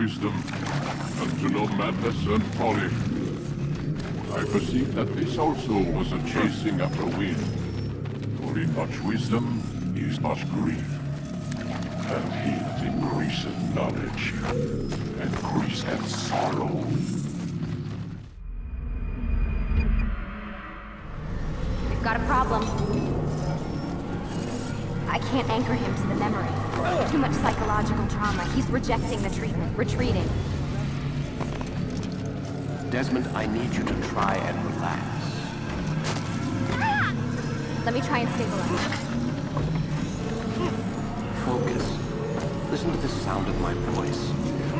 wisdom, and to know madness and folly. I perceived that this also was a chasing after wind. For in much wisdom is much grief. And he that increaseth knowledge increaseth sorrow. We've got a problem. I can't anchor him to the memory. Too much psychological trauma. He's rejecting the treatment, retreating. Desmond, I need you to try and relax. Let me try and stabilize. Focus. Listen to the sound of my voice.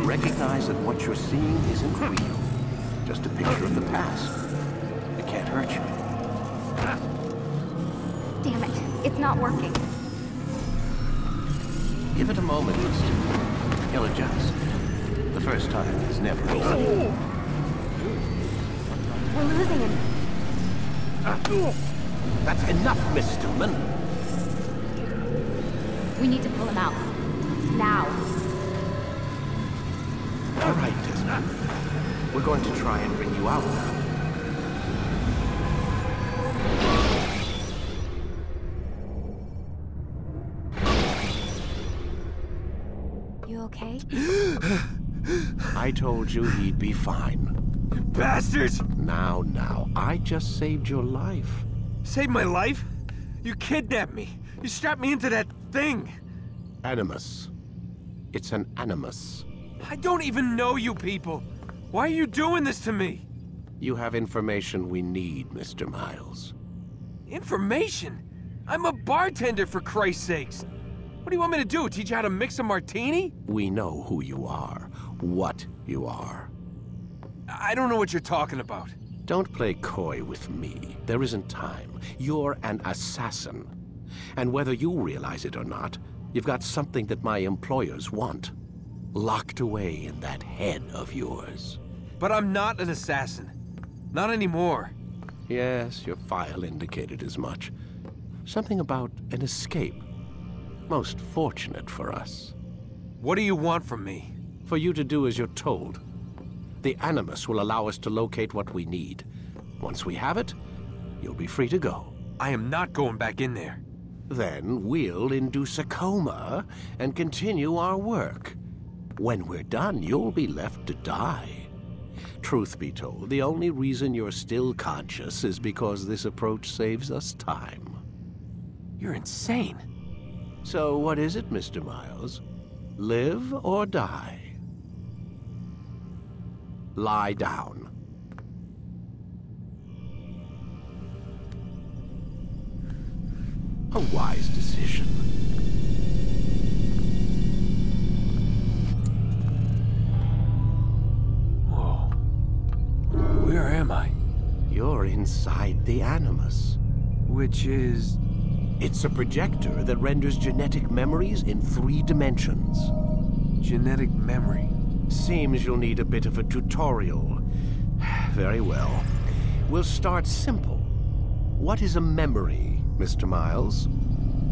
Recognize that what you're seeing isn't real. Just a picture of the past. It can't hurt you. Damn it. It's not working. Give it a moment, Mr. He'll adjust. The first time is never easy. We're losing him. That's enough, Miss Stillman. We need to pull him out. Now. All right, Desmond. We're going to try and bring you out now. I told you he'd be fine. Bastards! Now, now, I just saved your life. Saved my life? You kidnapped me. You strapped me into that thing. Animus. It's an animus. I don't even know you people. Why are you doing this to me? You have information we need, Mr. Miles. Information? I'm a bartender, for Christ's sakes. What do you want me to do? Teach you how to mix a martini? We know who you are, what you are. I don't know what you're talking about. Don't play coy with me. There isn't time. You're an assassin. And whether you realize it or not, you've got something that my employers want. Locked away in that head of yours. But I'm not an assassin. Not anymore. Yes, your file indicated as much. Something about an escape. Most fortunate for us. What do you want from me? For you to do as you're told. The Animus will allow us to locate what we need. Once we have it, you'll be free to go. I am not going back in there. Then we'll induce a coma and continue our work. When we're done, you'll be left to die. Truth be told, the only reason you're still conscious is because this approach saves us time. You're insane. So what is it, Mr. Miles? Live or die? Lie down. A wise decision. Whoa. Where am I? You're inside the Animus. Which is... It's a projector that renders genetic memories in three dimensions. genetic memory. Seems you'll need a bit of a tutorial. Very well. We'll start simple. What is a memory, Mr. Miles?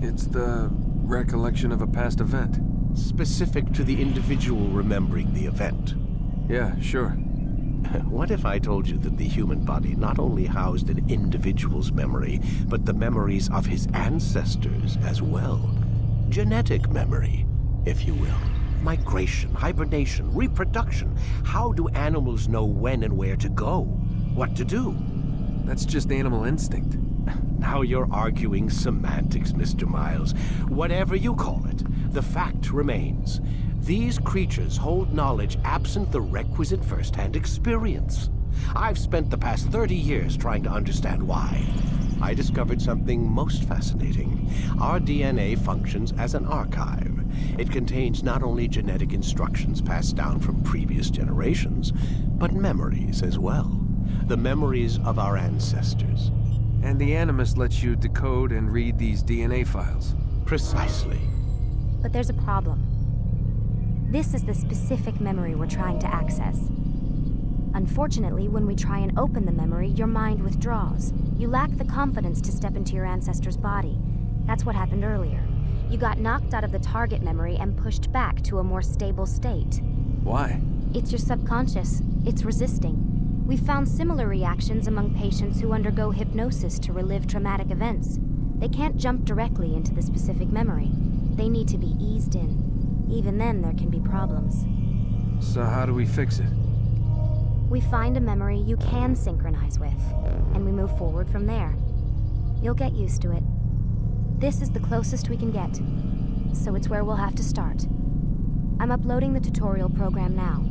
It's the recollection of a past event. Specific to the individual remembering the event. Yeah, sure. What if I told you that the human body not only housed an individual's memory, but the memories of his ancestors as well? Genetic memory, if you will. Migration, hibernation, reproduction. How do animals know when and where to go? What to do? That's just animal instinct. Now you're arguing semantics, Mr. Miles. Whatever you call it, the fact remains. These creatures hold knowledge absent the requisite first-hand experience. I've spent the past 30 years trying to understand why. I discovered something most fascinating. Our DNA functions as an archive. It contains not only genetic instructions passed down from previous generations, but memories as well. The memories of our ancestors. And the Animus lets you decode and read these DNA files. Precisely. But there's a problem. This is the specific memory we're trying to access. Unfortunately, when we try and open the memory, your mind withdraws. You lack the confidence to step into your ancestor's body. That's what happened earlier. You got knocked out of the target memory and pushed back to a more stable state. Why? It's your subconscious. It's resisting. We've found similar reactions among patients who undergo hypnosis to relive traumatic events. They can't jump directly into the specific memory. They need to be eased in. Even then, there can be problems. So how do we fix it? We find a memory you can synchronize with, and we move forward from there. You'll get used to it. This is the closest we can get, so it's where we'll have to start. I'm uploading the tutorial program now.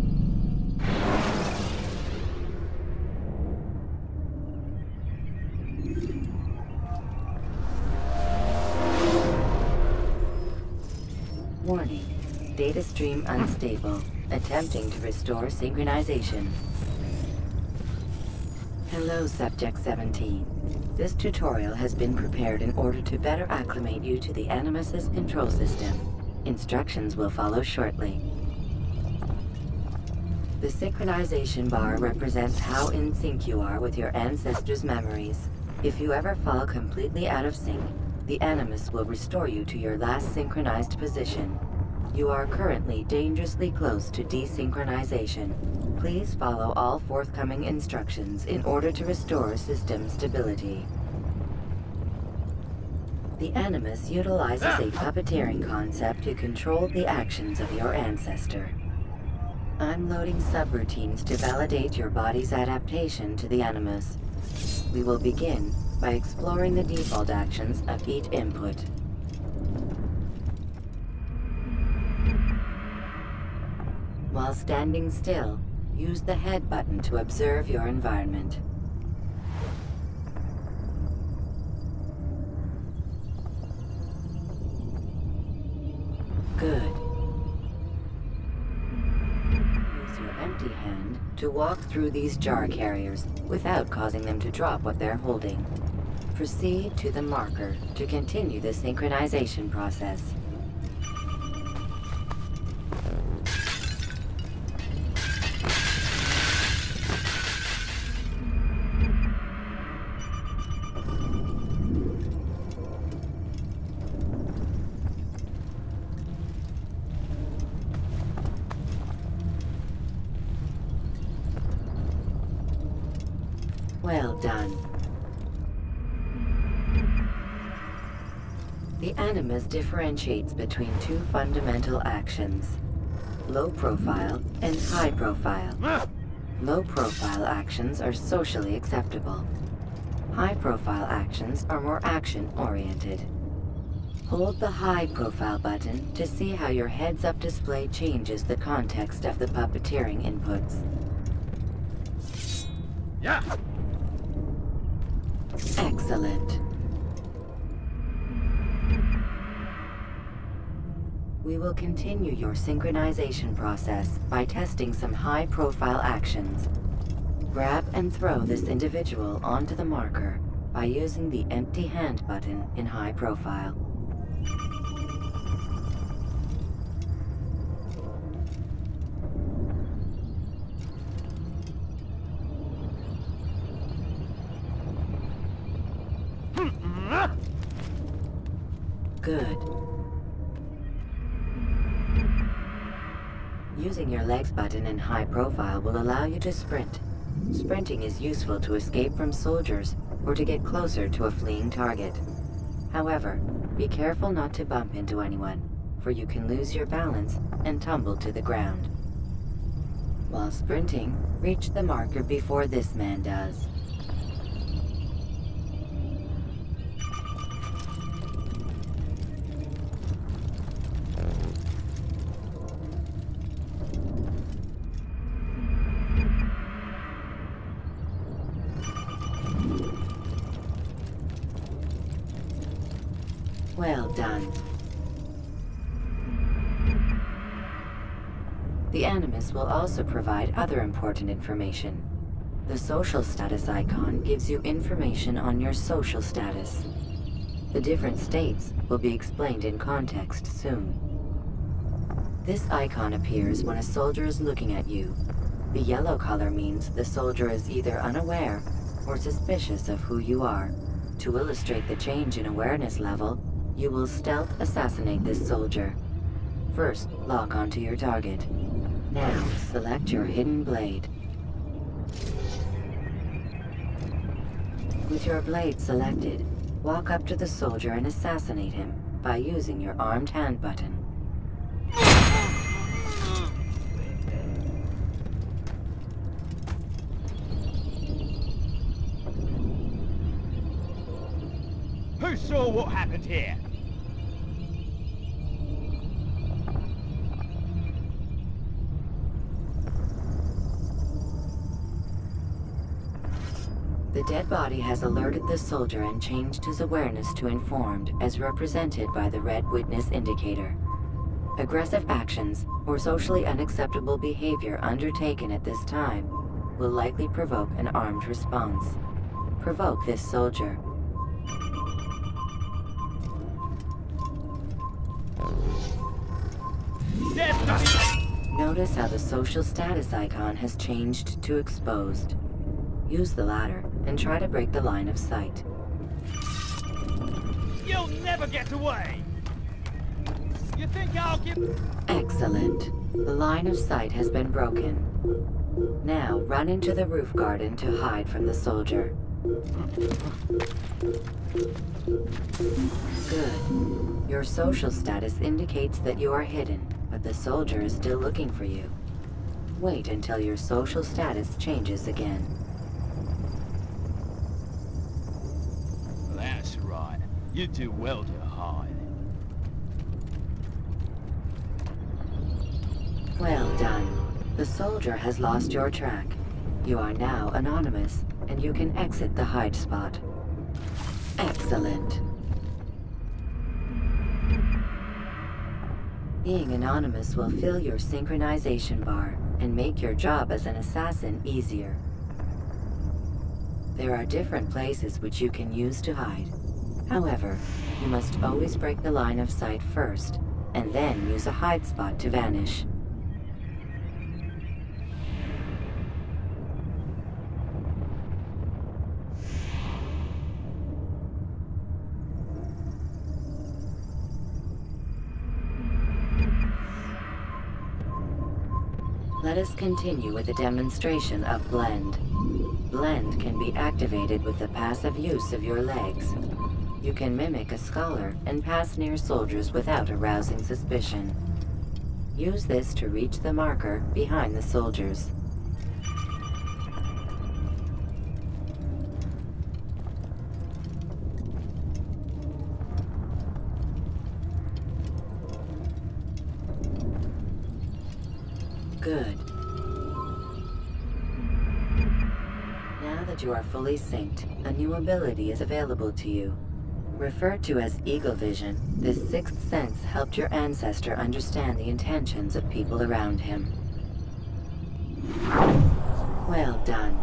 Warning. Data stream unstable. Attempting to restore synchronization. Hello, Subject 17. This tutorial has been prepared in order to better acclimate you to the Animus's control system. Instructions will follow shortly. The synchronization bar represents how in sync you are with your ancestors' memories. If you ever fall completely out of sync, the Animus will restore you to your last synchronized position. You are currently dangerously close to desynchronization. Please follow all forthcoming instructions in order to restore system stability. The Animus utilizes a puppeteering concept to control the actions of your ancestor. I'm loading subroutines to validate your body's adaptation to the Animus. We will begin by exploring the default actions of each input. While standing still, use the head button to observe your environment. Good. Use your empty hand to walk through these jar carriers without causing them to drop what they're holding. Proceed to the marker to continue the synchronization process. Differentiates between two fundamental actions. Low profile and high profile. Low profile actions are socially acceptable. High profile actions are more action oriented. Hold the high profile button to see how your heads up display changes the context of the puppeteering inputs. Yeah! Excellent. We will continue your synchronization process by testing some high-profile actions. Grab and throw this individual onto the marker by using the empty hand button in high profile. Good. Using your legs button in high profile will allow you to sprint. Sprinting is useful to escape from soldiers or to get closer to a fleeing target. However, be careful not to bump into anyone, for you can lose your balance and tumble to the ground. While sprinting, reach the marker before this man does. Will also provide other important information. The social status icon gives you information on your social status. The different states will be explained in context soon. This icon appears when a soldier is looking at you. The yellow color means the soldier is either unaware or suspicious of who you are. To illustrate the change in awareness level, you will stealth assassinate this soldier. First, lock onto your target. Now, select your hidden blade. With your blade selected, walk up to the soldier and assassinate him by using your armed hand button. Who saw what happened here? The dead body has alerted the soldier and changed his awareness to informed, as represented by the red witness indicator. Aggressive actions or socially unacceptable behavior undertaken at this time will likely provoke an armed response. Provoke this soldier. Notice how the social status icon has changed to exposed. Use the ladder and try to break the line of sight. You'll never get away! You think I'll give... Excellent. The line of sight has been broken. Now, run into the roof garden to hide from the soldier. Good. Your social status indicates that you are hidden, but the soldier is still looking for you. Wait until your social status changes again. That's right. You do well to hide. Well done. The soldier has lost your track. You are now anonymous, and you can exit the hide spot. Excellent. Being anonymous will fill your synchronization bar and make your job as an assassin easier. There are different places which you can use to hide. However, you must always break the line of sight first, and then use a hide spot to vanish. Let us continue with a demonstration of Blend. Blend can be activated with the passive use of your legs. You can mimic a scholar and pass near soldiers without arousing suspicion. Use this to reach the marker behind the soldiers. Good. Now that you are fully synced, a new ability is available to you. Referred to as Eagle Vision, this sixth sense helped your ancestor understand the intentions of people around him. Well done.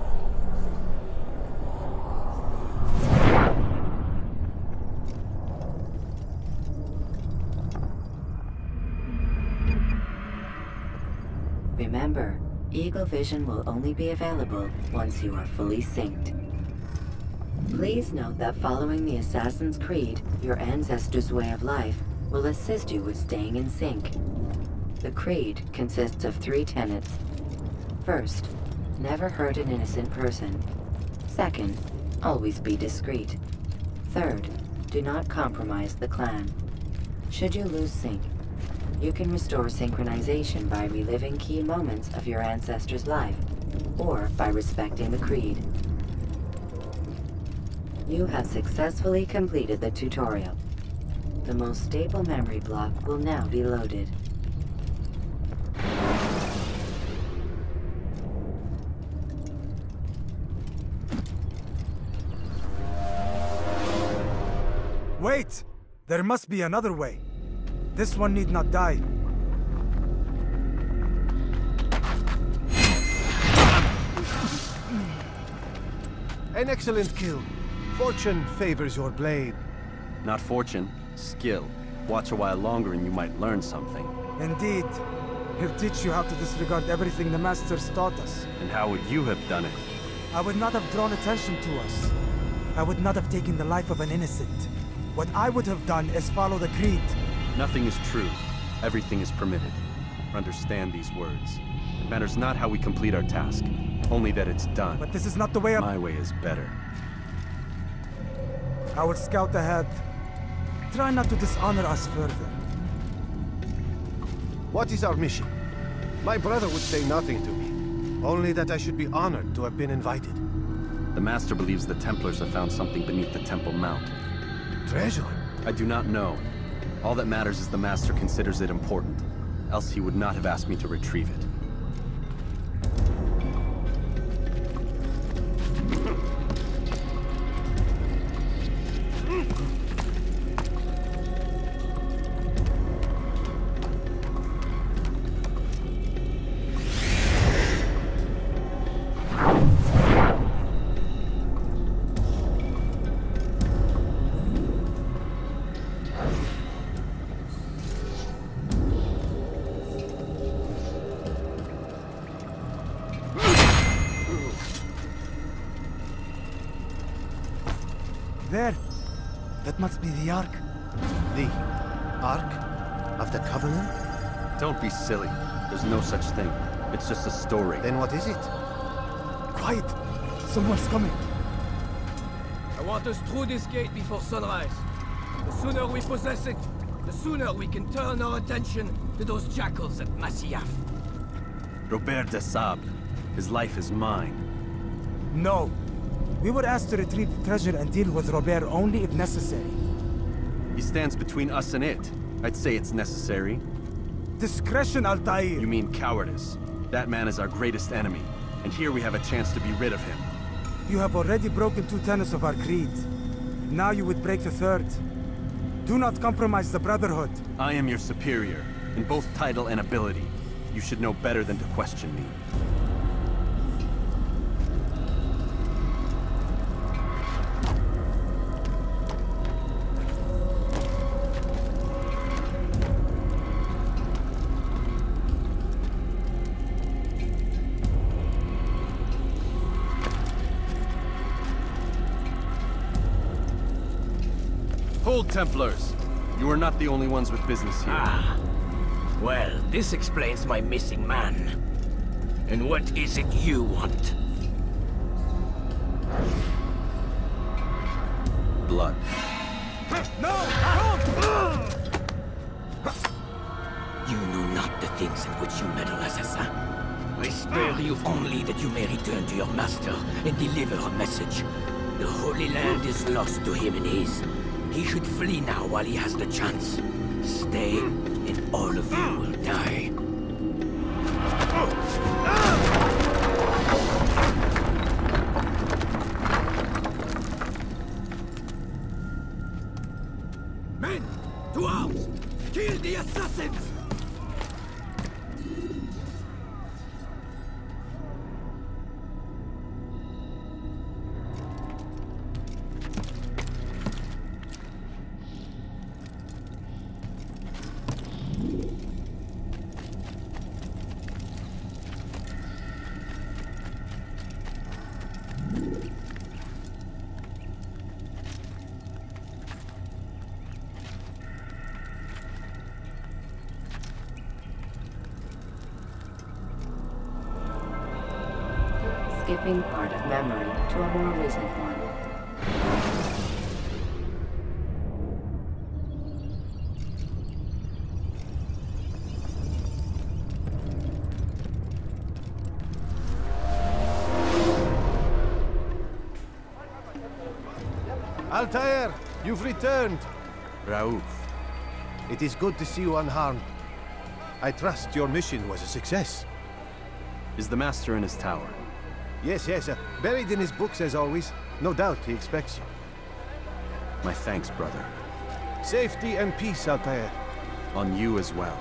Remember, Eagle Vision will only be available once you are fully synced. Please note that following the Assassin's Creed, your ancestors' way of life will assist you with staying in sync. The Creed consists of three tenets. First, never hurt an innocent person. Second, always be discreet. Third, do not compromise the clan. Should you lose sync, you can restore synchronization by reliving key moments of your ancestor's life, or by respecting the Creed. You have successfully completed the tutorial. The most stable memory block will now be loaded. Wait! There must be another way. This one need not die. An excellent kill. Fortune favors your blade. Not fortune, skill. Watch a while longer and you might learn something. Indeed. He'll teach you how to disregard everything the Masters taught us. And how would you have done it? I would not have drawn attention to us. I would not have taken the life of an innocent. What I would have done is follow the Creed. Nothing is true. Everything is permitted. Understand these words. It matters not how we complete our task, only that it's done. But this is not the way of- My way is better. I will scout ahead. Try not to dishonor us further. What is our mission? My brother would say nothing to me. Only that I should be honored to have been invited. The Master believes the Templars have found something beneath the Temple Mount. Treasure? I do not know. All that matters is the Master considers it important. Else he would not have asked me to retrieve it. Just story. Then what is it? Quiet. Someone's coming. I want us through this gate before sunrise. The sooner we possess it, the sooner we can turn our attention to those jackals at Masyaf. Robert de Sable. His life is mine. No. We were asked to retrieve the treasure and deal with Robert only if necessary. He stands between us and it. I'd say it's necessary. Discretion, Altair! You mean cowardice. That man is our greatest enemy, and here we have a chance to be rid of him. You have already broken two tenets of our creed. Now you would break the third. Do not compromise the Brotherhood. I am your superior, in both title and ability. You should know better than to question me. Templars! You are not the only ones with business here. Ah. Well, this explains my missing man. And what is it you want? Blood. No! You know not the things in which you meddle, assassin. I spare you only that you may return to your master and deliver a message. The Holy Land is lost to him and his. He should flee now while he has the chance. Stay, and all of you will die. Altair, you've returned. Raouf. It is good to see you unharmed. I trust your mission was a success. Is the Master in his tower? Yes, yes, uh, buried in his books as always. No doubt he expects you. My thanks, brother. Safety and peace, Altair. On you as well.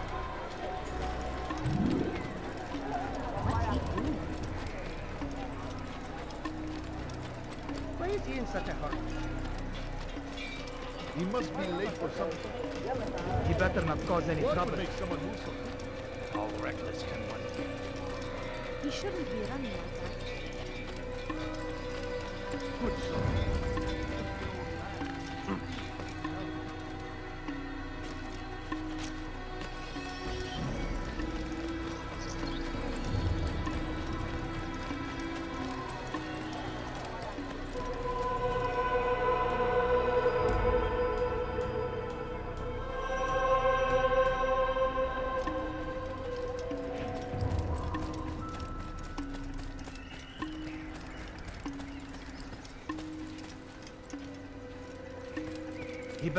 Why is he in such a hurry? He must be late for something. He better not cause any What trouble. make someone move so How reckless can one be? He shouldn't be running like that. Good son.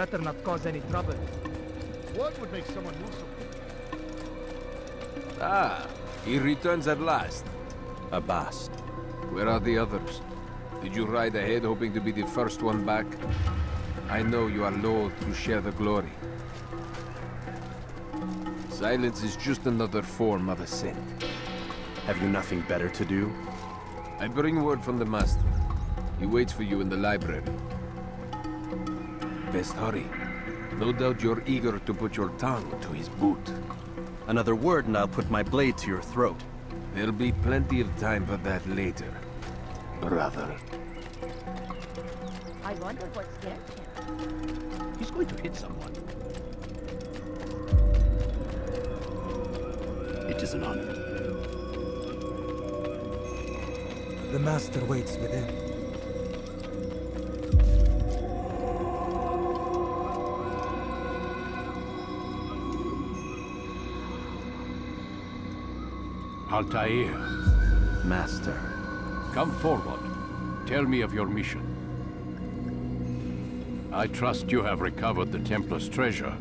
Better not cause any trouble. What would make someone move so Ah, he returns at last. Abbas. Where are the others? Did you ride ahead hoping to be the first one back? I know you are loath to share the glory. Silence is just another form of assent. Have you nothing better to do? I bring word from the Master. He waits for you in the library. Best hurry. No doubt you're eager to put your tongue to his boot. Another word and I'll put my blade to your throat. There'll be plenty of time for that later, brother. I wonder what scared him. He's going to hit someone. It is an honor. The Master waits within. Altair, Master. come forward. Tell me of your mission. I trust you have recovered the Templar's treasure.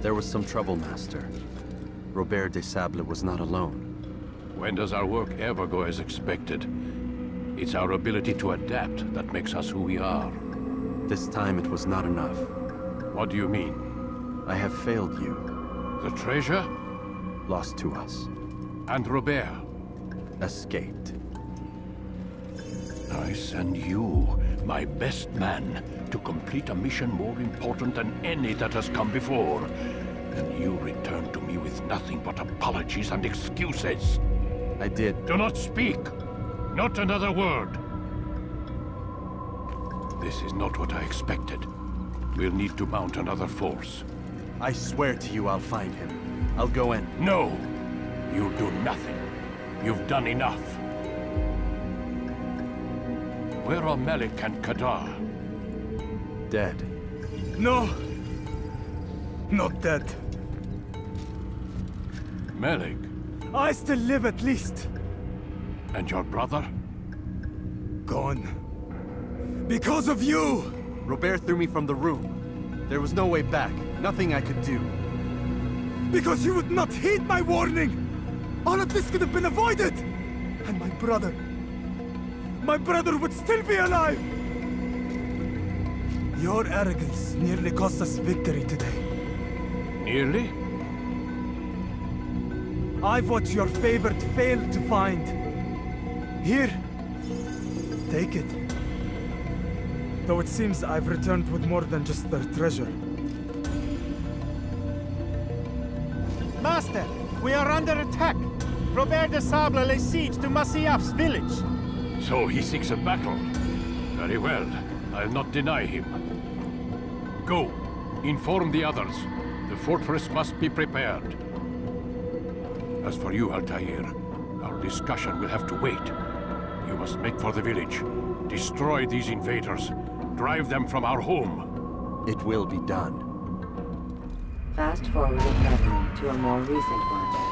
There was some trouble, Master. Robert de Sable was not alone. When does our work ever go as expected? It's our ability to adapt that makes us who we are. This time it was not enough. What do you mean? I have failed you. The treasure? Lost to us. And Robert? Escaped. I send you, my best man, to complete a mission more important than any that has come before. And you return to me with nothing but apologies and excuses. I did. Do not speak! Not another word! This is not what I expected. We'll need to mount another force. I swear to you I'll find him. I'll go in. No! You'll do nothing. You've done enough. Where are Malik and Kadar? Dead. No! Not dead. Malik? I still live at least. And your brother? Gone. Because of you! Robert threw me from the room. There was no way back. Nothing I could do. Because you would not heed my warning! All of this could have been avoided! And my brother... My brother would still be alive! Your arrogance nearly cost us victory today. Nearly? I've what your favorite failed to find. Here. Take it. Though it seems I've returned with more than just their treasure. Master, we are under attack. Robert de Sable lays siege to Masyaf's village. So he seeks a battle. Very well. I'll not deny him. Go. Inform the others. The fortress must be prepared. As for you, Altair, our discussion will have to wait. You must make for the village. Destroy these invaders. Drive them from our home. It will be done. Fast forwarding memory to a more recent one.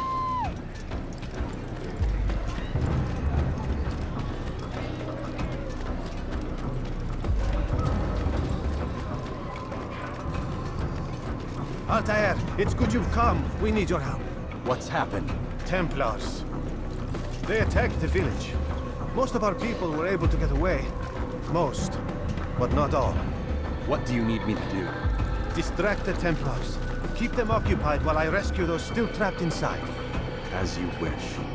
It's good you've come. We need your help. What's happened? Templars. They attacked the village. Most of our people were able to get away. Most, but not all. What do you need me to do? Distract the Templars. Keep them occupied while I rescue those still trapped inside. As you wish.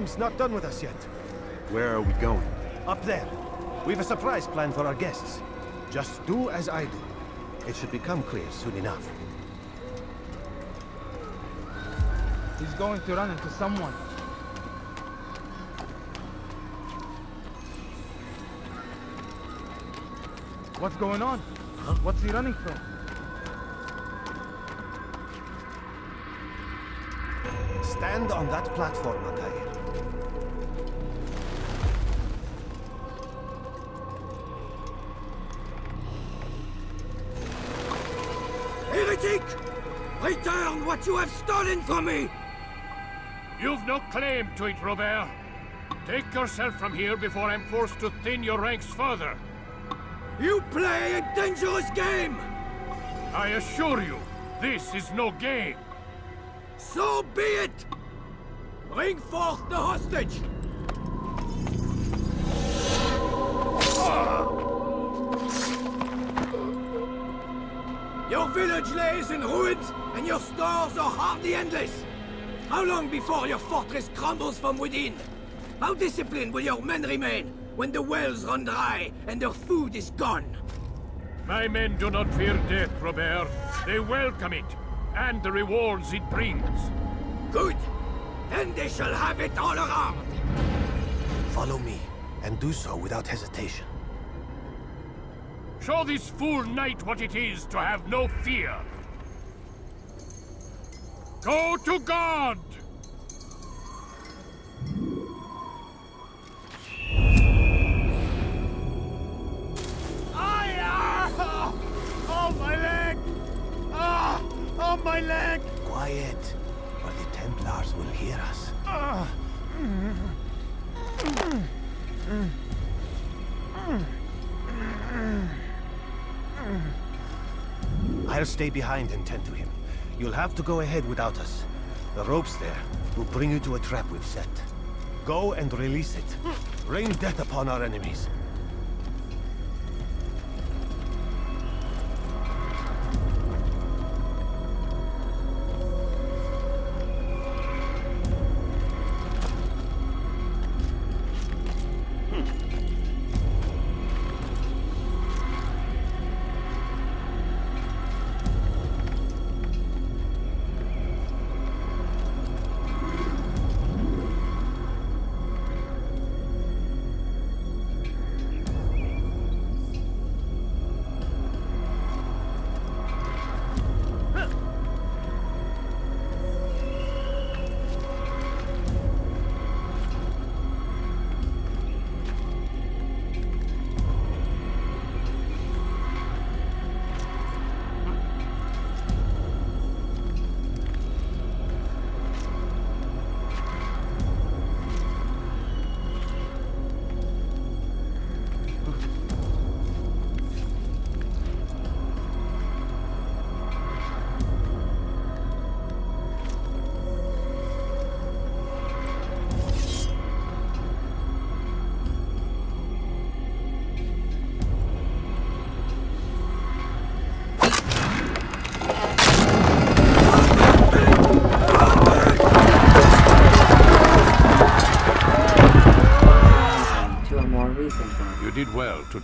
Al-Mualim's not done with us yet. Where are we going? Up there. We've a surprise plan for our guests. Just do as I do. It should become clear soon enough. He's going to run into someone. What's going on? What's he running from? Stand on that platform, what you have stolen from me! You've no claim to it, Robert. Take yourself from here before I'm forced to thin your ranks further. You play a dangerous game! I assure you, this is no game. So be it! Bring forth the hostage! Ah! Your village lays in ruins, and your stores are hardly endless. How long before your fortress crumbles from within? How disciplined will your men remain when the wells run dry and their food is gone? My men do not fear death, Robert. They welcome it, and the rewards it brings. Good. Then they shall have it all around. Follow me, and do so without hesitation. Show this fool knight what it is to have no fear. Go to God! Ah! Oh, my leg! Ah! Oh, my leg! Quiet, or the Templars will hear us. I'll stay behind and tend to him. You'll have to go ahead without us. The ropes there will bring you to a trap we've set. Go and release it. Rain death upon our enemies.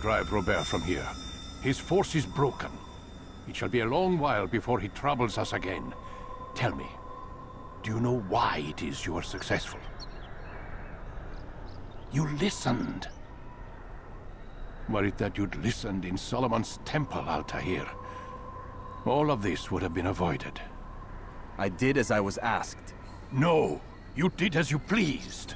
Drive Robert from here. His force is broken. It shall be a long while before he troubles us again. Tell me, do you know why it is you are successful? You listened. Were it that you'd listened in Solomon's temple, Altair, all of this would have been avoided. I did as I was asked. No, you did as you pleased.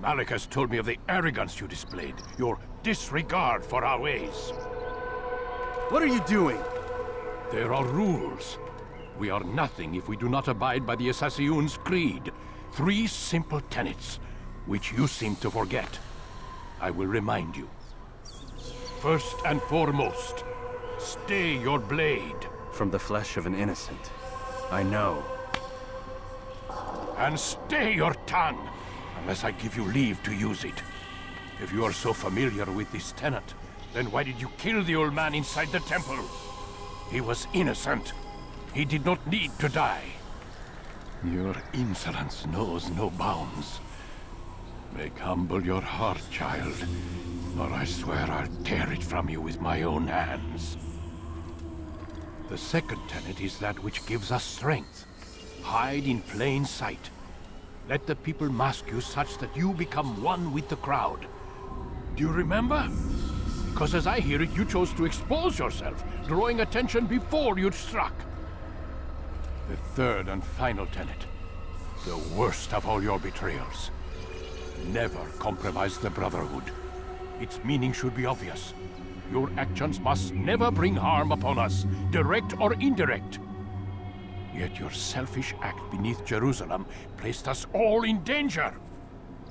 Malik has told me of the arrogance you displayed, your disregard for our ways. What are you doing? There are rules. We are nothing if we do not abide by the Assassin's creed. Three simple tenets, which you seem to forget. I will remind you. First and foremost, stay your blade. From the flesh of an innocent. I know. And stay your tongue, unless I give you leave to use it. If you are so familiar with this tenet, then why did you kill the old man inside the temple? He was innocent. He did not need to die. Your insolence knows no bounds. Make humble your heart, child, or I swear I'll tear it from you with my own hands. The second tenet is that which gives us strength. Hide in plain sight. Let the people mask you such that you become one with the crowd. Do you remember? Because as I hear it, you chose to expose yourself, drawing attention before you'd struck. The third and final tenet. The worst of all your betrayals. Never compromise the Brotherhood. Its meaning should be obvious. Your actions must never bring harm upon us, direct or indirect. Yet your selfish act beneath Jerusalem placed us all in danger.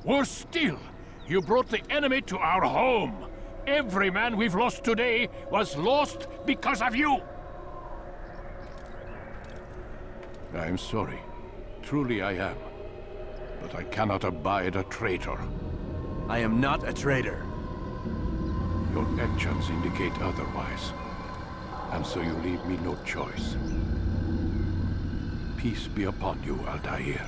Worse still, you brought the enemy to our home. Every man we've lost today was lost because of you. I am sorry. Truly I am. But I cannot abide a traitor. I am not a traitor. Your actions indicate otherwise. And so you leave me no choice. Peace be upon you, Altair.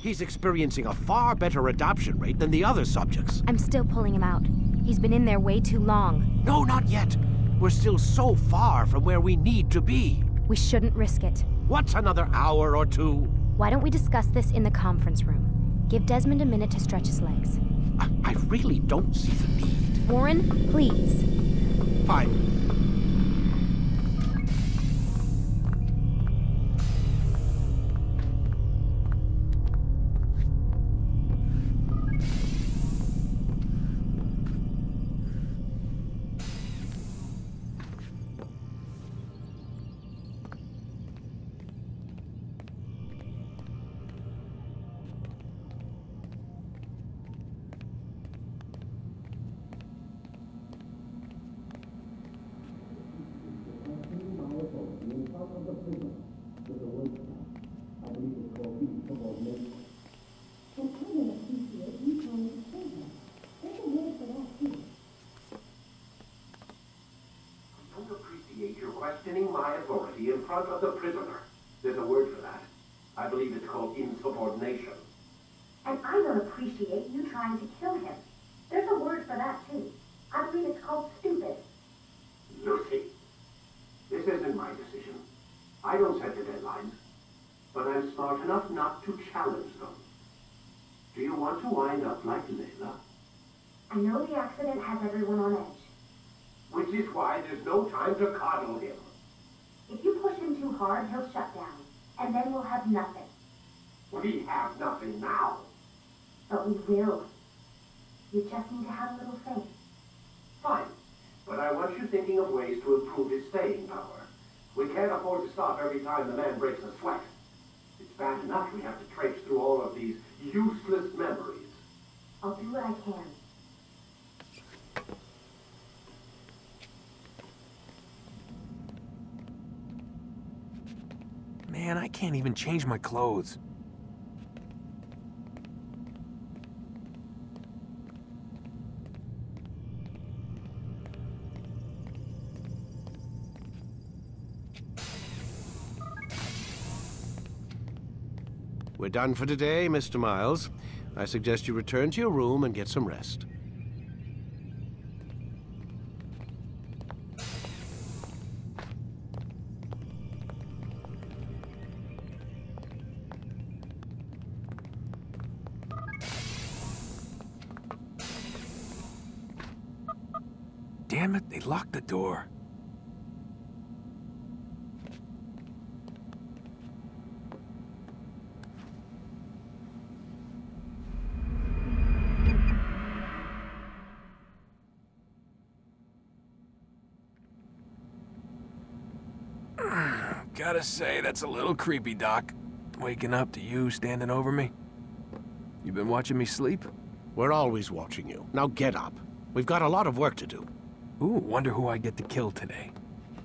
He's experiencing a far better adoption rate than the other subjects. I'm still pulling him out. He's been in there way too long. No, not yet. We're still so far from where we need to be. We shouldn't risk it. What's another hour or two? Why don't we discuss this in the conference room? Give Desmond a minute to stretch his legs. I, I really don't see the need. Warren, please. Fine. But we will. You just need to have a little faith. Fine. But I want you thinking of ways to improve his staying power. We can't afford to stop every time the man breaks a sweat. It's bad enough we have to traipse through all of these useless memories. I'll do what I can. Man, I can't even change my clothes. We're done for today, Mr. Miles. I suggest you return to your room and get some rest. Damn it, they locked the door. Gotta say, that's a little creepy, Doc. Waking up to you standing over me. You been watching me sleep? We're always watching you. Now get up. We've got a lot of work to do. Ooh, wonder who I get to kill today.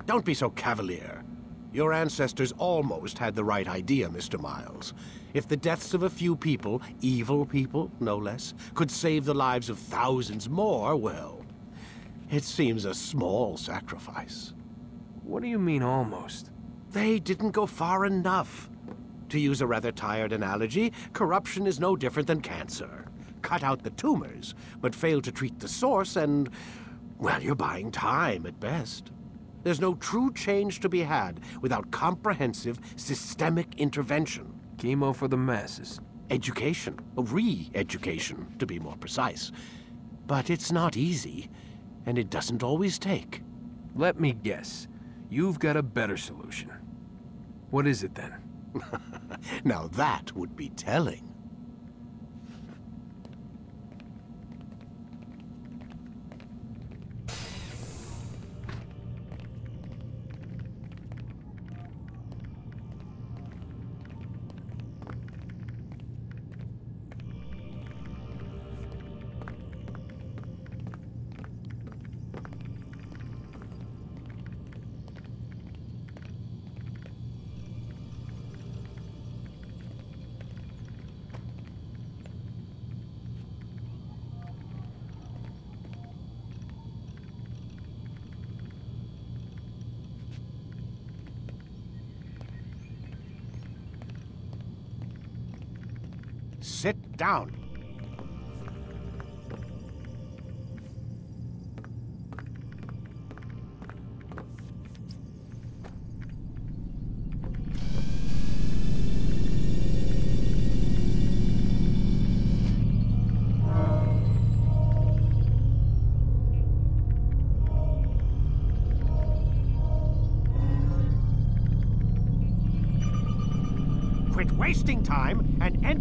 Don't be so cavalier. Your ancestors almost had the right idea, Mr. Miles. If the deaths of a few people, evil people, no less, could save the lives of thousands more, well, it seems a small sacrifice. What do you mean, almost? They didn't go far enough. To use a rather tired analogy, corruption is no different than cancer. Cut out the tumors, but fail to treat the source, and, well, you're buying time at best. There's no true change to be had without comprehensive, systemic intervention. Chemo for the masses. Education. Re-education, to be more precise. But it's not easy, and it doesn't always take. Let me guess. You've got a better solution. What is it then? now that would be telling. Sit down.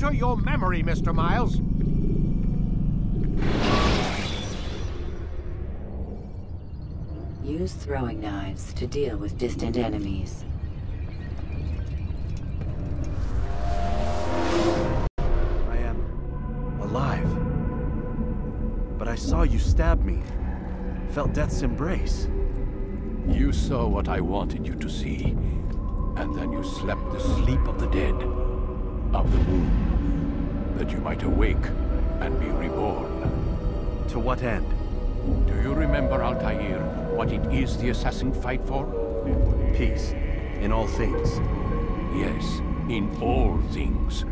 Enter your memory, Mr. Miles. Use throwing knives to deal with distant enemies. I am alive. But I saw you stab me. Felt death's embrace. You saw what I wanted you to see. And then you slept the sleep of the dead. Of the womb. That you might awake and be reborn. To what end? Do you remember, Altair, what it is the assassin fight for? Peace. In all things. Yes, in all things.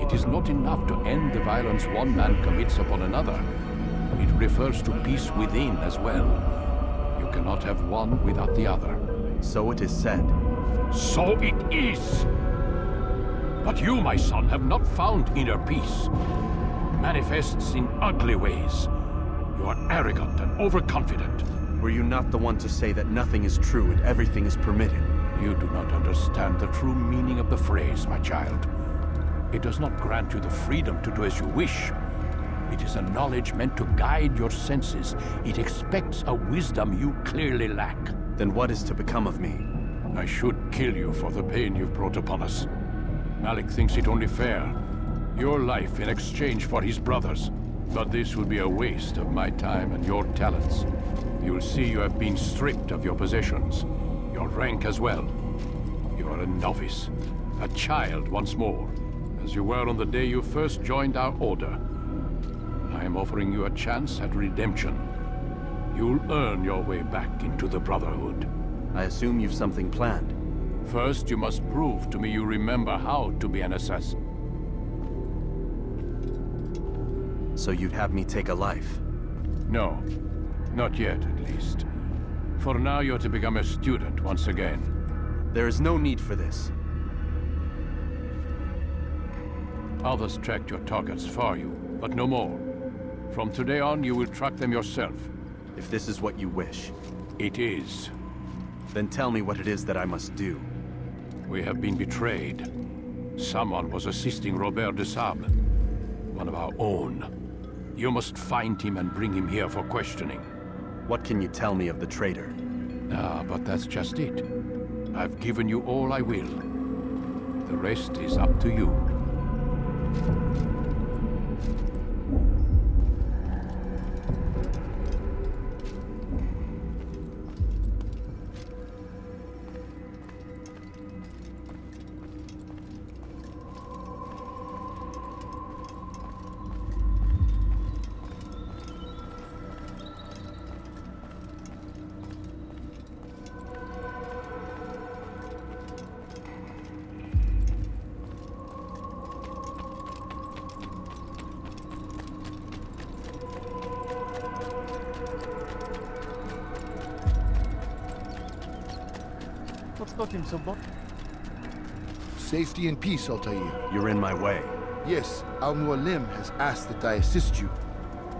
It is not enough to end the violence one man commits upon another. It refers to peace within as well. You cannot have one without the other. So it is said. So it is! But you, my son, have not found inner peace. Manifests in ugly ways. You are arrogant and overconfident. Were you not the one to say that nothing is true and everything is permitted? You do not understand the true meaning of the phrase, my child. It does not grant you the freedom to do as you wish. It is a knowledge meant to guide your senses. It expects a wisdom you clearly lack. Then what is to become of me? I should kill you for the pain you've brought upon us. Malik thinks it only fair. Your life in exchange for his brother's. But this would be a waste of my time and your talents. You'll see you have been stripped of your possessions. Your rank as well. You are a novice. A child once more. As you were on the day you first joined our order. I am offering you a chance at redemption. You'll earn your way back into the Brotherhood. I assume you've something planned. First, you must prove to me you remember how to be an assassin. So you'd have me take a life? No. Not yet, at least. For now, you're to become a student once again. There is no need for this. Others tracked your targets for you, but no more. From today on, you will track them yourself. If this is what you wish. It is. Then tell me what it is that I must do. We have been betrayed. Someone was assisting Robert de Sable. One of our own. You must find him and bring him here for questioning. What can you tell me of the traitor? Ah, but that's just it. I've given you all I will. The rest is up to you. Safety and peace, Altair. You're in my way. Yes, Al-Mualim has asked that I assist you.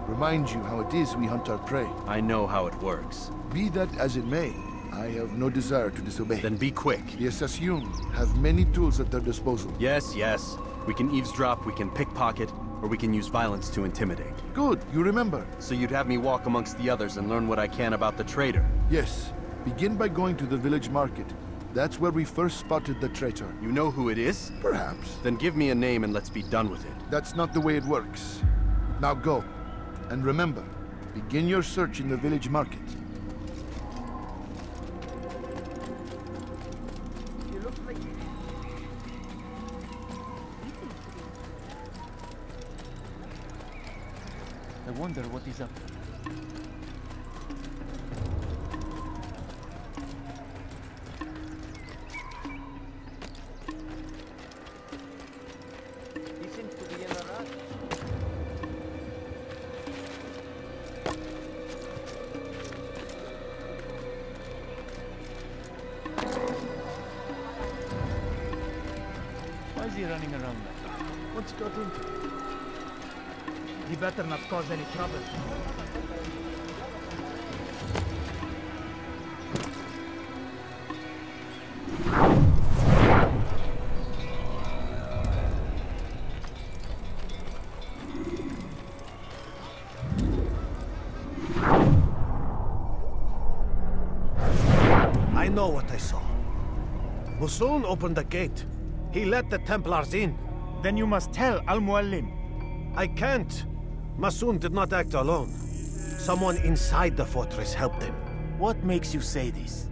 Remind you how it is we hunt our prey. I know how it works. Be that as it may, I have no desire to disobey. Then be quick. The Assassin have many tools at their disposal. Yes, yes. We can eavesdrop, we can pickpocket, or we can use violence to intimidate. Good, you remember. So you'd have me walk amongst the others and learn what I can about the traitor? Yes. Begin by going to the village market. That's where we first spotted the traitor. You know who it is? Perhaps. Then give me a name and let's be done with it. That's not the way it works. Now go. And remember, begin your search in the village market. I wonder what is he's up Masun opened the gate. He let the Templars in. Then you must tell Al-Mualim. I can't. Masun did not act alone. Someone inside the fortress helped him. What makes you say this?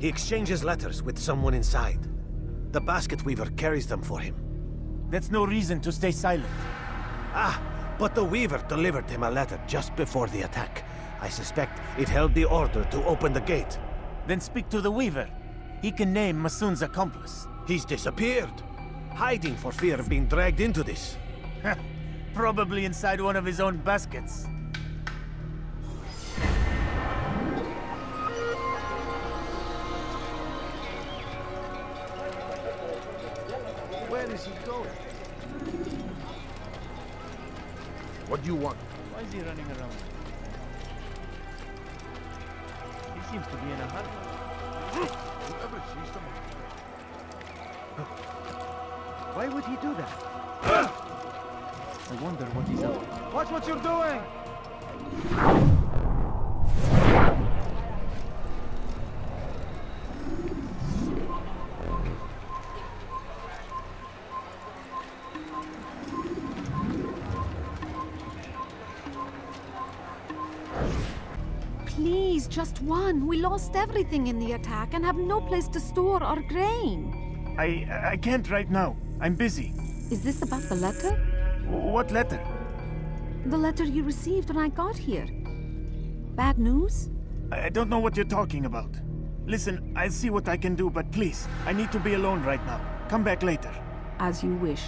He exchanges letters with someone inside. The basket weaver carries them for him. That's no reason to stay silent. Ah, but the weaver delivered him a letter just before the attack. I suspect it held the order to open the gate. Then speak to the Weaver. He can name Masun's accomplice. He's disappeared. Hiding for fear of being dragged into this. Probably inside one of his own baskets. Where is he going? What do you want? Why is he running around? He seems to be in a hurry. Whoever sees them. Why would he do that? I wonder what he's up to. Watch what you're doing! Just one. We lost everything in the attack and have no place to store our grain. I I can't right now. I'm busy. Is this about the letter? What letter? The letter you received when I got here. Bad news? I don't know what you're talking about. Listen, I'll see what I can do, but please, I need to be alone right now. Come back later. As you wish.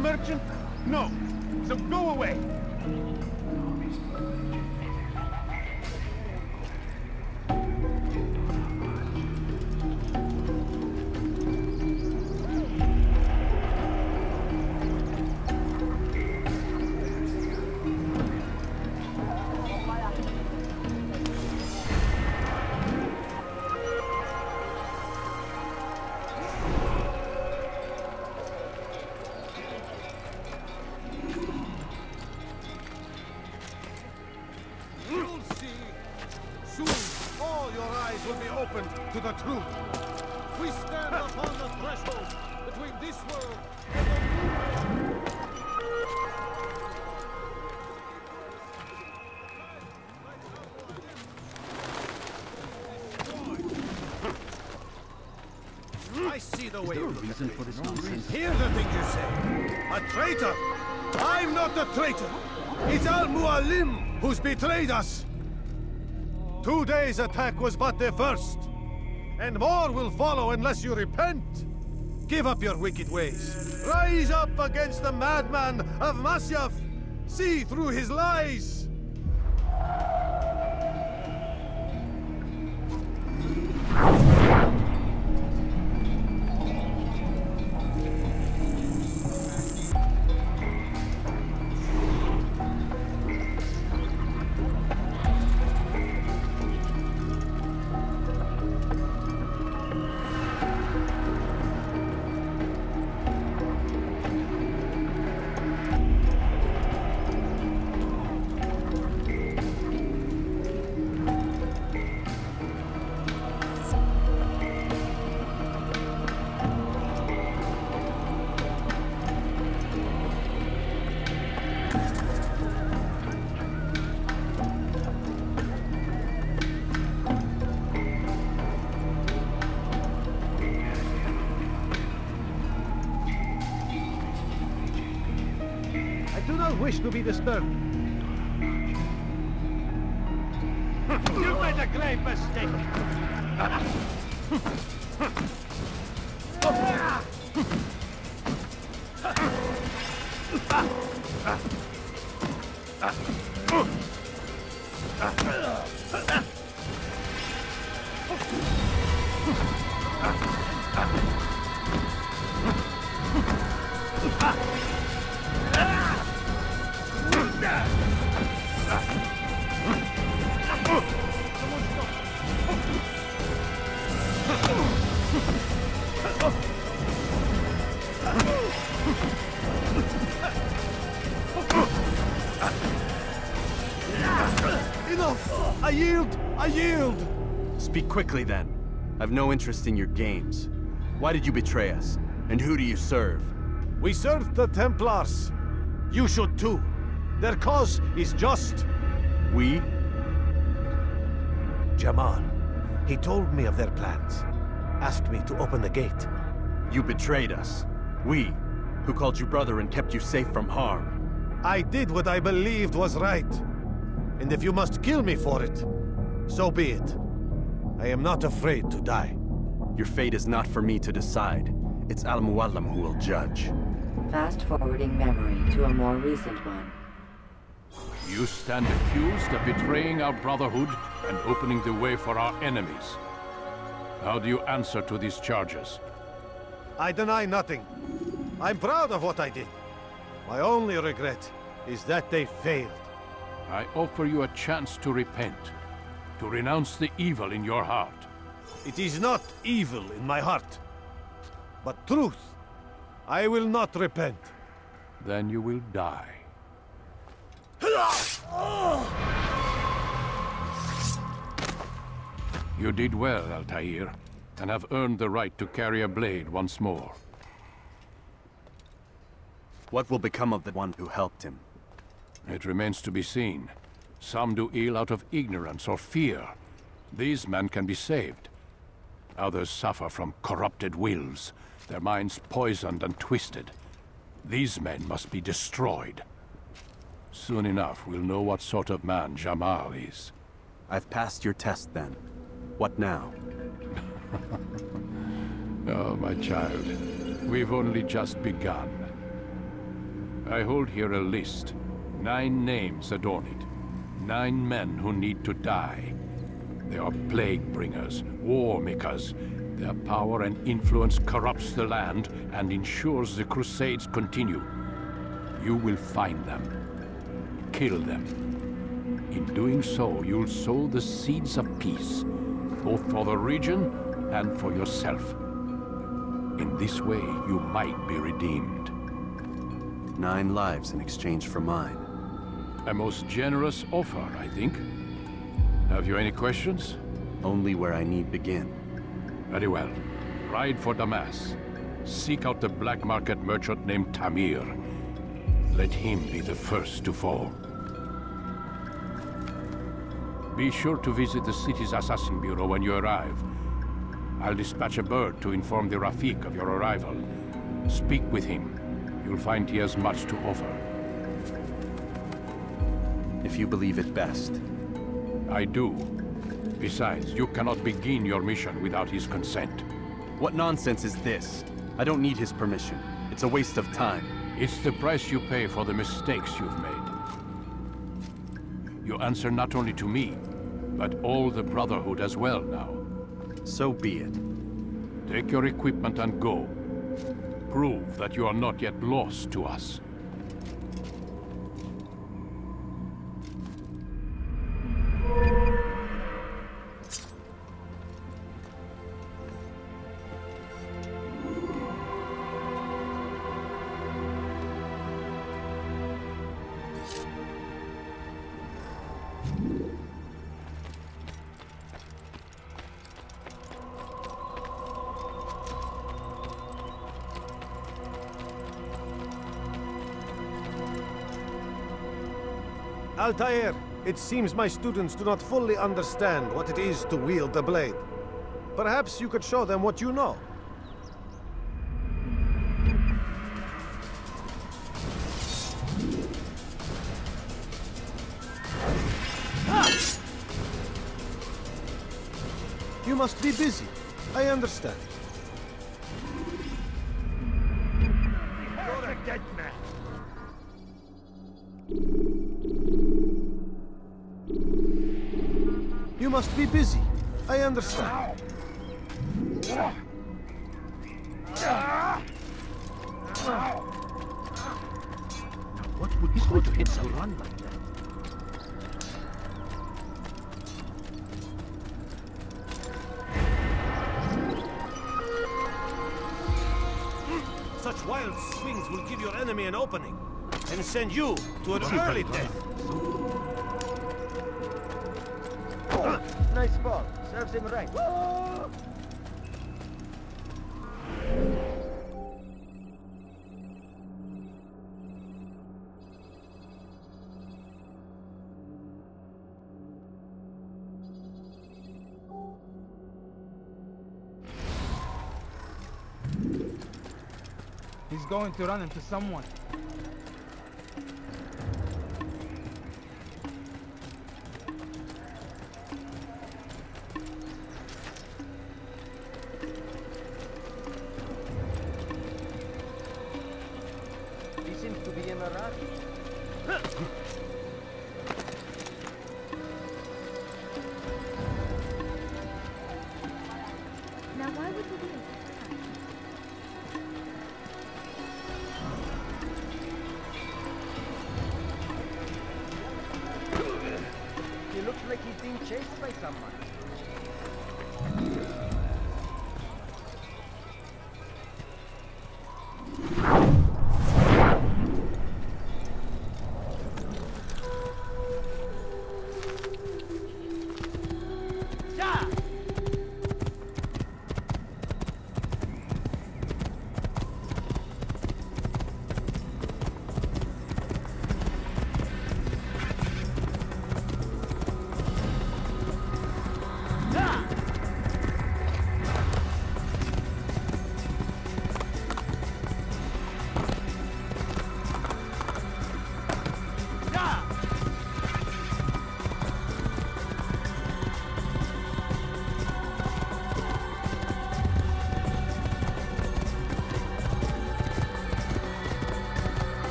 Merchant? You look at things. Hear the things you say. A traitor! I'm not a traitor! It's Al-Mualim who's betrayed us! Two days' attack was but the first. And more will follow unless you repent. Give up your wicked ways. Rise up against the madman of Masyaf. See through his lies. Not quickly then. I've no interest in your games. Why did you betray us? And who do you serve? We serve the Templars. You should too. Their cause is just. We? Jamal. He told me of their plans. Asked me to open the gate. You betrayed us. We, who called you brother and kept you safe from harm. I did what I believed was right. And if you must kill me for it, so be it. I am not afraid to die. Your fate is not for me to decide. It's Al-Mualim who will judge. Fast-forwarding memory to a more recent one. You stand accused of betraying our Brotherhood and opening the way for our enemies. How do you answer to these charges? I deny nothing. I'm proud of what I did. My only regret is that they failed. I offer you a chance to repent, to renounce the evil in your heart. It is not evil in my heart, but truth. I will not repent. Then you will die. You did well, Altair, and have earned the right to carry a blade once more. What will become of the one who helped him? It remains to be seen. Some do ill out of ignorance or fear. These men can be saved. Others suffer from corrupted wills, their minds poisoned and twisted. These men must be destroyed. Soon enough, we'll know what sort of man Jamal is. I've passed your test then. What now? oh, my child. We've only just begun. I hold here a list. Nine names adorn it. Nine men who need to die. They are plague bringers, war makers. Their power and influence corrupts the land and ensures the Crusades continue. You will find them. Kill them. In doing so, you'll sow the seeds of peace, both for the region and for yourself. In this way, you might be redeemed. Nine lives in exchange for mine. A most generous offer, I think. Have you any questions? Only where I need begin. Very well. Ride for Damascus. Seek out the black market merchant named Tamir. Let him be the first to fall. Be sure to visit the city's assassin bureau when you arrive. I'll dispatch a bird to inform the Rafiq of your arrival. Speak with him. You'll find he has much to offer. If you believe it best. I do. Besides, you cannot begin your mission without his consent. What nonsense is this? I don't need his permission. It's a waste of time. It's the price you pay for the mistakes you've made. You answer not only to me, but all the Brotherhood as well now. So be it. Take your equipment and go. Prove that you are not yet lost to us. Altair, it seems my students do not fully understand what it is to wield the blade. Perhaps you could show them what you know. Ah! You must be busy. I understand. Busy. I understand. What would cause hits a run like that? Such wild swings will give your enemy an opening and send you to an early death. Going to run into someone.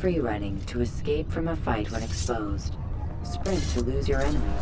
Free running to escape from a fight when exposed. Sprint to lose your enemies.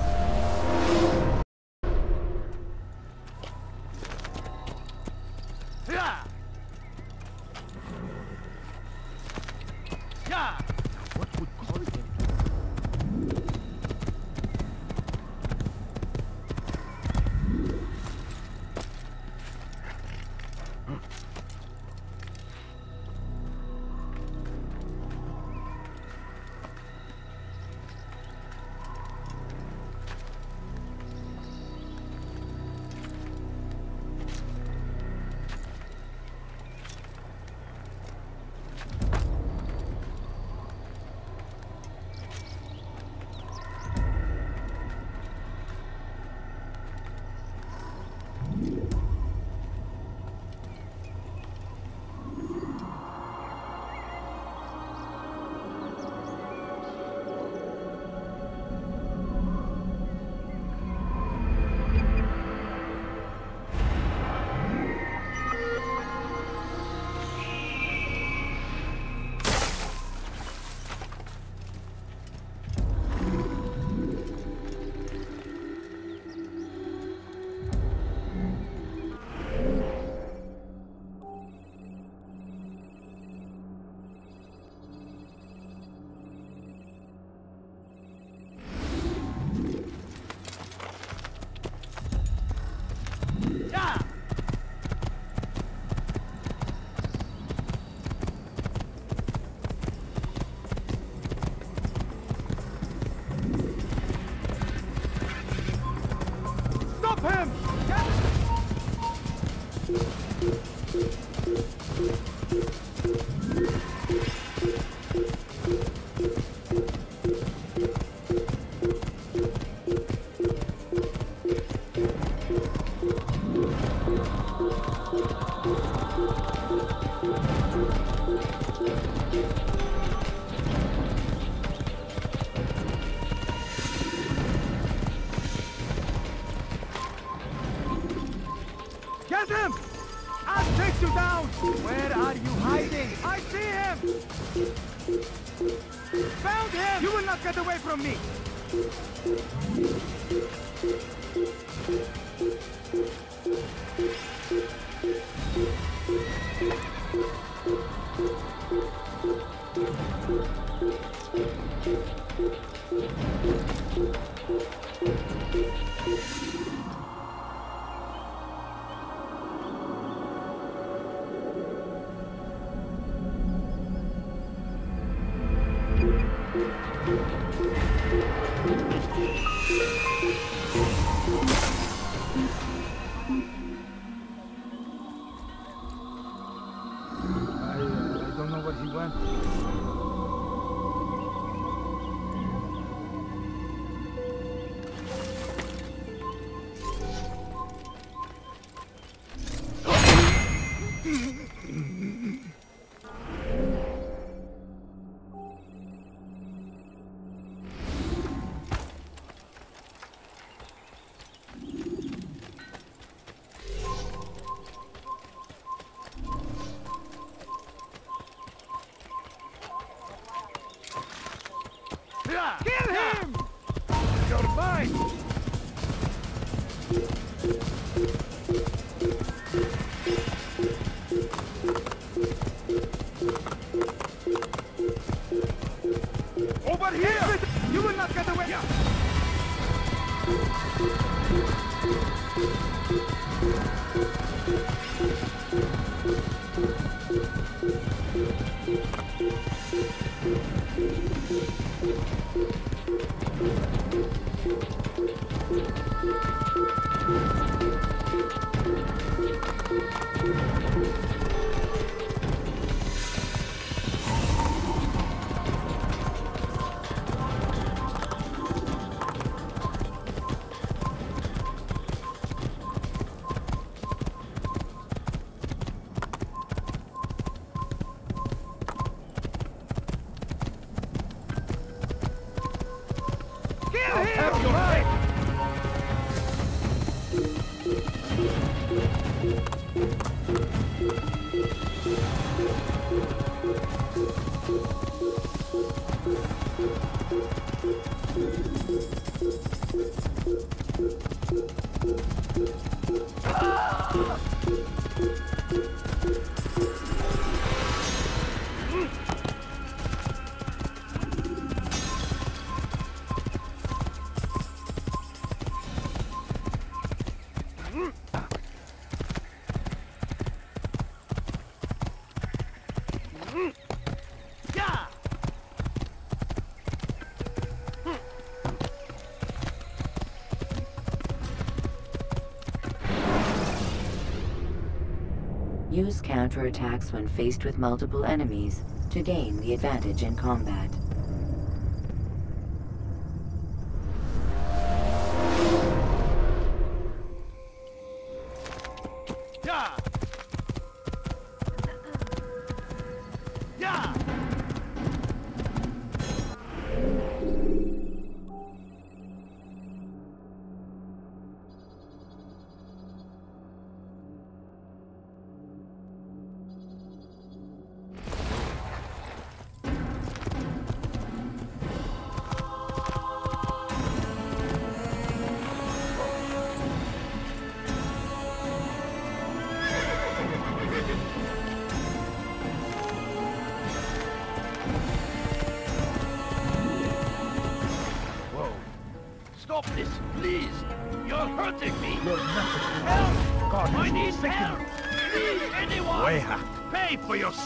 use counterattacks when faced with multiple enemies to gain the advantage in combat.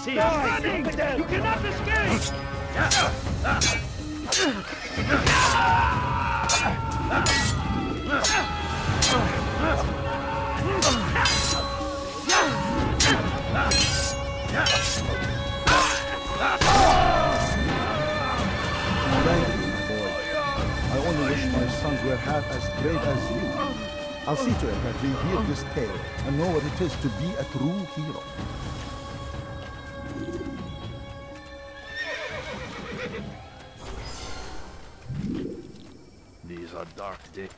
team. Nice. You can dick.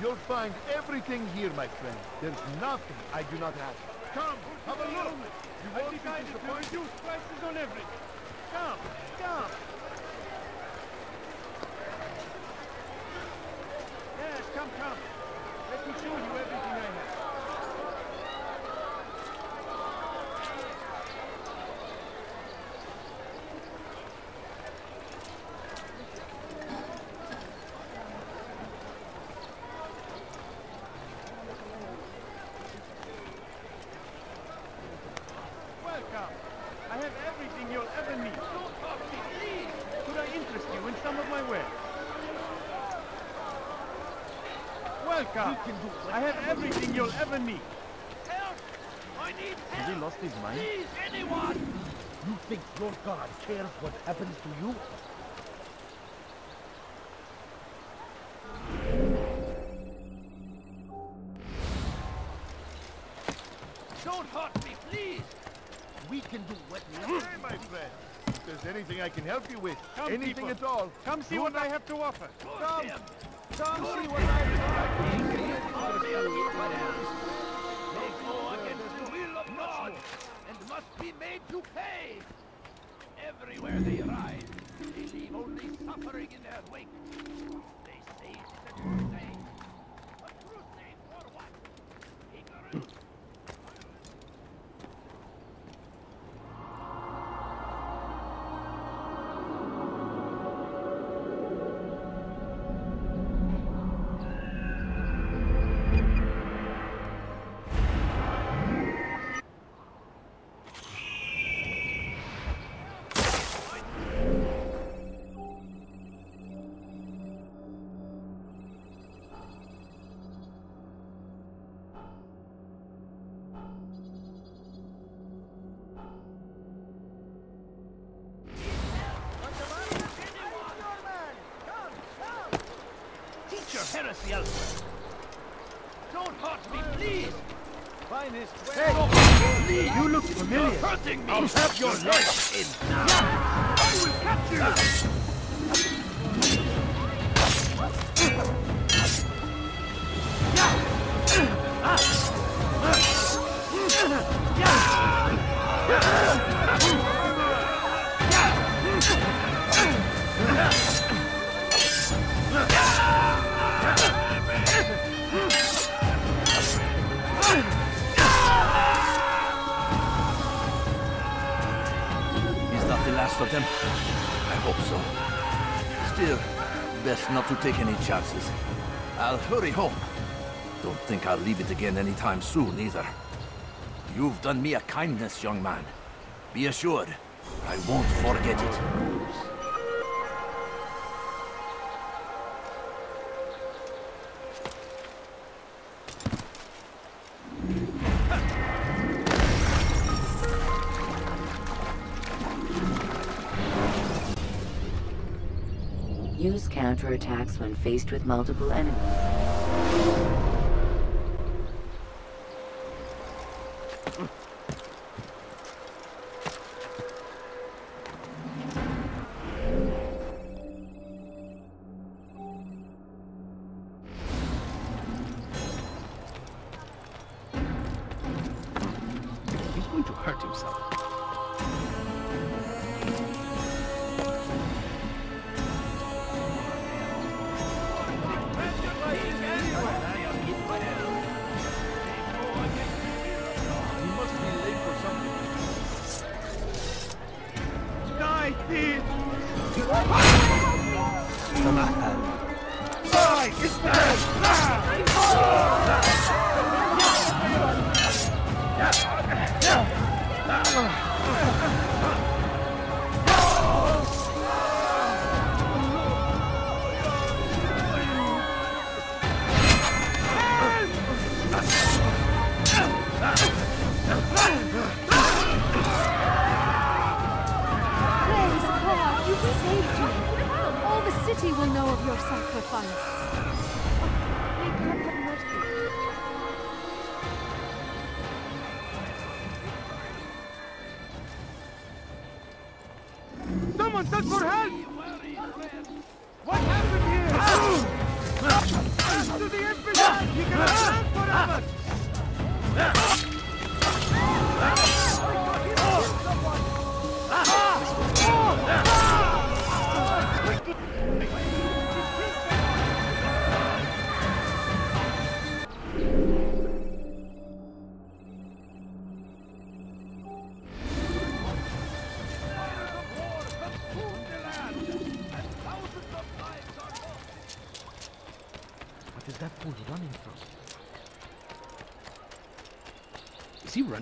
You'll find everything here, my friend. There's nothing I do not have. Come, have a look! You won't be disappointed. Reduce prices on everything. Come, come. Let me show you everything I have. Welcome. I have everything you'll ever need. Don't talk to me, please. Could I interest you in some of my wares? Welcome. I have everything you'll ever need. Help! Has he lost his mind? Please, anyone! You think your God cares what happens to you? Don't hurt me, please! We can do what we hmm. whatever, my friend. If there's anything I can help you with, Come, anything people. at all, Come see do what I have to offer. Come, him. come see what I Everywhere they arrive, they leave only suffering in their wake. Chances. I'll hurry home. Don't think I'll leave it again anytime soon, either. You've done me a kindness, young man. Be assured, I won't forget it. Counterattacks when faced with multiple enemies.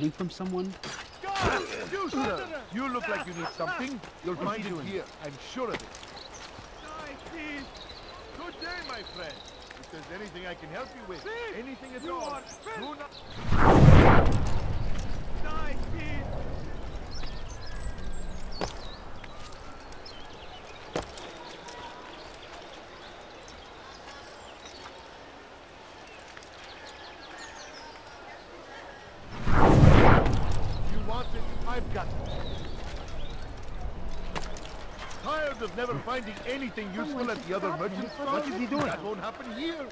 Is he running from someone? Guard! You, sir! You look like you need something. You'll What is find he it doing? here. I'm sure of it. Nice, Good day, my friend. If there's anything I can help you with, anything at You all, are do not... Die, Steve! You want it? I've got it. Tired of never finding anything useful at the other merchant What is he doing? That won't happen here.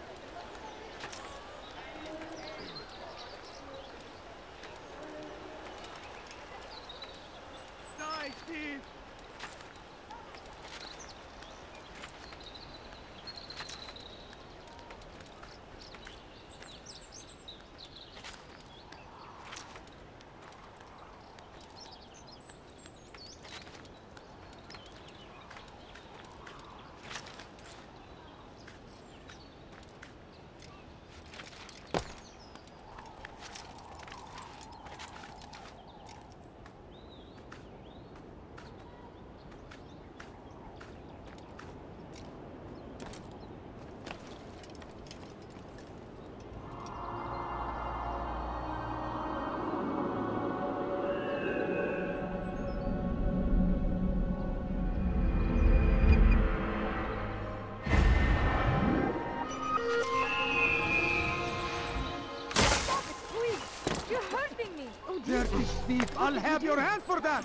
thief! I'll have your hand for that!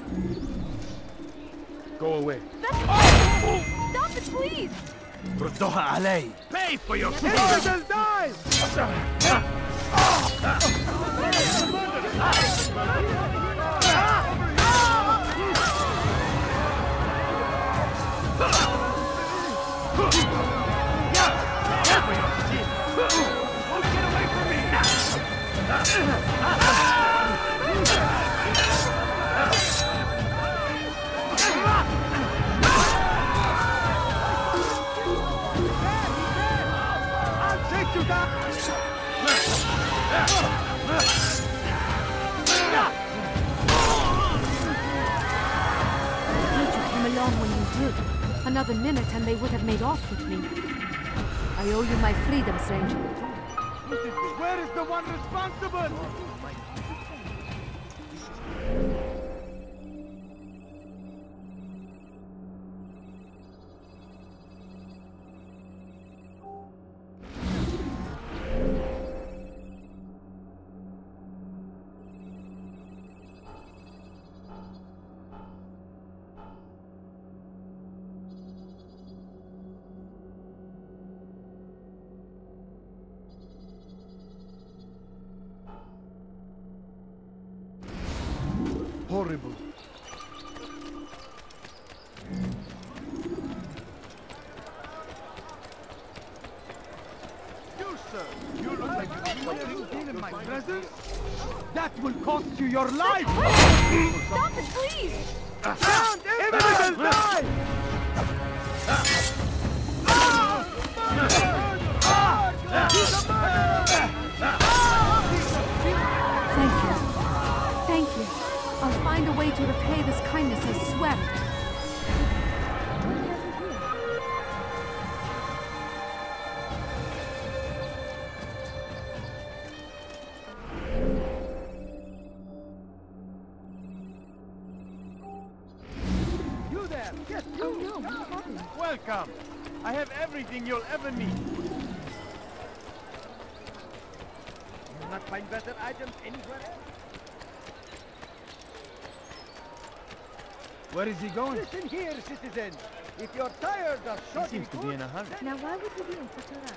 Go away. Stop it, please! ردوها علي. Pay for your Infidel, die! Along when you did. Another minute and they would have made off with me. I owe you my freedom, stranger. Where is the one responsible? Your life! Where is he going? Listen here, citizen. If you're tired of shooting, he seems to be in a hurry. Now, why would he be in such a rush?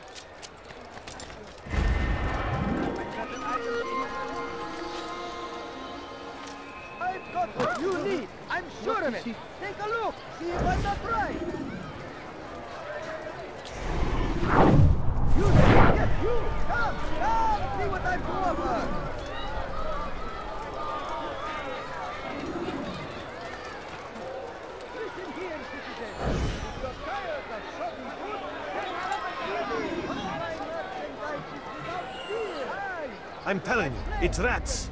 I've got what you need. I'm sure of it. She... Take a look. See if I'm not right. You, get you. Come, come. See what I've to. I'm telling you, it's rats.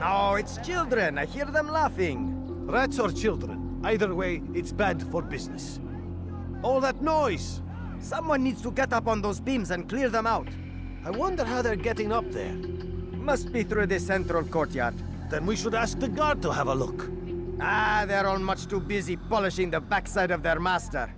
No, it's children. I hear them laughing. Rats or children. Either way, it's bad for business. All that noise! Someone needs to get up on those beams and clear them out. I wonder how they're getting up there. Must be through the central courtyard. Then we should ask the guard to have a look. Ah, they're all much too busy polishing the backside of their master.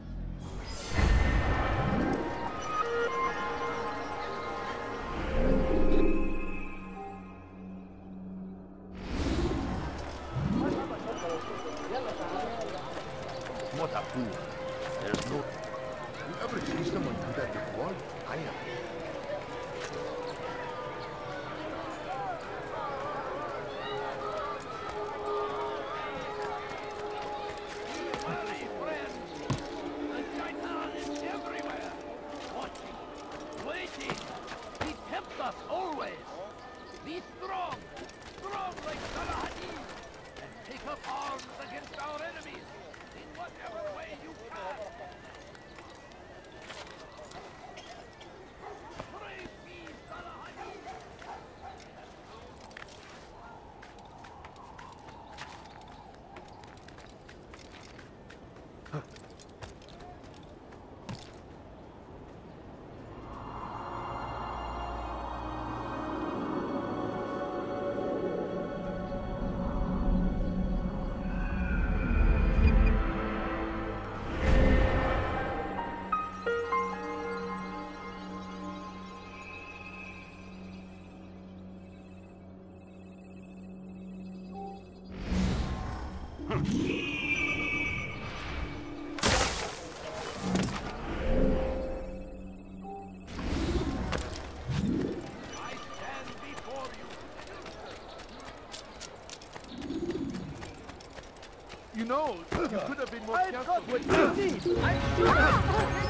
You could have been more I've careful. got what you need. I'm sure.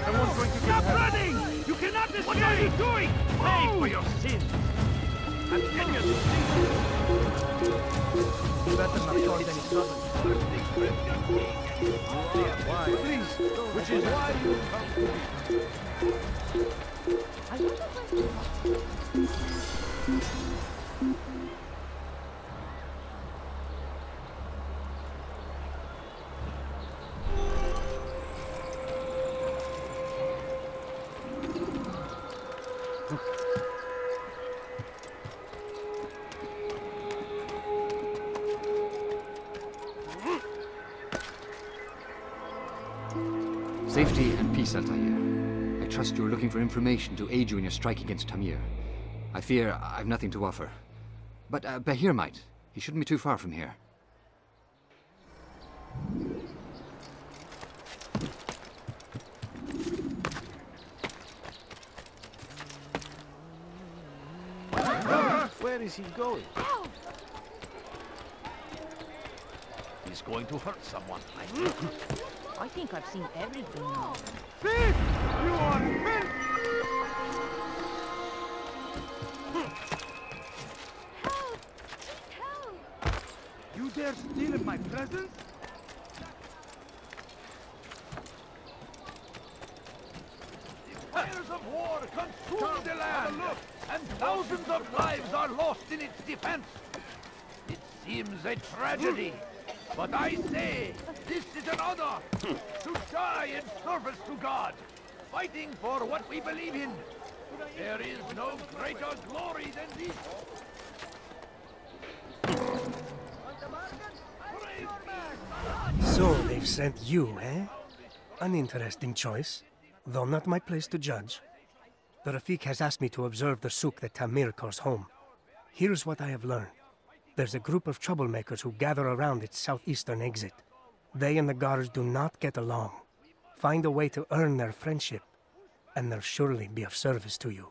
Someone's going to get Stop running! You cannot What are you doing? Pay for your sins! Then you You better not cause any trouble. Why? Please, which is why you come information to aid you in your strike against Tamir. I fear I've nothing to offer. But uh, Bahir might. He shouldn't be too far from here. Where is he going? He's going to hurt someone. I think. I think I've seen everything now. Thief! You are fit! Dare steal in my presence? The Fires of war consume the land, and thousands of lives are lost in its defense. It seems a tragedy, but I say this is an honor to die in service to God, fighting for what we believe in. There is no greater glory than this. So they've sent you, eh? An interesting choice, though not my place to judge. The Rafiq has asked me to observe the souk that Tamir calls home. Here's what I have learned. There's a group of troublemakers who gather around its southeastern exit. They and the guards do not get along. Find a way to earn their friendship, and they'll surely be of service to you.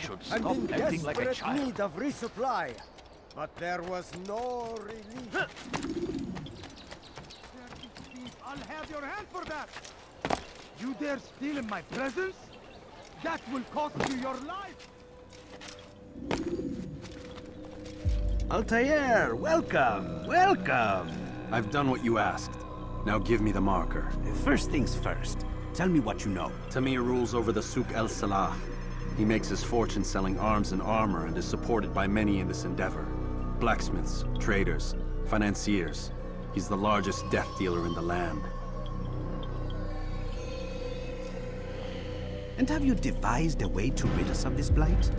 Should and stop in acting like a desperate child. need of resupply. But there was no relief. thief! I'll have your hand for that! You dare steal in my presence? That will cost you your life! Altair, welcome, welcome. I've done what you asked. Now give me the marker. First things first. Tell me what you know. Tamir rules over the Souk El Salah. He makes his fortune selling arms and armor and is supported by many in this endeavor. Blacksmiths, traders, financiers. He's the largest death dealer in the land. And have you devised a way to rid us of this blight?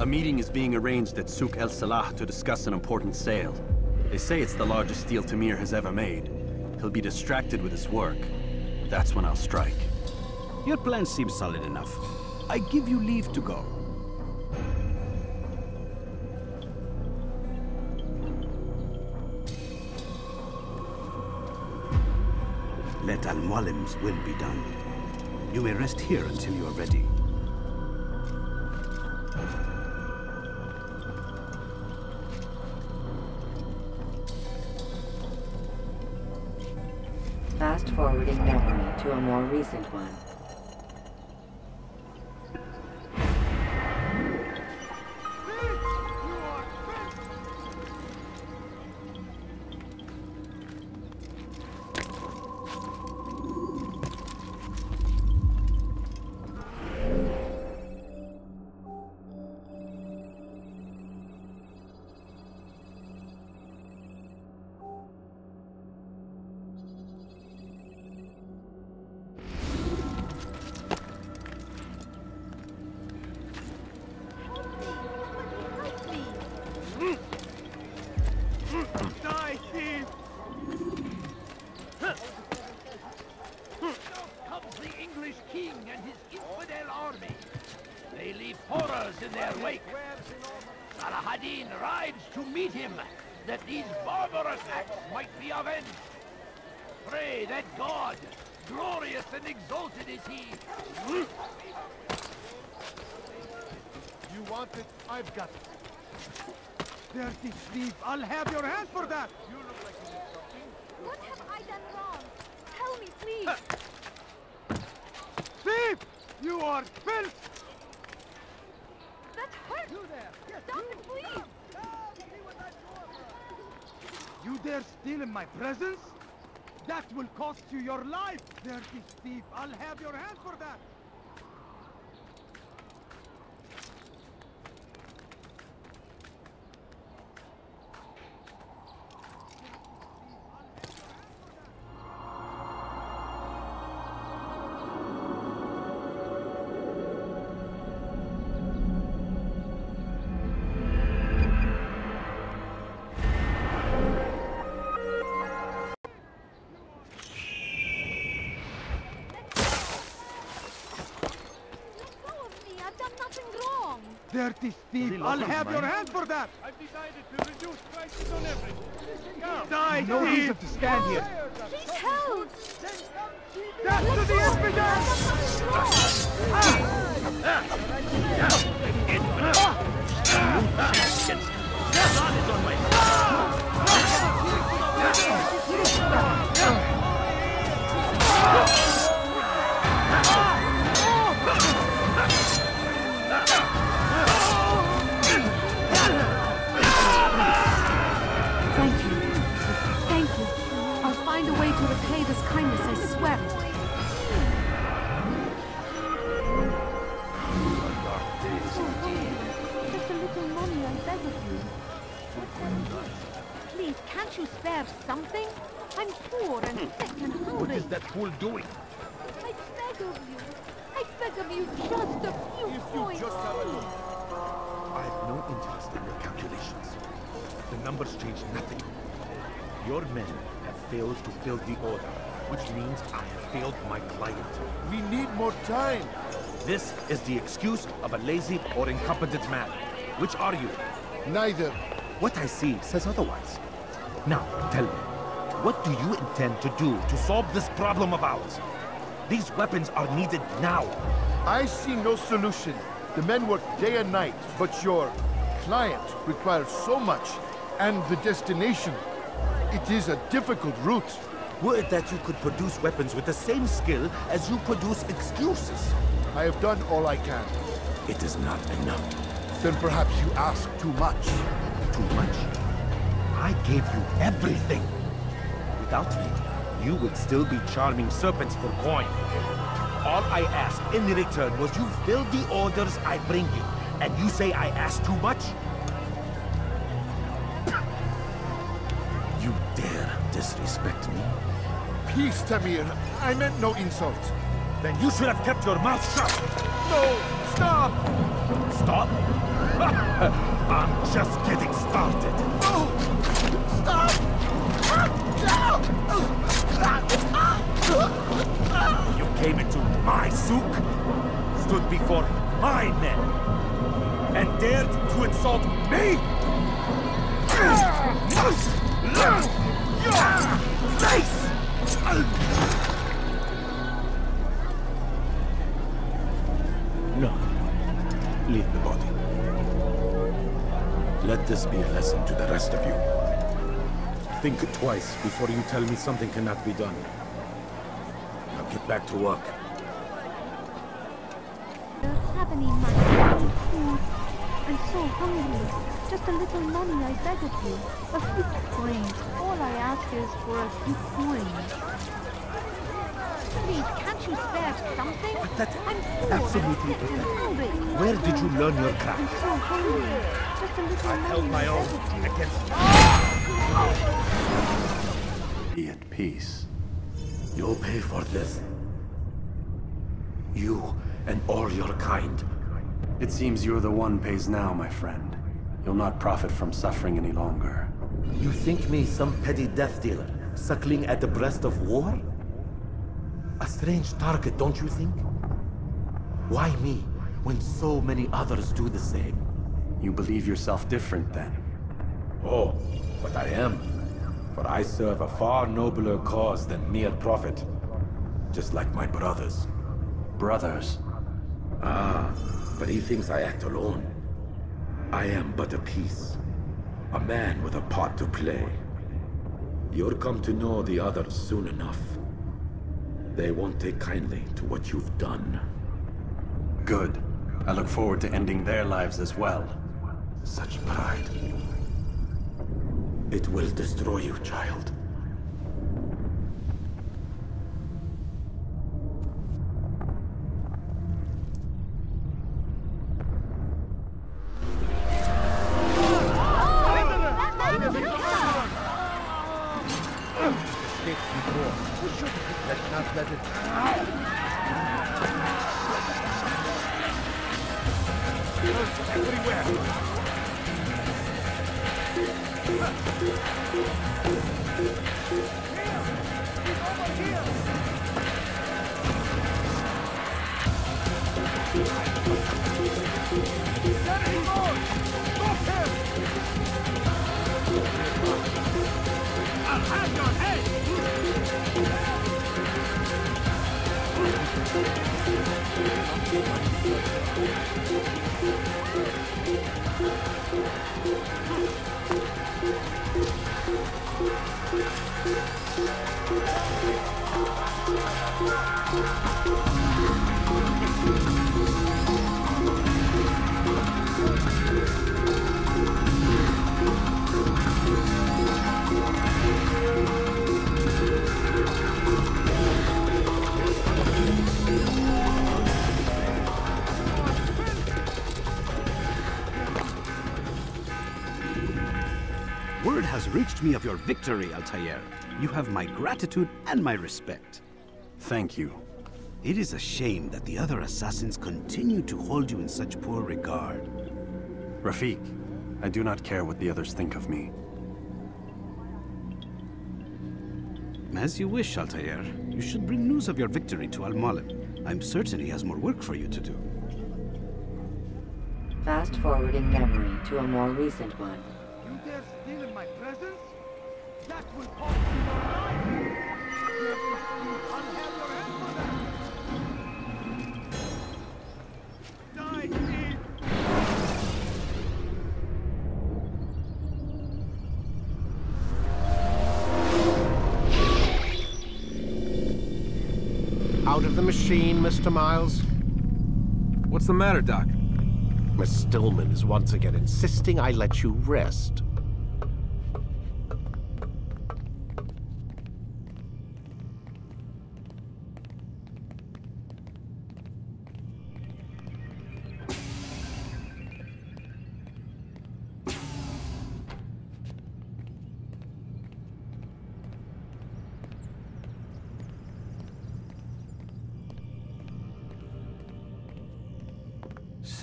A meeting is being arranged at Souk El Salah to discuss an important sale. They say it's the largest deal Tamir has ever made. He'll be distracted with his work. That's when I'll strike. Your plan seems solid enough. I give you leave to go. Let Al-Mualim's will be done. You may rest here until you are ready. Fast forwarding memory to a more recent one. Presence? That will cost you your life! Dirty thief! I'll have your hand for that! Dirty thief! I'll have your hand for that! I've decided to reduce prices on everything. Come. Die, no thief! reason to stand here! Please help. Death to the kindness, I swear it. Just a little money, I beg of you. Please, can't you spare something? I'm poor and hmm. sick and hungry. What is that fool doing? I beg of you. I beg of you just a few if coins. You just have a look. I have no interest in your calculations. The numbers change nothing. Your men have failed to fill the order which means I have failed my client. We need more time. This is the excuse of a lazy or incompetent man. Which are you? Neither. What I see says otherwise. Now, tell me, what do you intend to do to solve this problem of ours? These weapons are needed now. I see no solution. The men work day and night, but your client requires so much, and the destination. It is a difficult route. It that you could produce weapons with the same skill as you produce excuses. I have done all I can. It is not enough. Then perhaps you ask too much. Too much? I gave you everything. Without me, you would still be charming serpents for coin. All I ask in return was you fill the orders I bring you, and you say I ask too much? Disrespect me? Peace, Tamir. I meant no insult. Then you should have kept your mouth shut! No! Stop! Stop? I'm just getting started. No! Stop! You came into my souk, stood before my men, and dared to insult me? No. Leave the body. Let this be a lesson to the rest of you. Think twice before you tell me something cannot be done. Now get back to work. have any money. I'm so hungry. Just a little money, I beg of you. A few coins. All I ask is for a few coins. Please, can't you spare something? Pathetic. I'm poor Absolutely and sick and pathetic. Where did you learn your I'm craft? so hungry. Just a little I money, held my I own beg of you. against ah! Be at peace. You'll pay for this. You and all your kind. It seems you're the one pays now, my friend. You'll not profit from suffering any longer. You think me some petty death dealer, suckling at the breast of war? A strange target, don't you think? Why me, when so many others do the same? You believe yourself different, then? Oh, but I am. For I serve a far nobler cause than mere profit. Just like my brothers. Brothers? Ah, but he thinks I act alone. I am but a piece. A man with a part to play. You'll come to know the others soon enough. They won't take kindly to what you've done. Good. I look forward to ending their lives as well. Such pride. It will destroy you, child. Victory, Altair. You have my gratitude and my respect. Thank you. It is a shame that the other assassins continue to hold you in such poor regard. Rafiq, I do not care what the others think of me. As you wish, Altair. You should bring news of your victory to Al-Mualim. I'm certain he has more work for you to do. Fast forwarding memory to a more recent one. You dare steal in my presence? That will cost you your life! You have your hand for that! Die, thief! Out of the machine, Mr. Miles. What's the matter, Doc? Miss Stillman is once again insisting I let you rest.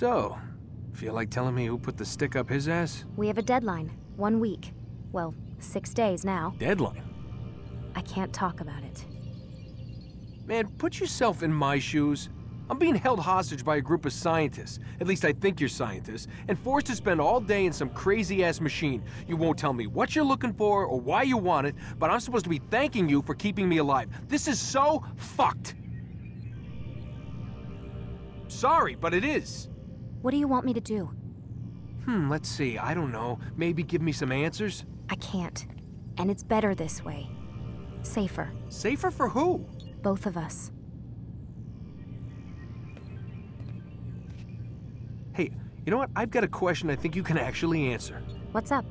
So, feel like telling me who put the stick up his ass? We have a deadline. One week. Well, six days now. Deadline? I can't talk about it. Man, put yourself in my shoes. I'm being held hostage by a group of scientists, at least I think you're scientists, and forced to spend all day in some crazy ass machine. You won't tell me what you're looking for or why you want it, but I'm supposed to be thanking you for keeping me alive. This is so fucked. Sorry, but it is. What do you want me to do? Hmm, let's see. I don't know. Maybe give me some answers? I can't. And it's better this way. Safer. Safer for who? Both of us. Hey, you know what? I've got a question I think you can actually answer. What's up?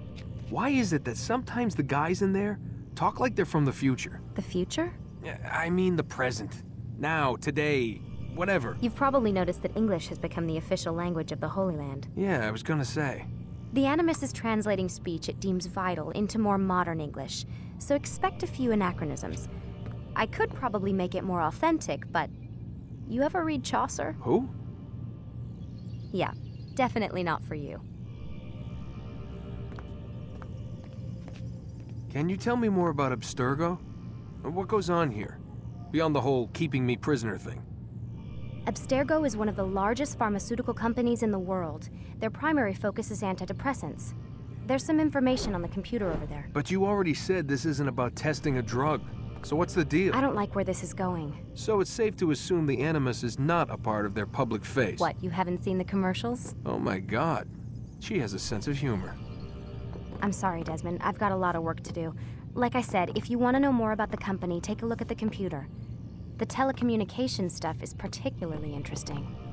Why is it that sometimes the guys in there talk like they're from the future? The future? I mean the present. Now, today, whatever. You've probably noticed that English has become the official language of the Holy Land. Yeah, I was gonna say. The Animus is translating speech it deems vital into more modern English, so expect a few anachronisms. I could probably make it more authentic, but. You ever read Chaucer? Who? Yeah, definitely not for you. Can you tell me more about Abstergo? What goes on here? Beyond the whole keeping me prisoner thing. Abstergo is one of the largest pharmaceutical companies in the world. Their primary focus is antidepressants. There's some information on the computer over there. But you already said this isn't about testing a drug. So what's the deal? I don't like where this is going. So it's safe to assume the Animus is not a part of their public face. What, you haven't seen the commercials? Oh my god. She has a sense of humor. I'm sorry, Desmond. I've got a lot of work to do. Like I said, if you want to know more about the company, take a look at the computer. The telecommunication stuff is particularly interesting.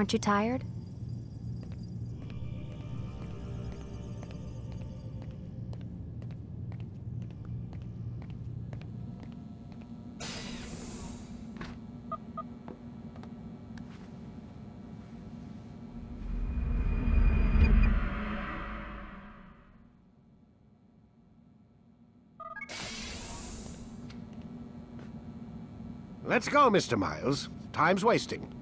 Aren't you tired? Let's go, Mr. Miles. Time's wasting.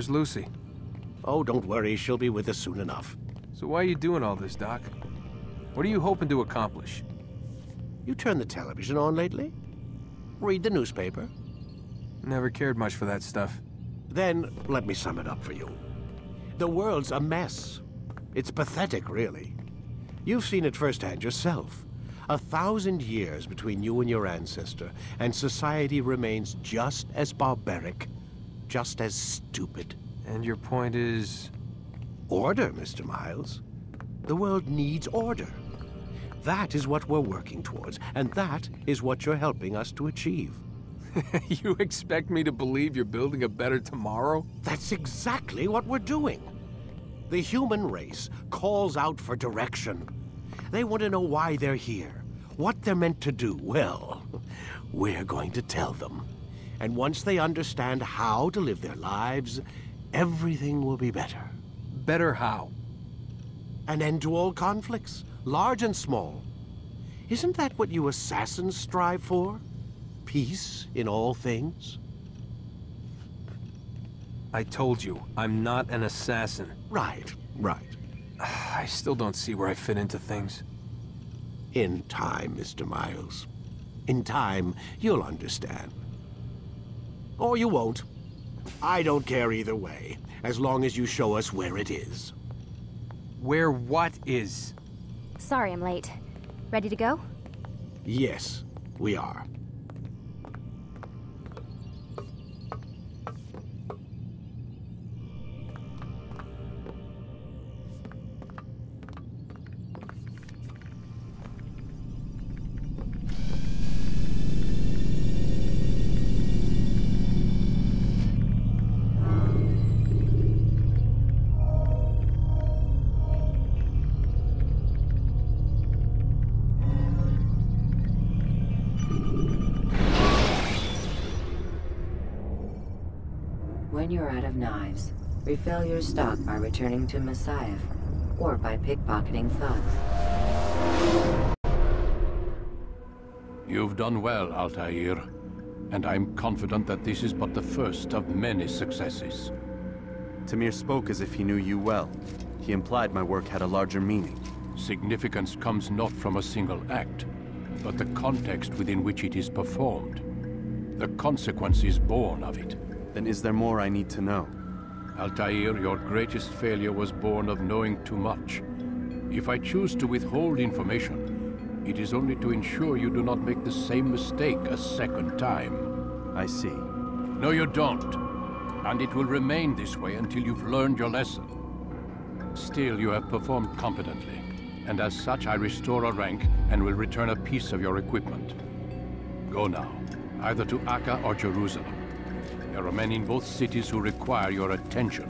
Where's Lucy? Oh, don't worry, she'll be with us soon enough. So why are you doing all this, Doc? What are you hoping to accomplish? You turn the television on lately? Read the newspaper? Never cared much for that stuff. Then, let me sum it up for you. The world's a mess. It's pathetic, really. You've seen it firsthand yourself. A thousand years between you and your ancestor, and society remains just as barbaric, just as stupid. And your point is? Order, Mr. Miles. The world needs order. That is what we're working towards, and that is what you're helping us to achieve. you expect me to believe you're building a better tomorrow? That's exactly what we're doing. The human race calls out for direction. They want to know why they're here, what they're meant to do. Well, we're going to tell them. And once they understand how to live their lives, everything will be better. Better how? An end to all conflicts, large and small. Isn't that what you assassins strive for? Peace in all things? I told you, I'm not an assassin. Right, right. I still don't see where I fit into things. In time, Mr. Miles. In time, you'll understand. Or you won't. I don't care either way, as long as you show us where it is. Where what is? Sorry I'm late. Ready to go? Yes, we are. Knives, refill your stock by returning to Masyaf, or by pickpocketing thugs. You've done well, Altair. And I'm confident that this is but the first of many successes. Tamir spoke as if he knew you well. He implied my work had a larger meaning. Significance comes not from a single act, but the context within which it is performed. The consequence is born of it. Then is there more I need to know? Altair, your greatest failure was born of knowing too much. If I choose to withhold information, it is only to ensure you do not make the same mistake a second time. I see. No, you don't. And it will remain this way until you've learned your lesson. Still, you have performed competently, and as such I restore a rank and will return a piece of your equipment. Go now, either to Acre or Jerusalem. There are men in both cities who require your attention.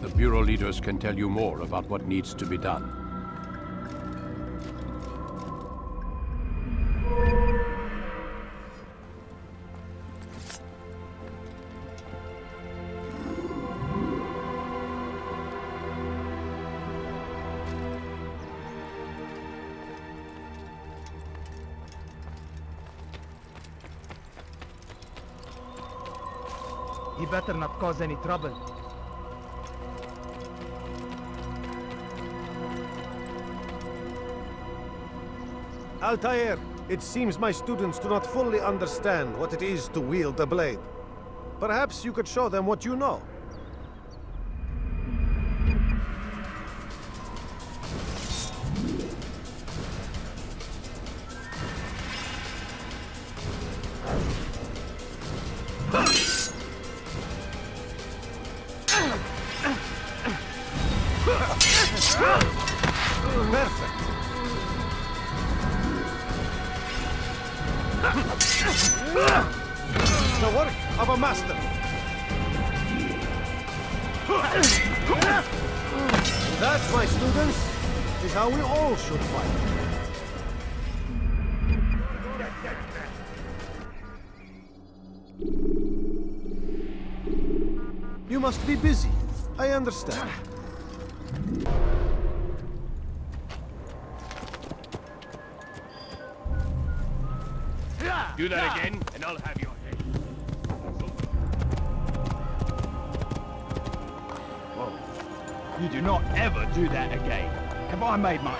The Bureau leaders can tell you more about what needs to be done. Better not cause any trouble. Altair, it seems my students do not fully understand what it is to wield a blade. Perhaps you could show them what you know. understand. Do that again, and I'll have your head. Whoa. You do not ever do that again. Have I made my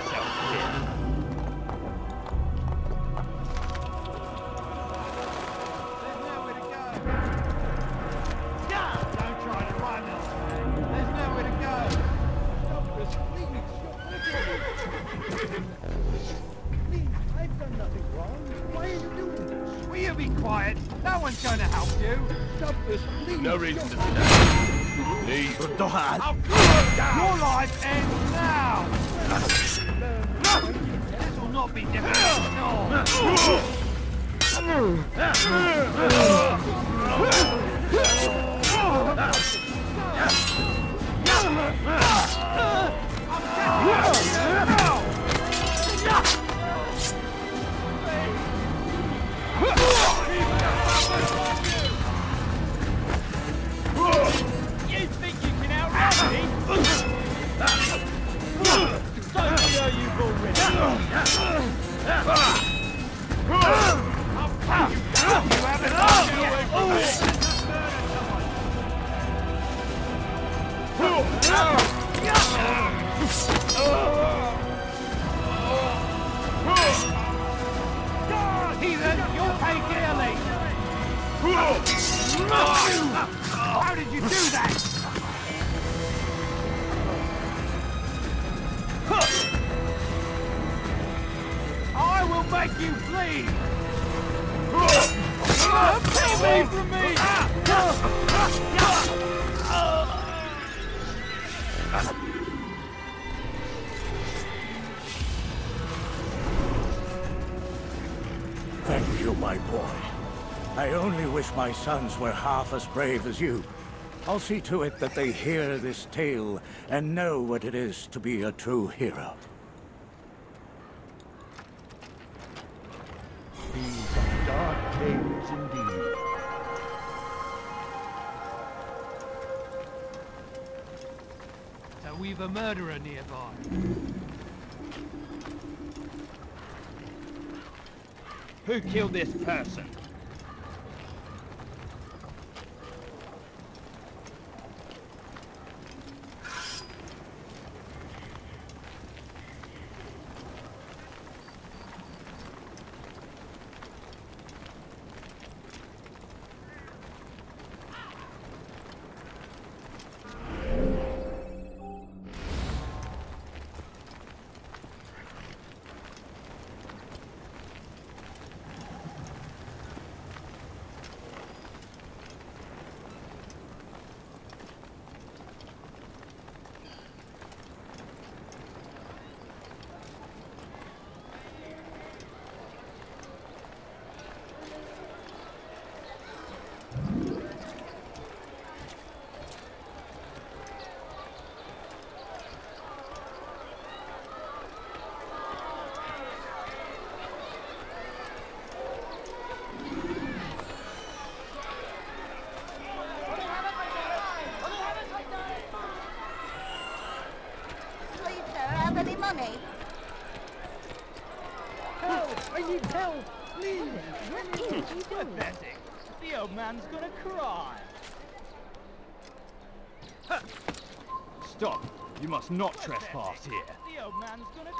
my sons were half as brave as you. I'll see to it that they hear this tale and know what it is to be a true hero. These are dark indeed. A murderer nearby. Who killed this person? man's gonna cry. Stop. You must not trespass here. The old man's gonna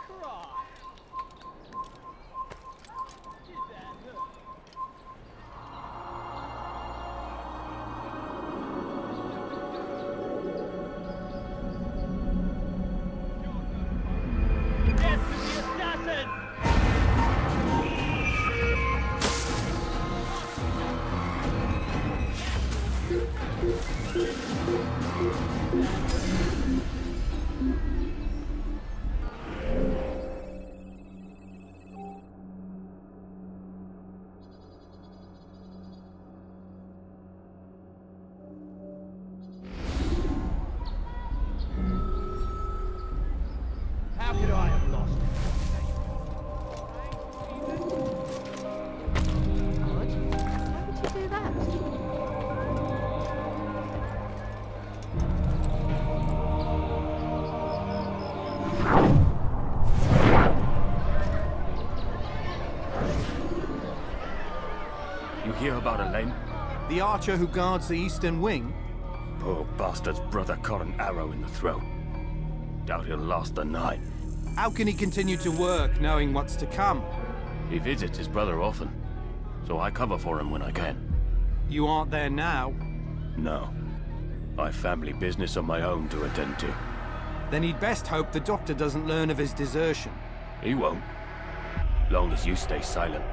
about Elaine? The archer who guards the eastern wing? Poor bastard's brother caught an arrow in the throat. Doubt he'll last the night. How can he continue to work, knowing what's to come? He visits his brother often, so I cover for him when I can. You aren't there now? No. I family business on my own to attend to. Then he'd best hope the doctor doesn't learn of his desertion. He won't. Long as you stay silent.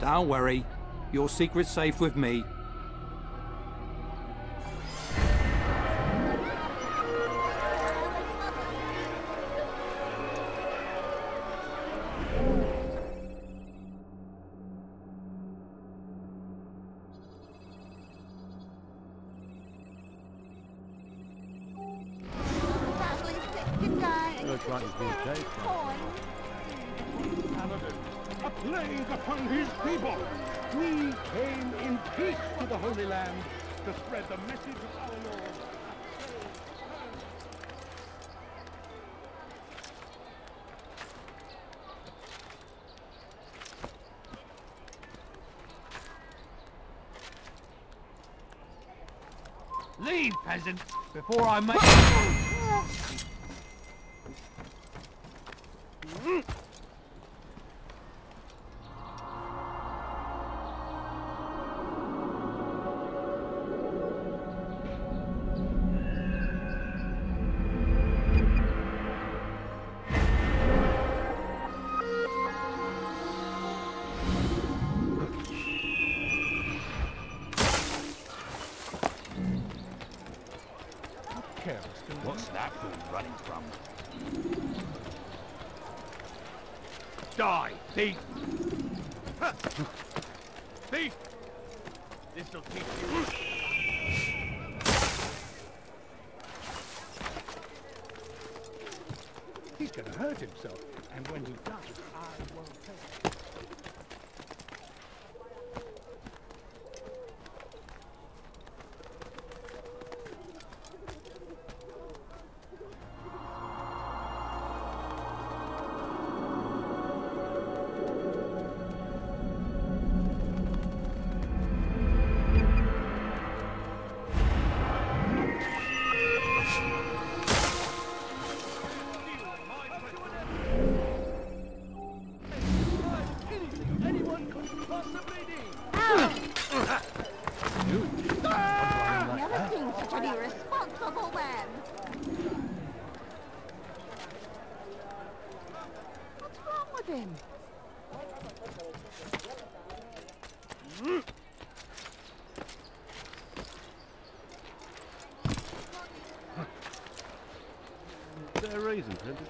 Don't worry. Your secret's safe with me. Leave, before I make...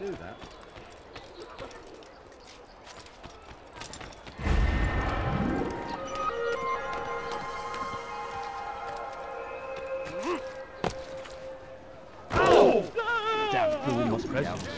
do that? Damn fool must be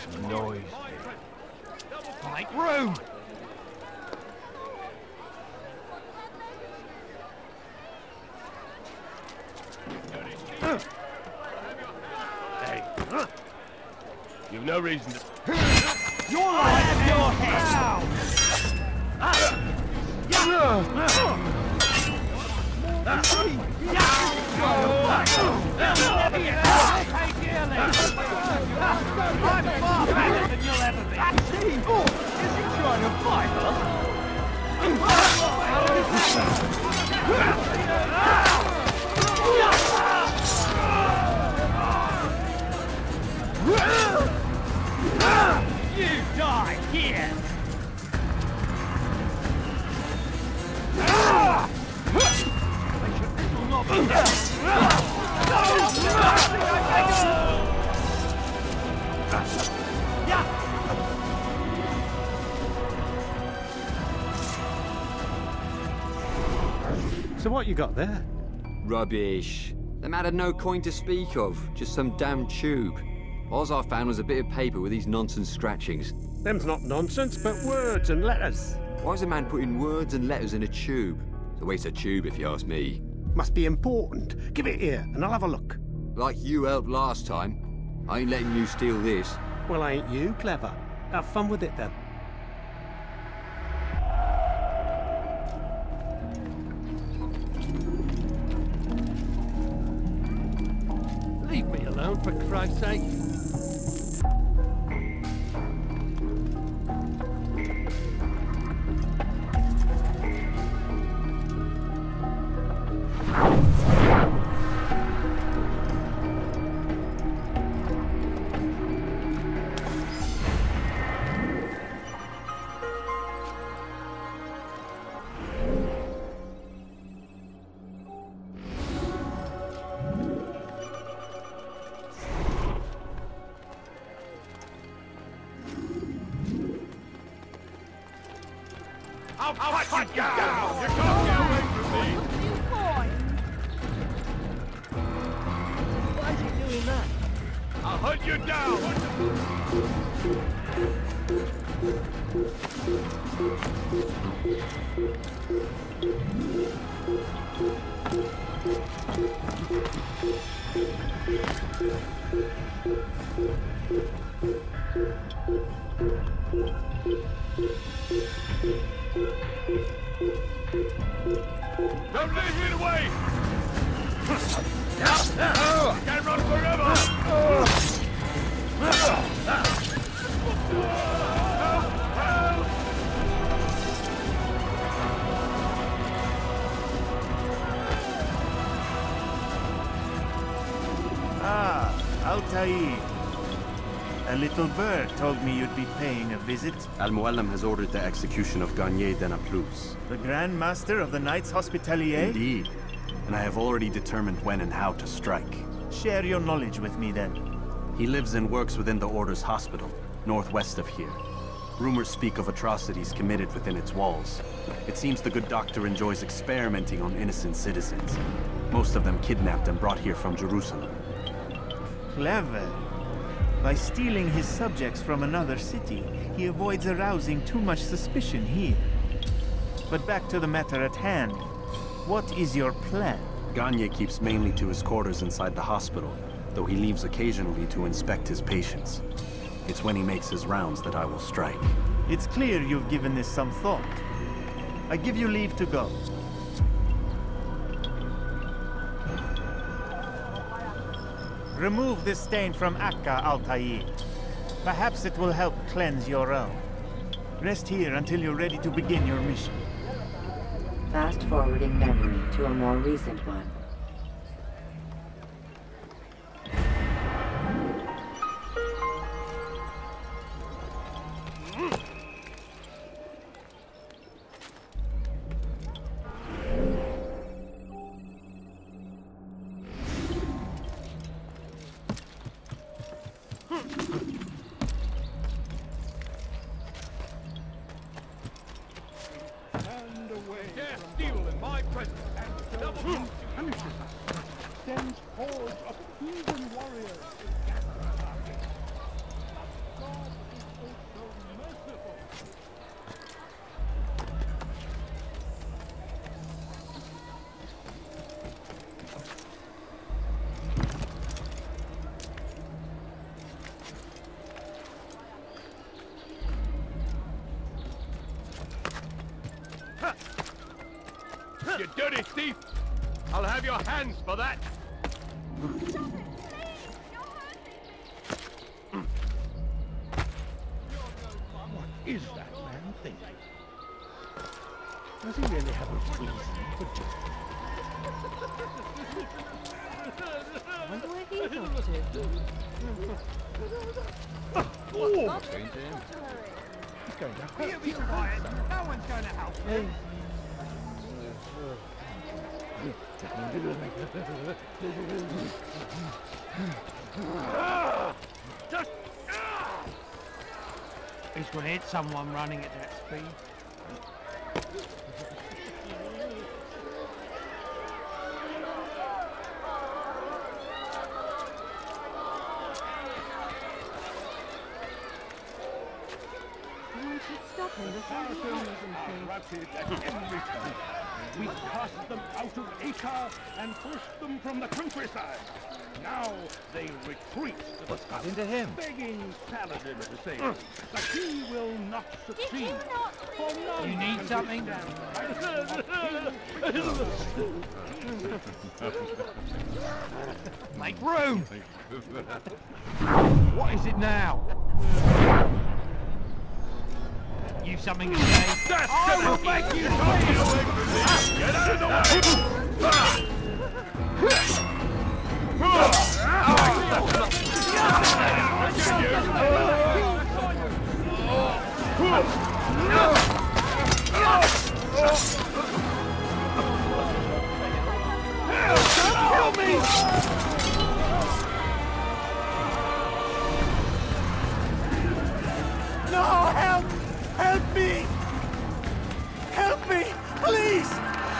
got there? Rubbish. The man had no coin to speak of, just some damn tube. All I found was a bit of paper with these nonsense scratchings. Them's not nonsense, but words and letters. Why is a man putting words and letters in a tube? It's a waste of tube, if you ask me. Must be important. Give it here, and I'll have a look. Like you helped last time. I ain't letting you steal this. Well, ain't you clever? Have fun with it then. Bird told me you'd be paying a visit. Al-Mualim has ordered the execution of Garnier de Naplouse. The Grand Master of the Knights Hospitalier? Indeed. And I have already determined when and how to strike. Share your knowledge with me then. He lives and works within the Order's hospital, northwest of here. Rumors speak of atrocities committed within its walls. It seems the good doctor enjoys experimenting on innocent citizens. Most of them kidnapped and brought here from Jerusalem. Clever. By stealing his subjects from another city, he avoids arousing too much suspicion here. But back to the matter at hand. What is your plan? Garnier keeps mainly to his quarters inside the hospital, though he leaves occasionally to inspect his patients. It's when he makes his rounds that I will strike. It's clear you've given this some thought. I give you leave to go. Remove this stain from Akka, Altair. Perhaps it will help cleanse your realm. Rest here until you're ready to begin your mission. Fast forwarding memory to a more recent one. Someone running at that speed. We cast them out of Acre and pushed them from the countryside. Now they retreat to the south, into him? begging Saladin to save them. But he will not succeed. For none You need can something? Make room! What is it now? You something to say? That's gonna make you get away from! Get out of the way! Help me! Please!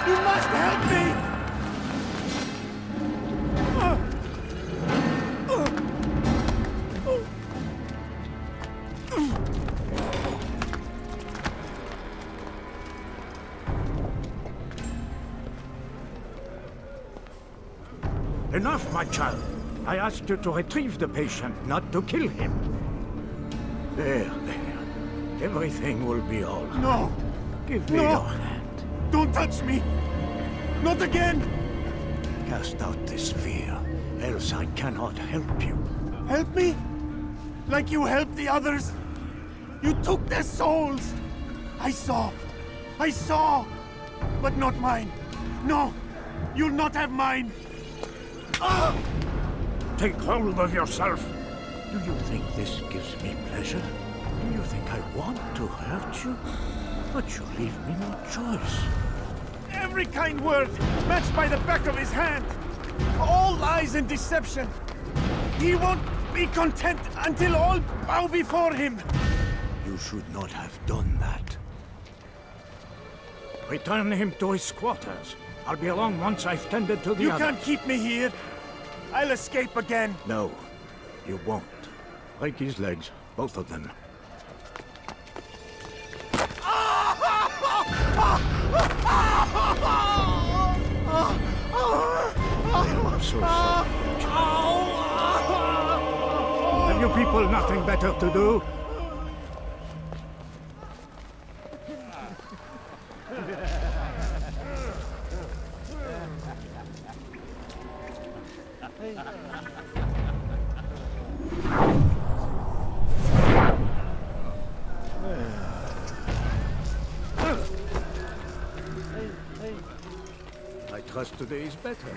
You must help me! Enough, my child. I asked you to retrieve the patient, not to kill him. There, there. Everything will be all right. No! Give me No! your hand. Don't touch me! Not again! Cast out this fear, else I cannot help you. Help me? Like you helped the others? You took their souls! I saw! I saw! But not mine! No! You'll not have mine! Take hold of yourself. Do you think this gives me pleasure? Do you think I want to hurt you? But you leave me no choice. Every kind word matched by the back of his hand! All lies and deception! He won't be content until all bow before him! You should not have done that. Return him to his quarters. I'll be along once I've tended to the You others. can't keep me here! I'll escape again! No, you won't. Break his legs, both of them. I'm so sorry. Have you people nothing better to do? I today is better.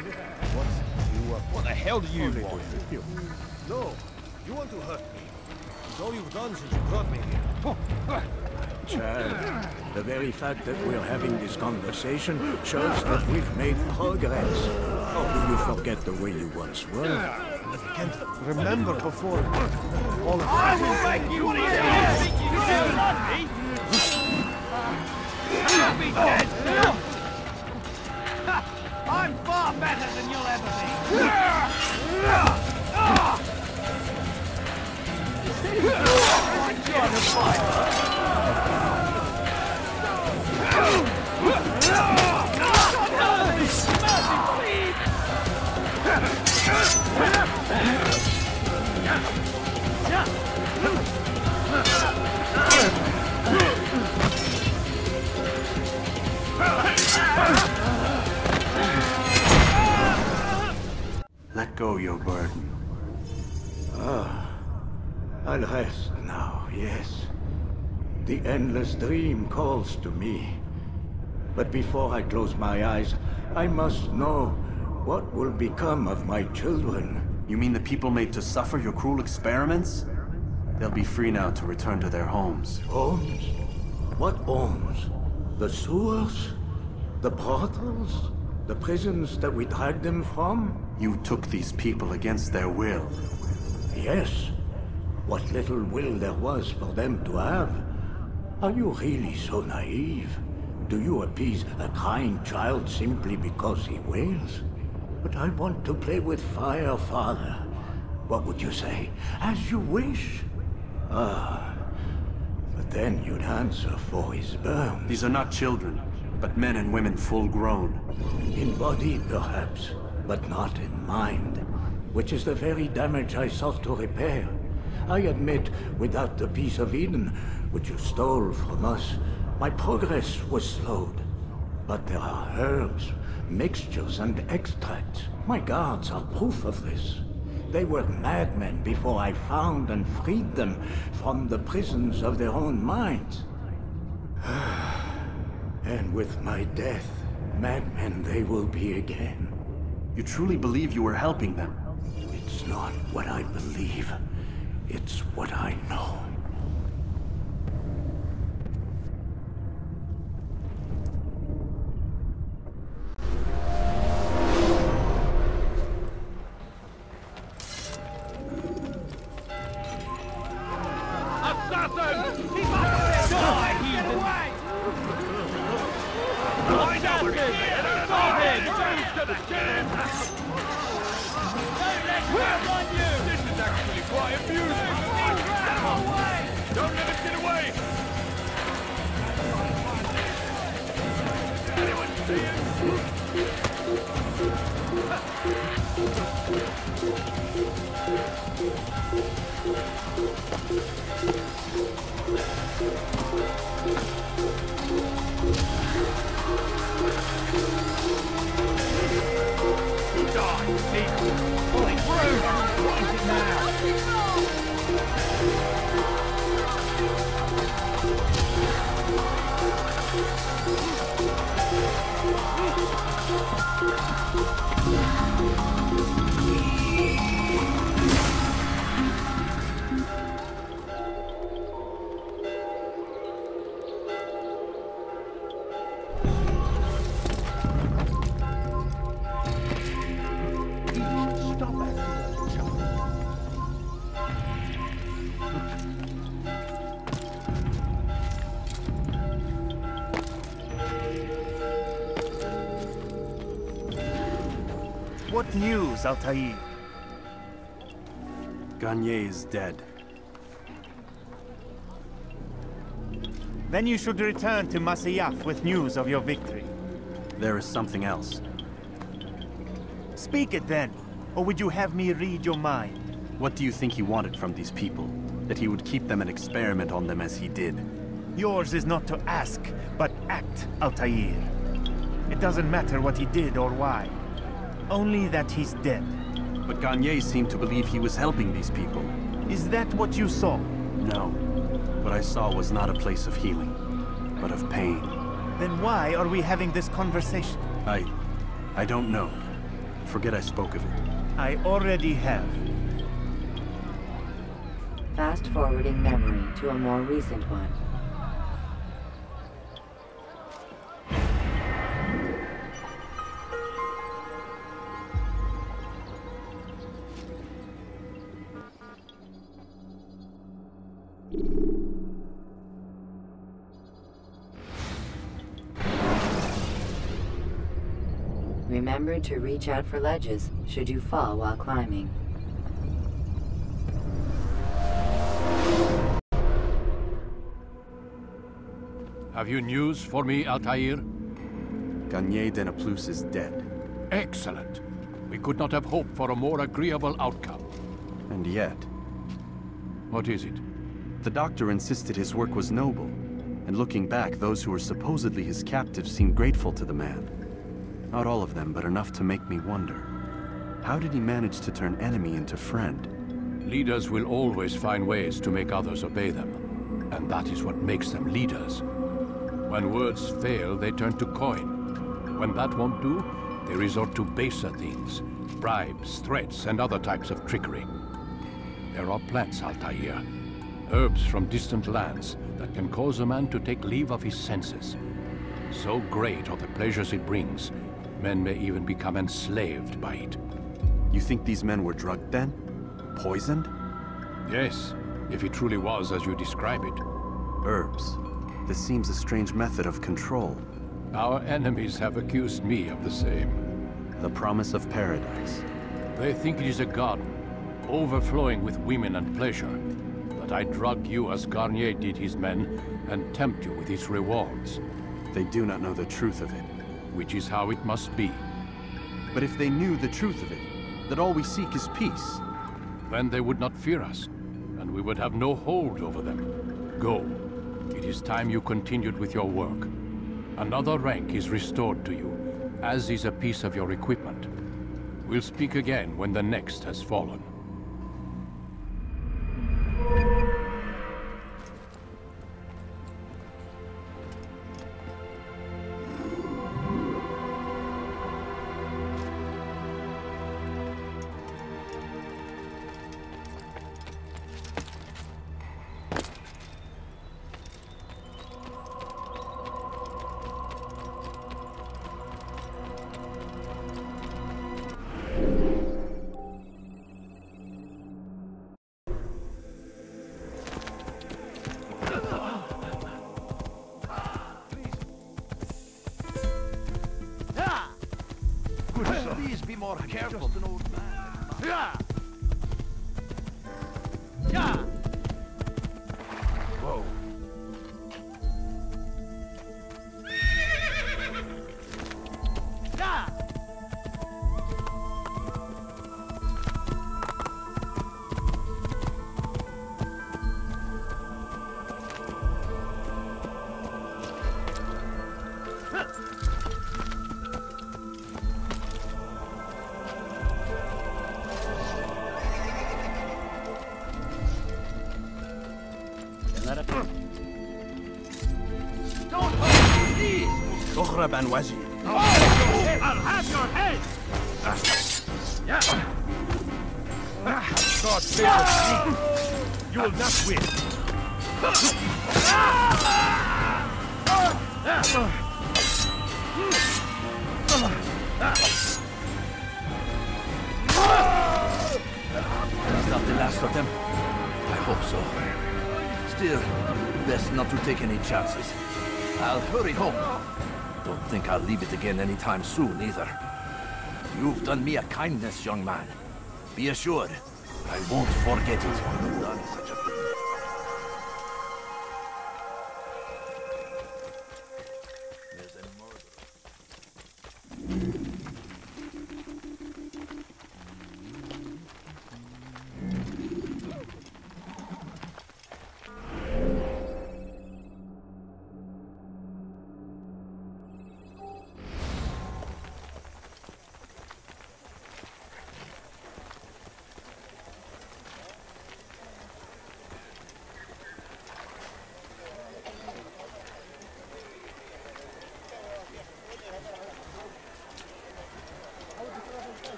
What? You, uh, what the hell do you Only want? you. No, you want to hurt me. It's all you've done since you brought me here. Chad, the very fact that we're having this conversation shows that we've made progress. Or do you forget the way you once were? I can't remember before. All of I will make you dead! You do not me! You'll be dead ever Let go your burden. Ah, I'll rest now, yes. The endless dream calls to me. But before I close my eyes, I must know what will become of my children. You mean the people made to suffer your cruel experiments? They'll be free now to return to their homes. Homes? What homes? The sewers? The brothels? The prisons that we dragged them from? You took these people against their will. Yes. What little will there was for them to have. Are you really so naive? Do you appease a crying child simply because he wails? But I want to play with fire, father. What would you say? As you wish. Ah. But then you'd answer for his burn. These are not children, but men and women full grown. In body, perhaps, but not in mind. Which is the very damage I sought to repair. I admit, without the piece of Eden, which you stole from us, my progress was slowed. But there are herbs, mixtures, and extracts. My guards are proof of this. They were madmen before I found and freed them from the prisons of their own minds. Ah, and with my death, madmen they will be again. You truly believe you are helping them? It's not what I believe. It's what I know. Altair? Garnier is dead. Then you should return to Masyaf with news of your victory. There is something else. Speak it then, or would you have me read your mind? What do you think he wanted from these people? That he would keep them and experiment on them as he did? Yours is not to ask, but act, Altair. It doesn't matter what he did or why. Only that he's dead. But Garnier seemed to believe he was helping these people. Is that what you saw? No. What I saw was not a place of healing, but of pain. Then why are we having this conversation? I... I don't know. Forget I spoke of it. I already have. Fast forwarding memory to a more recent one. Remember to reach out for ledges should you fall while climbing. Have you news for me, Altair? Garnier de Naplouse is dead. Excellent. We could not have hoped for a more agreeable outcome. And yet... What is it? The doctor insisted his work was noble. And looking back, those who were supposedly his captives seemed grateful to the man. Not all of them, but enough to make me wonder. How did he manage to turn enemy into friend? Leaders will always find ways to make others obey them. And that is what makes them leaders. When words fail, they turn to coin. When that won't do, they resort to baser things. Bribes, threats, and other types of trickery. There are plants, Altair. Herbs from distant lands that can cause a man to take leave of his senses. So great are the pleasures it brings, men may even become enslaved by it. You think these men were drugged then? Poisoned? Yes, if it truly was as you describe it. Herbs. This seems a strange method of control. Our enemies have accused me of the same. The promise of paradise. They think it is a garden, overflowing with women and pleasure. That I drug you as Garnier did his men, and tempt you with its rewards. They do not know the truth of it. Which is how it must be. But if they knew the truth of it, that all we seek is peace. Then they would not fear us, and we would have no hold over them. Go. It is time you continued with your work. Another rank is restored to you, as is a piece of your equipment. We'll speak again when the next has fallen. Anytime soon, either. You've done me a kindness, young man. Be assured, I won't forget it.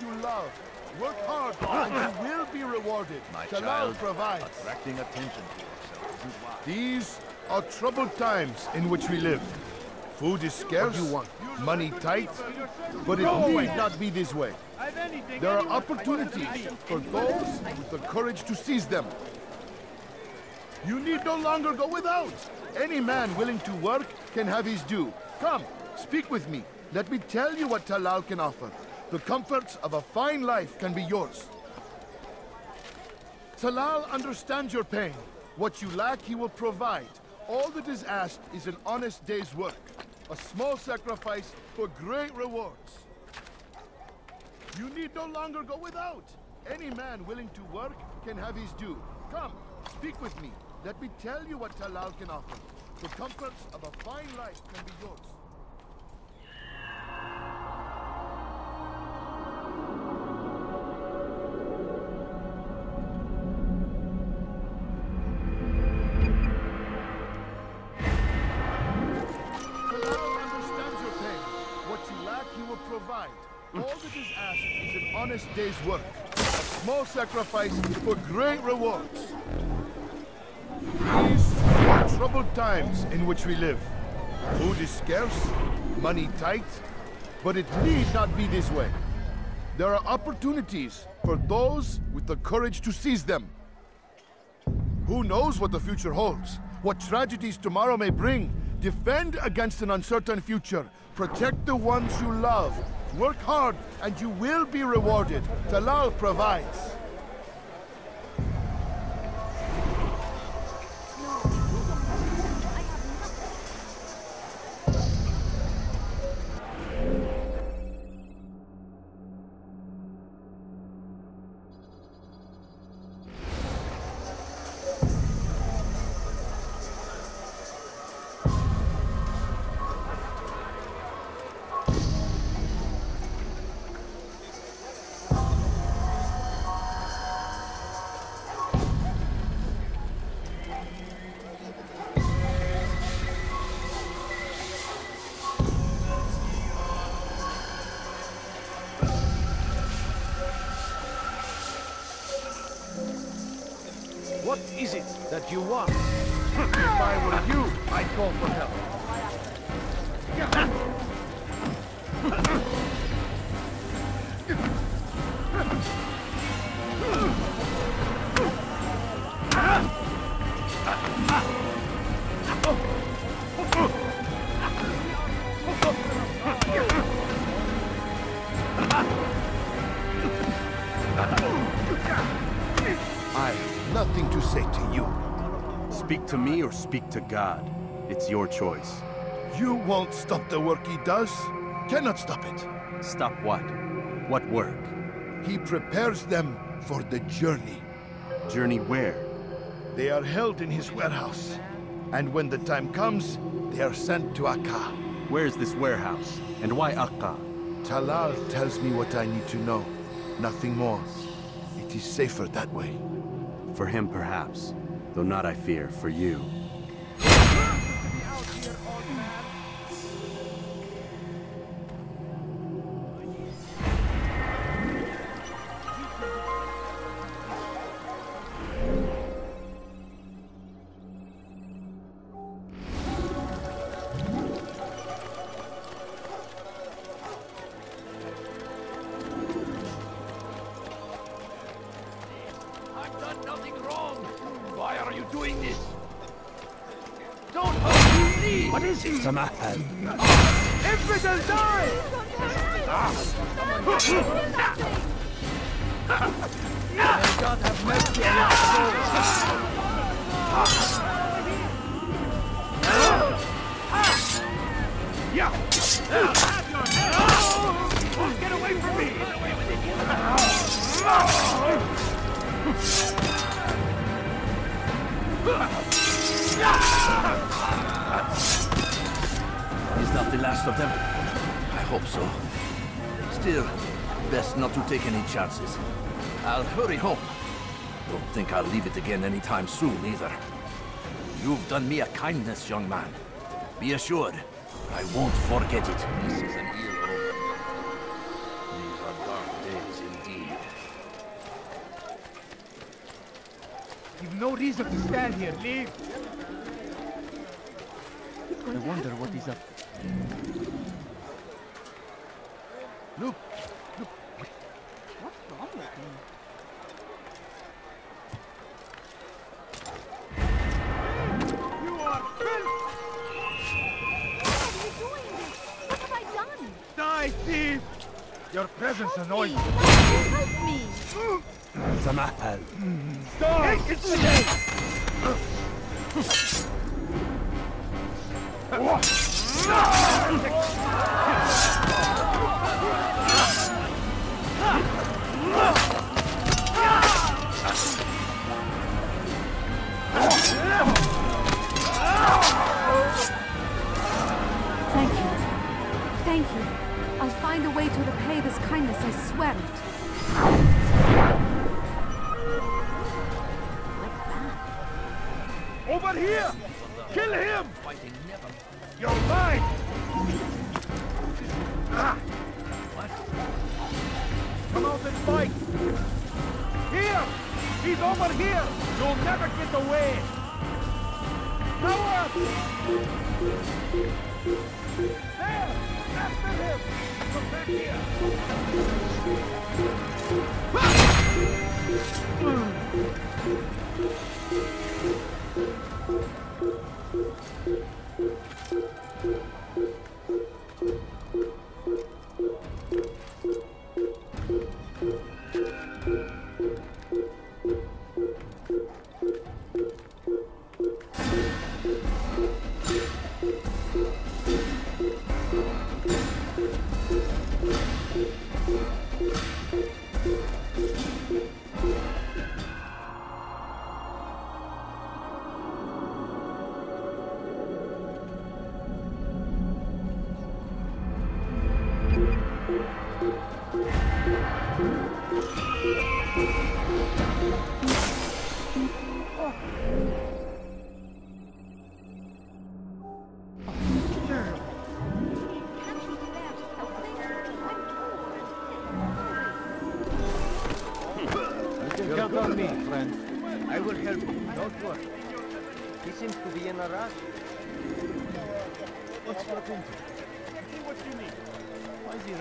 You love. Work hard, and you will be rewarded. My Talal child, provides. attracting attention to yourself. These are troubled times in which we live. Food is scarce, you want money tight, but it need not be this way. There are opportunities for those with the courage to seize them. You need no longer go without. Any man willing to work can have his due. Come, speak with me. Let me tell you what Talal can offer. The comforts of a fine life can be yours. Talal understands your pain. What you lack, he will provide. All that is asked is an honest day's work. A small sacrifice for great rewards. You need no longer go without. Any man willing to work can have his due. Come, speak with me. Let me tell you what Talal can offer. The comforts of a fine life can be yours. All that is asked is an honest day's work. A small sacrifice for great rewards. These are troubled times in which we live. Food is scarce, money tight, but it need not be this way. There are opportunities for those with the courage to seize them. Who knows what the future holds? What tragedies tomorrow may bring? Defend against an uncertain future. Protect the ones you love. Work hard and you will be rewarded. Talal provides. I have nothing to say to you. Speak to me or speak to God. It's your choice. You won't stop the work he does. Cannot stop it. Stop what? What work? He prepares them for the journey. Journey where? They are held in his warehouse. And when the time comes, they are sent to Akka. Where is this warehouse? And why Akka? Talal tells me what I need to know. Nothing more. It is safer that way. For him, perhaps. Though not, I fear, for you. Is it? Anytime soon, either. You've done me a kindness, young man. Be assured, I won't forget it. This is an ill. These are dark days indeed. You've no reason to stand here. Leave.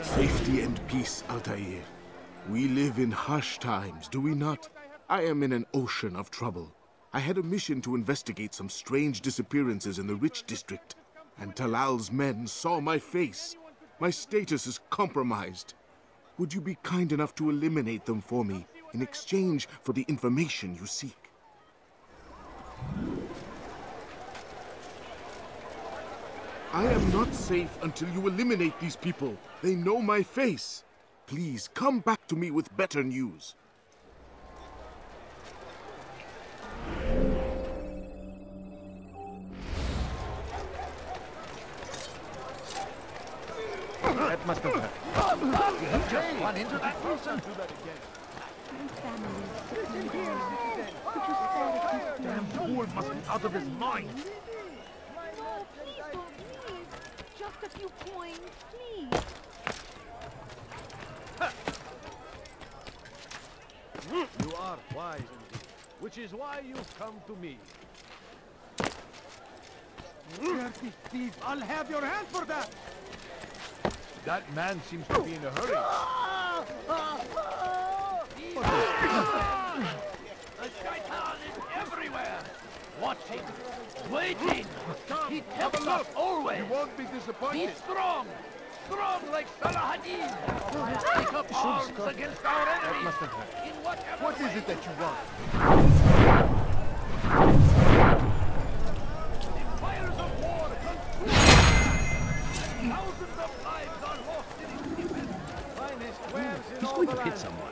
Safety and peace, Altair. We live in harsh times, do we not? I am in an ocean of trouble. I had a mission to investigate some strange disappearances in the Rich District, and Talal's men saw my face. My status is compromised. Would you be kind enough to eliminate them for me in exchange for the information you seek? I am not safe until you eliminate these people. They know my face. Please, come back to me with better news. That must have hurt. You just run into that person. Damn fool must be out of his mind. No, please don't leave. Just a few coins, please. You are wise indeed, which is why you've come to me. Dirty thief, I'll have your hand for that. That man seems to be in a hurry. Ah! Ah! Ah! The shaitan is everywhere. Watching, waiting. He tempts us always. You won't be disappointed. Be strong. Strong like Salahadin. Take up arms against our enemies. must have hurt. In whatever What is way. it that you want? Fires of war consume. Thousands of lives are lost in its defense. Finest wares in He's all going to hit someone.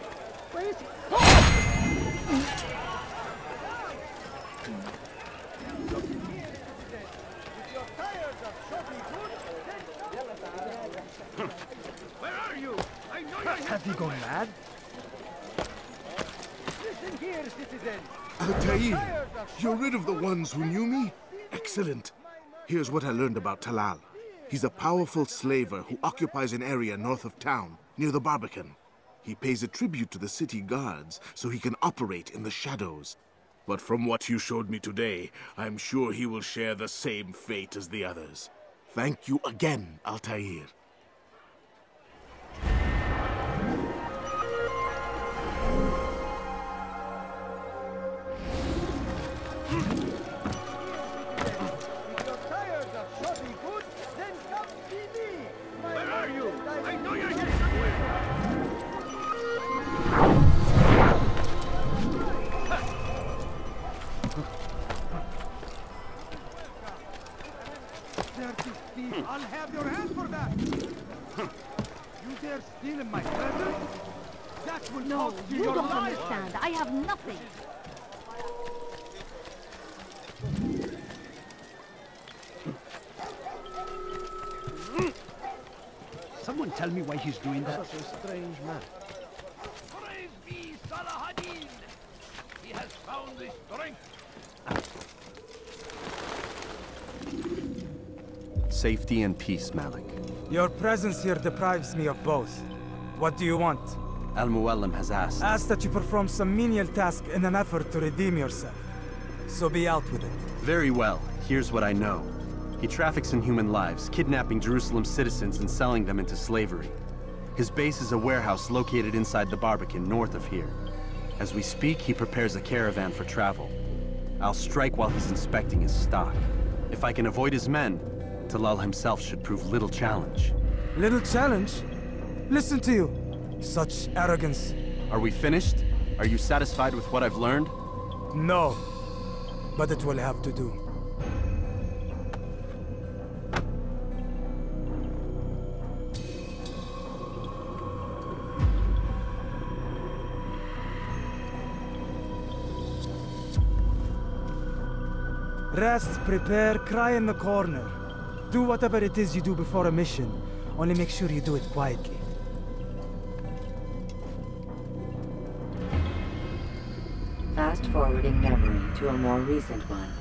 Where is he? Oh! If you're tired of shopping good, Where are you? I know you're here. Have you gone mad? Listen here, citizen. Altair, you're rid of the ones who knew me? Excellent. Here's what I learned about Talal. He's a powerful slaver who occupies an area north of town, near the Barbican. He pays a tribute to the city guards so he can operate in the shadows. But from what you showed me today, I'm sure he will share the same fate as the others. Thank you again, Altair. I'll have your hand for that. You dare steal in my presence? That will No, cost you you your don't life. understand. I have nothing. Someone tell me why he's doing that. Such a strange man. Praise be Salahadin. He has found the strength. Safety and peace, Malik. Your presence here deprives me of both. What do you want? Al Mualim has asked. Ask that you perform some menial task in an effort to redeem yourself. So be out with it. Very well. Here's what I know. He traffics in human lives, kidnapping Jerusalem citizens and selling them into slavery. His base is a warehouse located inside the Barbican, north of here. As we speak, he prepares a caravan for travel. I'll strike while he's inspecting his stock. If I can avoid his men, Talal himself should prove little challenge. Little challenge? Listen to you. Such arrogance. Are we finished? Are you satisfied with what I've learned? No. But it will have to do. Rest, prepare, cry in the corner. Do whatever it is you do before a mission. Only make sure you do it quietly. Fast forwarding memory to a more recent one.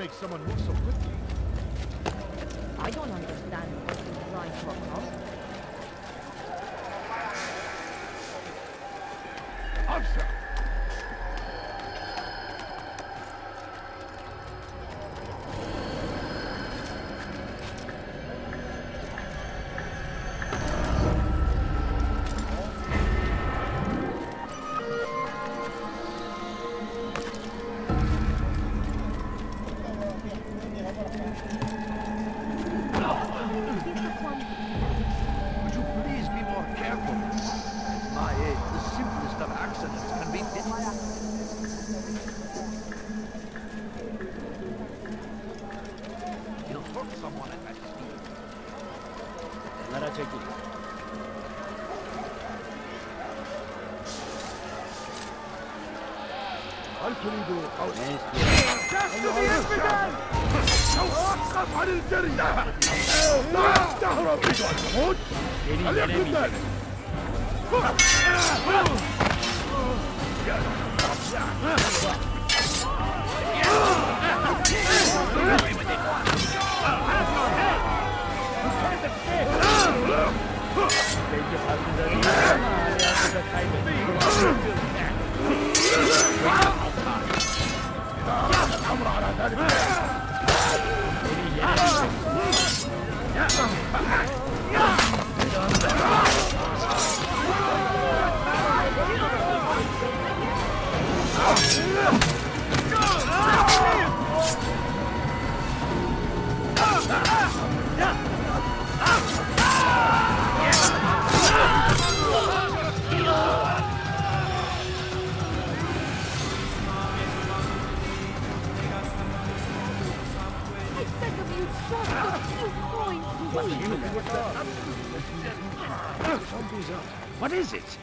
Make someone move so Gerda! What is it?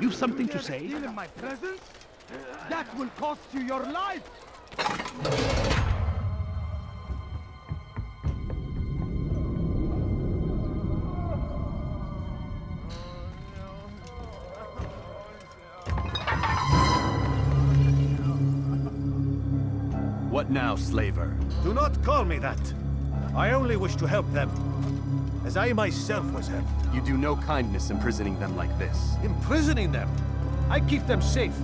You've something to say? Steal in my presence? That will cost you your life! What now, slaver? Do not call me that. I only wish to help them. As I myself was helped. You do no kindness imprisoning them like this. Imprisoning them? I keep them safe.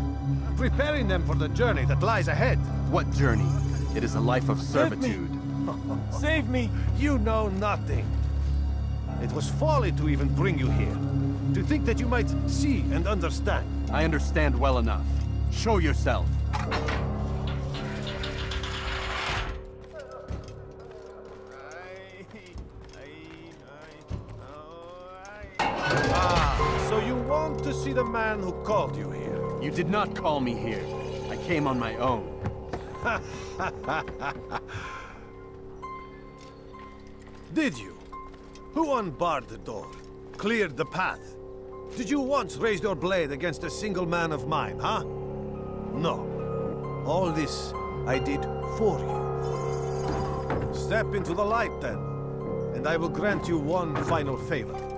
Preparing them for the journey that lies ahead. What journey? It is a life of servitude. Save me. servitude. Save me! You know nothing. It was folly to even bring you here. To think that you might see and understand. I understand well enough. Show yourself. The man who called you here? You did not call me here. I came on my own. Did you? Who unbarred the door? Cleared the path? Did you once raise your blade against a single man of mine, huh? No. All this I did for you. Step into the light then, and I will grant you one final favor.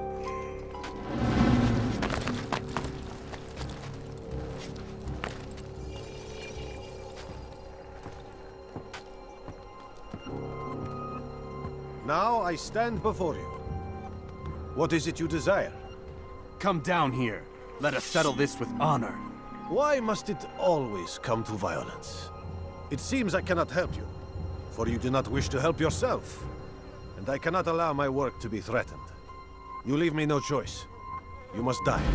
Now I stand before you. What is it you desire? Come down here. Let us settle this with honor. Why must it always come to violence? It seems I cannot help you, for you do not wish to help yourself. and I cannot allow my work to be threatened. You leave me no choice. You must die.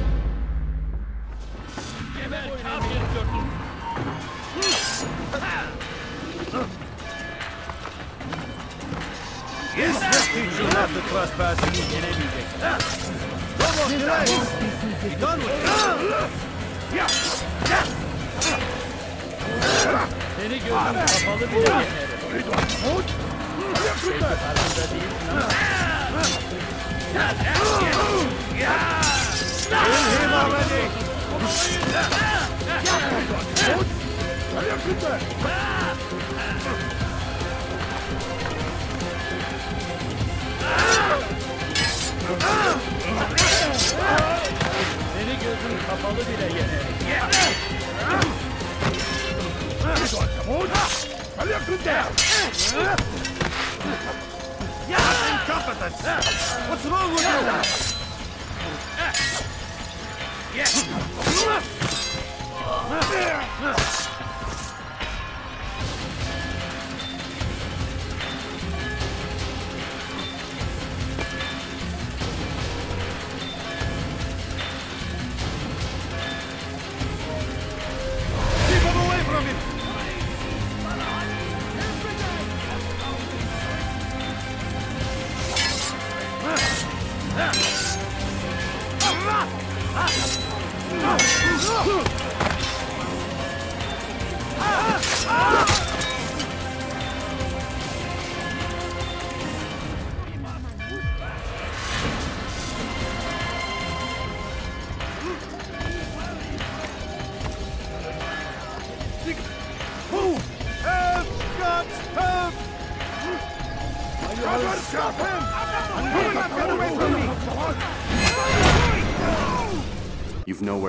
Yes, this teach you not to trespass in anything. No more delays! Be done with it! Seni gözüm kapalı bile yenerim. Şeyde farkında değilsin ama. Kill him already! Seni gözüm kapalı bile yenerim. Incompetence! What's wrong with you? Keep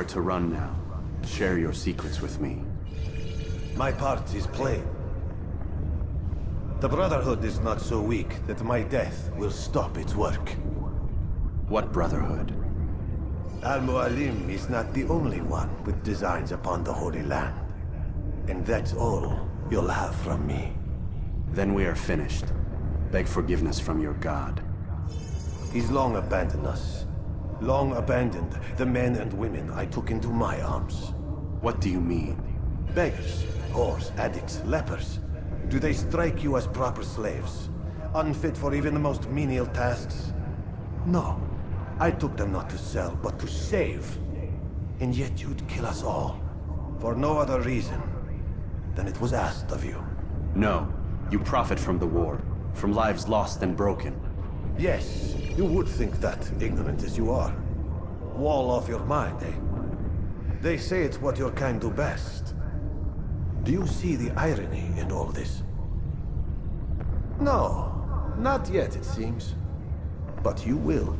to run now. Share your secrets with me. My part is plain. The Brotherhood is not so weak that my death will stop its work. What Brotherhood? Al-Mualim is not the only one with designs upon the Holy Land. And that's all you'll have from me. Then we are finished. Beg forgiveness from your god. He's long abandoned us. Long abandoned the men and women I took into my arms. What do you mean? Beggars, whores, addicts, lepers. Do they strike you as proper slaves? Unfit for even the most menial tasks? No. I took them not to sell, but to save. And yet you'd kill us all. For no other reason than it was asked of you. No. You profit from the war. From lives lost and broken. Yes, you would think that, ignorant as you are. Wall off your mind, eh? They say it's what your kind do best. Do you see the irony in all this? No, not yet, it seems. But you will.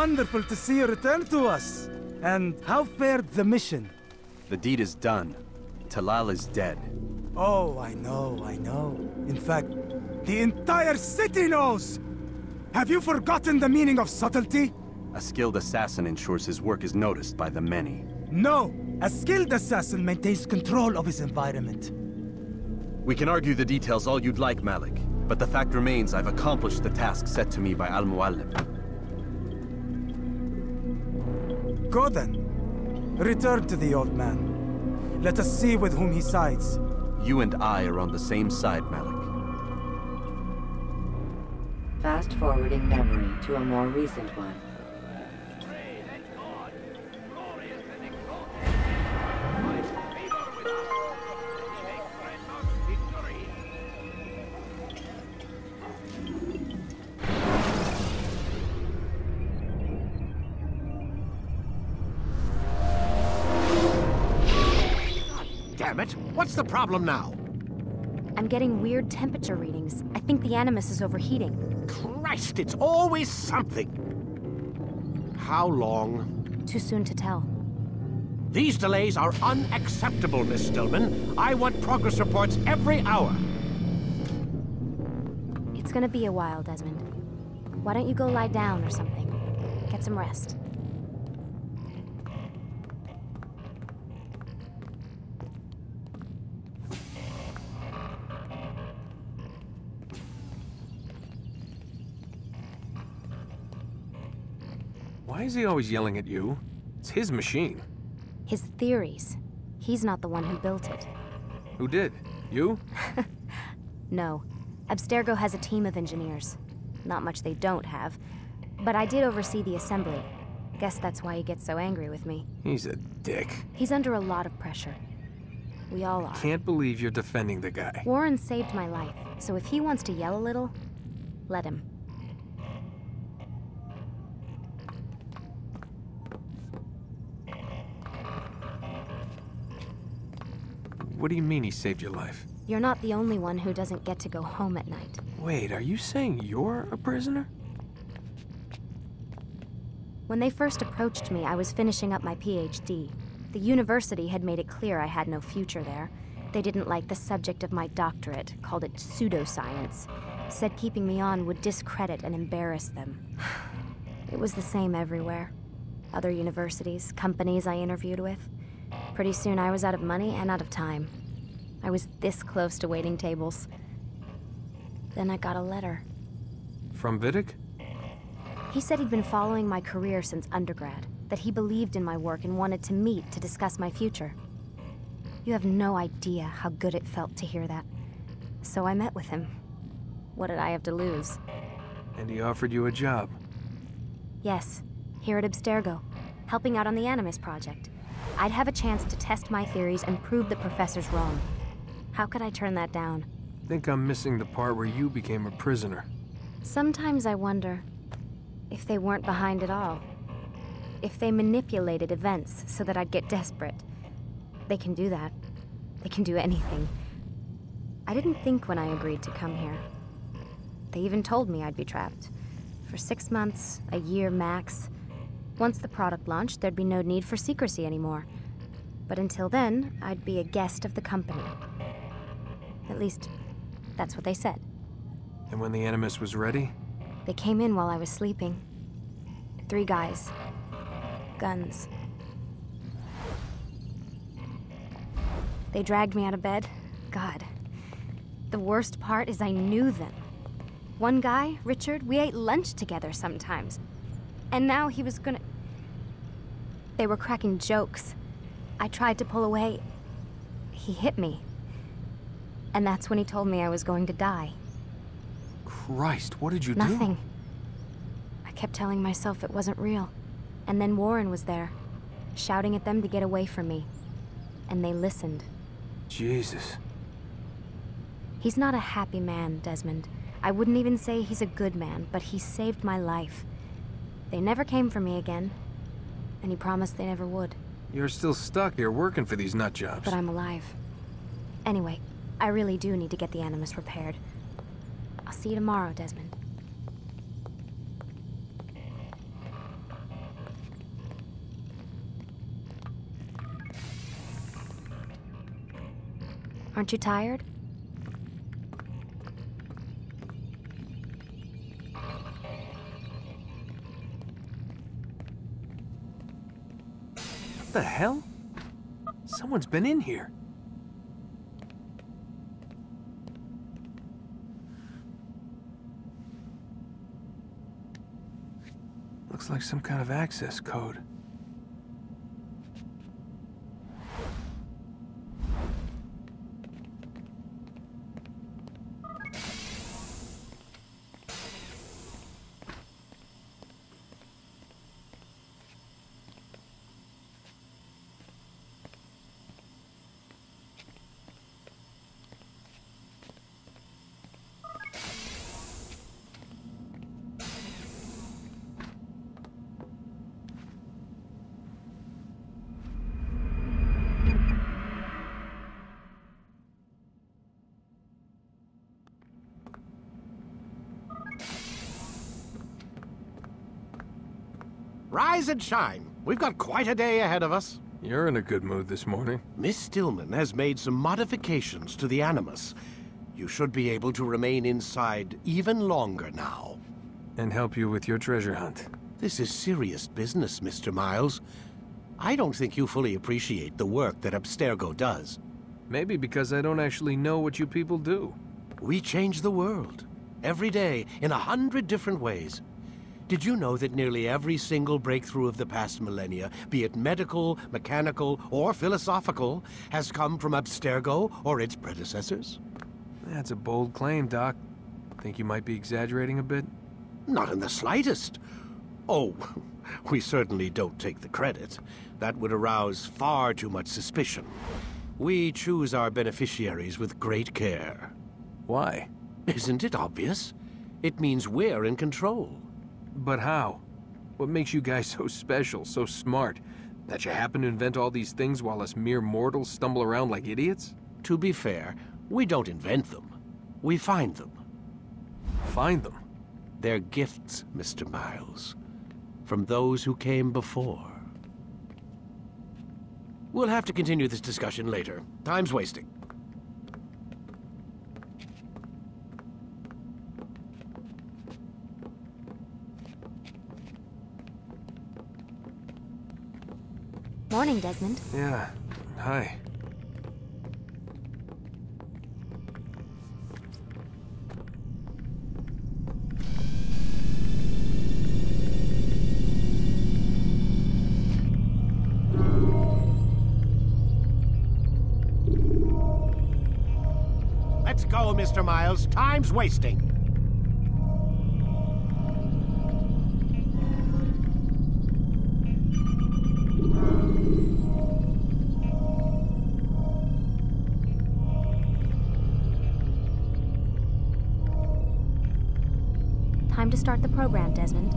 Wonderful to see you return to us. And how fared the mission? The deed is done. Talal is dead. Oh, I know, I know. In fact, the entire city knows! Have you forgotten the meaning of subtlety? A skilled assassin ensures his work is noticed by the many. No! A skilled assassin maintains control of his environment. We can argue the details all you'd like, Malik. But the fact remains I've accomplished the task set to me by Al-Mualim. Go then. Return to the old man. Let us see with whom he sides. You and I are on the same side, Malik. Fast forwarding memory to a more recent one. The problem now? I'm getting weird temperature readings. I think the Animus is overheating. Christ, it's always something! How long? Too soon to tell. These delays are unacceptable, Miss Stillman. I want progress reports every hour. It's gonna be a while, Desmond. Why don't you go lie down or something? Get some rest. Is he always yelling at you? It's his machine. His theories. He's not the one who built it. Who did? You? No. Abstergo has a team of engineers. Not much they don't have. But I did oversee the assembly. Guess that's why he gets so angry with me. He's a dick. He's under a lot of pressure. We all are. Can't believe you're defending the guy. Warren saved my life, so if he wants to yell a little, let him. What do you mean he saved your life? You're not the only one who doesn't get to go home at night. Wait, are you saying you're a prisoner? When they first approached me, I was finishing up my PhD. The university had made it clear I had no future there. They didn't like the subject of my doctorate, called it pseudoscience. Said keeping me on would discredit and embarrass them. It was the same everywhere. Other universities, companies I interviewed with. Pretty soon I was out of money and out of time. I was this close to waiting tables. Then I got a letter. From Vidic? He said he'd been following my career since undergrad, that he believed in my work and wanted to meet to discuss my future. You have no idea how good it felt to hear that. So I met with him. What did I have to lose? And he offered you a job. Yes, here at Abstergo, helping out on the Animus project. I'd have a chance to test my theories and prove the professor's wrong. How could I turn that down? Think I'm missing the part where you became a prisoner. Sometimes I wonder if they weren't behind it all. If they manipulated events so that I'd get desperate. They can do that. They can do anything. I didn't think when I agreed to come here. They even told me I'd be trapped. For six months, a year max. Once the product launched, there'd be no need for secrecy anymore. But until then, I'd be a guest of the company. At least, that's what they said. And when the Animus was ready? They came in while I was sleeping. Three guys. Guns. They dragged me out of bed. God. The worst part is I knew them. One guy, Richard, we ate lunch together sometimes. And now he was gonna. They were cracking jokes. I tried to pull away. He hit me. And that's when he told me I was going to die. Christ, what did you do? Nothing. I kept telling myself it wasn't real. And then Warren was there, shouting at them to get away from me. And they listened. Jesus. He's not a happy man, Desmond. I wouldn't even say he's a good man, but he saved my life. They never came for me again. And he promised they never would. You're still stuck here working for these nut jobs. But I'm alive. Anyway, I really do need to get the Animus repaired. I'll see you tomorrow, Desmond. Aren't you tired? What the hell? Someone's been in here. Looks like some kind of access code. Rise and shine. We've got quite a day ahead of us. You're in a good mood this morning. Miss Stillman has made some modifications to the Animus. You should be able to remain inside even longer now. And help you with your treasure hunt. This is serious business, Mr. Miles. I don't think you fully appreciate the work that Abstergo does. Maybe because I don't actually know what you people do. We change the world. Every day, in a hundred different ways. Did you know that nearly every single breakthrough of the past millennia, be it medical, mechanical, or philosophical, has come from Abstergo or its predecessors? That's a bold claim, Doc. Think you might be exaggerating a bit? Not in the slightest. Oh, we certainly don't take the credit. That would arouse far too much suspicion. We choose our beneficiaries with great care. Why? Isn't it obvious? It means we're in control. But how? What makes you guys so special, so smart? That you happen to invent all these things while us mere mortals stumble around like idiots? To be fair, we don't invent them. We find them. Find them? They're gifts, Mr. Miles. From those who came before. We'll have to continue this discussion later. Time's wasting. Morning, Desmond. Yeah. Hi. Let's go, Mr. Miles. Time's wasting. Start the program, Desmond.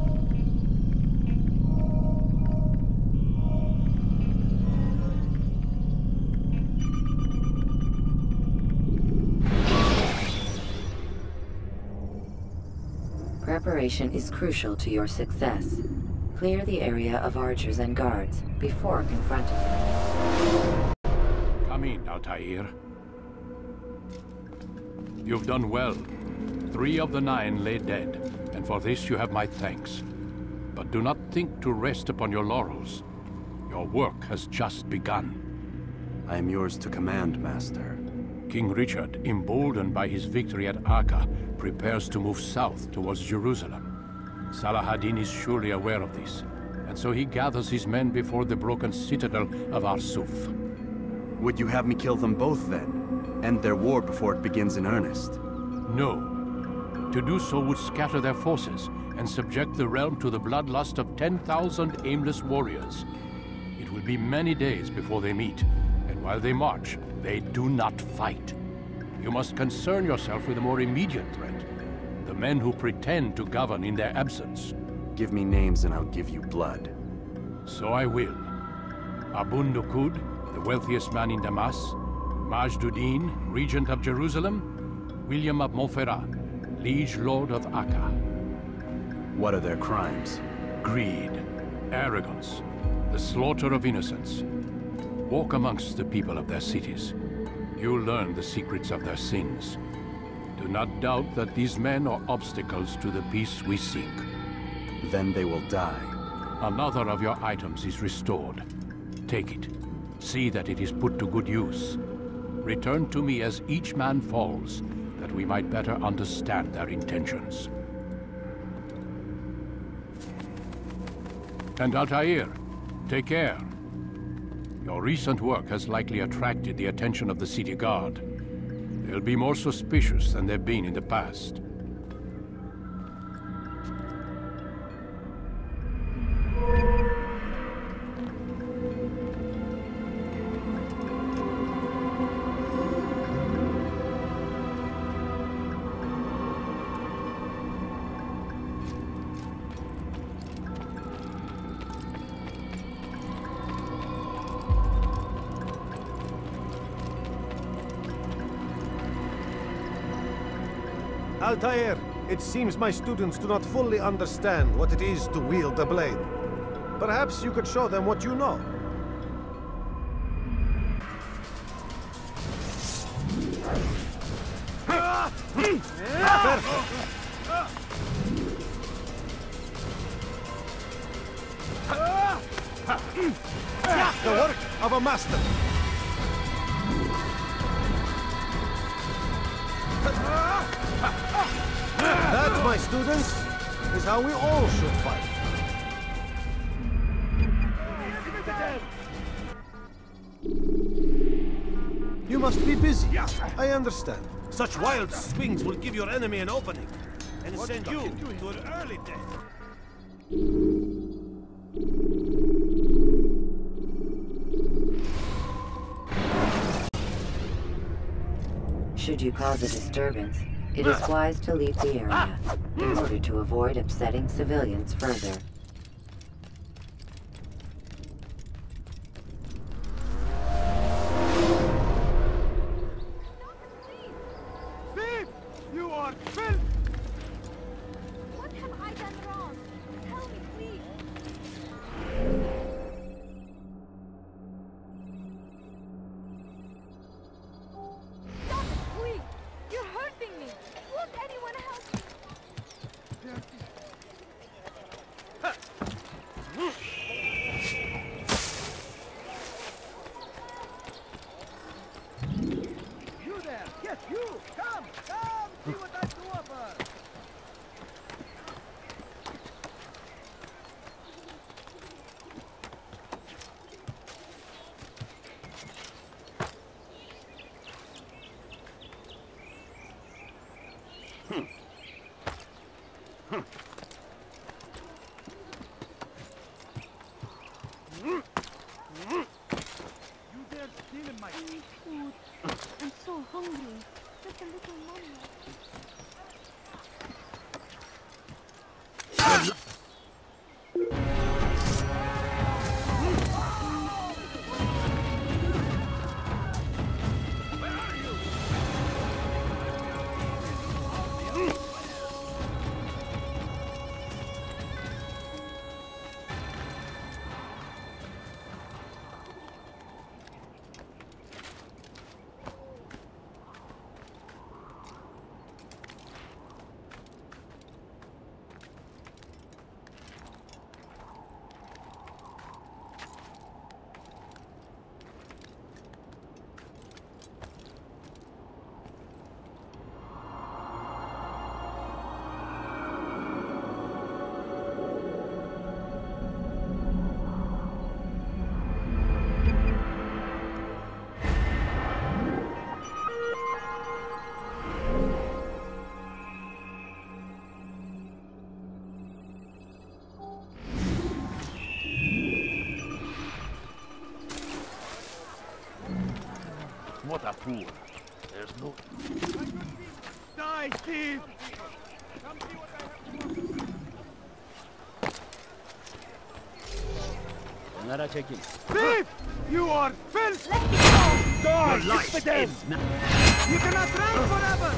Preparation is crucial to your success. Clear the area of archers and guards before confronting them. Come in, Altair. You've done well. Three of the nine lay dead, and for this you have my thanks. But do not think to rest upon your laurels. Your work has just begun. I am yours to command, Master. King Richard, emboldened by his victory at Acre, prepares to move south towards Jerusalem. Salah is surely aware of this, and so he gathers his men before the broken citadel of Arsuf. Would you have me kill them both then? End their war before it begins in earnest? No. To do so would scatter their forces and subject the realm to the bloodlust of 10,000 aimless warriors. It will be many days before they meet, and while they march, they do not fight. You must concern yourself with a more immediate threat. The men who pretend to govern in their absence. Give me names and I'll give you blood. So I will. Abu'l Nuqoud, the wealthiest man in Damas, Majd Addin, regent of Jerusalem, William of Montferrat, liege lord of Acre. What are their crimes? Greed, arrogance, the slaughter of innocents. Walk amongst the people of their cities. You'll learn the secrets of their sins. Do not doubt that these men are obstacles to the peace we seek. Then they will die. Another of your items is restored. Take it. See that it is put to good use. Return to me as each man falls, that we might better understand their intentions. And Altair, take care. Your recent work has likely attracted the attention of the city guard. They'll be more suspicious than they've been in the past. Altair, it seems my students do not fully understand what it is to wield the blade. Perhaps you could show them what you know. The work of a master. Is how we all should fight. You must be busy. I understand. Such wild swings will give your enemy an opening and send you to an early death. Should you cause a disturbance, it is wise to leave the area in order to avoid upsetting civilians further. Nara checking. Thief! You are filth! Let me go! Die! Your life Infidel! ends now. You cannot reign forever!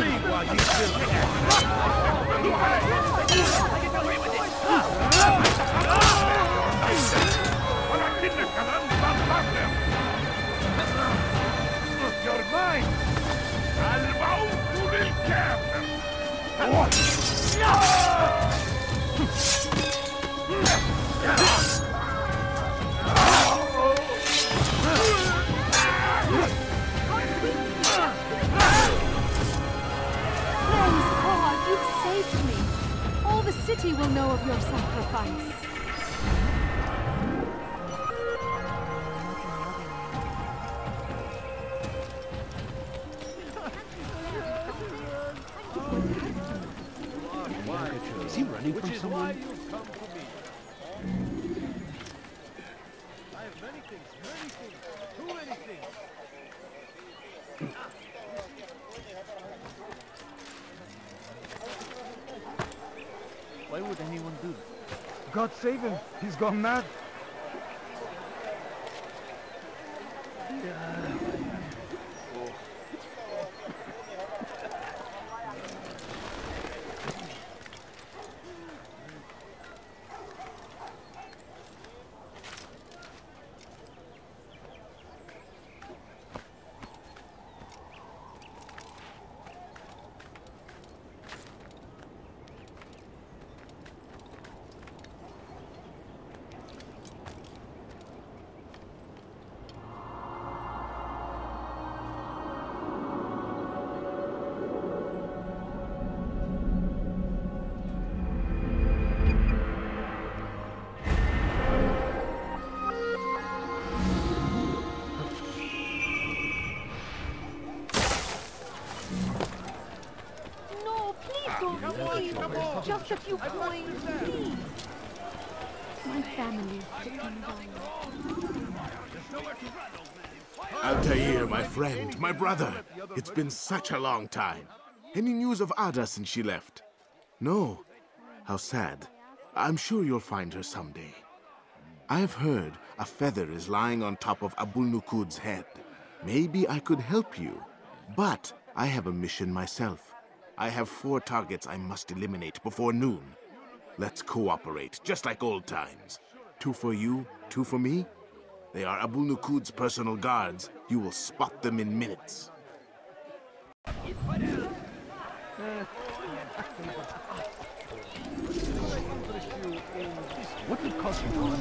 Leave while you still You're mine! Praise city will know of your sacrifice. Is he running Which from is someone? why you've come to me. I have many things, many things, too many things. Why would anyone do that? God save him. He's gone mad. Been such a long time. Any news of Ada since she left? No. How sad. I'm sure you'll find her someday. I have heard a feather is lying on top of Abu'l Nuqoud's head. Maybe I could help you. But I have a mission myself. I have four targets I must eliminate before noon. Let's cooperate, just like old times. Two for you, two for me. They are Abu'l Nuqoud's personal guards. You will spot them in minutes. What would cause you run?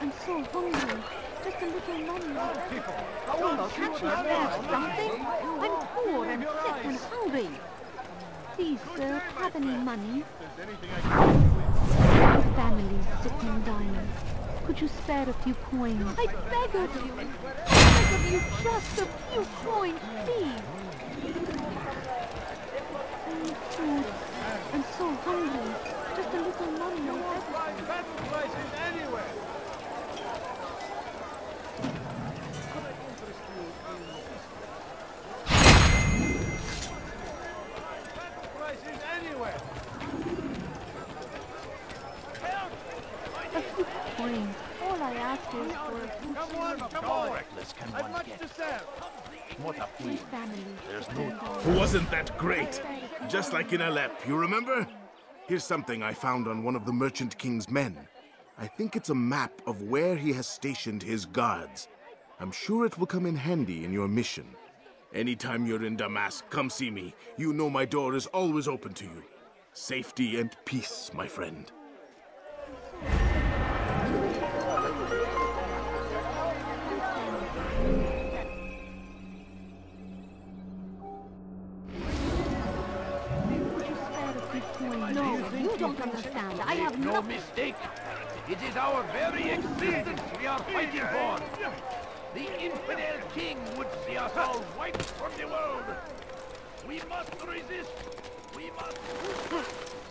I'm so hungry. Just a little money. Oh, catch me there something. I'm poor and sick and hungry. Please, sir, have any money? My family's sick and dying. Could you spare a few coins? I beg of you. I beg of you just a few coins, please. I need food. I'm so hungry. Just a little money. Battle prices anywhere. Could I interest you in Battle prices anywhere. A few coins. All I ask is for a few Come on, come How on. reckless can I've one much get? to sell. What a My fool. family. There's no... Wasn't that great? Just like in Alep, you remember? Here's something I found on one of the Merchant King's men. I think it's a map of where he has stationed his guards. I'm sure it will come in handy in your mission. Anytime you're in Damascus, come see me. You know my door is always open to you. Safety and peace, my friend. No, you don't understand. I have no mistake. It is our very existence we are fighting for. The infidel king would see us all wiped from the world. We must resist. We must...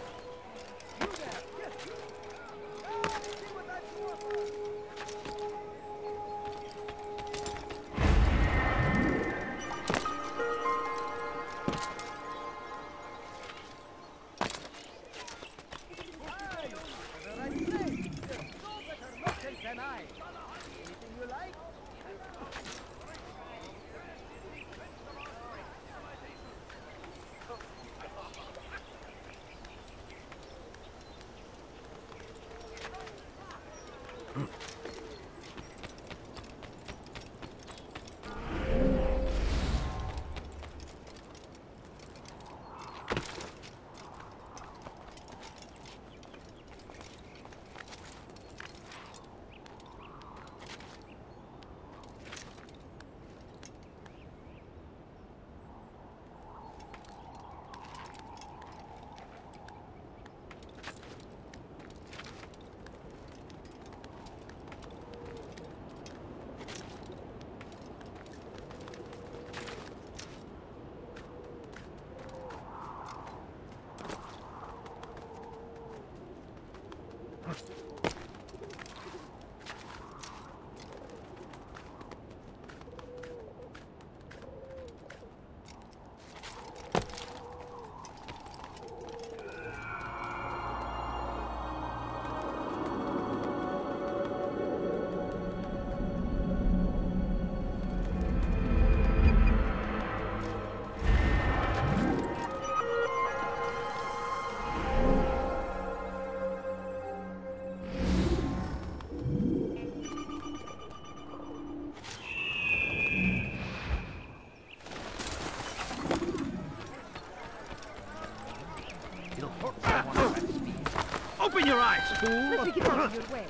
Let me get out of your way.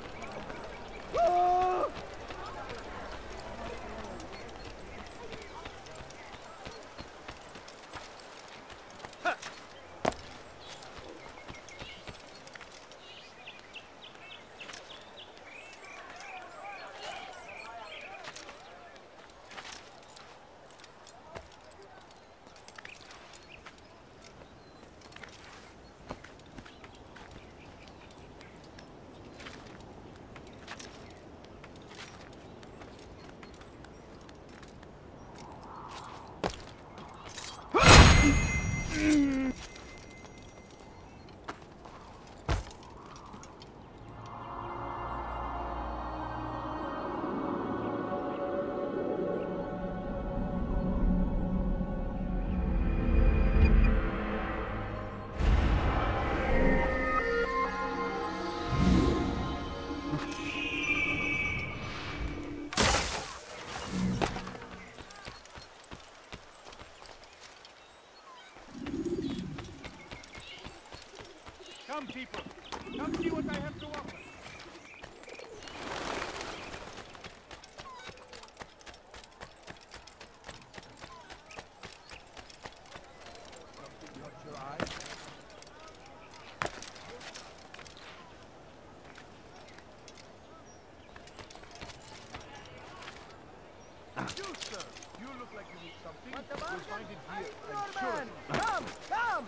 You, sir. You look like you need something. You'll find it here. I'm sure. of. Come, come!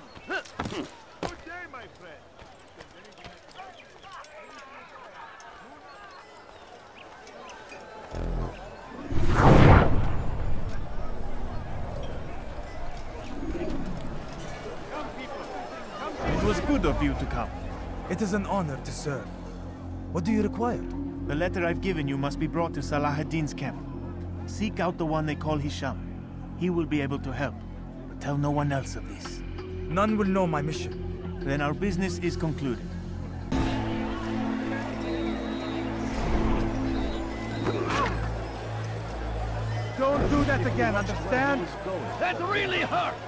Good day, my friend. It was good of you to come. It is an honor to serve. What do you require? The letter I've given you must be brought to Salah ad-Din's camp. Seek out the one they call Hisham. He will be able to help. But tell no one else of this. None will know my mission. Then our business is concluded. Don't do that again, understand? That really hurt!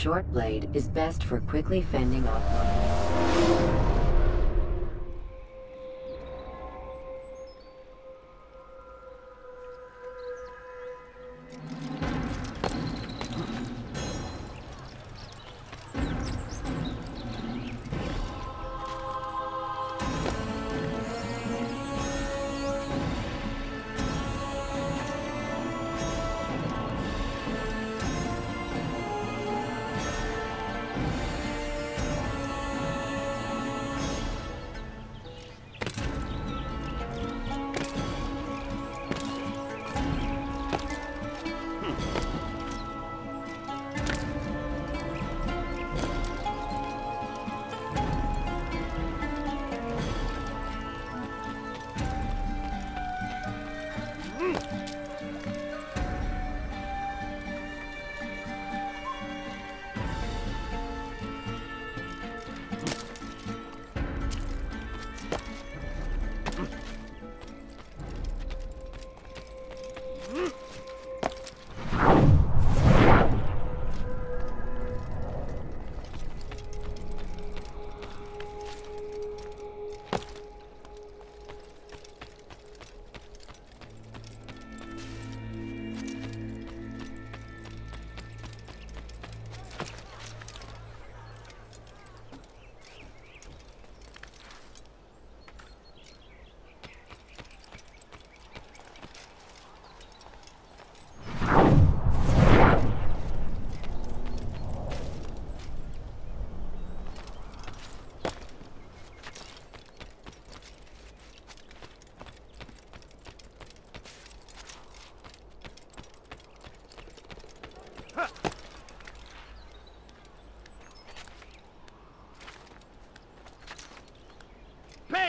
Short blade is best for quickly fending off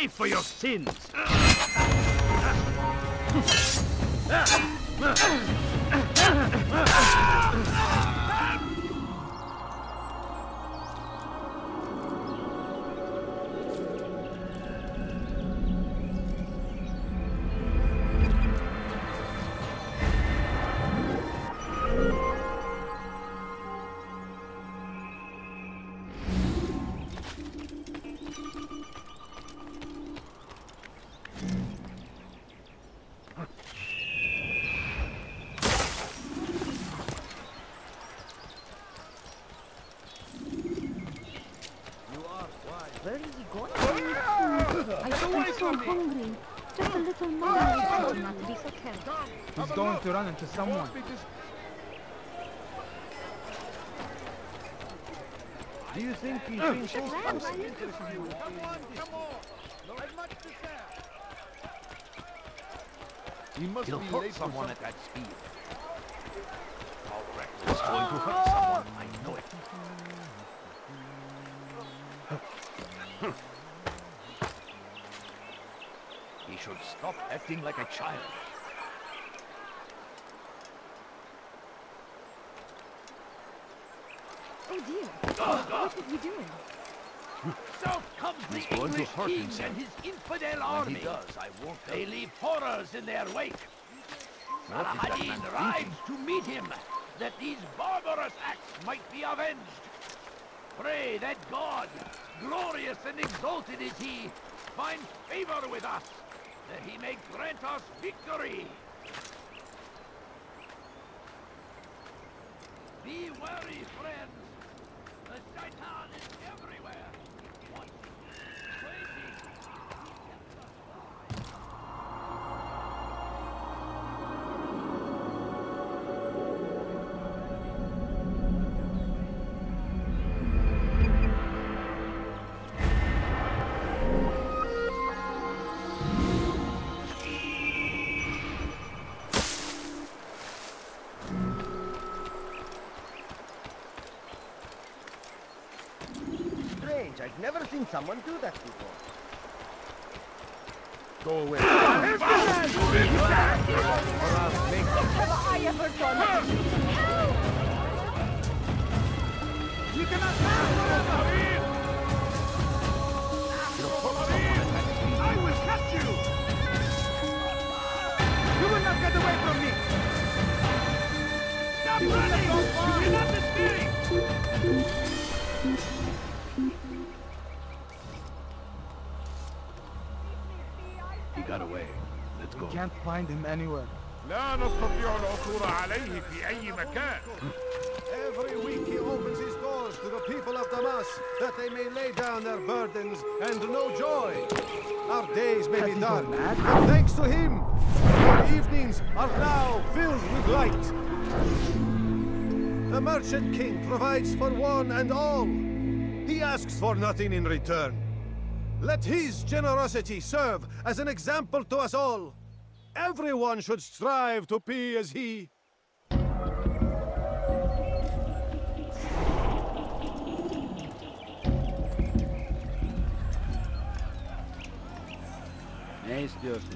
Pay for your sins! going to someone. Do you think oh, he's Oh, being so Man, spicy? I need to you. Come on, come on! I'd much to say. He must He'll be hurt late someone some- at that speed. All right, it's going to hurt someone. I know it. he should stop acting like a child. Oh dear. Oh, What is he doing? So comes He's the going to English king and his infidel army. he does, They leave horrors in their wake. What is that Saladin rides to meet him, that these barbarous acts might be avenged. Pray that God, glorious and exalted is he, find favor with us, that he may grant us victory. Seen someone do that before. Go away. Have I ever done find him anywhere. لا نستطيع العثور عليه في أي مكان. Every week he opens his doors to the people of Damas, that they may lay down their burdens and know joy. Our days may be dark, but thanks to him, our evenings are now filled with light. The Merchant King provides for one and all. He asks for nothing in return. Let his generosity serve as an example to us all. Everyone should strive to be as he. Ne istiyorsun?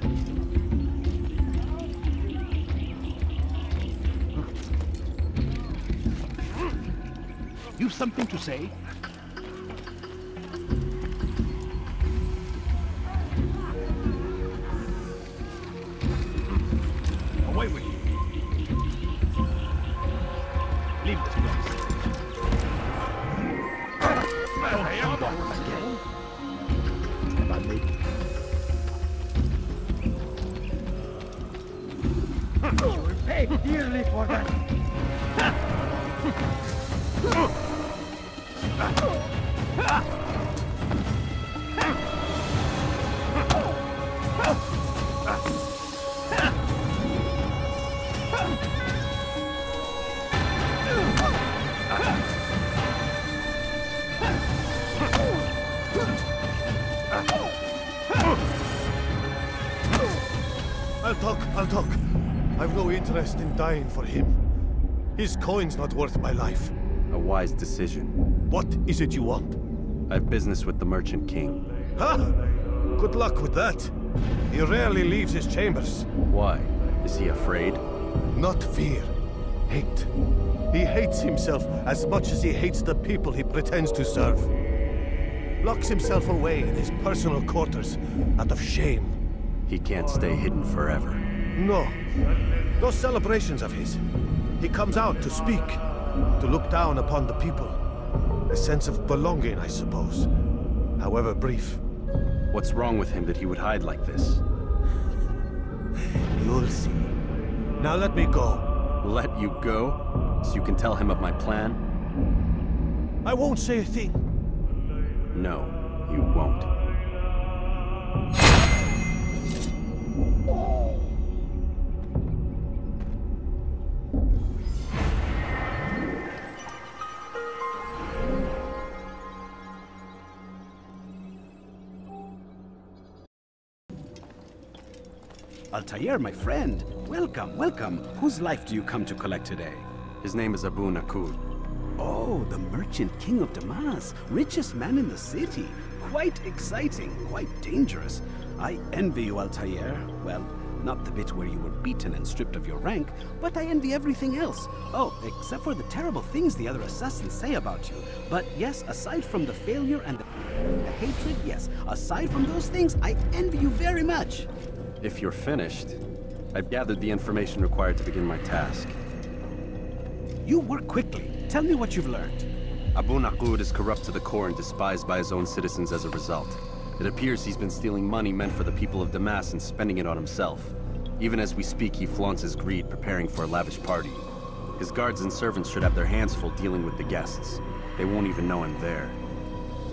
You've something to say? Pay dearly interest in dying for him. His coin's not worth my life. A wise decision. What is it you want? I have business with the Merchant King. Huh? Good luck with that. He rarely leaves his chambers. Why? Is he afraid? Not fear. Hate. He hates himself as much as he hates the people he pretends to serve. Locks himself away in his personal quarters out of shame. He can't stay hidden forever. No. Those celebrations of his. He comes out to speak, to look down upon the people. A sense of belonging, I suppose. However brief. What's wrong with him that he would hide like this? You'll see. Now let me go. Let you go? So you can tell him of my plan? I won't say a thing. No, you won't. Altair, my friend. Welcome, welcome. Whose life do you come to collect today? His name is Abu'l Nuqoud. Oh, the merchant king of Damas, richest man in the city. Quite exciting, quite dangerous. I envy you, Altair. Well, not the bit where you were beaten and stripped of your rank, but I envy everything else. Oh, except for the terrible things the other assassins say about you. But yes, aside from the failure and the, the hatred, yes, aside from those things, I envy you very much. If you're finished, I've gathered the information required to begin my task. You work quickly. Tell me what you've learned. Abu'l Nuqoud is corrupt to the core and despised by his own citizens as a result. It appears he's been stealing money meant for the people of Damas and spending it on himself. Even as we speak, he flaunts his greed, preparing for a lavish party. His guards and servants should have their hands full dealing with the guests. They won't even know I'm there.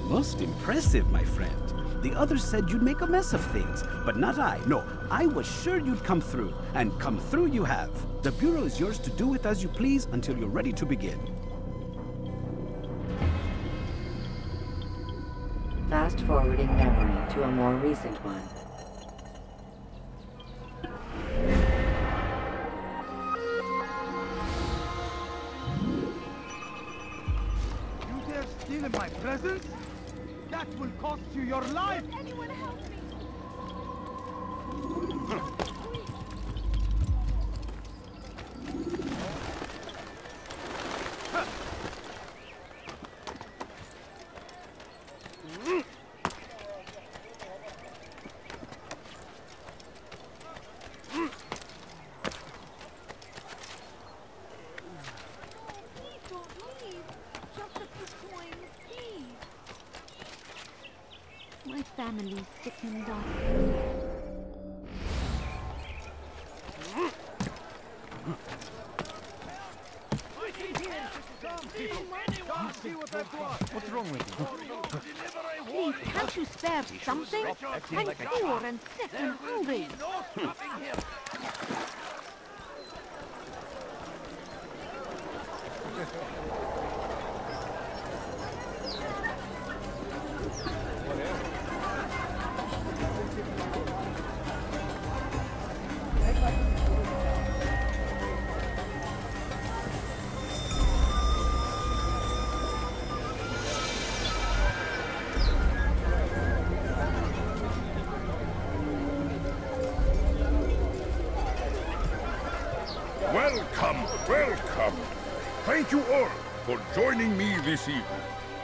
Most impressive, my friend. The others said you'd make a mess of things, but not I. No, I was sure you'd come through, and come through you have. The Bureau is yours to do with as you please until you're ready to begin. Fast forwarding memory to a more recent one. You dare steal in my presence? That will cost you your life! Anyone help me!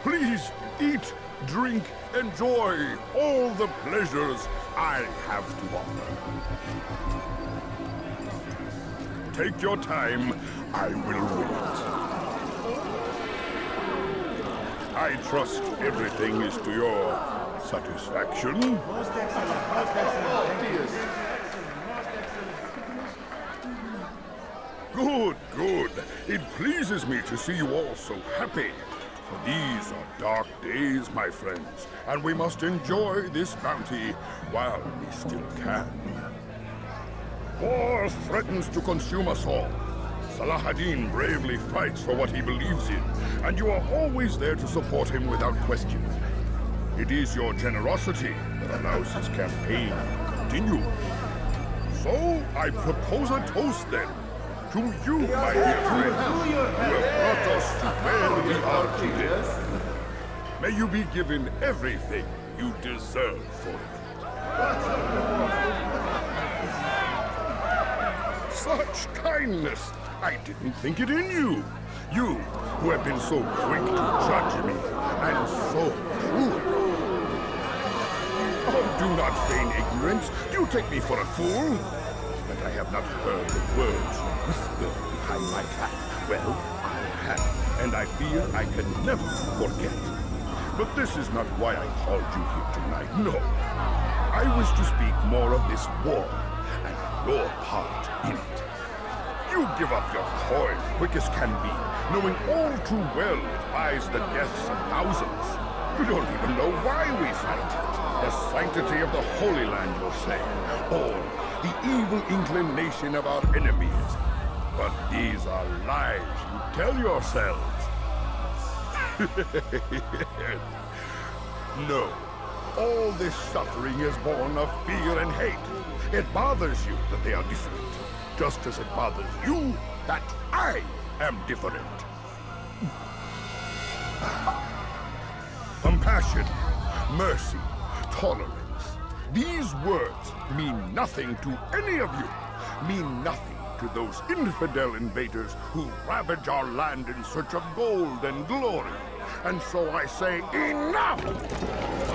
Please eat, drink, enjoy all the pleasures I have to offer. Take your time, I will wait. I trust everything is to your satisfaction. Good, good. It pleases me to see you all so happy. For these are dark days, my friends, and we must enjoy this bounty while we still can. War threatens to consume us all. Salah ad-Din bravely fights for what he believes in, and you are always there to support him without question. It is your generosity that allows his campaign to continue. So, I propose a toast then, to you, my dear friend, who have brought us to where we are today. May you be given everything you deserve for it. Such kindness! I didn't think it in you. You, who have been so quick to judge me, and so cruel. Oh, do not feign ignorance. Do you take me for a fool? That I have not heard the words whisper behind my back. Well, I have, and I fear I can never forget. But this is not why I called you here tonight. No. I wish to speak more of this war and your part in it. You give up your coin quick as can be, knowing all too well it buys the deaths of thousands. You don't even know why we fight. The sanctity of the Holy Land, you'll say, or the evil inclination of our enemies. But these are lies you tell yourselves. no. All this suffering is born of fear and hate. It bothers you that they are different, just as it bothers you that I am different. Compassion, mercy, tolerance. These words mean nothing to any of you. Mean nothing to those infidel invaders who ravage our land in search of gold and glory. And so I say, enough!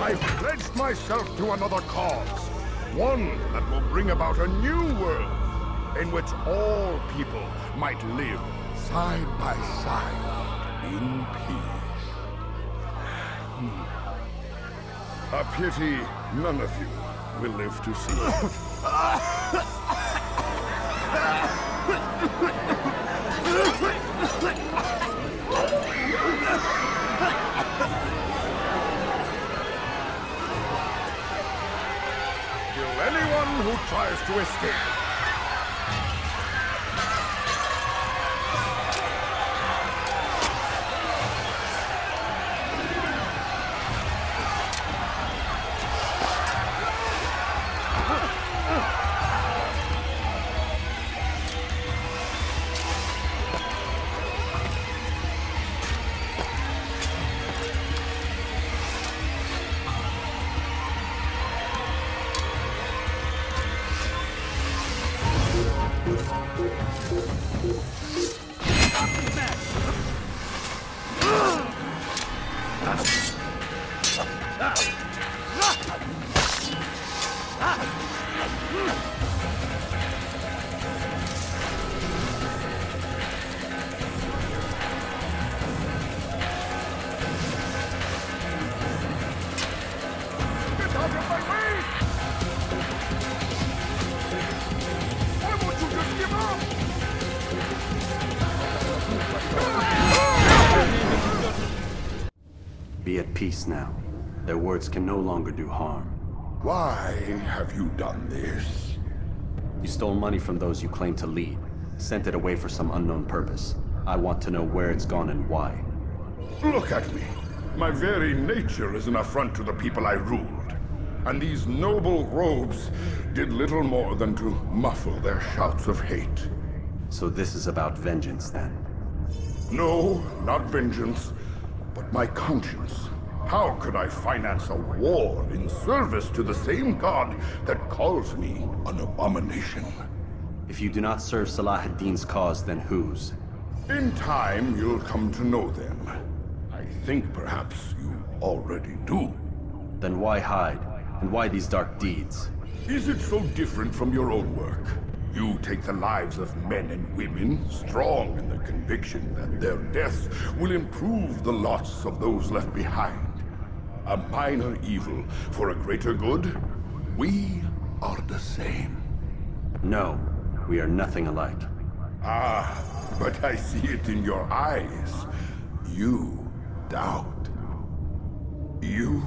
I've pledged myself to another cause. One that will bring about a new world in which all people might live side by side in peace. Hmm. A pity none of you will live to see who tries to escape. Can no longer do harm. Why have you done this? You stole money from those you claim to lead, sent it away for some unknown purpose. I want to know where it's gone and why. Look at me. My very nature is an affront to the people I ruled. And these noble robes did little more than to muffle their shouts of hate. So this is about vengeance, then? No, not vengeance, but my conscience. How could I finance a war in service to the same god that calls me an abomination? If you do not serve Salah ad-Din's cause, then whose? In time, you'll come to know them. I think perhaps you already do. Then why hide? And why these dark deeds? Is it so different from your own work? You take the lives of men and women, strong in the conviction that their deaths will improve the lots of those left behind. A minor evil for a greater good? We are the same. No, we are nothing alike. Ah, but I see it in your eyes. You doubt. You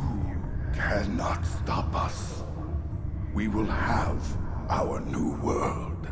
cannot stop us. We will have our new world.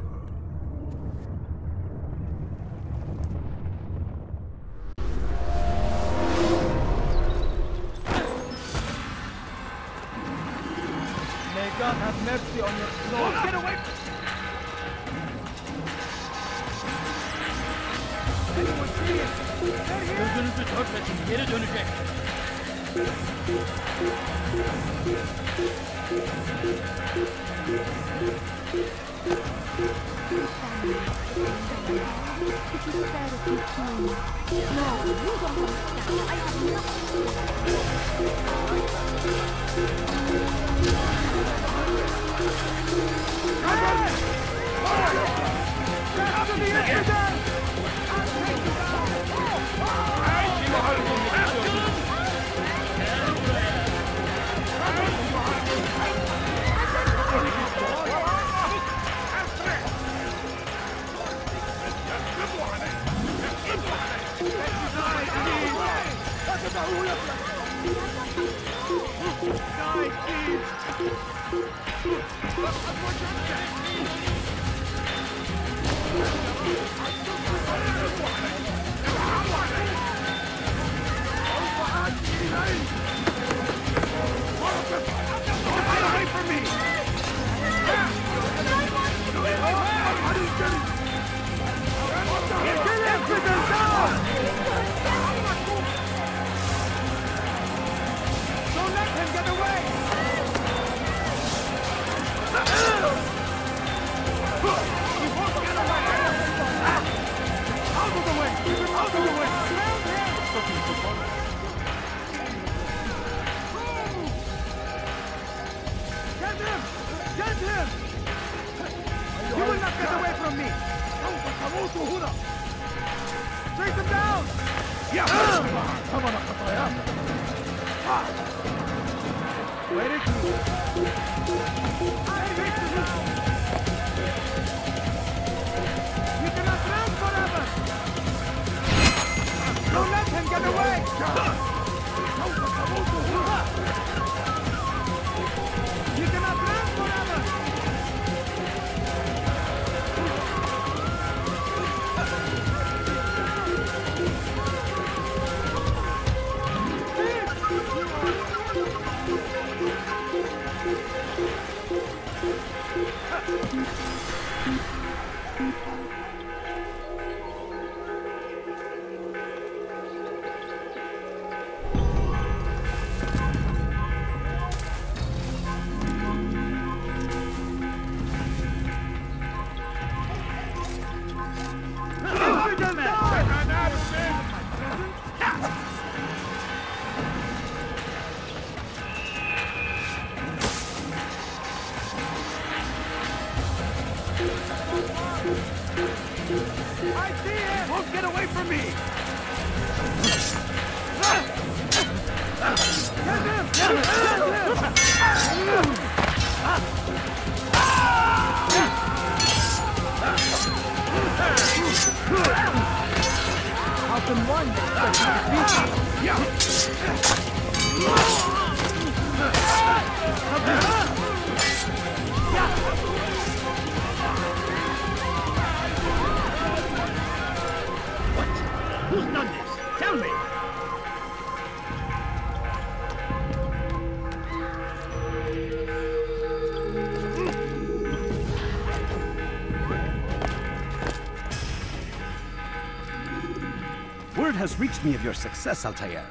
Me of your success, Altair.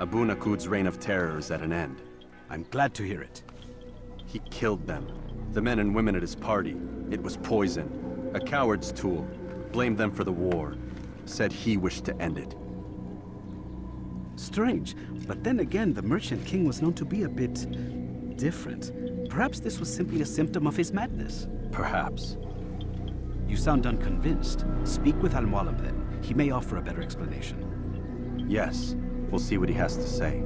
Abu'l Nuqoud's reign of terror is at an end. I'm glad to hear it. He killed them. The men and women at his party. It was poison. A coward's tool. Blamed them for the war. Said he wished to end it. Strange, but then again, the Merchant King was known to be a bit... different. Perhaps this was simply a symptom of his madness. Perhaps. You sound unconvinced. Speak with Al-Mualim then. He may offer a better explanation. Yes. We'll see what he has to say.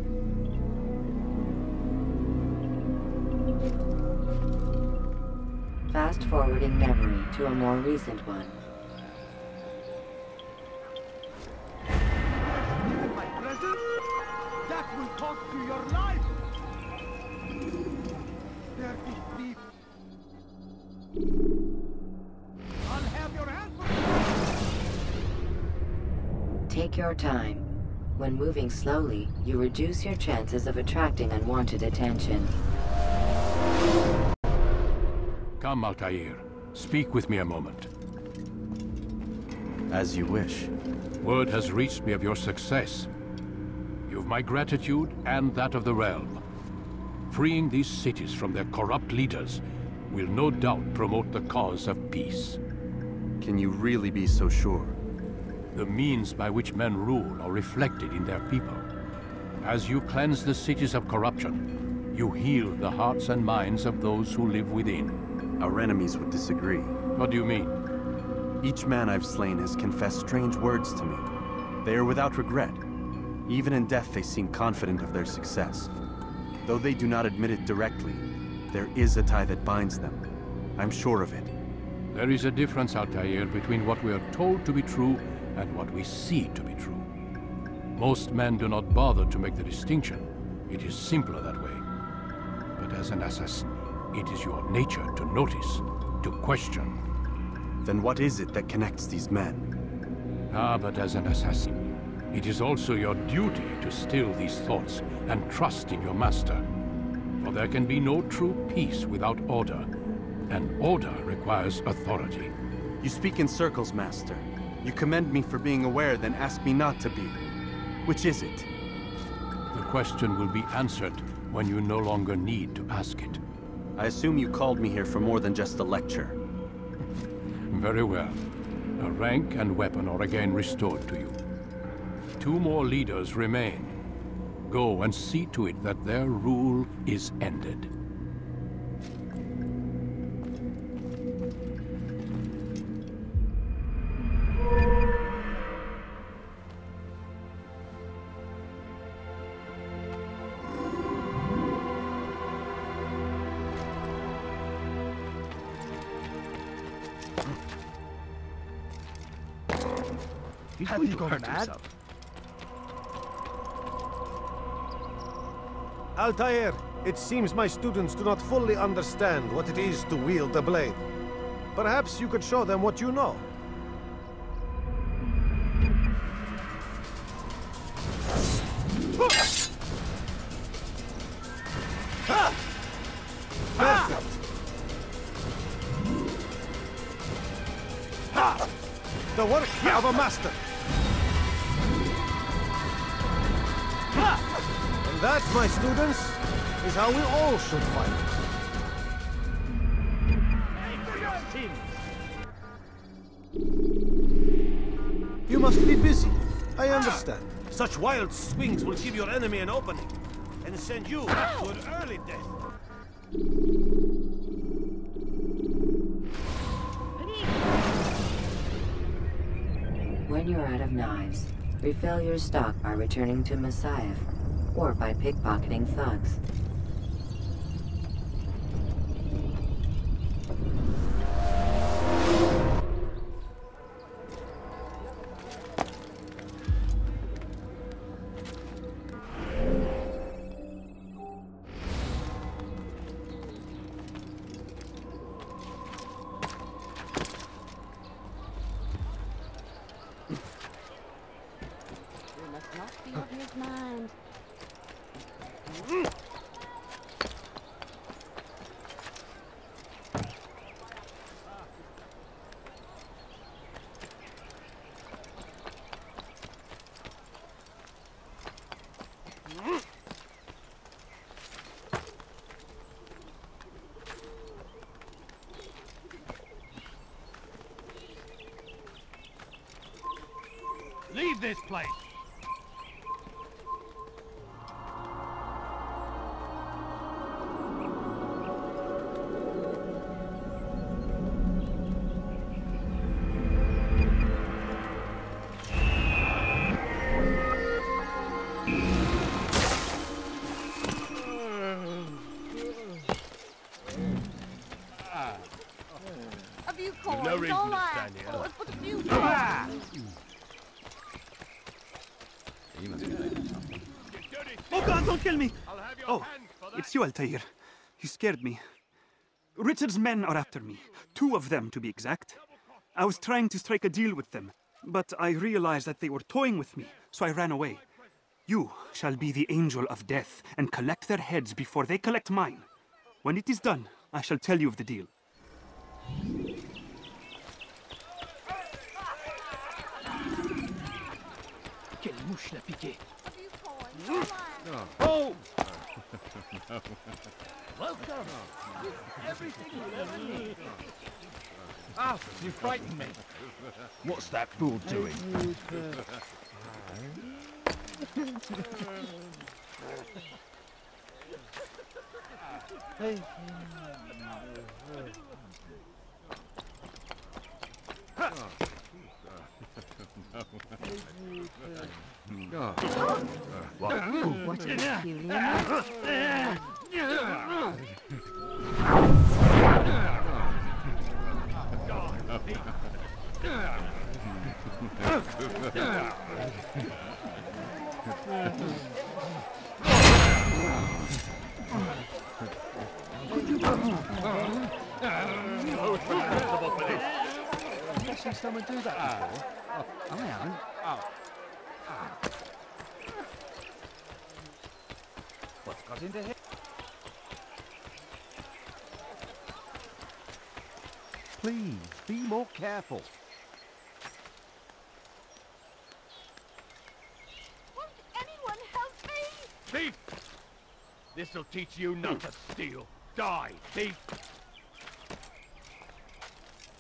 Fast forwarding memory to a more recent one. Slowly, you reduce your chances of attracting unwanted attention. Come, Altair. Speak with me a moment. As you wish. Word has reached me of your success. You've my gratitude and that of the realm. Freeing these cities from their corrupt leaders will no doubt promote the cause of peace. Can you really be so sure? The means by which men rule are reflected in their people. As you cleanse the cities of corruption, you heal the hearts and minds of those who live within. Our enemies would disagree. What do you mean? Each man I've slain has confessed strange words to me. They are without regret. Even in death they seem confident of their success. Though they do not admit it directly, there is a tie that binds them. I'm sure of it. There is a difference, Altair, between what we are told to be true and what we see to be true. Most men do not bother to make the distinction. It is simpler that way. But as an assassin, it is your nature to notice, to question. Then what is it that connects these men? Ah, but as an assassin, it is also your duty to still these thoughts and trust in your master. For there can be no true peace without order, and order requires authority. You speak in circles, Master. You commend me for being aware, then ask me not to be. Which is it? The question will be answered when you no longer need to ask it. I assume you called me here for more than just a lecture. Very well. A rank and weapon are again restored to you. Two more leaders remain. Go and see to it that their rule is ended. Go hurt mad. yourself? Altair, it seems my students do not fully understand what it is to wield the blade. Perhaps you could show them what you know. Perfect. Ha! The work of a master. And that, my students, is how we all should fight. You must be busy. I understand. Such wild swings will give your enemy an opening and send you to an early death. When you're out of knives, refill your stock by returning to Masyaf, or by pickpocketing thugs. It's you, Altair. You scared me. Richard's men are after me. Two of them, to be exact. I was trying to strike a deal with them, but I realized that they were toying with me, so I ran away. You shall be the angel of death and collect their heads before they collect mine. When it is done, I shall tell you of the deal. Quelle mouche l'a piqué Oh! Welcome! With everything you ever need. Ah, you frightened me. What's that fool doing? What? A peculiar Oh. Have seen someone do that? I haven't. What's got into him? Please, be more careful. Won't anyone help me? Thief! This'll teach you not to steal. Die, thief!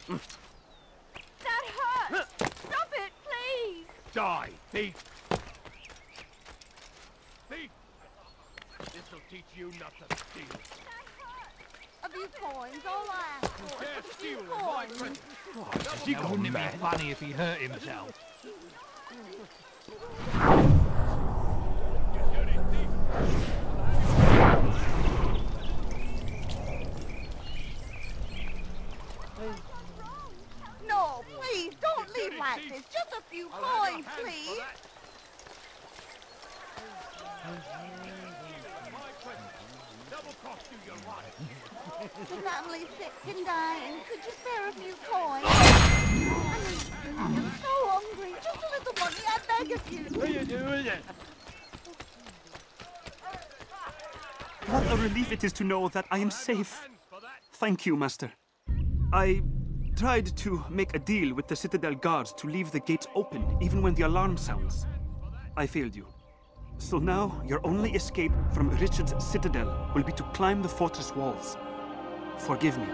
That hurts! Stop it, please! Die, thief! Thief! This'll teach you not to steal. A few coins, all I ask for is but a few steal my coins. presence. You wouldn't it be funny if he hurt himself? No, please, don't leave like this. Just a few coins, please. Double cost you your. The family's sick and dying. Could you spare a few coins? I'm so hungry. Just a little money, I beg of you. What are you doing? What a relief it is to know that I am safe. Thank you, Master. I tried to make a deal with the Citadel guards to leave the gates open even when the alarm sounds. I failed you. So now, your only escape from Richard's Citadel will be to climb the fortress walls. Forgive me.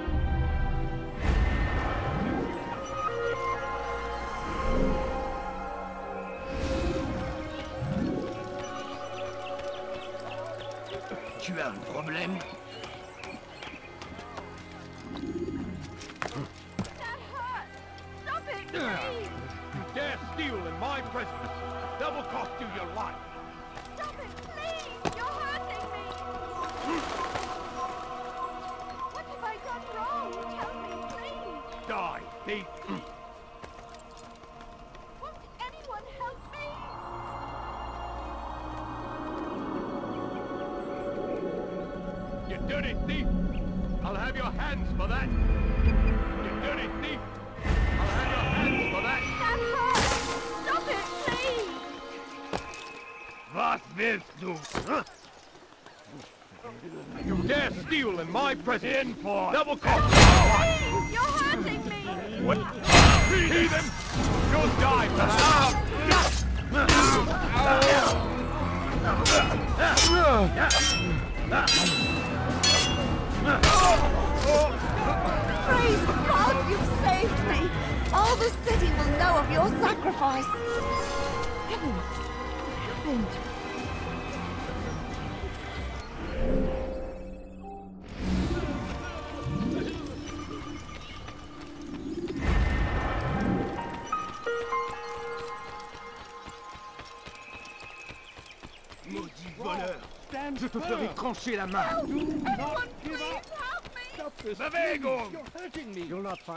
Tu as un problème You dare steal in my presence. that will cost you your life. Was willst du? You dare steal in my presence? In for double cost! You're hurting me! What? Heathen! You'll die Praise God, you've saved me! All the city will know of your sacrifice! Heaven! What Happened? Je te ferai trancher la main!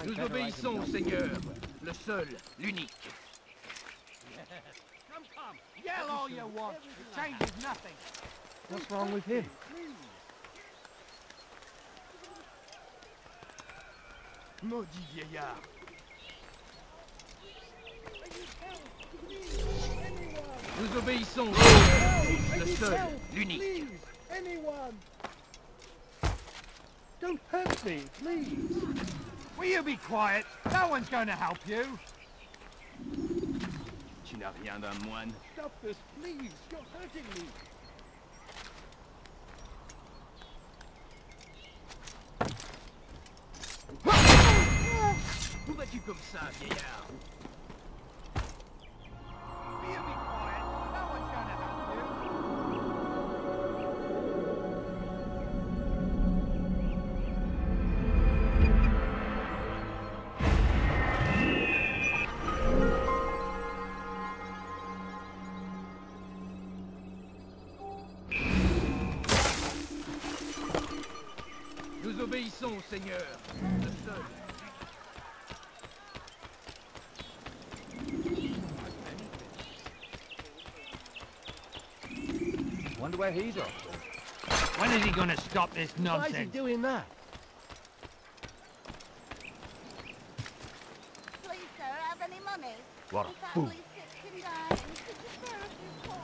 Nous obéissons au Seigneur, le seul, l'unique. Come, come. Yell all you want. It changes nothing. What's wrong with him? Maudit vieillard! Nous obéissons au Seigneur, le seul, l'unique. Anyone! Don't hurt me, please. Will you be quiet? No one's going to help you. Tu n'as rien d'un moine. Stop this, please. You're hurting me. Où vas-tu comme ça, vieillard Wonder where he's off. When is he going to stop this Why is he nonsense? doing that? Please, sir, have any money? What a fool. family's sick and dying. Could you spare a few coins?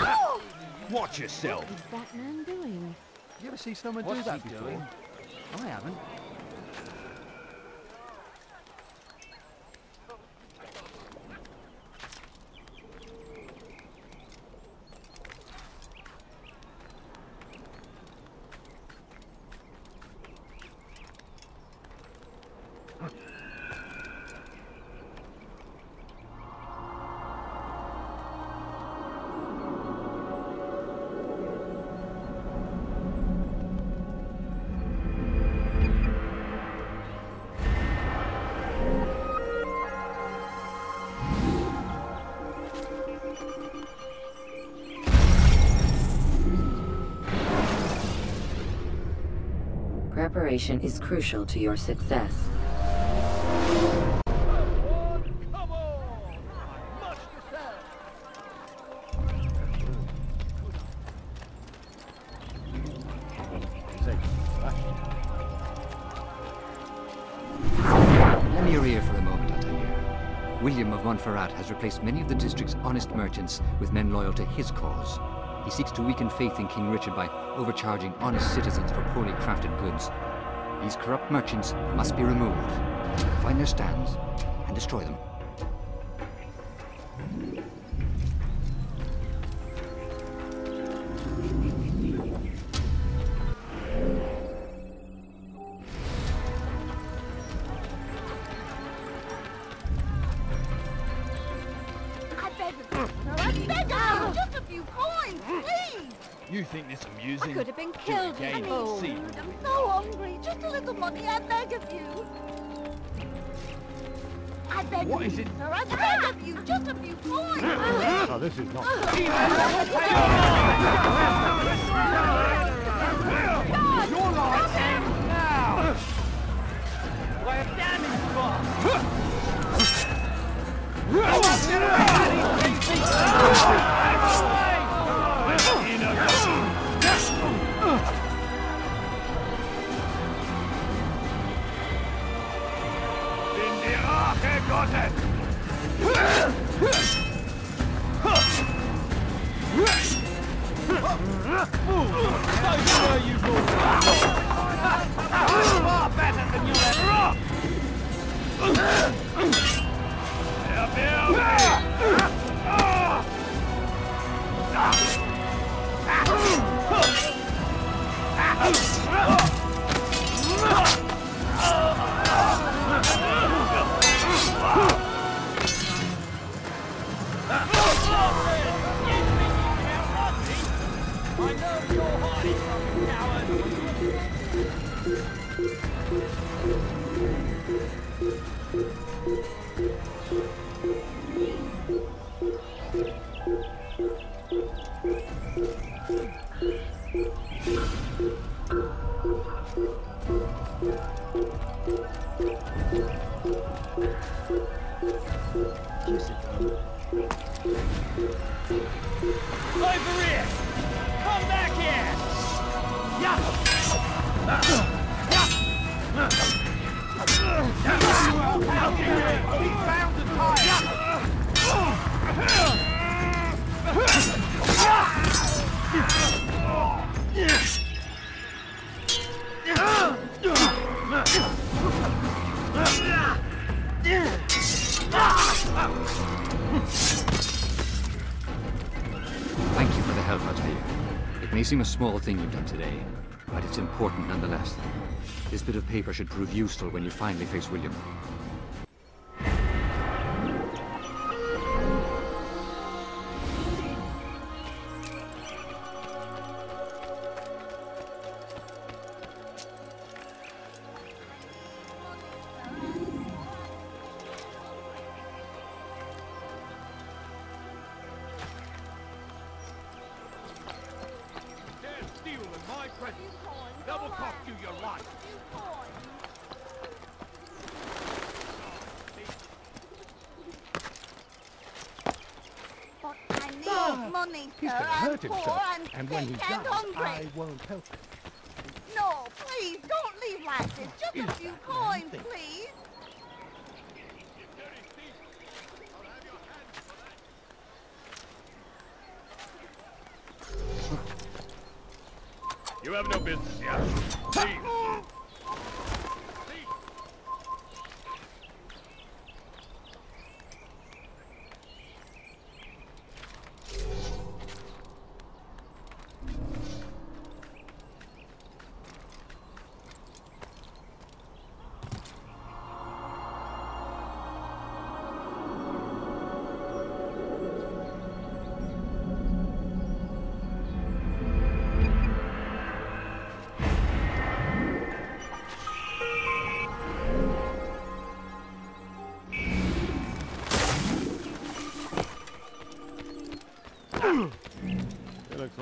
Oh! Watch yourself. What is that man doing? You ever see someone What's do that before? doing? I haven't. Is crucial to your success. Lend your ear for a moment, Altair. William of Montferrat has replaced many of the district's honest merchants with men loyal to his cause. He seeks to weaken faith in King Richard by overcharging honest citizens for poorly crafted goods. These corrupt merchants must be removed. Find their stands and destroy them. A I beg of you. I beg What of is you, it? sir. I beg of you. Just a few coins. Oh, this is You're like him now! Why, damn it, boss! In Rache small thing you've done today, but it's important nonetheless. This bit of paper should prove useful when you finally face William.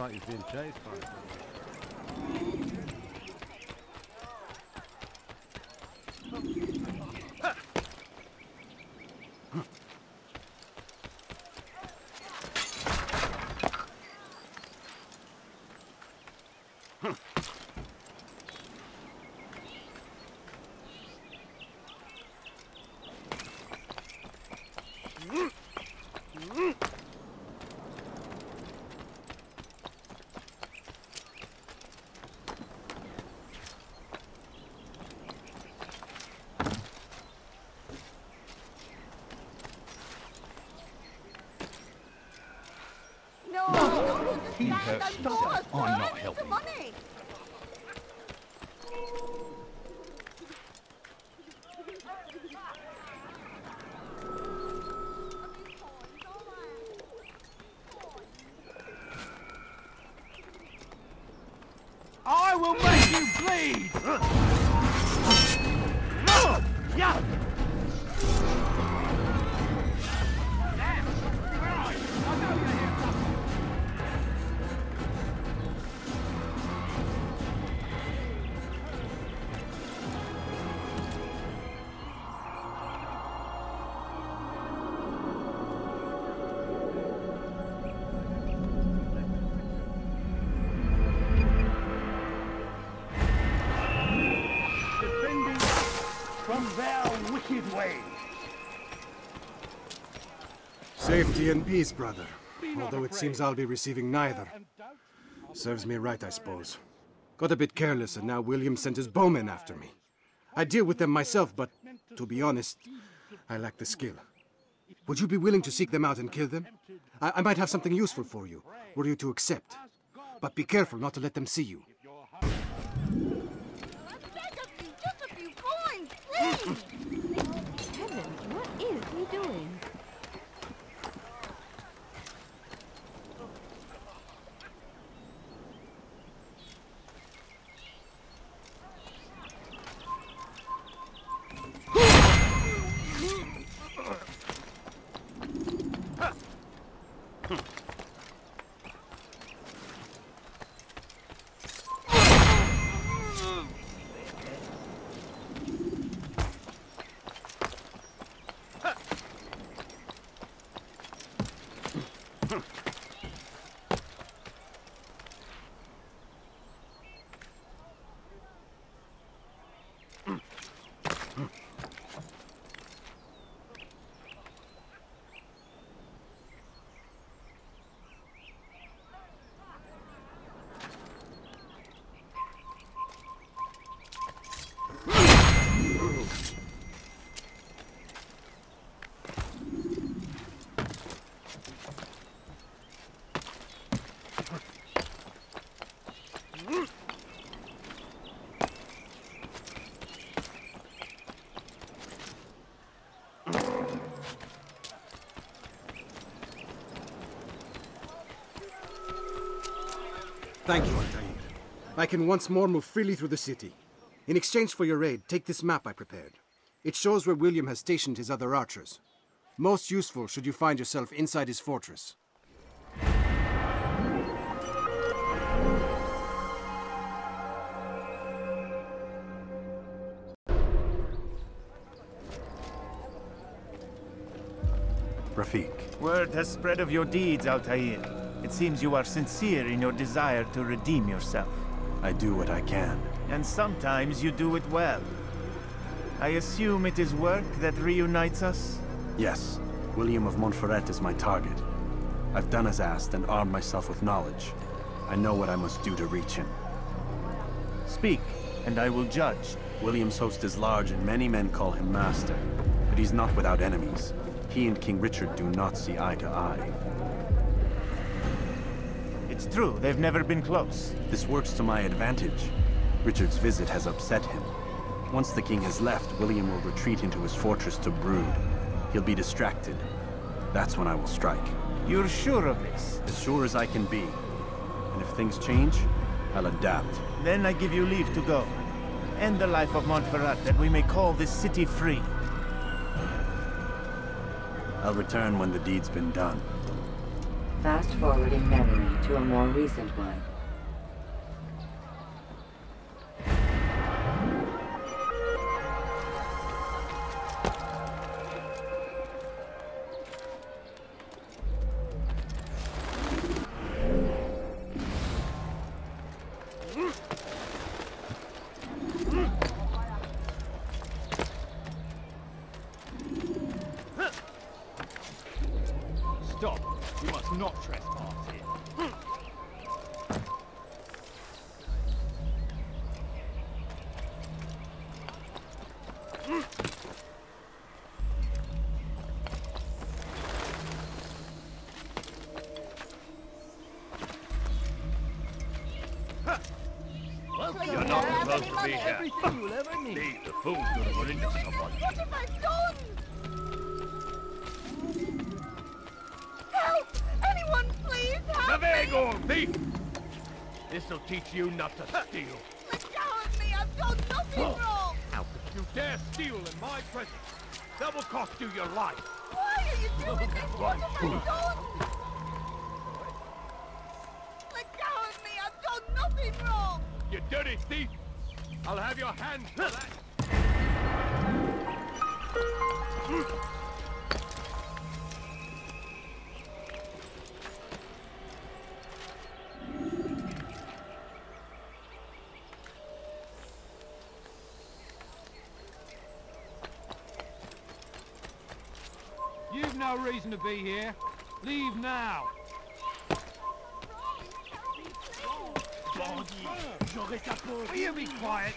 Like he's being chased by something. No, I stop it. I'm not helping. Safety and peace, brother. Although it seems I'll be receiving neither. Serves me right, I suppose. Got a bit careless, and now William sent his bowmen after me. I deal with them myself, but to be honest, I lack the skill. Would you be willing to seek them out and kill them? I, I might have something useful for you, were you to accept. But be careful not to let them see you. Beg of you, just a few coins, please. Heavens, what is he doing? Thank you, Altair. I can once more move freely through the city. In exchange for your aid, take this map I prepared. It shows where William has stationed his other archers. Most useful should you find yourself inside his fortress. Rafiq. Word has spread of your deeds, Altair. It seems you are sincere in your desire to redeem yourself. I do what I can. And sometimes you do it well. I assume it is work that reunites us? Yes, William of Montferrat is my target. I've done as asked and armed myself with knowledge. I know what I must do to reach him. Speak, and I will judge. William's host is large and many men call him master, but he's not without enemies. He and King Richard do not see eye to eye. It's true, they've never been close. This works to my advantage. Richard's visit has upset him. Once the king has left, William will retreat into his fortress to brood. He'll be distracted. That's when I will strike. You're sure of this? As sure as I can be. And if things change, I'll adapt. Then I give you leave to go. End the life of Montferrat, that we may call this city free. I'll return when the deed's been done. Fast forwarding memory to a more recent one. No reason to be here. Leave now. Will you be quiet?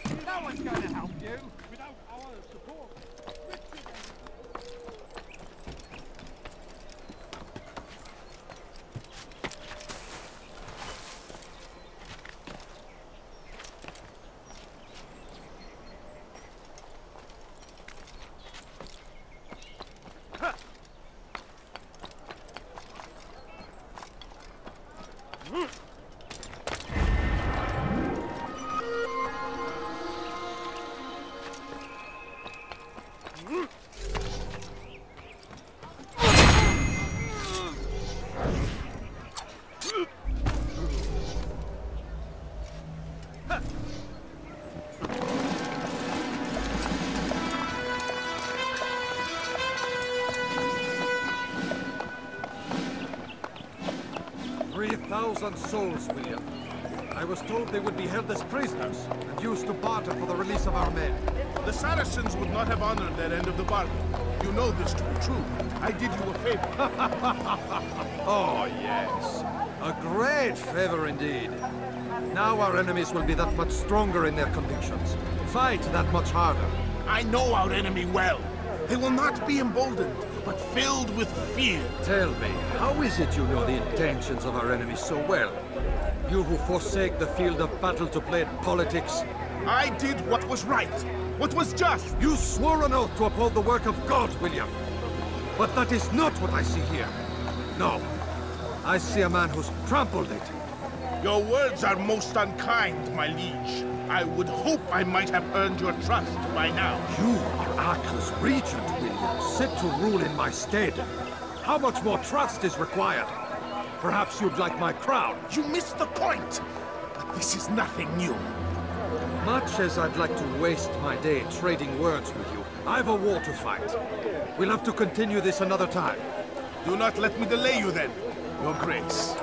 3,000 souls, William. I was told they would be held as prisoners and used to barter for the release of our men. The Saracens would not have honored their end of the bargain. You know this to be true. I did you a favor. oh, yes. A great favor indeed. Now our enemies will be that much stronger in their convictions. Fight that much harder. I know our enemy well. They will not be emboldened, filled with fear. Tell me, how is it you know the intentions of our enemies so well? You who forsake the field of battle to play at politics. I did what was right, what was just. You swore an oath to uphold the work of God, William. But that is not what I see here. No. I see a man who's trampled it. Your words are most unkind, my liege. I would hope I might have earned your trust by now. You are Acre's regent, Set to rule in my stead. How much more trust is required? Perhaps you'd like my crown. You missed the point! But this is nothing new. Much as I'd like to waste my day trading words with you, I've a war to fight. We'll have to continue this another time. Do not let me delay you then, Your Grace.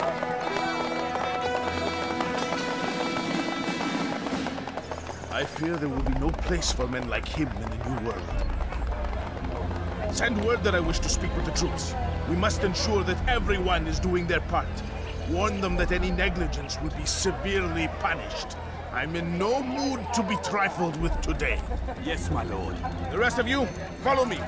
I fear there will be no place for men like him in the New World. Send word that I wish to speak with the troops. We must ensure that everyone is doing their part. Warn them that any negligence will be severely punished. I'm in no mood to be trifled with today. Yes, my lord. The rest of you, follow me.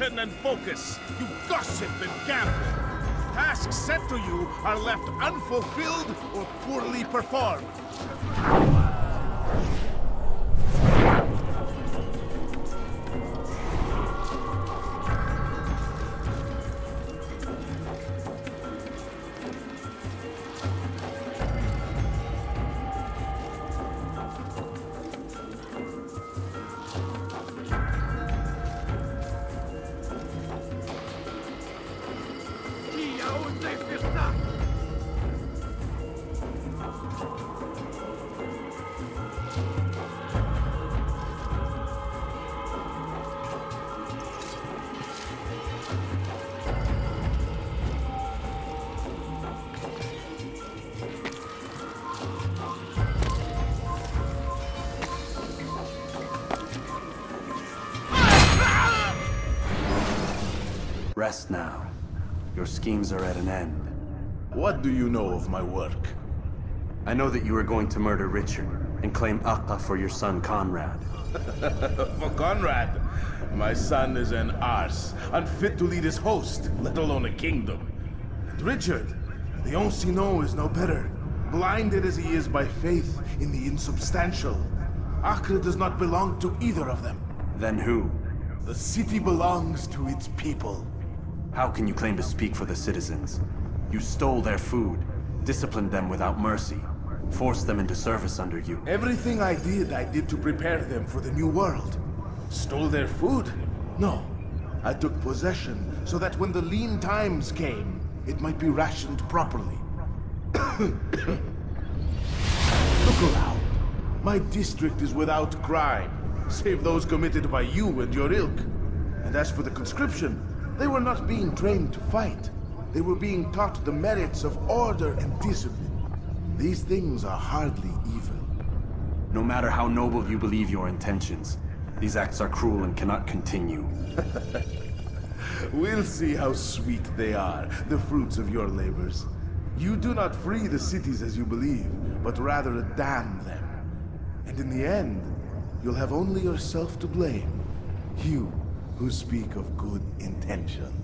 And focus. You gossip and gamble. Tasks set to you are left unfulfilled or poorly performed. Schemes are at an end. What do you know of my work? I know that you are going to murder Richard and claim Acre for your son Conrad. For Conrad, my son is an arse, unfit to lead his host, let alone a kingdom. And Richard, the Oncino is no better, blinded as he is by faith in the insubstantial. Acre does not belong to either of them. Then who? The city belongs to its people. How can you claim to speak for the citizens? You stole their food, disciplined them without mercy, forced them into service under you. Everything I did, I did to prepare them for the new world. Stole their food? No. I took possession so that when the lean times came, it might be rationed properly. Look around. My district is without crime, save those committed by you and your ilk. And as for the conscription, they were not being trained to fight. They were being taught the merits of order and discipline. These things are hardly evil. No matter how noble you believe your intentions, these acts are cruel and cannot continue. We'll see how sweet they are, the fruits of your labors. You do not free the cities as you believe, but rather damn them. And in the end, you'll have only yourself to blame. You who speak of good intentions.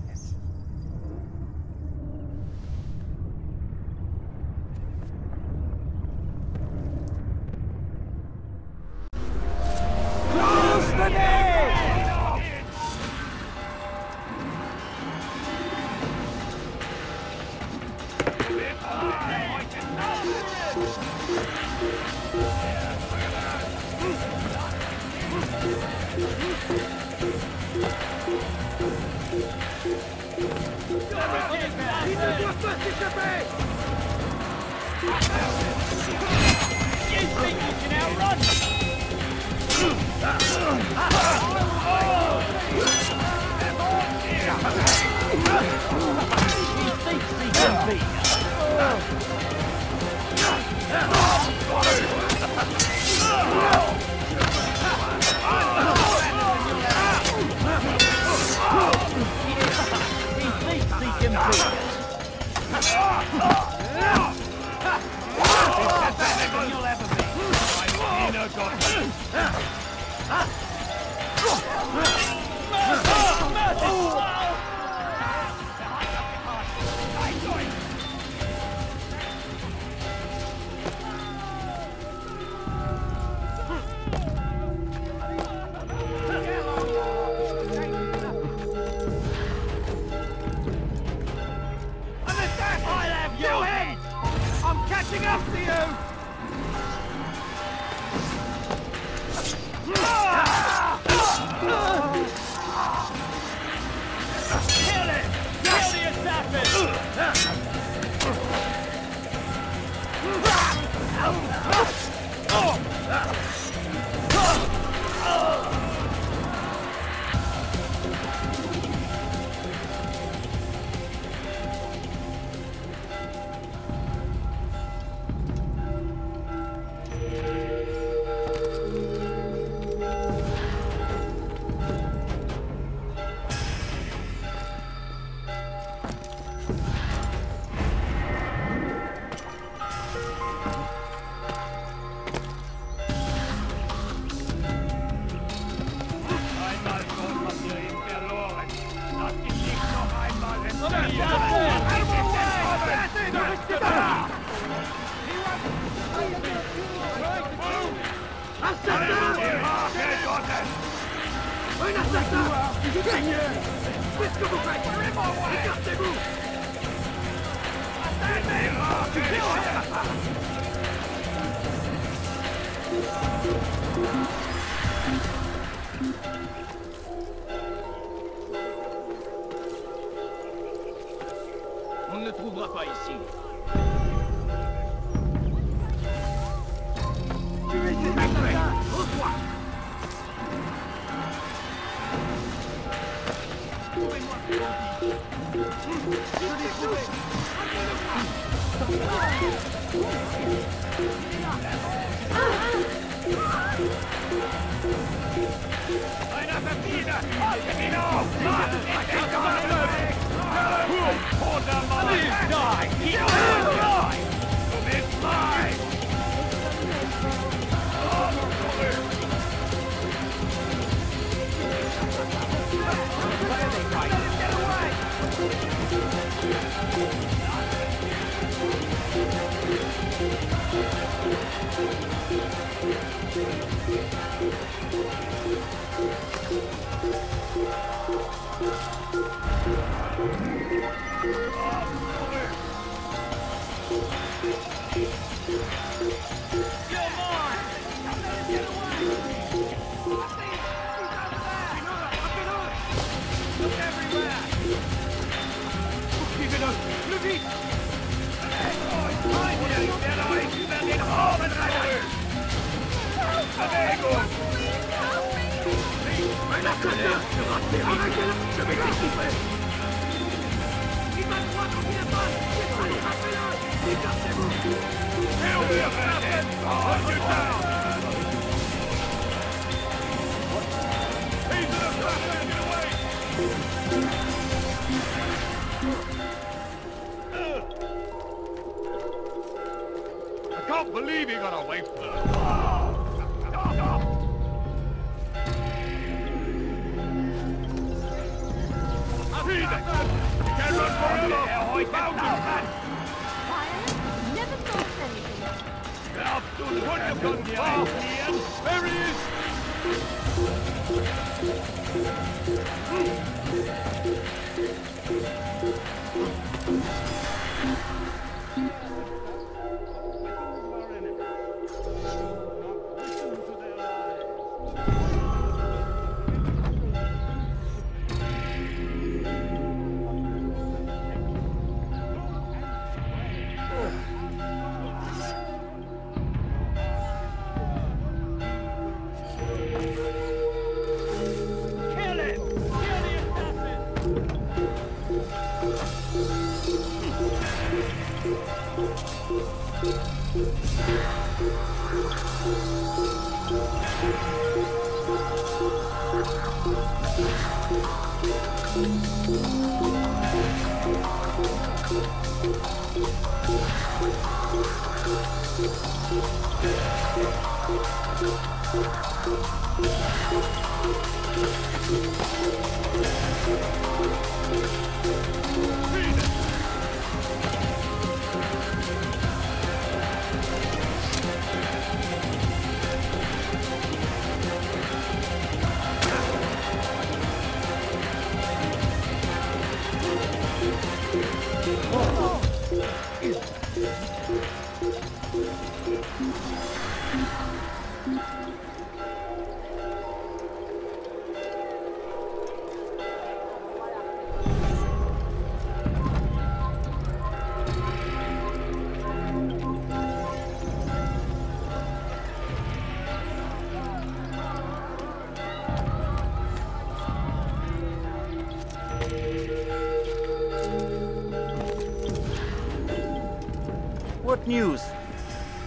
What news?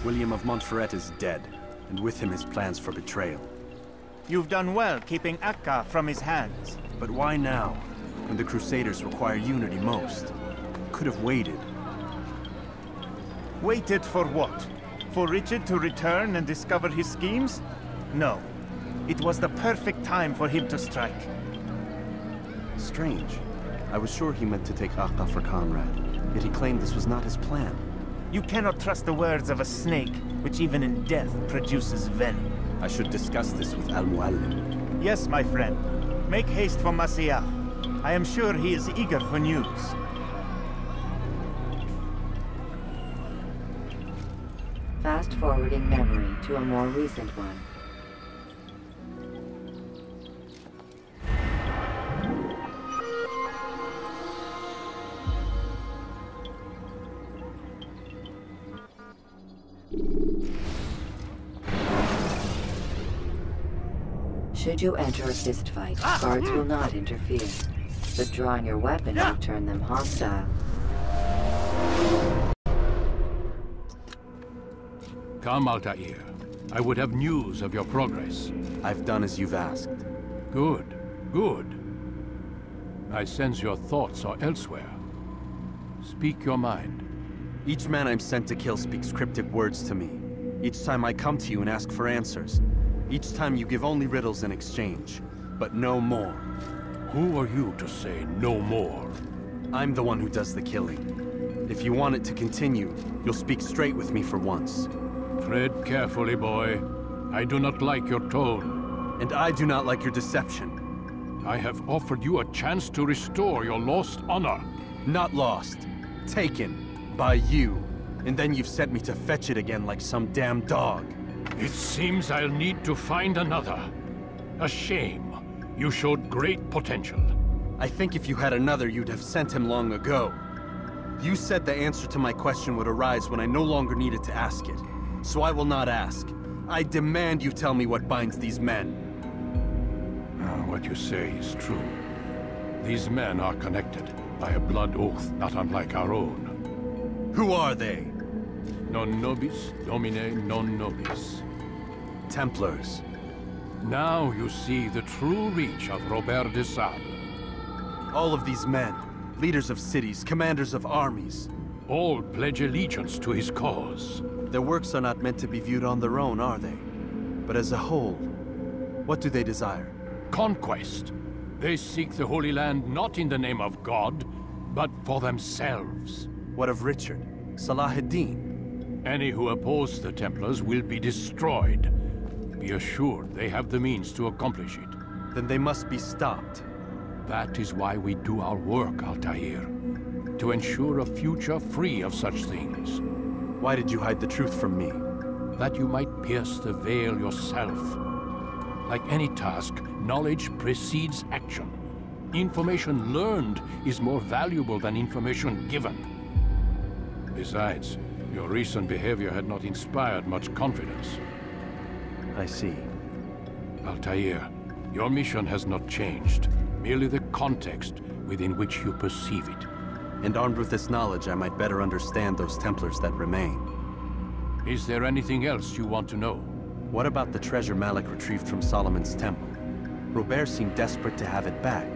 William of Montferrat is dead, and with him his plans for betrayal. You've done well keeping Acre from his hands. But why now, when the Crusaders require unity most? Could have waited. Waited for what? For Richard to return and discover his schemes? No. It was the perfect time for him to strike. Strange. I was sure he meant to take Acre for Conrad, yet he claimed this was not his plan. You cannot trust the words of a snake, which even in death produces venom. I should discuss this with Al-Mualim. Yes, my friend. Make haste for Masyaf. I am sure he is eager for news. Fast forwarding memory to a more recent one. Should you enter a fistfight, ah, guards mm. will not interfere. But drawing your weapon will turn them hostile. Come, Altair. I would have news of your progress. I've done as you've asked. Good, good. I sense your thoughts are elsewhere. Speak your mind. Each man I'm sent to kill speaks cryptic words to me. Each time I come to you and ask for answers. Each time you give only riddles in exchange, but no more. Who are you to say no more? I'm the one who does the killing. If you want it to continue, you'll speak straight with me for once. Tread carefully, boy. I do not like your tone. And I do not like your deception. I have offered you a chance to restore your lost honor. Not lost. Taken. By you. And then you've sent me to fetch it again like some damn dog. It seems I'll need to find another. A shame. You showed great potential. I think if you had another, you'd have sent him long ago. You said the answer to my question would arise when I no longer needed to ask it. So I will not ask. I demand you tell me what binds these men. Ah, what you say is true. These men are connected by a blood oath not unlike our own. Who are they? Non nobis, domine non nobis. Templars. Now you see the true reach of Robert de Sablé. All of these men, leaders of cities, commanders of armies. All pledge allegiance to his cause. Their works are not meant to be viewed on their own, are they? But as a whole, what do they desire? Conquest. They seek the Holy Land not in the name of God, but for themselves. What of Richard? Salahuddin? Any who oppose the Templars will be destroyed. Be assured they have the means to accomplish it. Then they must be stopped. That is why we do our work, Altair. To ensure a future free of such things. Why did you hide the truth from me? That you might pierce the veil yourself. Like any task, knowledge precedes action. Information learned is more valuable than information given. Besides, your recent behavior had not inspired much confidence. I see. Altair, your mission has not changed. Merely the context within which you perceive it. And armed with this knowledge, I might better understand those Templars that remain. Is there anything else you want to know? What about the treasure Malik retrieved from Solomon's temple? Robert seemed desperate to have it back.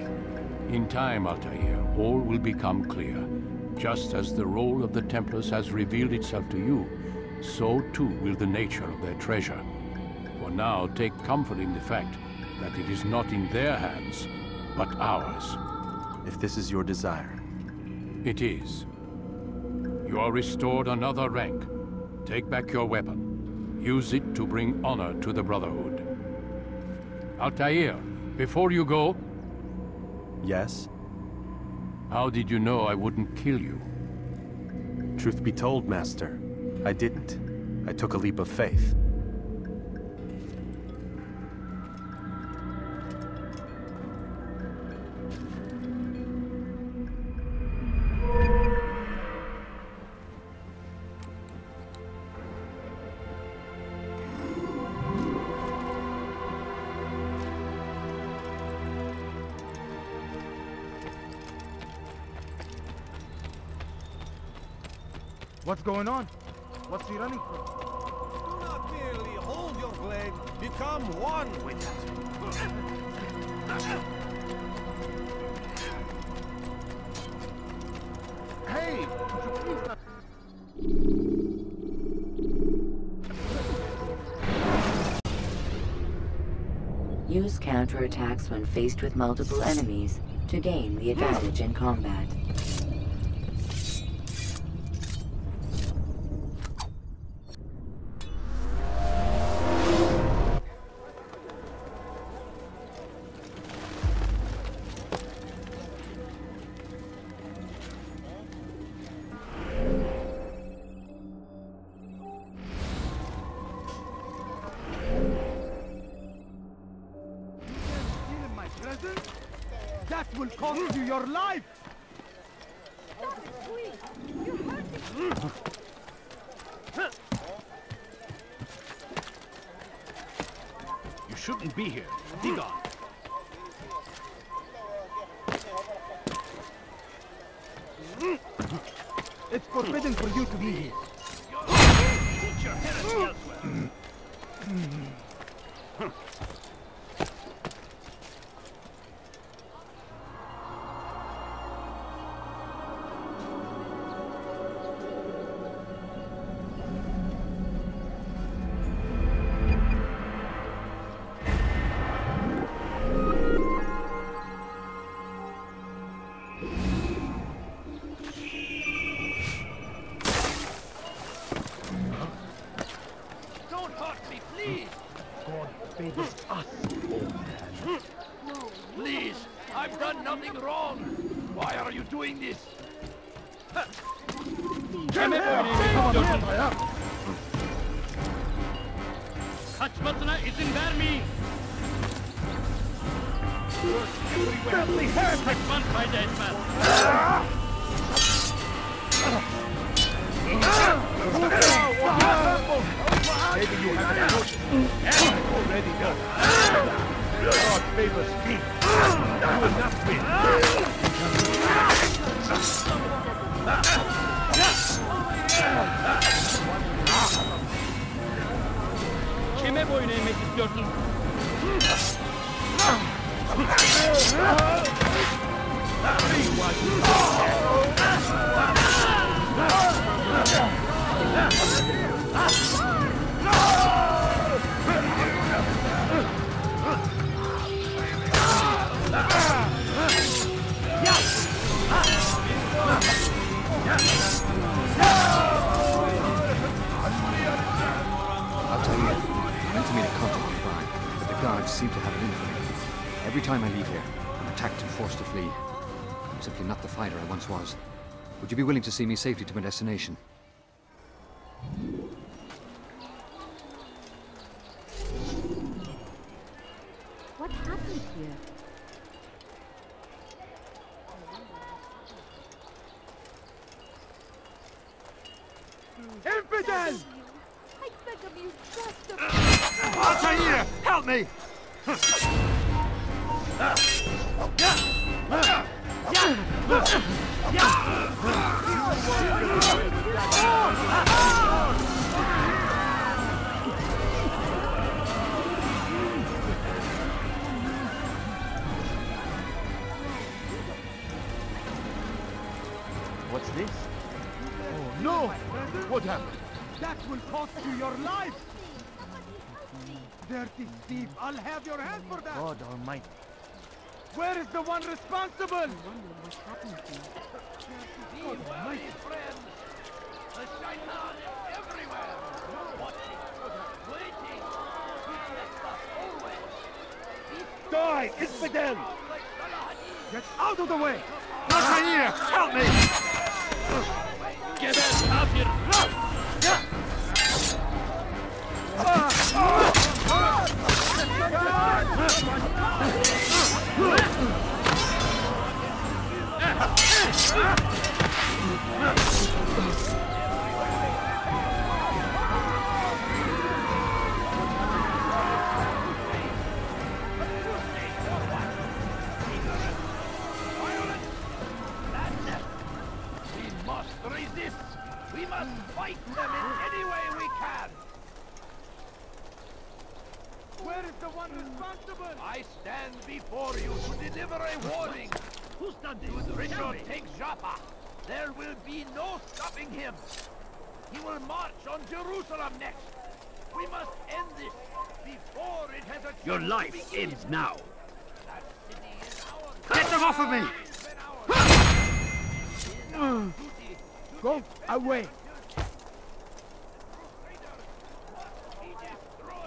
In time, Altair, all will become clear. Just as the role of the Templars has revealed itself to you, so too will the nature of their treasure. Now, take comfort in the fact that it is not in their hands, but ours. If this is your desire. It is. You are restored another rank. Take back your weapon. Use it to bring honor to the Brotherhood. Altair, before you go... Yes? How did you know I wouldn't kill you? Truth be told, Master, I didn't. I took a leap of faith. Going on? What's he running from? Do not merely hold your blade, become one with it. Hey, could you please not... Use counterattacks when faced with multiple enemies to gain the advantage in combat. See me safely to my destination? Thief, I'll have your hand for that! God almighty. Where is the one responsible? What happened to you? Be wary, friends! The shaitan is everywhere! Watching, waiting, he checks us always! Die, infidel! Get out of the way! Altair, help me! We Where is one responsible? I stand before you to deliver a warning! Who's done this? Should Richard take Joppa, there will be no stopping him! He will march on Jerusalem next! We must end this before it has a Your life to begin. ends now. That city is ours. Get them off of me! Go away!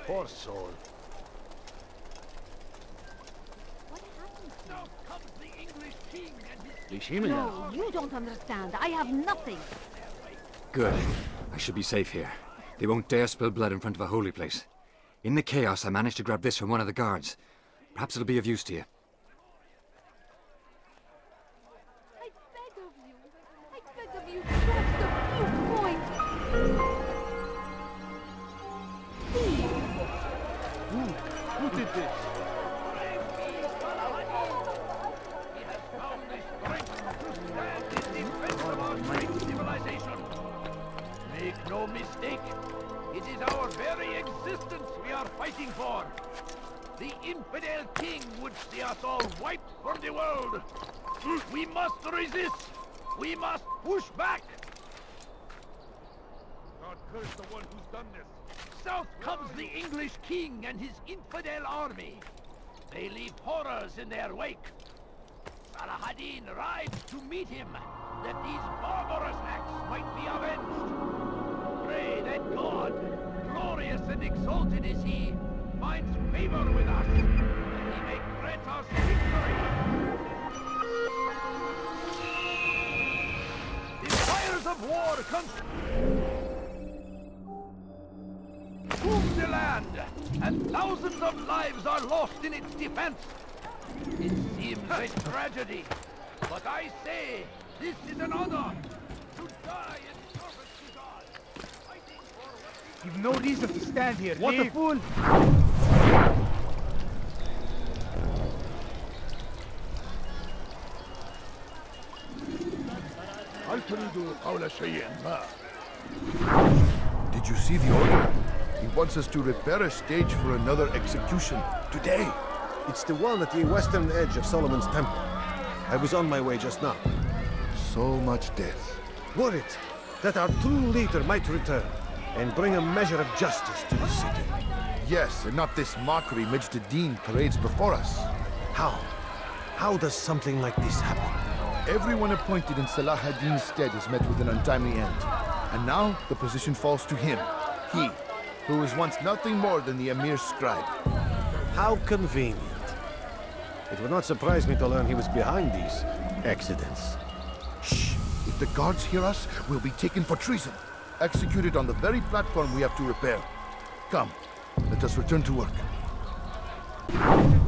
Poor soul. Now comes the English king and his No, you don't understand. I have nothing. Good. I should be safe here. They won't dare spill blood in front of a holy place. In the chaos, I managed to grab this from one of the guards. Perhaps it'll be of use to you. Wiped from the world. We must resist. We must push back. God curse the one who's done this. South comes the English king and his infidel army. They leave horrors in their wake. Salah-ad-Din rides to meet him, that these barbarous acts might be avenged. Pray that God, glorious and exalted is he, finds favor with us, The fires of war come... Boom the land, and thousands of lives are lost in its defense. It seems a tragedy, but I say this is an honor to die in service to God. Fighting for what we You've no reason to stand here. What a Leave. fool! هل تريد قول شيء ما؟ Did you see the order? He wants us to repair a stage for another execution. Today! It's the one at the western edge of Solomon's temple. I was on my way just now. So much death. Worried that our true leader might return and bring a measure of justice to the city. Yes, and not this mockery Majd Addin parades before us. How? How does something like this happen? Everyone appointed in Salah ad-Din's stead is met with an untimely end. And now the position falls to him. He, who was once nothing more than the Emir's scribe. How convenient. It would not surprise me to learn he was behind these accidents. Shh! If the guards hear us, we'll be taken for treason. Executed on the very platform we have to repair. Come, let us return to work.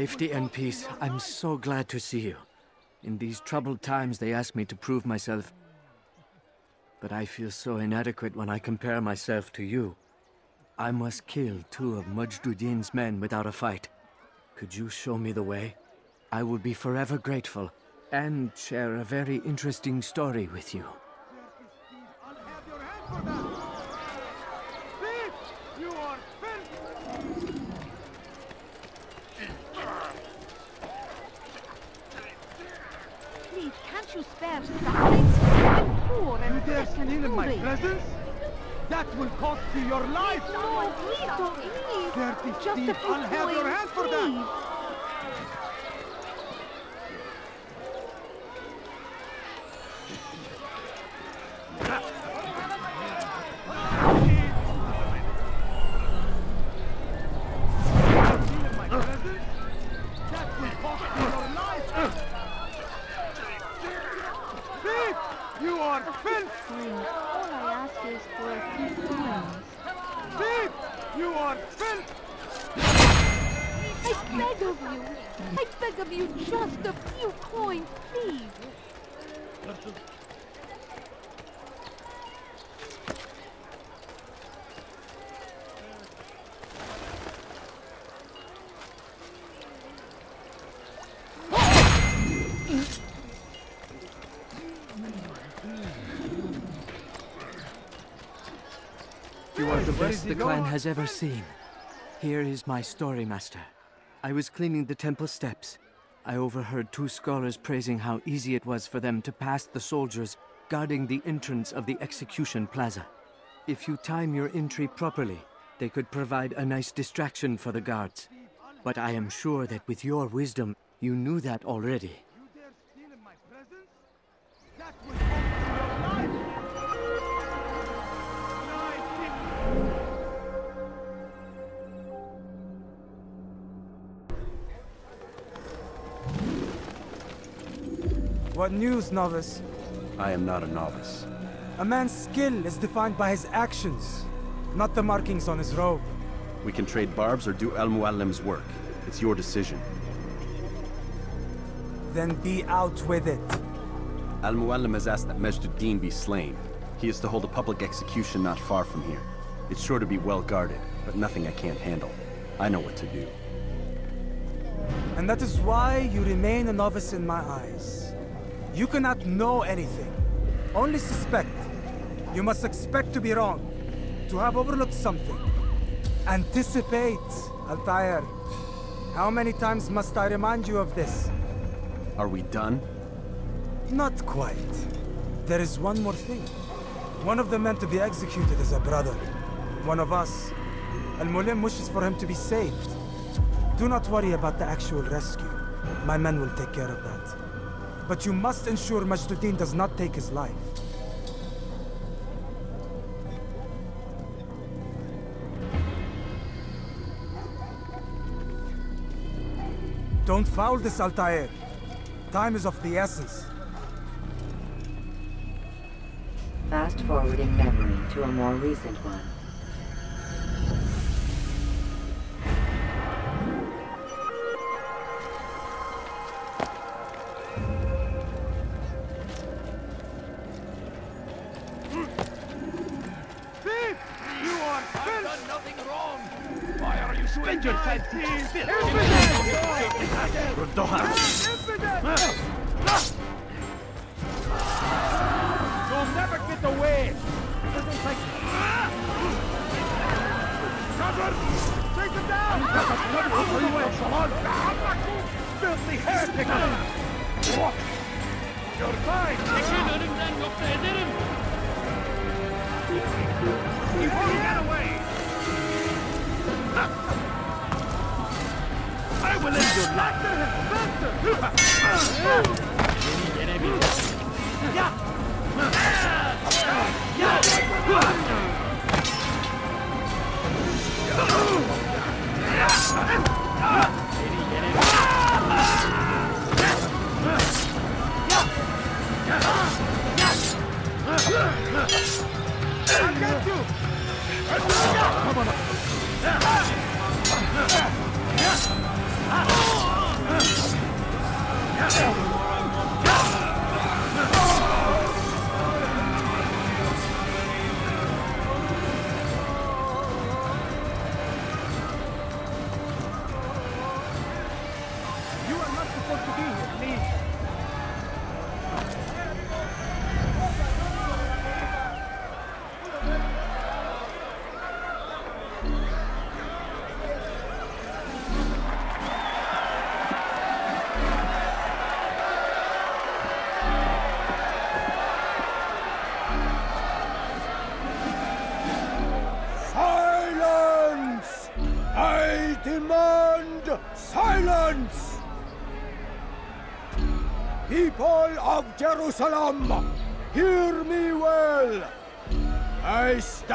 Safety and peace. I'm so glad to see you. In these troubled times, they ask me to prove myself. But I feel so inadequate when I compare myself to you. I must kill two of Majd Addin's men without a fight. Could you show me the way? I will be forever grateful and share a very interesting story with you. Thief! You are filth! Please, you spare? I'm poor and You dare steal in my presence? That will cost you your life! No, please don't leave. Dirty Just a thief, few I'll have your hand for please. that! Thief! You are filth! Please, all I ask is for a few coins. Thief! You are filth! I beg of you. I beg of you, just a few coins, please. You are the best the clan has ever seen. Here is my story, Master. I was cleaning the temple steps. I overheard two scholars praising how easy it was for them to pass the soldiers guarding the entrance of the execution plaza. If you time your entry properly, they could provide a nice distraction for the guards. But I am sure that with your wisdom, you knew that already. What news, novice? I am not a novice. A man's skill is defined by his actions, not the markings on his robe. We can trade barbs or do Al Mualim's work. It's your decision. Then be out with it. Al Muallim has asked that Majd Addin be slain. He is to hold a public execution not far from here. It's sure to be well guarded, but nothing I can't handle. I know what to do. And that is why you remain a novice in my eyes. You cannot know anything, only suspect. You must expect to be wrong, to have overlooked something. Anticipate, Altair. How many times must I remind you of this? Are we done? Not quite. There is one more thing. One of the men to be executed is a brother. One of us. Al-Mualim wishes for him to be saved. Do not worry about the actual rescue. My men will take care of that. But you must ensure Majd Addin does not take his life. Don't foul this, Altair. Time is of the essence. Fast forwarding memory to a more recent one.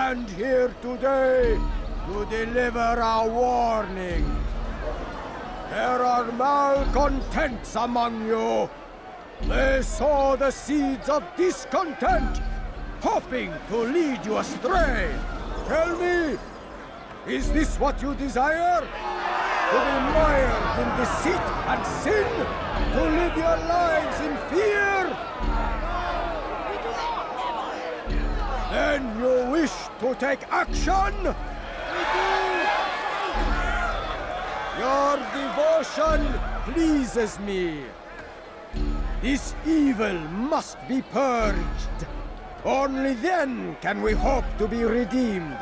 Stand here today to deliver a warning. There are malcontents among you. They sow the seeds of discontent, hoping to lead you astray. Tell me, is this what you desire? To be mired in deceit and sin? To live your lives to take action? Your devotion pleases me. This evil must be purged. Only then can we hope to be redeemed.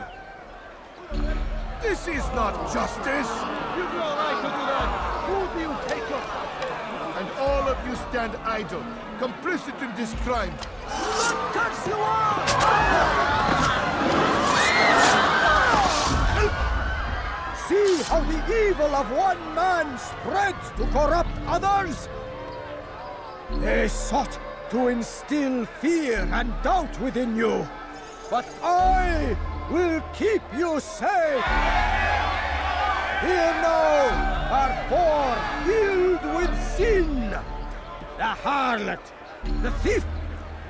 This is not justice! No right to do that! Who do you take And all of you stand idle, complicit in this crime. Curse you all! See how the evil of one man spreads to corrupt others? They sought to instill fear and doubt within you. But I will keep you safe. Here now are four filled with sin. The harlot, the thief,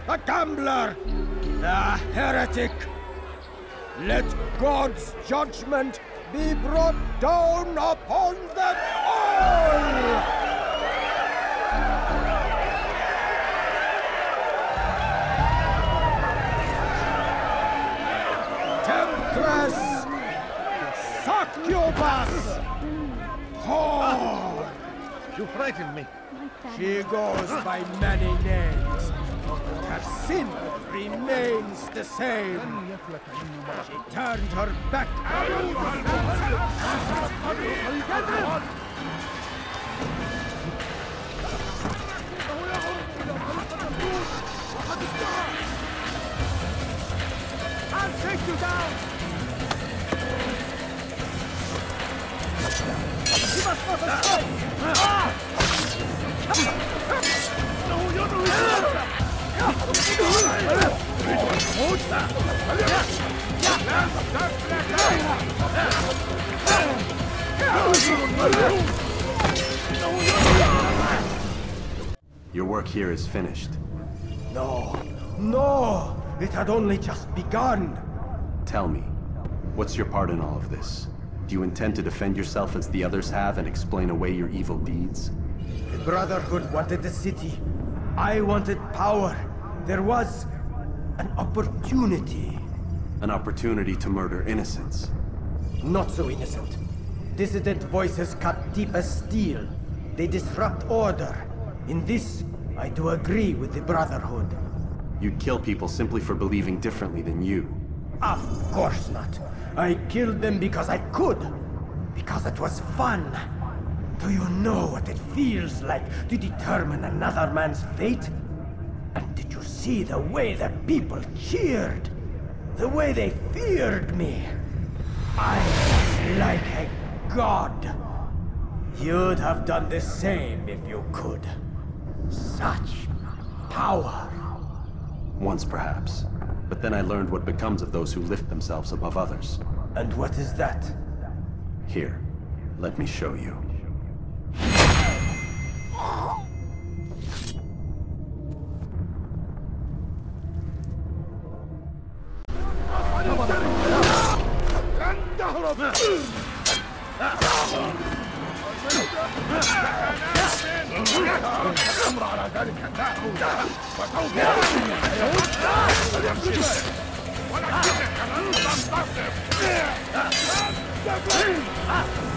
the gambler, the heretic. Let God's judgment be brought down upon them all! Temptress! Succubus! Whore! You frightened me. She goes by many names, her sin remains the same. She turned her back. I'll take you down! You must not escape! Ah! No, you're Your work here is finished. No, no! It had only just begun. Tell me, what's your part in all of this? Do you intend to defend yourself as the others have and explain away your evil deeds? The Brotherhood wanted the city. I wanted power. There was an opportunity. An opportunity to murder innocents. Not so innocent. Dissident voices cut deep as steel. They disrupt order. In this, I do agree with the Brotherhood. You'd kill people simply for believing differently than you. Of course not. I killed them because I could. Because it was fun. Do you know what it feels like to determine another man's fate? And did you see the way the people cheered? The way they feared me? I was like a god. You'd have done the same if you could. Such power. Once, perhaps. But then I learned what becomes of those who lift themselves above others. And what is that? Here, let me show you. Ah!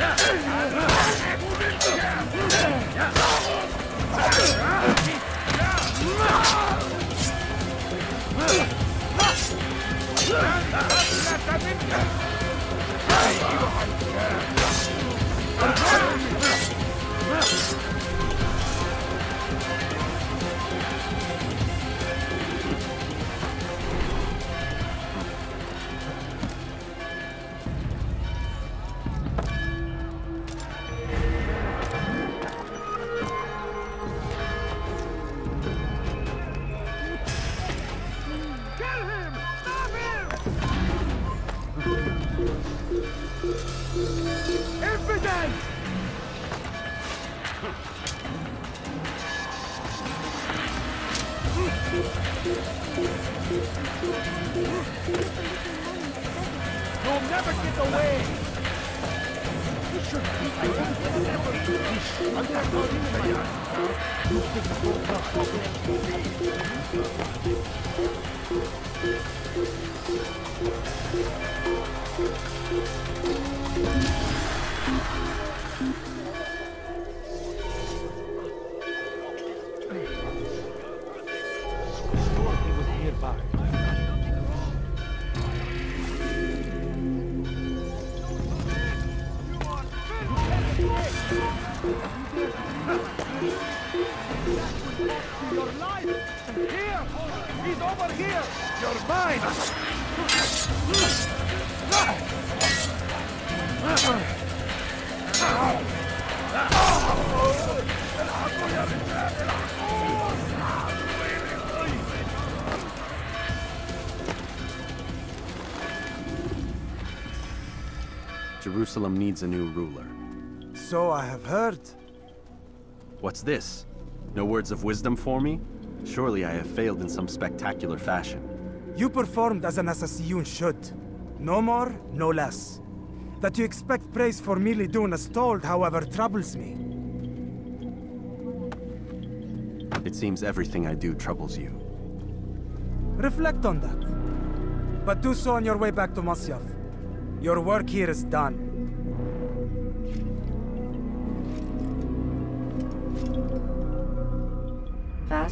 Evidence! You'll never get away! You should be I will never finish needs a new ruler. So I have heard. What's this? No words of wisdom for me? Surely I have failed in some spectacular fashion. You performed as an assassin should. No more, no less. That you expect praise for merely doing as told, however, troubles me. It seems everything I do troubles you. Reflect on that. But do so on your way back to Masyaf. Your work here is done.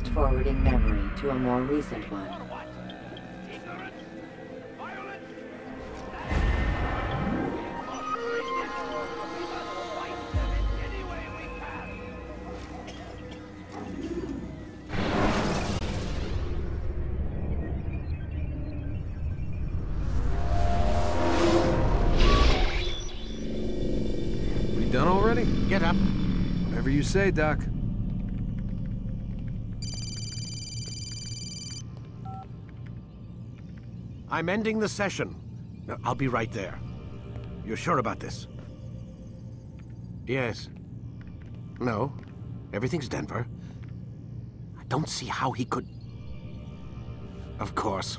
Fast forwarding memory to a more recent one. We done already? Get up. Whatever you say, Doc. I'm ending the session. No, I'll be right there. You're sure about this? Yes. No. Everything's Denver. I don't see how he could... Of course.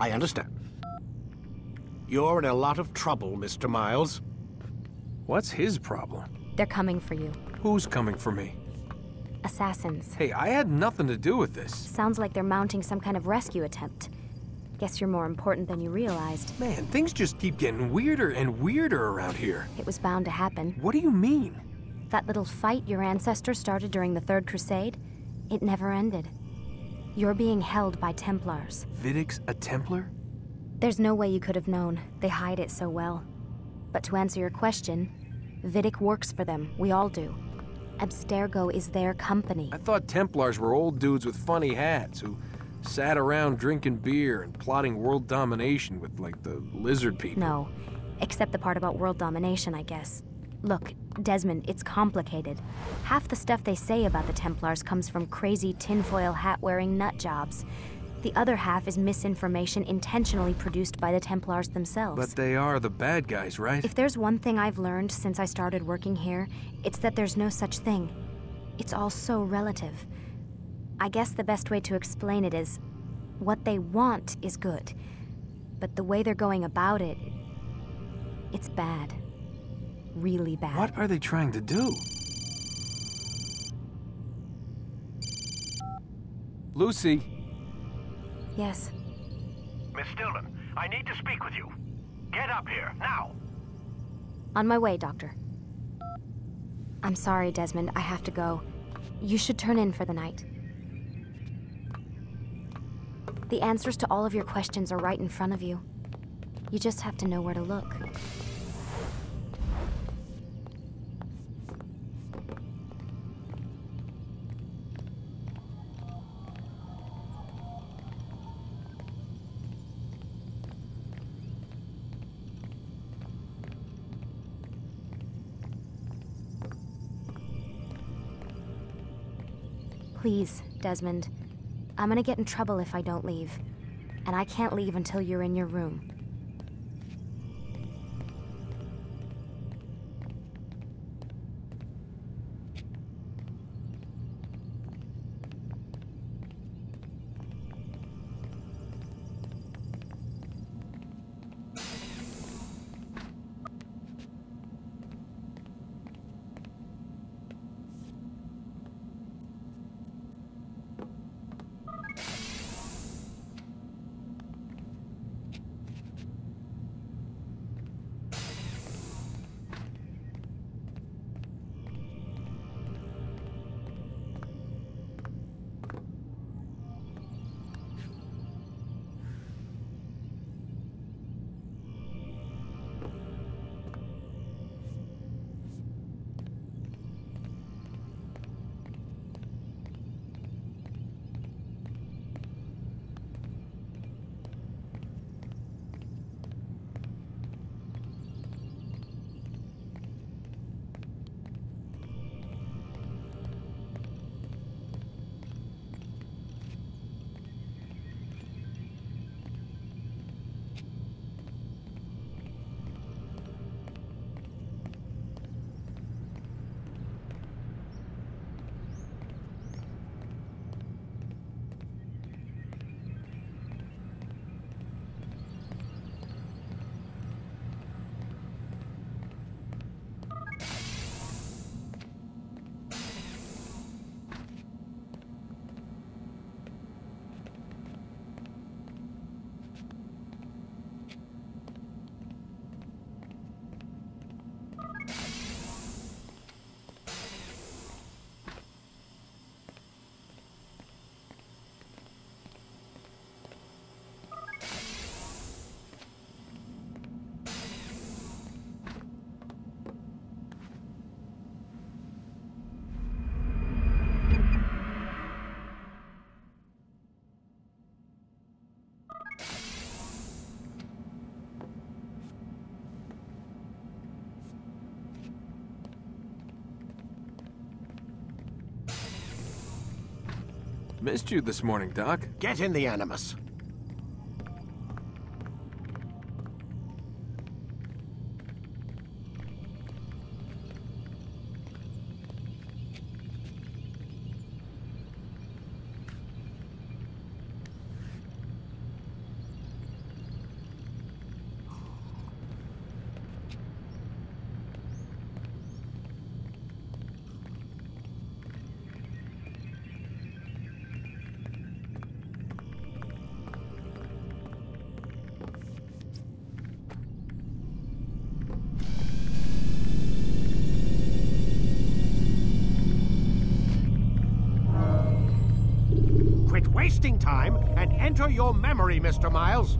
I understand. You're in a lot of trouble, Mr. Miles. What's his problem? They're coming for you. Who's coming for me? Assassins. Hey, I had nothing to do with this. Sounds like they're mounting some kind of rescue attempt. Guess you're more important than you realized. Man, things just keep getting weirder and weirder around here. It was bound to happen. What do you mean? That little fight your ancestor started during the Third Crusade, it never ended. You're being held by Templars. Vidic's a Templar? There's no way you could have known. They hide it so well. But to answer your question, Vidic works for them. We all do. Abstergo is their company. I thought Templars were old dudes with funny hats who sat around drinking beer and plotting world domination with, like, the lizard people. No, except the part about world domination, I guess. Look, Desmond, it's complicated. Half the stuff they say about the Templars comes from crazy tinfoil hat wearing nut jobs. The other half is misinformation intentionally produced by the Templars themselves. But they are the bad guys, right? If there's one thing I've learned since I started working here, it's that there's no such thing. It's all so relative. I guess the best way to explain it is what they want is good, but the way they're going about it, it's bad. Really bad. What are they trying to do? Lucy, Yes. Miss Stillman, I need to speak with you. Get up here, now! On my way, Doctor. I'm sorry, Desmond. I have to go. You should turn in for the night. The answers to all of your questions are right in front of you. You just have to know where to look. Please, Desmond. I'm gonna get in trouble if I don't leave. And I can't leave until you're in your room. Missed you this morning, Doc. Get in the Animus. Enter your memory, Mr. Miles.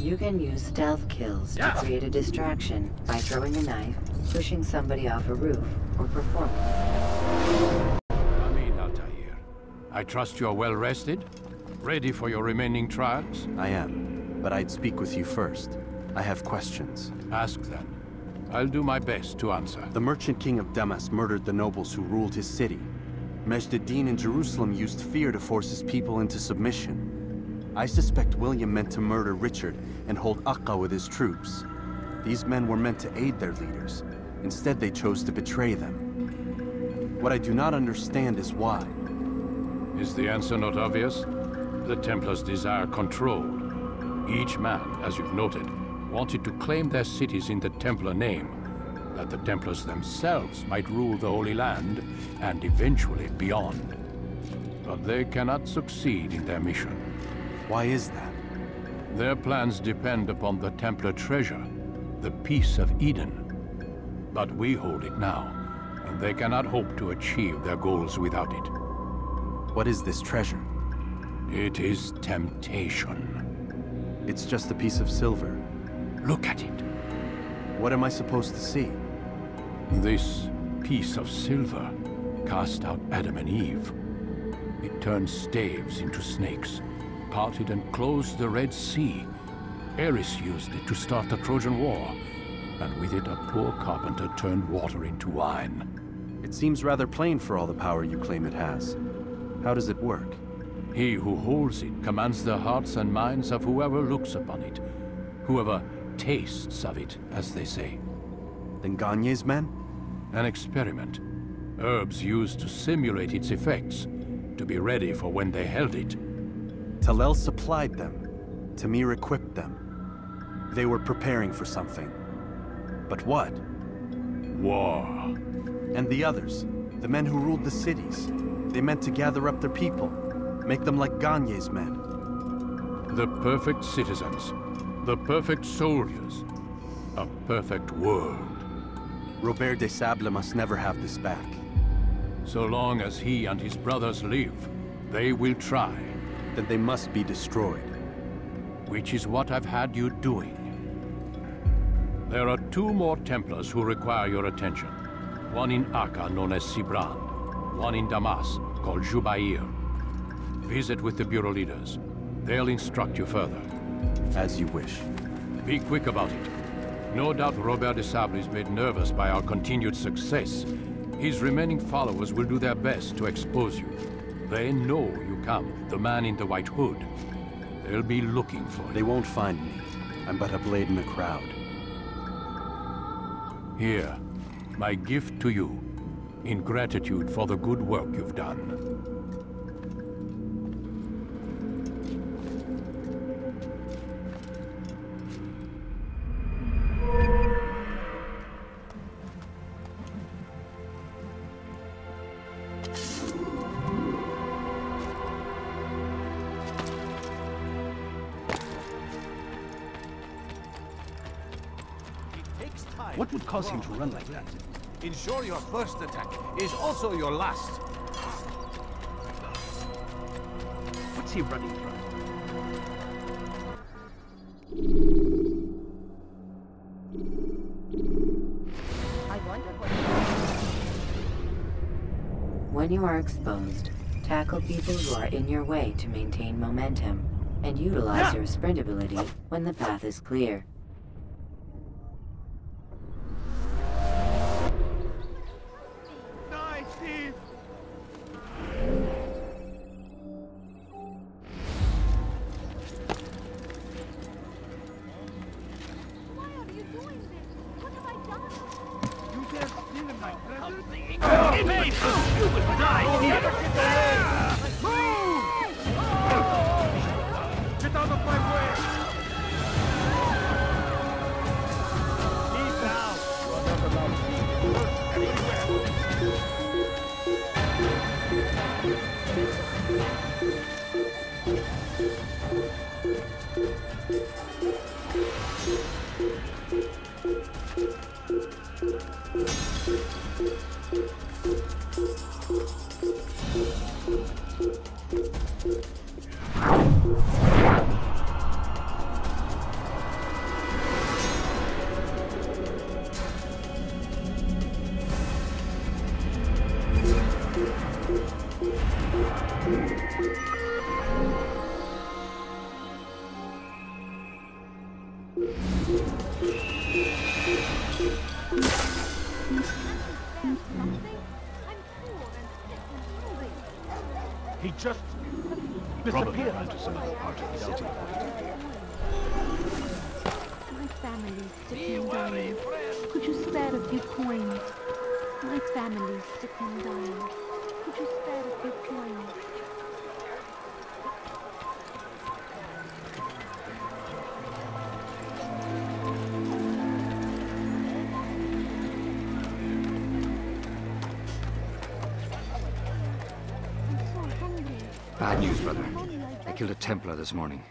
You can use stealth kills Yeah. to create a distraction by throwing a knife, pushing somebody off a roof, or performing. Amin, Altair. I trust you're well rested? Ready for your remaining trials? I am, but I'd speak with you first. I have questions. Ask them. I'll do my best to answer. The merchant king of Damas murdered the nobles who ruled his city. Majd Addin in Jerusalem used fear to force his people into submission. I suspect William meant to murder Richard and hold Akka with his troops. These men were meant to aid their leaders. Instead, they chose to betray them. What I do not understand is why. Is the answer not obvious? The Templars desire control. Each man, as you've noted, wanted to claim their cities in the Templar name, that the Templars themselves might rule the Holy Land, and eventually beyond. But they cannot succeed in their mission. Why is that? Their plans depend upon the Templar treasure, the Piece of Eden. But we hold it now, and they cannot hope to achieve their goals without it. What is this treasure? It is temptation. It's just a piece of silver. Look at it. What am I supposed to see? This piece of silver cast out Adam and Eve. It turned staves into snakes, parted and closed the Red Sea. Eris used it to start the Trojan War, and with it a poor carpenter turned water into wine. It seems rather plain for all the power you claim it has. How does it work? He who holds it commands the hearts and minds of whoever looks upon it, whoever tastes of it, as they say. Then Garnier's men? An experiment. Herbs used to simulate its effects, to be ready for when they held it. Talal supplied them. Tamir equipped them. They were preparing for something. But what? War. And the others, the men who ruled the cities, they meant to gather up their people, make them like Garnier's men. The perfect citizens, the perfect soldiers, a perfect world. Robert de Sablé must never have this back. So long as he and his brothers live, they will try. Then they must be destroyed. Which is what I've had you doing. There are two more Templars who require your attention. One in Akka, known as Sibrand. One in Damas, called Jubair. Visit with the Bureau leaders. They'll instruct you further. As you wish. Be quick about it. No doubt Robert de Sablé is made nervous by our continued success. His remaining followers will do their best to expose you. They know you come, the man in the white hood. They'll be looking for you. They won't find me. I'm but a blade in the crowd. Here, my gift to you, in gratitude for the good work you've done. Ensure your first attack is also your last. What's he running from? I wonder what... When you are exposed, tackle people who are in your way to maintain momentum, and utilize Yeah. your sprint ability when the path is clear. Templar this morning.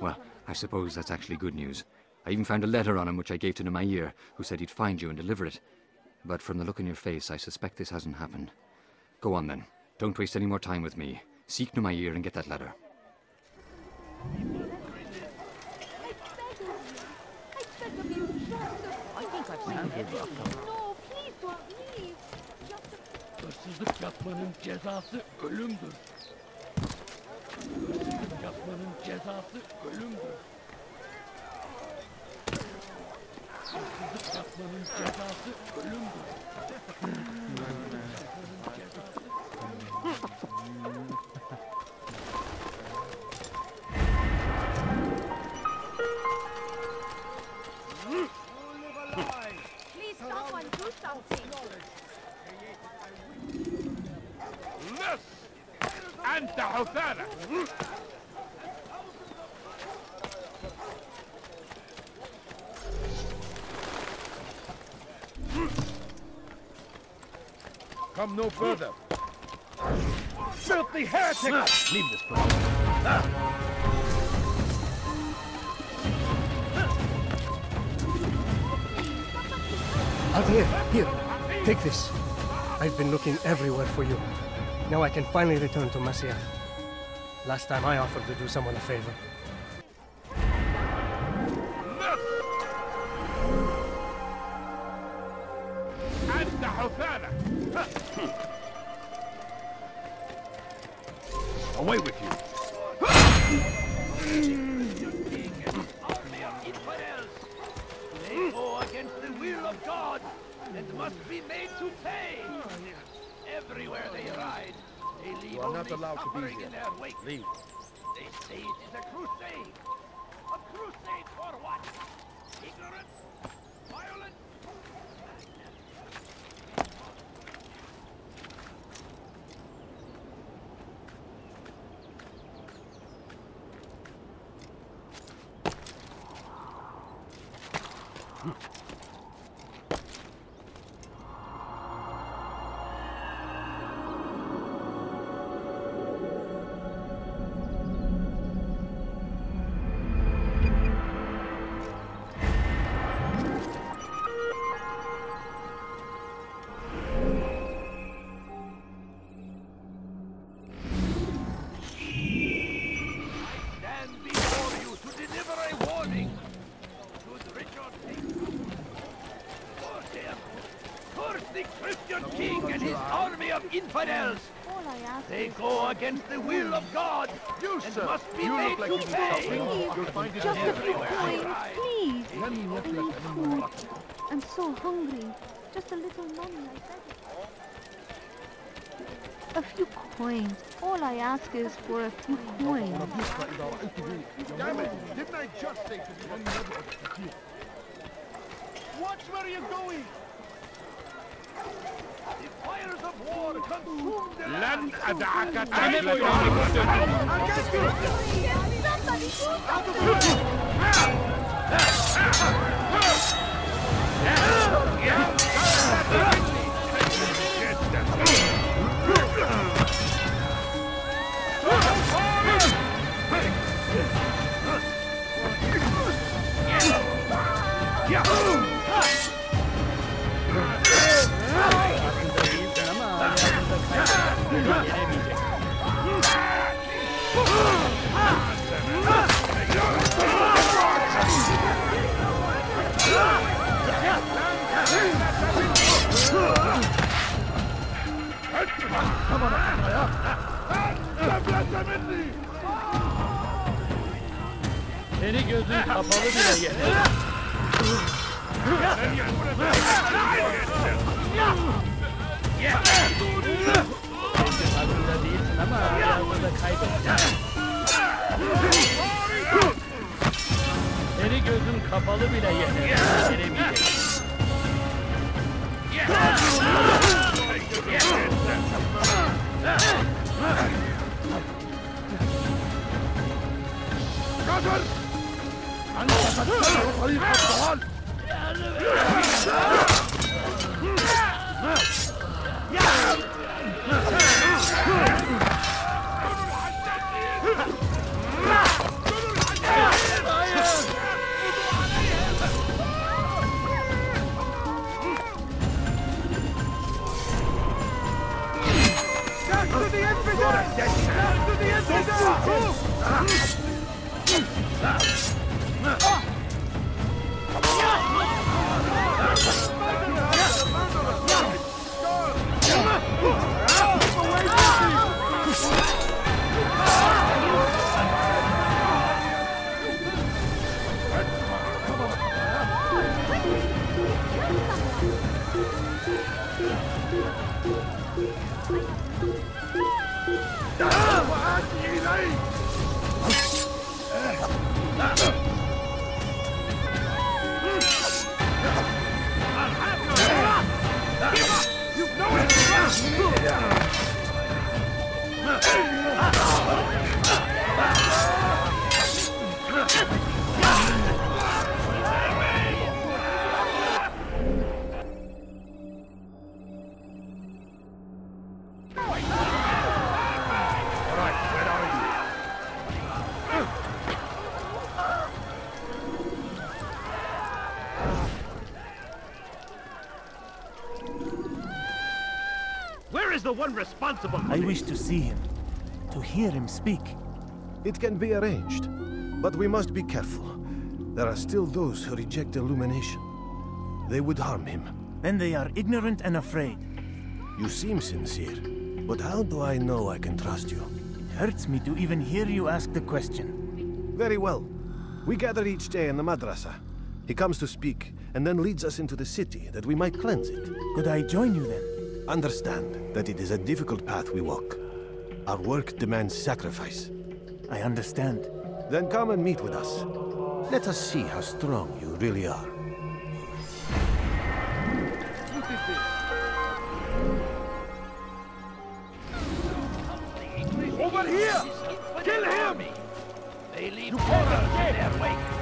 Well, I suppose that's actually good news. I even found a letter on him which I gave to Nemair, who said he'd find you and deliver it. But from the look on your face, I suspect this hasn't happened. Go on then. Don't waste any more time with me. Seek Nemair and get that letter. Expect of you. I think I've seen everything. No, please don't leave. Hırsızlık yapmanın cezası ölümdür. Hırsızlık yapmanın cezası ölümdür. Hırsızlık yapmanın cezası ölümdür. Please, someone do something. لص أنت حثالة Come no further. Filthy heretic! Ah. Leave this place. Ah. Out here, Here! take this. I've been looking everywhere for you. Now I can finally return to Masyaf. Last time I offered to do someone a favor. Away with you. They go against the will of God and must be made to pay! Everywhere they ride, they leave You are not only allowed to be here. in their wake. Leave. They say it is a crusade. A crusade for what? Ignorance? Against the will of God You, and sir. must be You made look like to you need pay! something. You'll find it just a few everywhere they coins, ride. please. Please, food. I'm so hungry. Just a little money, I beg of you. A few coins. All I ask is for a few coins. Damn it! Didn't I just say to be Watch where you're going! The fires of war consume the لن land! أدعك Somebody تحت Yenemeyecek. Seni gözün kapalı bile yener. Yeah! farkında değilsin ama burada kaybedeceksin. Seni gözün kapalı bile yener. Yenemeyeceksin. Kadir! Anlaşıldı! Yeah! Kaptan! Back one responsible for I this? wish to see him, to hear him speak. It can be arranged, but we must be careful. There are still those who reject illumination. They would harm him. Then they are ignorant and afraid. You seem sincere, but how do I know I can trust you? It hurts me to even hear you ask the question. Very well. We gather each day in the madrasa. He comes to speak, and then leads us into the city, that we might cleanse it. Could I join you then? Understand that it is a difficult path we walk. Our work demands sacrifice. I understand. Then come and meet with us. Let us see how strong you really are. Over here! Kill him! They leave horrors in their wake.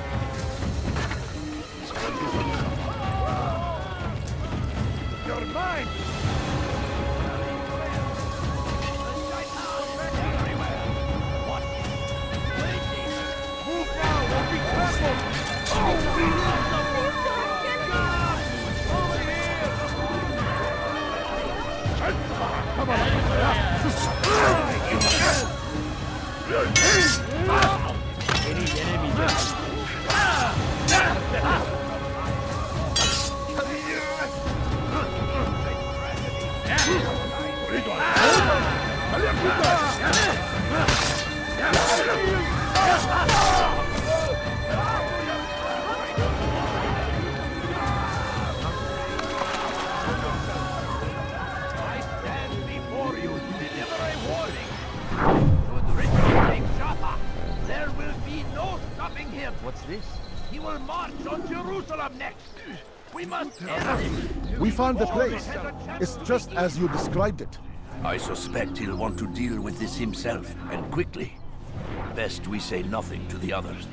Please! This? He will march on Jerusalem next. We must end him. We found the place. has a chance It's just as you described it. I suspect he'll want to deal with this himself, and quickly. Best we say nothing to the others.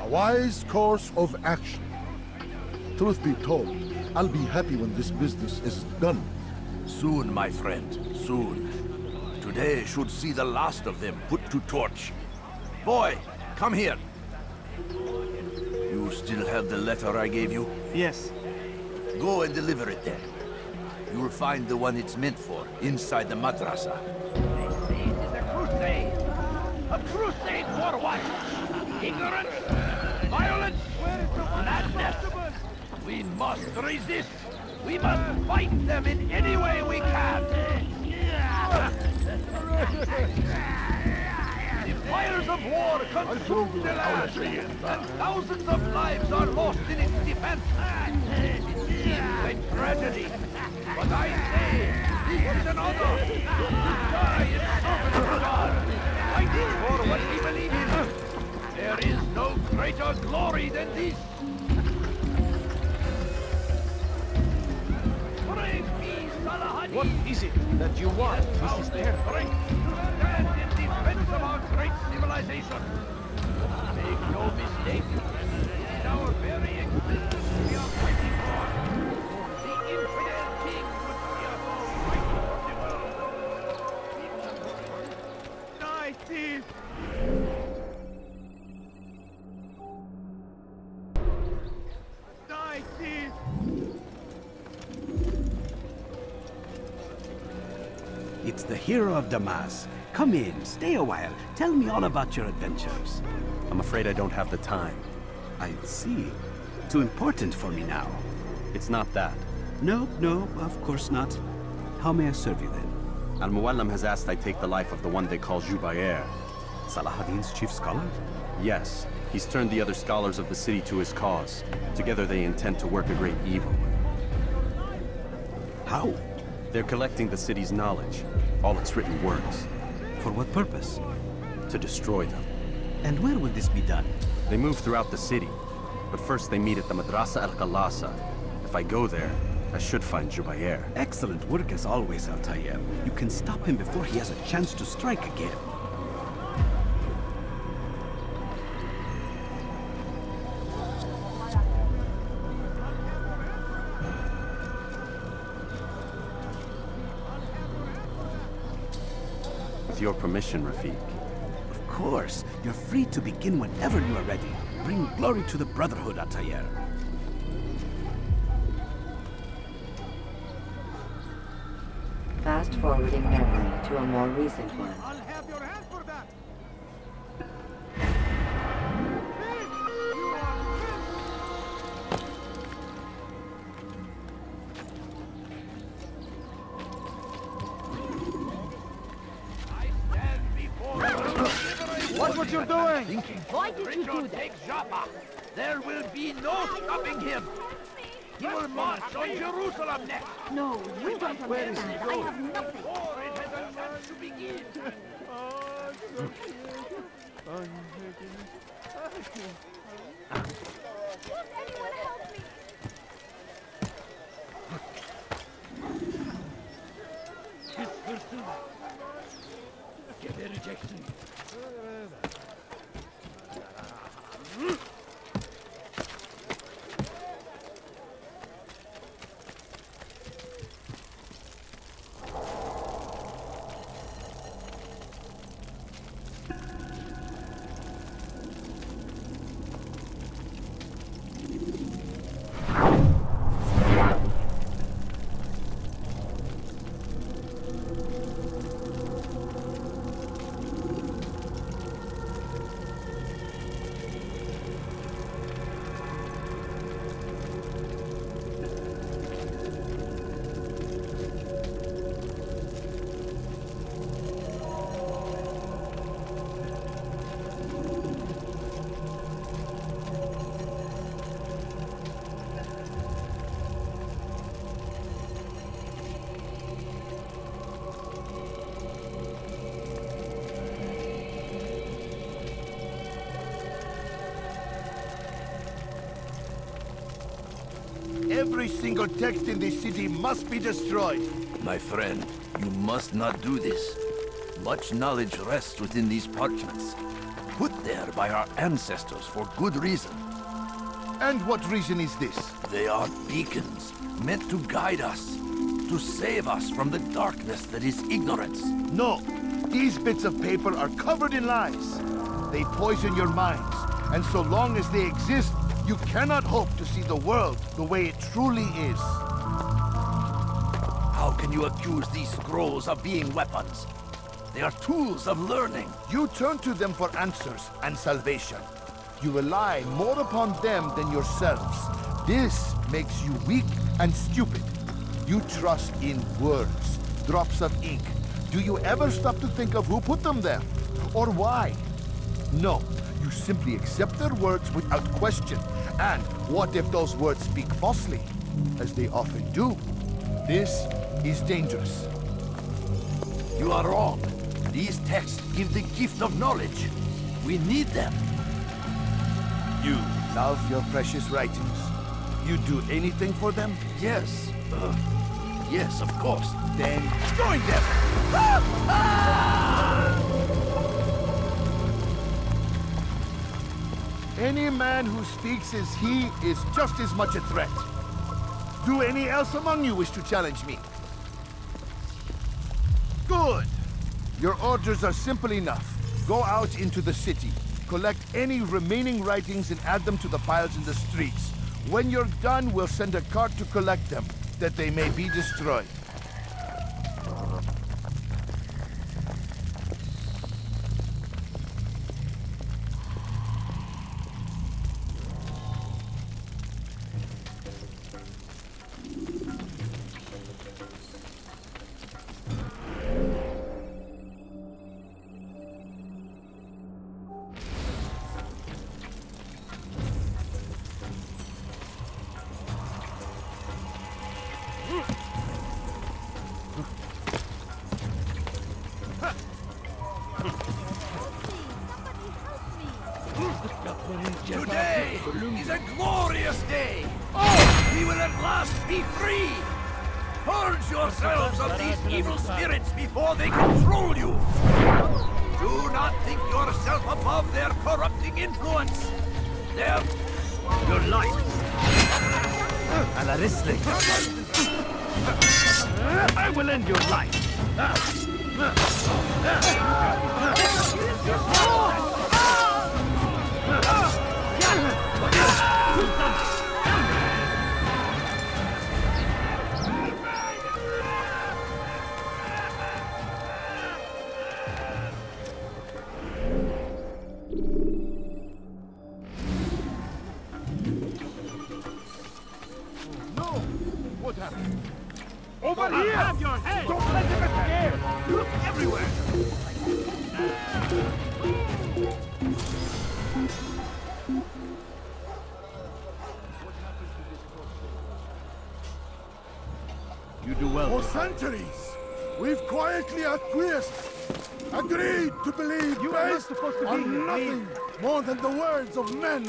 A wise course of action. Truth be told, I'll be happy when this business is done. Soon, my friend, soon. Today should see the last of them put to torch. Boy, come here. You still have the letter I gave you? Yes. Go and deliver it then. You'll find the one it's meant for inside the madrasa. They say it is a crusade. A crusade for what? Ignorance? Violence? Madness? We must resist. We must fight them in any way we can. Fires of war consume the land, and thousands of lives are lost in its defense. It's a tragedy, but I say This is an honor! Die in service of God! Fighting for what we believe in! There is no greater glory than this! Praise be Salahadin! What is it that you want, Mrs. Terra? Strength of our great civilization! Make no mistake, it is our very existence we are fighting for! The infidel king would the world! Die, thief! It's the hero of Damas. Come in, stay a while. Tell me all about your adventures. I'm afraid I don't have the time. I see. Too important for me now. It's not that. No, no, of course not. How may I serve you then? Al Mualim has asked I take the life of the one they call Jubair. Salahadin's chief scholar? Yes. He's turned the other scholars of the city to his cause. Together they intend to work a great evil. How? They're collecting the city's knowledge, all its written words. For what purpose? To destroy them. And where will this be done? They move throughout the city, but first they meet at the Madrasa al-Khalasa. If I go there, I should find Jubair. Excellent work as always, Altair. You can stop him before he has a chance to strike again. Your permission, Rafiq. Of course, you're free to begin whenever you are ready. Bring glory to the Brotherhood, Altair. Fast forwarding memory to a more recent one. Why did you? Take Jaffa. There will be no stopping him. He will march on Jerusalem next. No, you don't understand. I have nothing. Before it has a chance to begin. Gebereceksin. Every single text in this city must be destroyed. My friend, you must not do this. Much knowledge rests within these parchments, put there by our ancestors for good reason. And what reason is this? They are beacons, meant to guide us, to save us from the darkness that is ignorance. No, these bits of paper are covered in lies. They poison your minds, and so long as they exist, you cannot hope to see the world the way it truly is. How can you accuse these scrolls of being weapons? They are tools of learning. You turn to them for answers and salvation. You rely more upon them than yourselves. This makes you weak and stupid. You trust in words, drops of ink. Do you ever stop to think of who put them there? Or why? No, you simply accept their words without question. And what if those words speak falsely? As they often do. This is dangerous. You are wrong. These texts give the gift of knowledge. We need them. You love your precious writings. You do anything for them? Yes. Uh, yes, of course. Then join them! Any man who speaks as he is just as much a threat. Do any else among you wish to challenge me? Good! Your orders are simple enough. Go out into the city, collect any remaining writings and add them to the piles in the streets. When you're done, we'll send a cart to collect them, that they may be destroyed.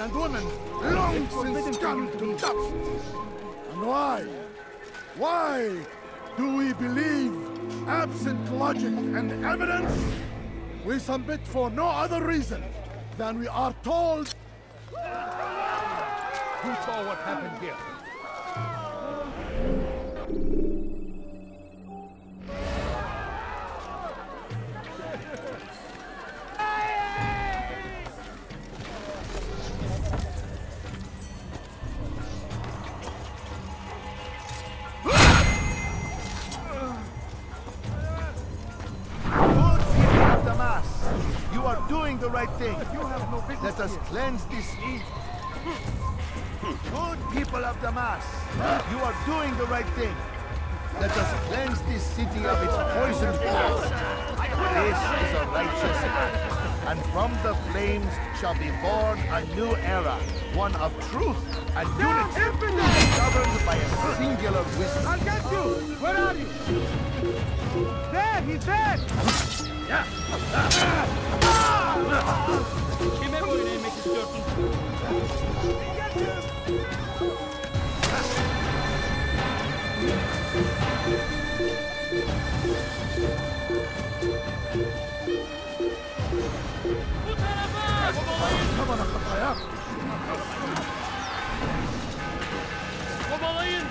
And women, long since for you to to eat. dust. And why? Why do we believe, absent logic and evidence, we submit for no other reason than we are told Who saw what happened here? Right thing. Let us cleanse this city of its poisoned floods. This is a righteous act, and from the flames shall be born a new era, one of truth and unity, governed by a singular wisdom. I'll get you! Where are you? There! He's there! Kime boyun eğmek istiyorsun? Bu tarafa! Bu balayı! Tamam atla ayağa! Kovalayın!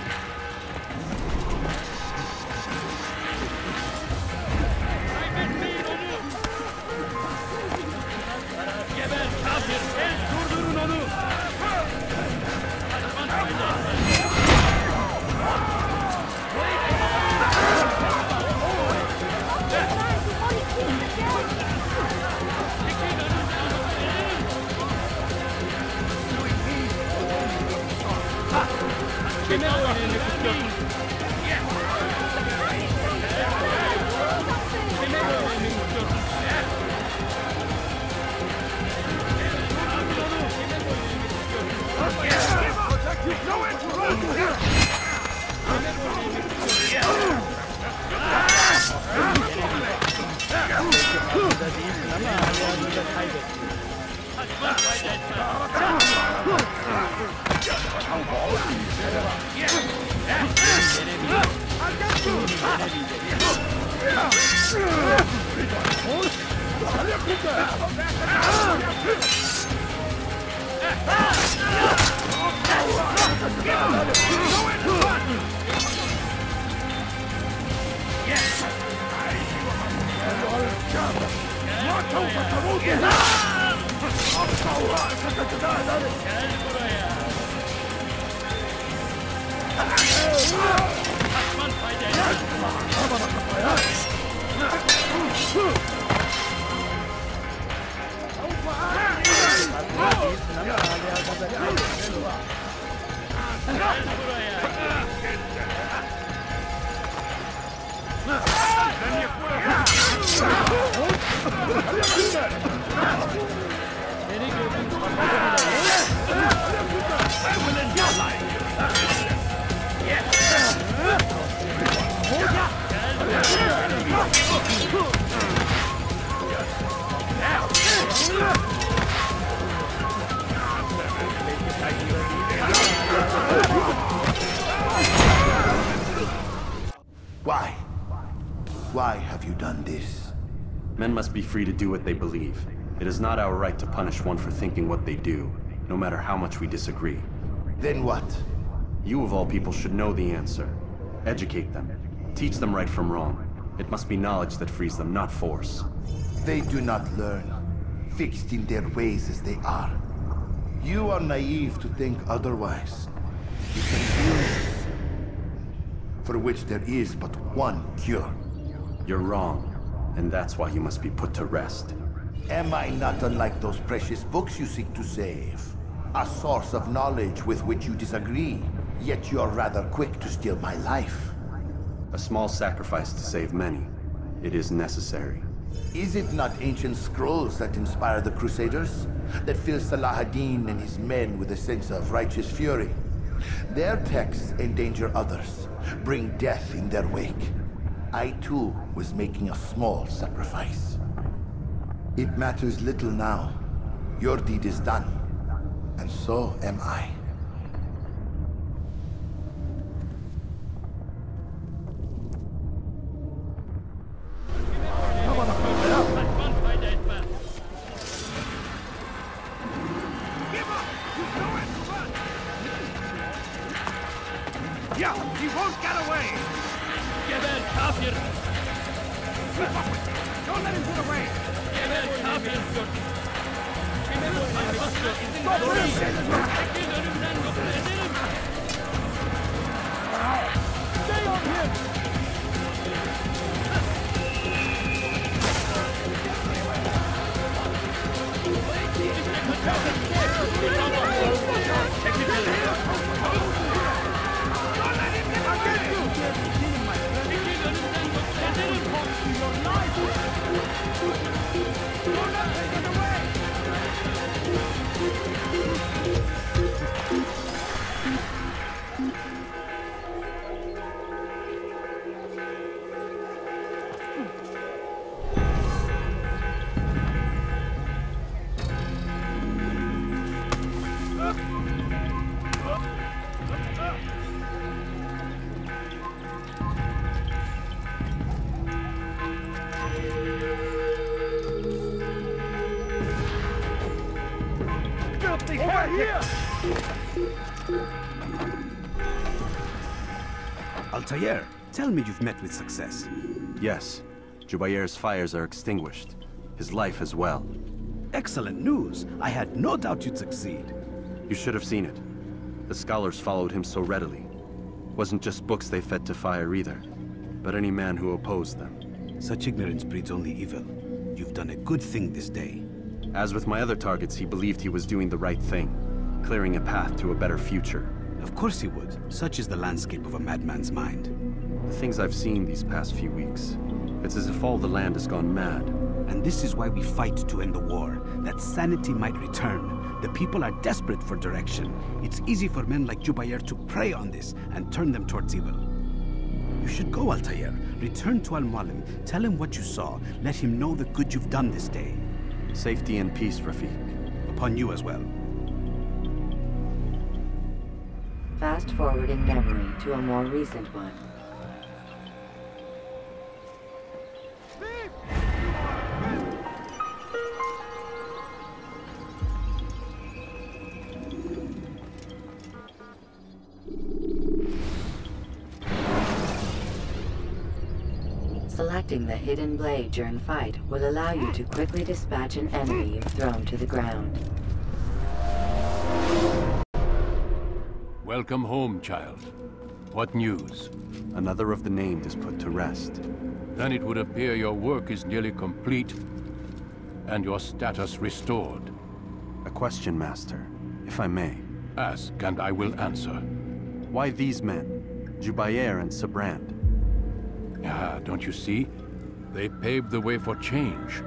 Hallelujah. Not over the road! Not over! Any good? Why? Why have you done this? Men must be free to do what they believe. It is not our right to punish one for thinking what they do, no matter how much we disagree. Then what? You of all people should know the answer. Educate them. Teach them right from wrong. It must be knowledge that frees them, not force. They do not learn, fixed in their ways as they are. You are naive to think otherwise. You for which there is but one cure. You're wrong, and that's why you must be put to rest. Am I not unlike those precious books you seek to save? A source of knowledge with which you disagree, yet you are rather quick to steal my life. A small sacrifice to save many. It is necessary. Is it not ancient scrolls that inspire the Crusaders? That fill Salah ad-Din and his men with a sense of righteous fury? Their texts endanger others, bring death in their wake. I too was making a small sacrifice. It matters little now. Your deed is done, and so am I. me you've met with success. Yes, Jubair's fires are extinguished. His life as well. Excellent news. I had no doubt you'd succeed. You should have seen it. The scholars followed him so readily. Wasn't just books they fed to fire either, but any man who opposed them. Such ignorance breeds only evil. You've done a good thing this day. As with my other targets, he believed he was doing the right thing, clearing a path to a better future. Of course he would. Such is the landscape of a madman's mind. The things I've seen these past few weeks, it's as if all the land has gone mad. And this is why we fight to end the war, that sanity might return. The people are desperate for direction. It's easy for men like Jubair to prey on this and turn them towards evil. You should go, Altair. Return to Al-Mualim. Tell him what you saw. Let him know the good you've done this day. Safety and peace, Rafiq. Upon you as well. Fast forwarding memory to a more recent one. Hidden blade during fight will allow you to quickly dispatch an enemy you've thrown to the ground. Welcome home, child. What news? Another of the named is put to rest. Then it would appear your work is nearly complete and your status restored. A question, Master, if I may. Ask, and I will answer. Why these men? Jubair and Sibrand? Ah, don't you see? They paved the way for change.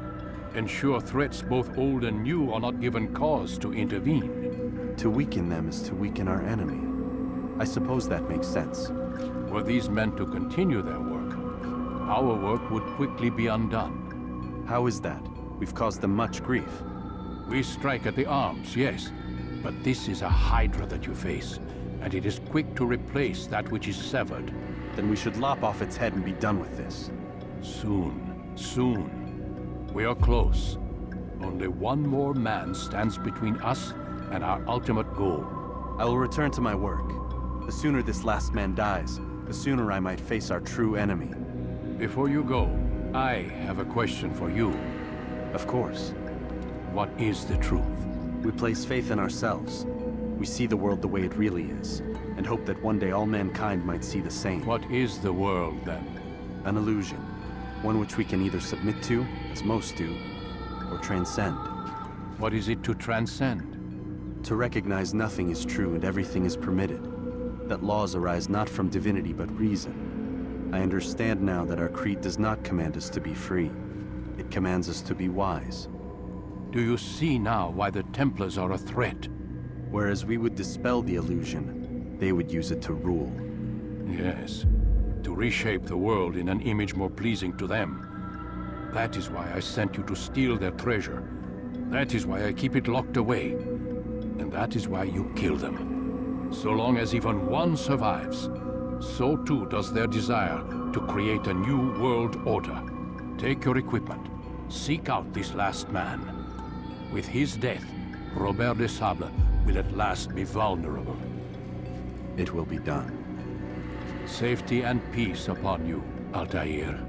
Ensure threats both old and new are not given cause to intervene. To weaken them is to weaken our enemy. I suppose that makes sense. Were these men to continue their work, our work would quickly be undone. How is that? We've caused them much grief. We strike at the arms, yes. But this is a Hydra that you face, and it is quick to replace that which is severed. Then we should lop off its head and be done with this. Soon, soon. We are close. Only one more man stands between us and our ultimate goal. I will return to my work. The sooner this last man dies, the sooner I might face our true enemy. Before you go, I have a question for you. Of course. What is the truth? We place faith in ourselves. We see the world the way it really is, and hope that one day all mankind might see the same. What is the world, then? An illusion. One which we can either submit to, as most do, or transcend. What is it to transcend? To recognize nothing is true and everything is permitted. That laws arise not from divinity but reason. I understand now that our creed does not command us to be free. It commands us to be wise. Do you see now why the Templars are a threat? Whereas we would dispel the illusion, they would use it to rule. Yes, to reshape the world in an image more pleasing to them. That is why I sent you to steal their treasure. That is why I keep it locked away. And that is why you kill them. So long as even one survives, so too does their desire to create a new world order. Take your equipment. Seek out this last man. With his death, Robert de Sablé will at last be vulnerable. It will be done. Safety and peace upon you, Altair.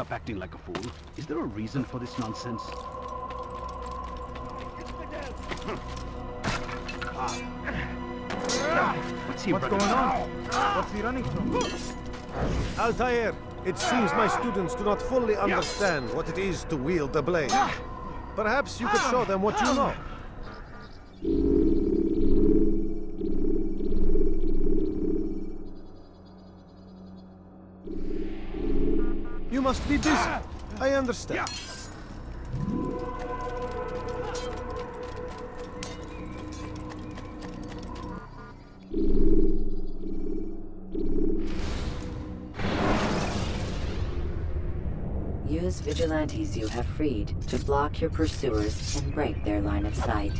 Stop acting like a fool? Is there a reason for this nonsense? What's he What's going on? What's he running from? Altair, it seems my students do not fully understand what it is to wield the blade. Ah! Perhaps you could show them what you ah! know. Must be busy. I understand. Use vigilantes you have freed to block your pursuers and break their line of sight.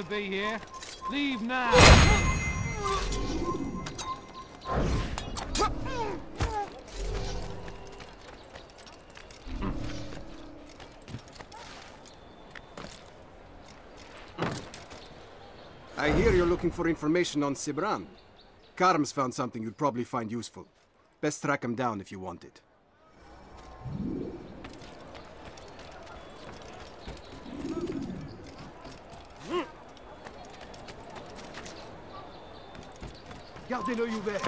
To be here. Leave now. I hear you're looking for information on Sibrand. Karm's found something you'd probably find useful. Best track him down if you want it. Gardez l'œil ouvert.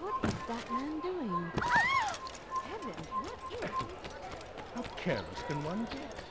What is that man doing? Heavens, what is? How careless can one get?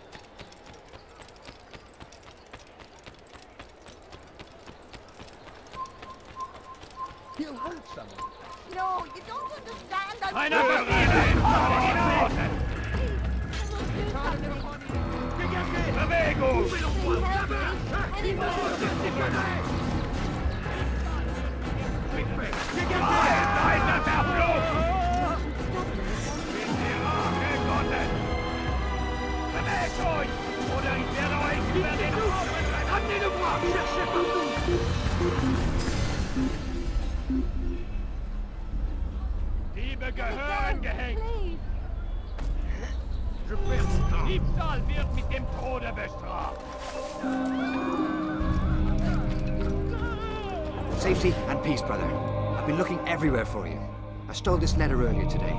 Stole this letter earlier today.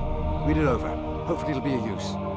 Read it over. Hopefully it'll be of use.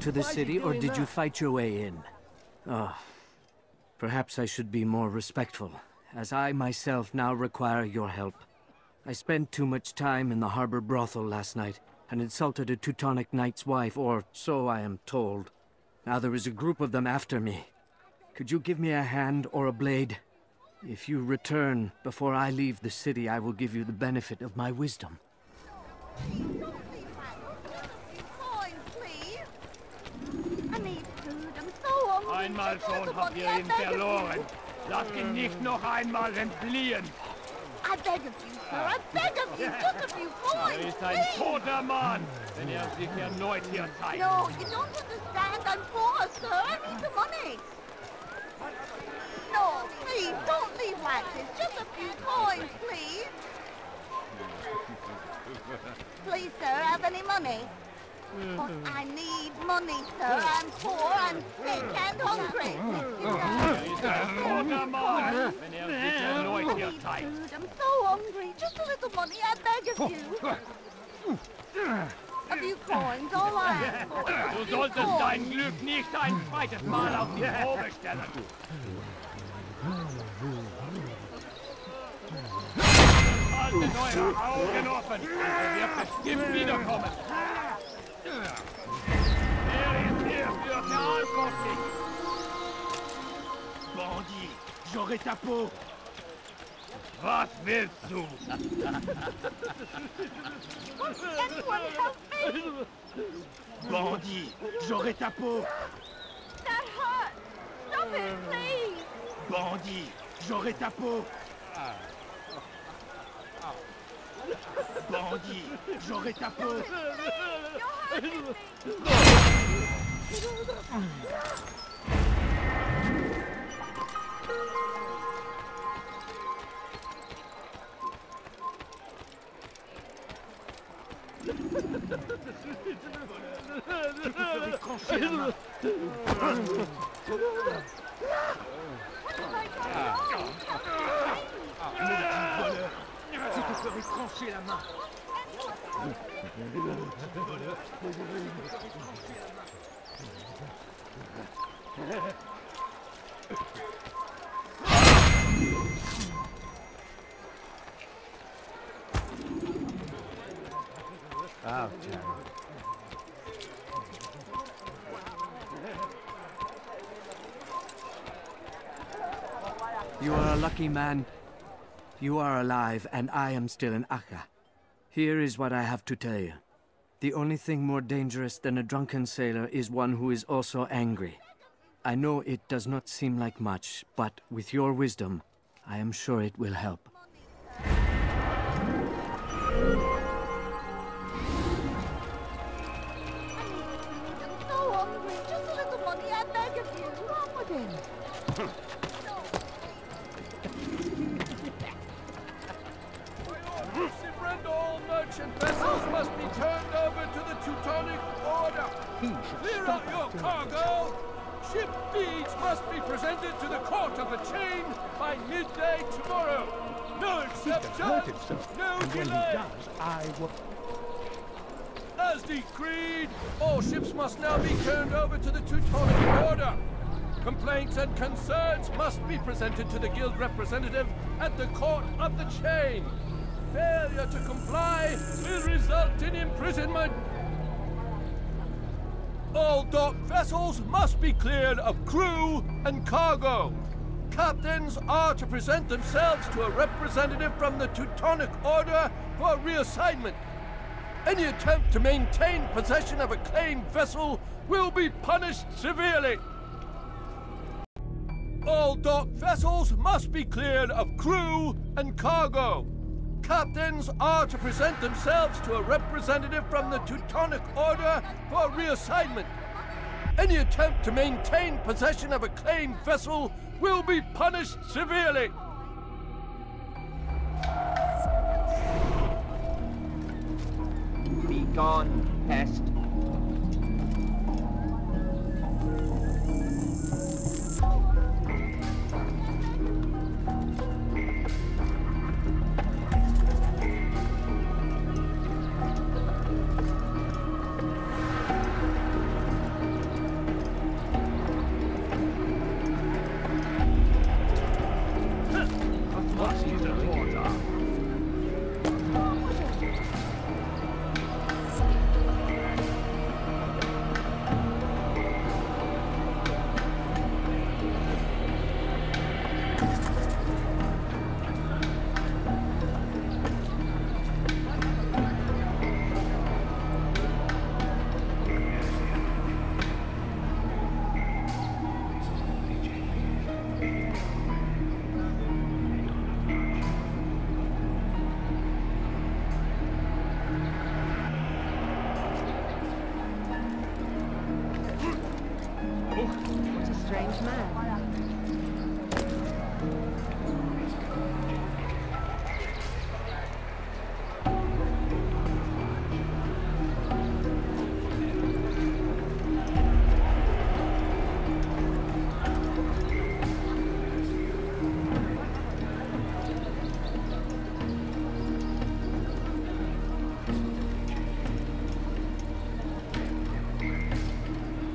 They let you into the city, or did you fight your way in? Oh, perhaps I should be more respectful, as I myself now require your help. I spent too much time in the harbor brothel last night, and insulted a Teutonic knight's wife, or so I am told. Now there is a group of them after me. Could you give me a hand or a blade? If you return before I leave the city, I will give you the benefit of my wisdom. Einmal schon habt ihr ihn of verloren. you. Lass ihn nicht noch einmal entfliehen. I beg of you, sir. I beg of you. Just a few coins, Er ist ein toter Mann, wenn er sich erneut hier zeigt. No, you don't understand. I'm poor, sir. I need the money. No, please, don't leave like this. Just a few coins, please. Please, sir, have any money? But mm-hmm. I need money, sir. I'm poor, I'm sick and hungry. Ist ein toter Mann, wenn sich erneut hier zeigt. Food, I'm so hungry. Just a little money, I beg of you. A few coins, all I ask for. Du solltest dein Glück nicht ein zweites Mal auf die Probe stellen. Haltet eure Augen offen, er wird bestimmt wiederkommen. Bandit, j'aurai ta peau. Was willst du? Bandit, j'aurai ta peau. That hurts. Stop it, please. Bandit, j'aurai ta peau. Bandit, j'aurai ta peau. Je te ferai trancher la main. Maudit voleur. Ferai trancher la main. Oh, You are a lucky man. You are alive, and I am still in Akka. Here is what I have to tell you. The only thing more dangerous than a drunken sailor is one who is also angry. I know it does not seem like much, but with your wisdom, I am sure it will help. Ship deeds must be presented to the Court of the Chain by midday tomorrow. No exceptions, no delay. I will... As decreed, all ships must now be turned over to the Teutonic Order. Complaints and concerns must be presented to the guild representative at the Court of the Chain. Failure to comply will result in imprisonment. All dock vessels must be cleared of crew and cargo. Captains are to present themselves to a representative from the Teutonic Order for reassignment. Any attempt to maintain possession of a claimed vessel will be punished severely. All dock vessels must be cleared of crew and cargo. Captains are to present themselves to a representative from the Teutonic Order for reassignment. Any attempt to maintain possession of a claimed vessel will be punished severely. Be gone, pest.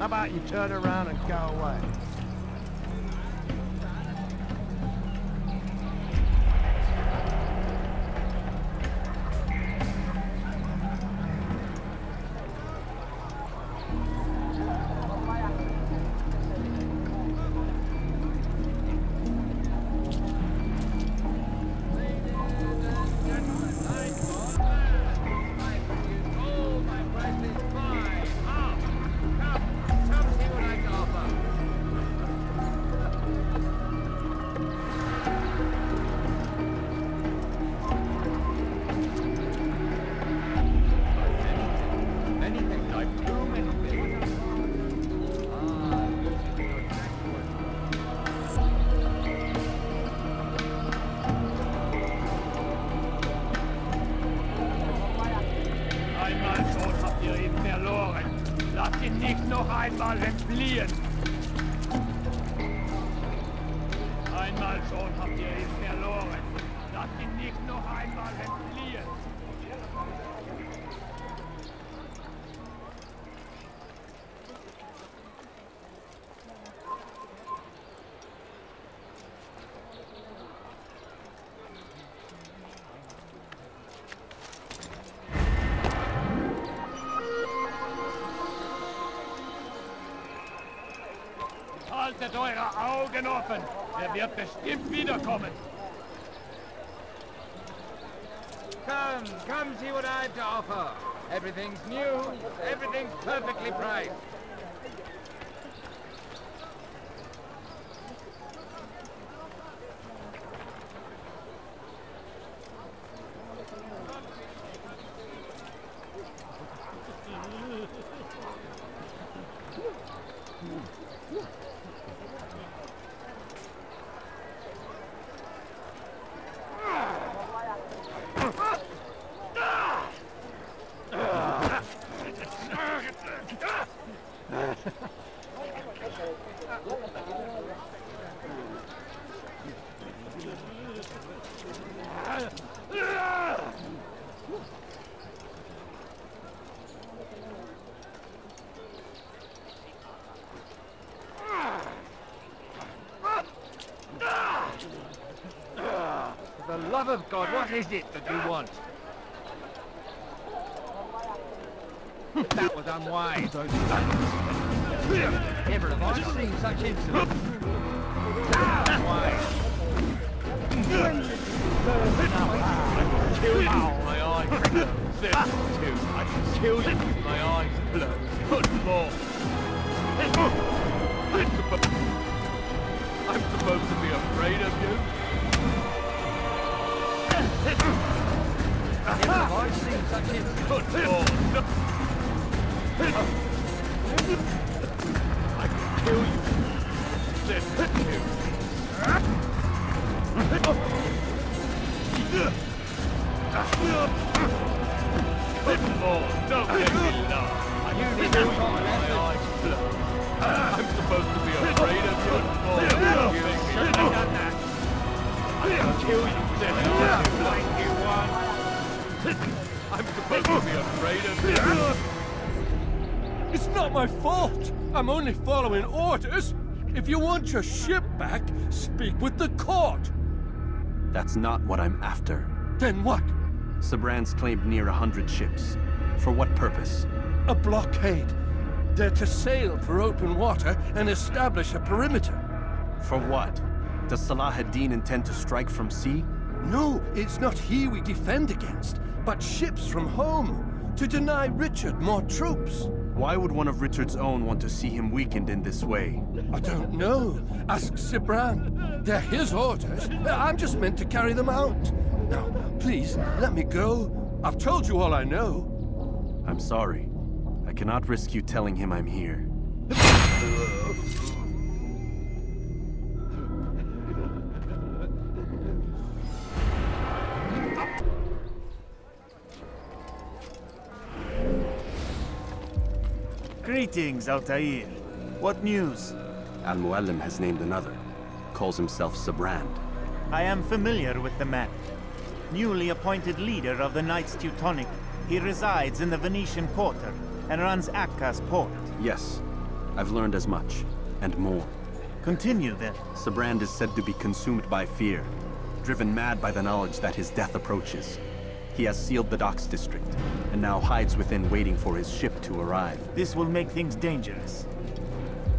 How about you turn around and go away? Augen offen! Er wird bestimmt wiederkommen! Come, come see what I have to offer. Everything's new, everything's perfectly priced. I'm only following orders. If you want your ship back, speak with the court. That's not what I'm after. Then what? Sibrand's claimed near a hundred ships. For what purpose? A blockade. They're to sail for open water and establish a perimeter. For what? Does Salah ad-Din intend to strike from sea? No, it's not he we defend against, but ships from home, to deny Richard more troops. Why would one of Richard's own want to see him weakened in this way? I don't know. Ask Sibrand. They're his orders. I'm just meant to carry them out. Now, please, let me go. I've told you all I know. I'm sorry. I cannot risk you telling him I'm here. Greetings, Altair. What news? Al-Mualim has named another. Calls himself Sibrand. I am familiar with the man. Newly appointed leader of the Knights Teutonic, he resides in the Venetian Quarter and runs Akka's port. Yes, I've learned as much, and more. Continue then. Sibrand is said to be consumed by fear, driven mad by the knowledge that his death approaches. He has sealed the docks district, and now hides within waiting for his ship to arrive. This will make things dangerous.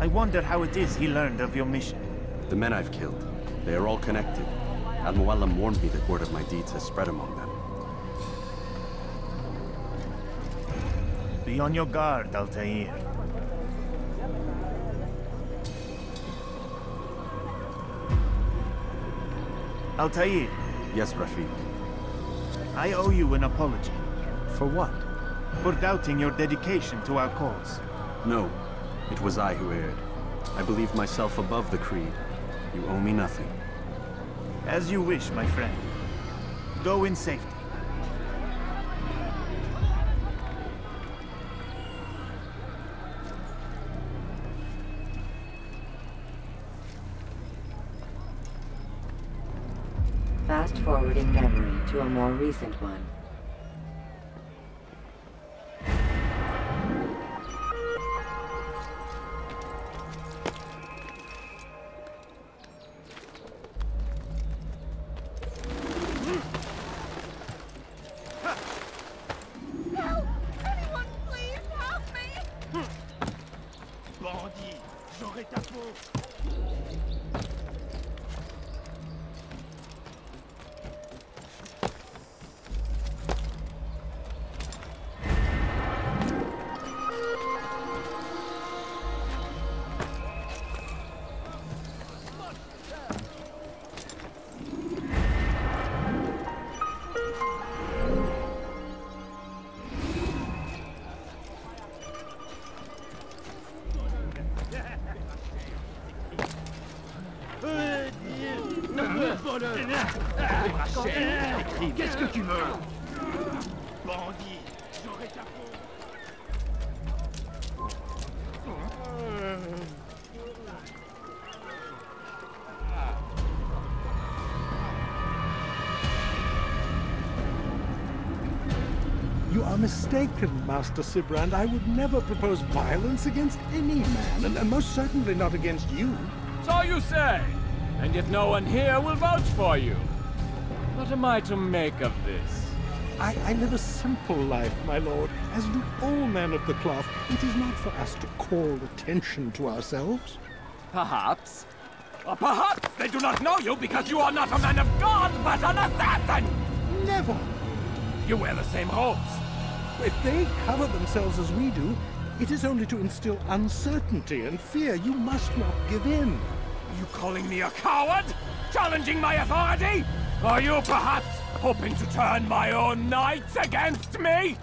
I wonder how it is he learned of your mission. The men I've killed, they are all connected. Al-Mualim warned me that word of my deeds has spread among them. Be on your guard, Altair. Altair. Yes, Rafiq. I owe you an apology. For what? For doubting your dedication to our cause. No, it was I who erred. I believed myself above the creed. You owe me nothing. As you wish, my friend. Go in safety. To a more recent one. Mistaken, Master Sibrand. I would never propose violence against any man, and, and most certainly not against you. So you say, and yet no one here will vouch for you. What am I to make of this? I, I live a simple life, my lord, as do all men of the cloth. It is not for us to call attention to ourselves. Perhaps. Or perhaps they do not know you because you are not a man of God, but an assassin! Never! You wear the same robes. If they cover themselves as we do, it is only to instill uncertainty and fear. You must not give in. Are you calling me a coward? Challenging my authority? Are you perhaps hoping to turn my own knights against me?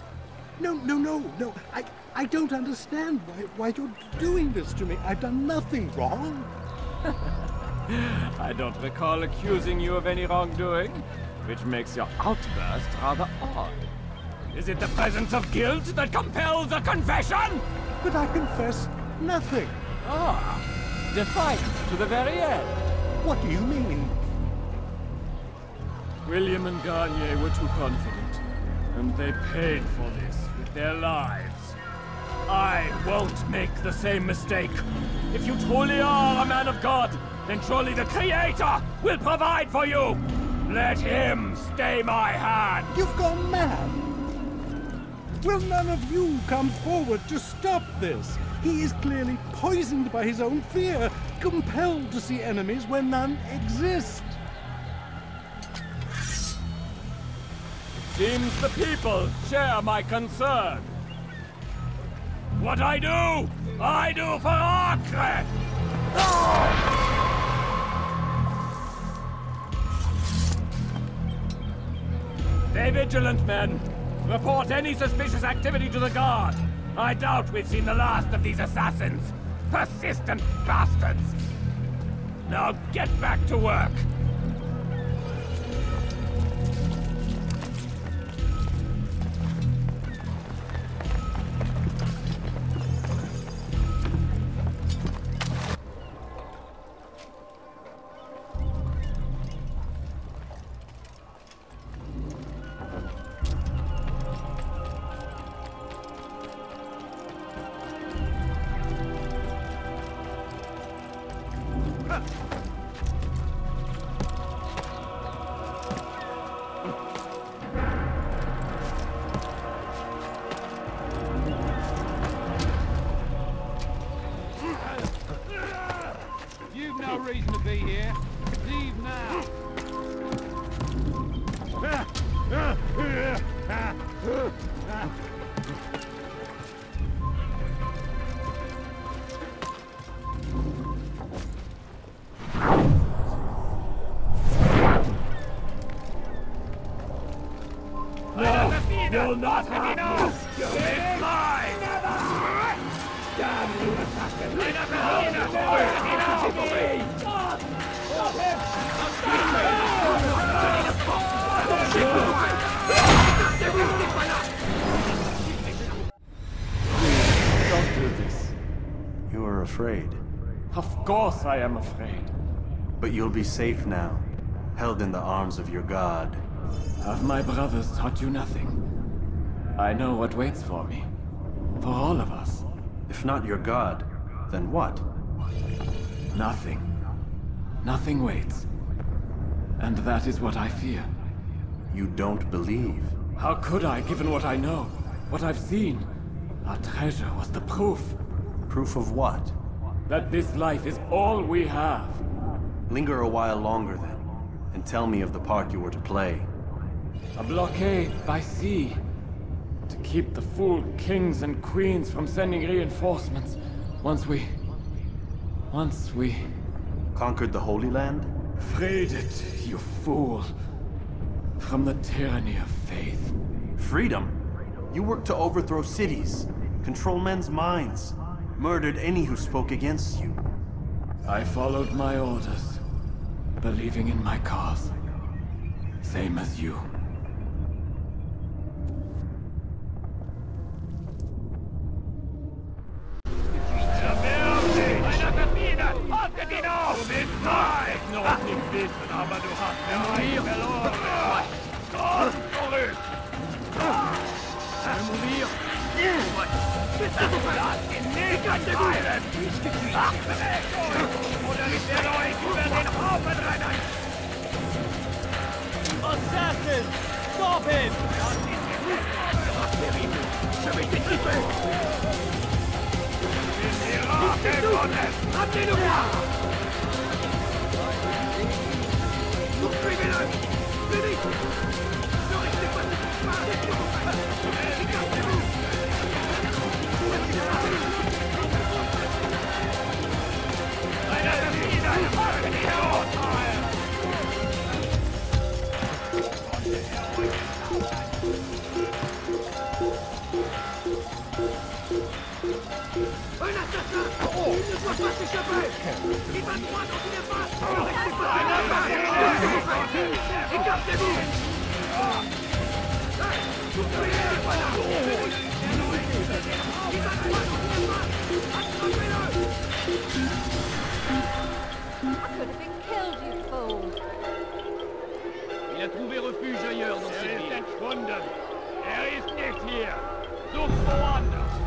No, no, no, no. I, I don't understand why, why you're doing this to me. I've done nothing wrong. I don't recall accusing you of any wrongdoing, which makes your outburst rather odd. Is it the presence of guilt that compels a confession? But I confess nothing. Ah, defiant to the very end. What do you mean? William and Garnier were too confident, and they paid for this with their lives. I won't make the same mistake. If you truly are a man of God, then surely the Creator will provide for you. Let him stay my hand. You've gone mad. Will none of you come forward to stop this? He is clearly poisoned by his own fear, compelled to see enemies where none exist. Seems the people share my concern. What I do, I do for Acre! Stay vigilant, men. Report any suspicious activity to the guard. I doubt we've seen the last of these assassins. Persistent bastards. Now get back to work. Be safe now. held in the arms of your god. Have my brothers taught you nothing? I know what waits for me. For all of us. If not your god, then what? Nothing. Nothing waits. And that is what I fear. You don't believe? How could I, given what I know? What I've seen? Our treasure was the proof. Proof of what? That this life is all we have. Linger a while longer then, and tell me of the part you were to play. A blockade by sea. To keep the fool kings and queens from sending reinforcements. Once we... Once we... Conquered the Holy Land? Freed it, you fool. From the tyranny of faith. Freedom? You worked to overthrow cities, control men's minds, murdered any who spoke against you. I followed my orders, believing in my cause. Same as you. です。勝ってるの Er ist nicht hier. Sucht woanders.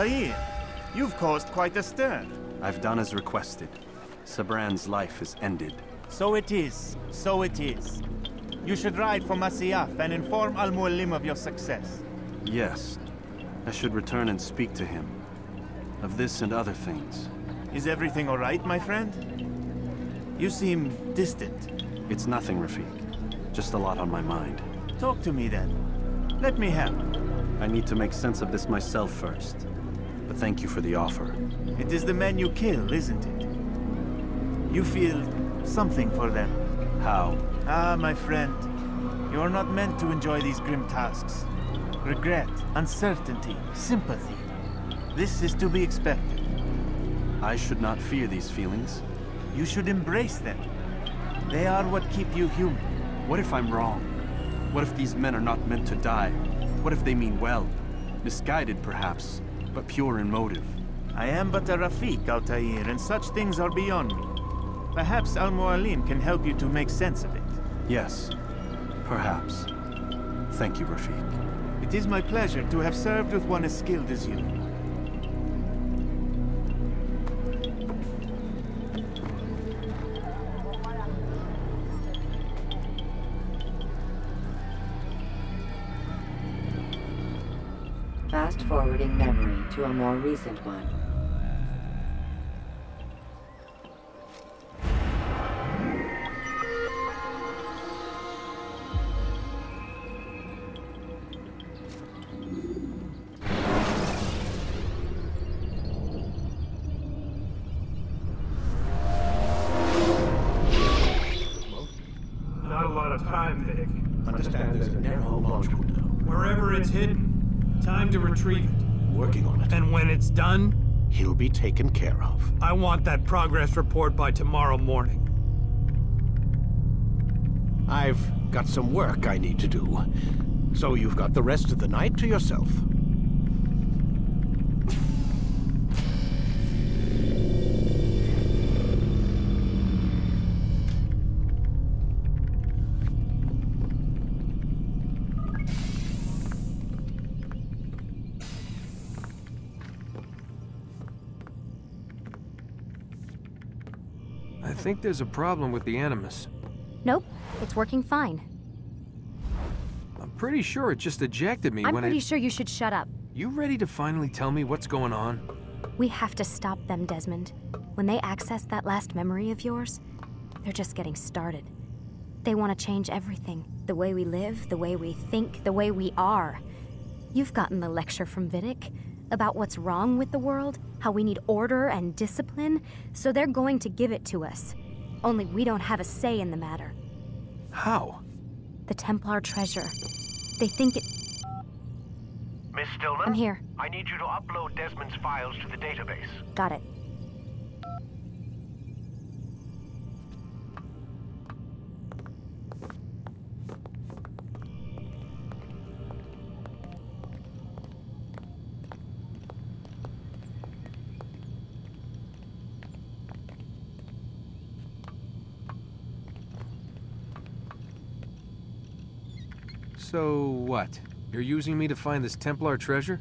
Altair, you've caused quite a stir. I've done as requested. Sibrand's life is ended. So it is. So it is. You should ride for Masyaf and inform Al-Mualim of your success. Yes. I should return and speak to him. Of this and other things. Is everything all right, my friend? You seem distant. It's nothing, Rafiq. Just a lot on my mind. Talk to me then. Let me help. I need to make sense of this myself first. But thank you for the offer. It is the men you kill, isn't it? You feel something for them. How? Ah, my friend. You are not meant to enjoy these grim tasks. Regret, uncertainty, sympathy. This is to be expected. I should not fear these feelings. You should embrace them. They are what keep you human. What if I'm wrong? What if these men are not meant to die? What if they mean well? Misguided, perhaps, but pure in motive. I am but a Rafiq, Altair, and such things are beyond me. Perhaps Al-Mualim can help you to make sense of it. Yes, perhaps. Thank you, Rafiq. It is my pleasure to have served with one as skilled as you. To a more recent one. It's done, He'll be taken care of. I want that progress report by tomorrow morning. I've got some work I need to do. So you've got the rest of the night to yourself. Think there's a problem with the Animus. Nope, it's working fine. I'm pretty sure it just ejected me when I'm pretty sure you should shut up. You ready to finally tell me what's going on? We have to stop them, Desmond. When they access that last memory of yours, they're just getting started. They want to change everything. The way we live, the way we think, the way we are. You've gotten the lecture from Vidic about what's wrong with the world, how we need order and discipline, so they're going to give it to us. Only we don't have a say in the matter. How? The Templar treasure. They think it. Miss Stillman? I'm here. I need you to upload Desmond's files to the database. Got it. So what? You're using me to find this Templar treasure?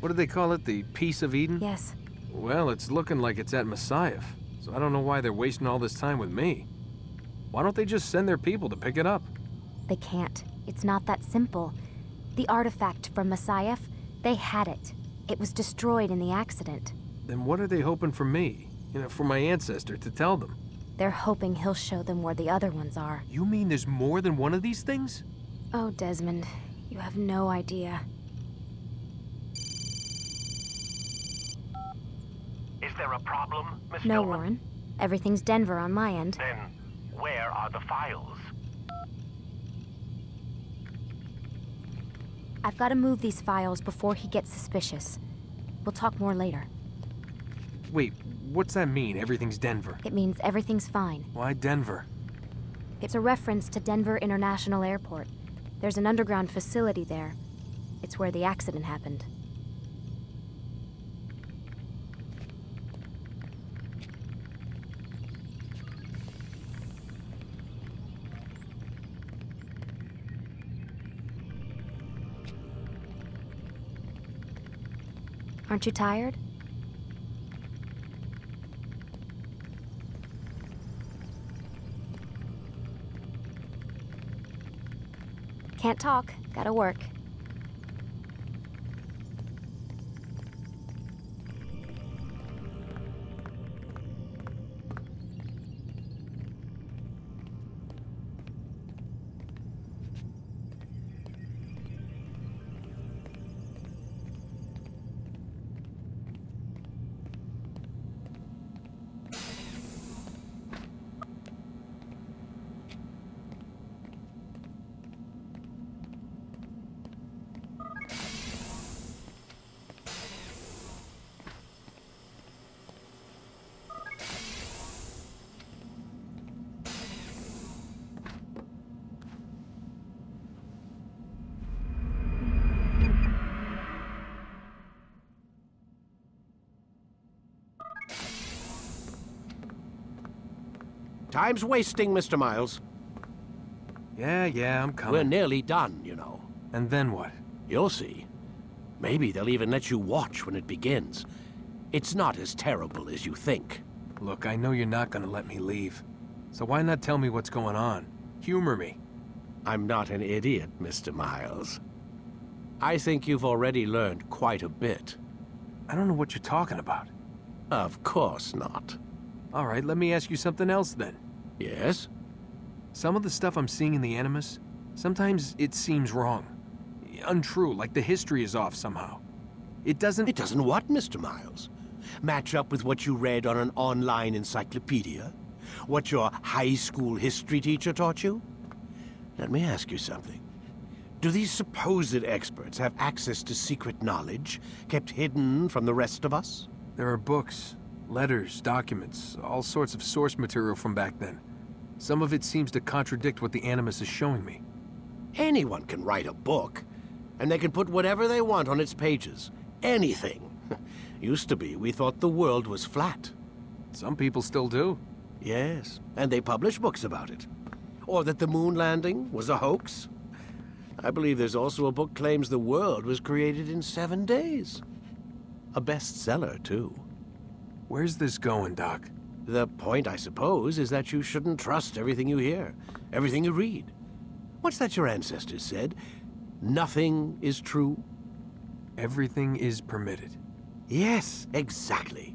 What do they call it? The Piece of Eden? Yes. Well, it's looking like it's at Masyaf, so I don't know why they're wasting all this time with me. Why don't they just send their people to pick it up? They can't. It's not that simple. The artifact from Masyaf, they had it. It was destroyed in the accident. Then what are they hoping for me? You know, for my ancestor to tell them? They're hoping he'll show them where the other ones are. You mean there's more than one of these things? Oh, Desmond, you have no idea. Is there a problem, Miss No, Stillman? Warren. Everything's Denver on my end. Then, where are the files? I've got to move these files before he gets suspicious. We'll talk more later. Wait, what's that mean, everything's Denver? It means everything's fine. Why Denver? It's a reference to Denver International Airport. There's an underground facility there. It's where the accident happened. Aren't you tired? Can't talk. Gotta work. Time's wasting, Mr. Miles. Yeah, yeah, I'm coming. We're nearly done, you know. And then what? You'll see. Maybe they'll even let you watch when it begins. It's not as terrible as you think. Look, I know you're not gonna let me leave. So why not tell me what's going on? Humor me. I'm not an idiot, Mr. Miles. I think you've already learned quite a bit. I don't know what you're talking about. Of course not. All right, let me ask you something else then. Yes? Some of the stuff I'm seeing in the Animus, sometimes it seems wrong. Untrue, like the history is off somehow. It doesn't... It doesn't what, Mr. Miles? Match up with what you read on an online encyclopedia? What your high school history teacher taught you? Let me ask you something. Do these supposed experts have access to secret knowledge kept hidden from the rest of us? There are books, letters, documents, all sorts of source material from back then. Some of it seems to contradict what the Animus is showing me. Anyone can write a book, and they can put whatever they want on its pages. Anything. Used to be, we thought the world was flat. Some people still do. Yes, and they publish books about it. Or that the moon landing was a hoax. I believe there's also a book claims the world was created in seven days. A bestseller, too. Where's this going, Doc? The point, I suppose, is that you shouldn't trust everything you hear, everything you read. What's that your ancestors said? Nothing is true? Everything is permitted. Yes, exactly.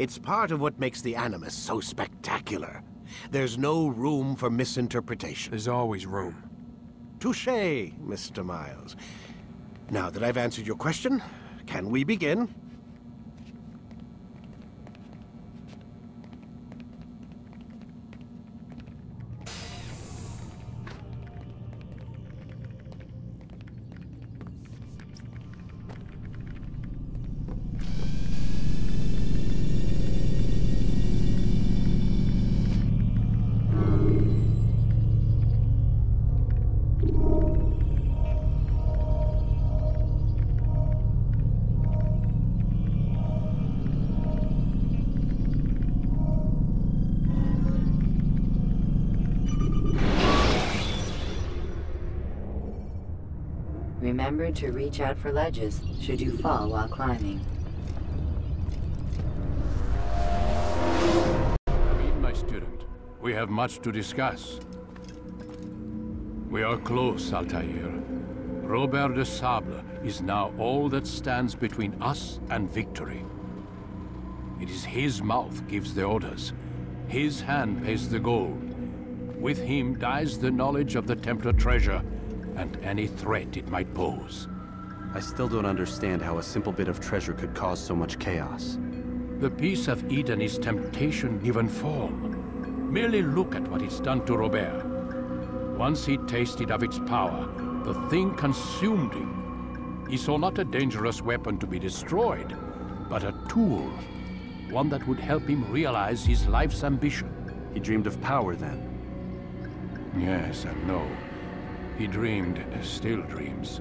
It's part of what makes the Animus so spectacular. There's no room for misinterpretation. There's always room. Touche, Mr. Miles. Now that I've answered your question, can we begin? Remember to reach out for ledges should you fall while climbing. Meet my student. We have much to discuss. We are close, Altair. Robert de Sablé is now all that stands between us and victory. It is his mouth gives the orders. His hand pays the gold. With him dies the knowledge of the Templar treasure and any threat it might pose. I still don't understand how a simple bit of treasure could cause so much chaos. The piece of Eden is temptation given form. Merely look at what it's done to Robert. Once he tasted of its power, the thing consumed him. He saw not a dangerous weapon to be destroyed, but a tool. One that would help him realize his life's ambition. He dreamed of power then? Yes and no. He dreamed, still dreams,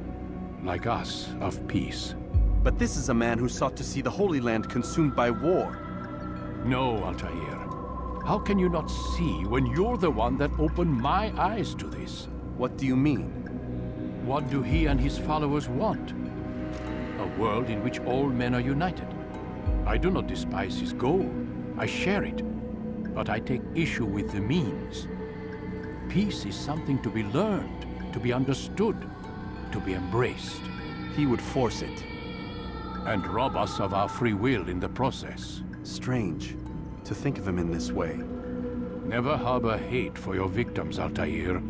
like us, of peace. But this is a man who sought to see the Holy Land consumed by war. No, Altair. How can you not see when you're the one that opened my eyes to this? What do you mean? What do he and his followers want? A world in which all men are united. I do not despise his goal. I share it. But I take issue with the means. Peace is something to be learned, to be understood, to be embraced. He would force it. And rob us of our free will in the process. Strange, to think of him in this way. Never harbor hate for your victims, Altair.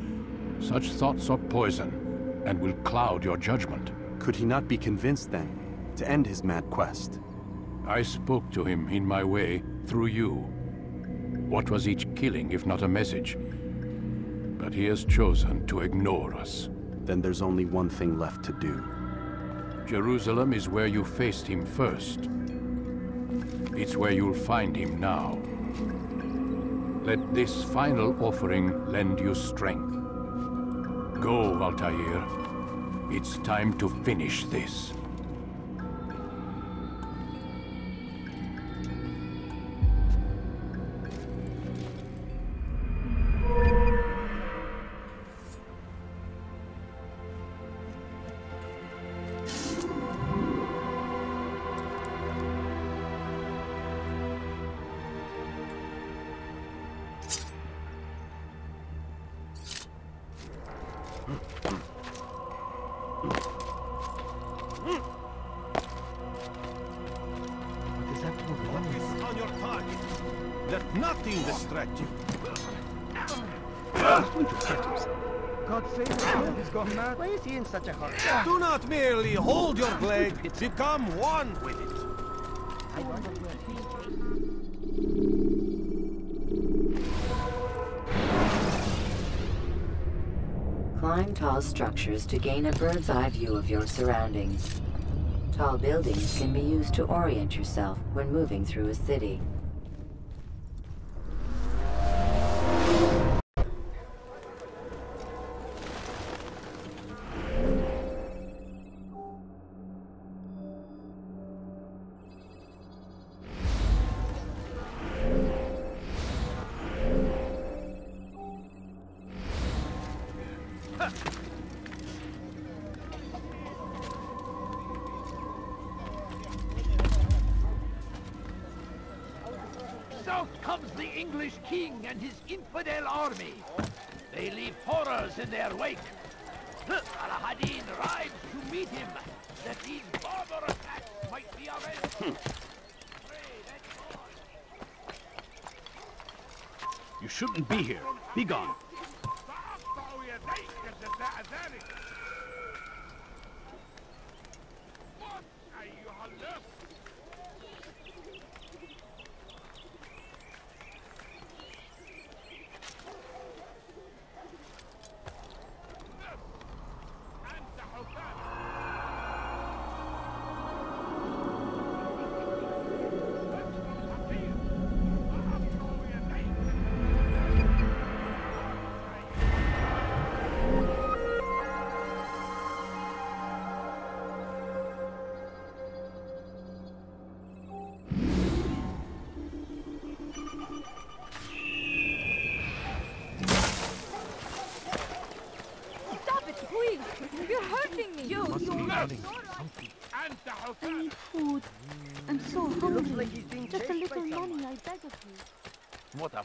Such thoughts are poison, and will cloud your judgment. Could he not be convinced, then, to end his mad quest? I spoke to him in my way, through you. What was each killing if not a message? But he has chosen to ignore us. Then there's only one thing left to do. Jerusalem is where you faced him first. It's where you'll find him now. Let this final offering lend you strength. Go, Altair. It's time to finish this. Become one with it. Climb tall structures to gain a bird's eye view of your surroundings. Tall buildings can be used to orient yourself when moving through a city. They leave horrors in their wake. Al-Hadin rides to meet him, that these barbarous acts might be avenged. Hmm. You shouldn't be here. Be gone.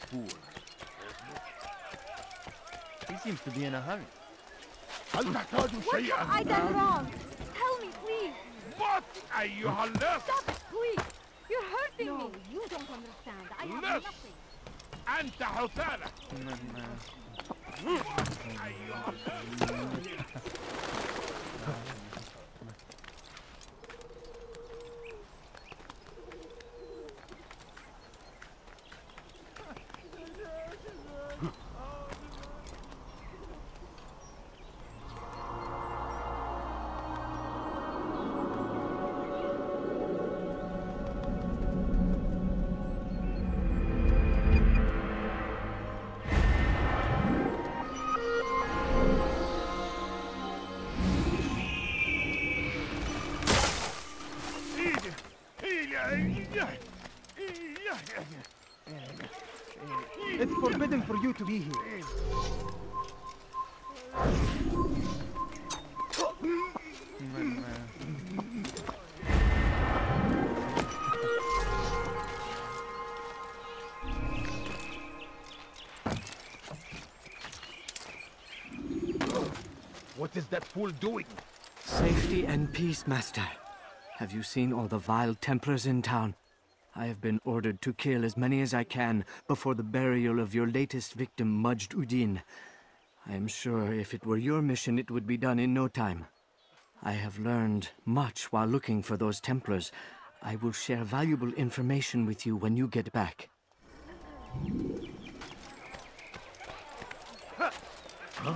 you. What a fool. He seems to be in a hurry. What have I done wrong? Tell me, please! What أيها اللص Stop it, please! You're hurting me! you don't understand. I have لص nothing. أنت حسالة It's is that fool doing? Safety and peace, Master. Have you seen all the vile Templars in town? I have been ordered to kill as many as I can before the burial of your latest victim, Majd Addin. I am sure if it were your mission, it would be done in no time. I have learned much while looking for those Templars. I will share valuable information with you when you get back. Huh?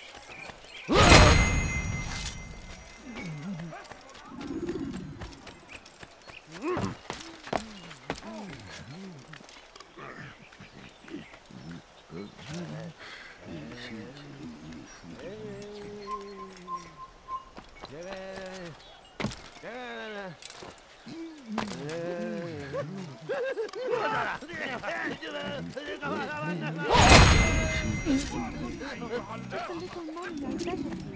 little money, I beg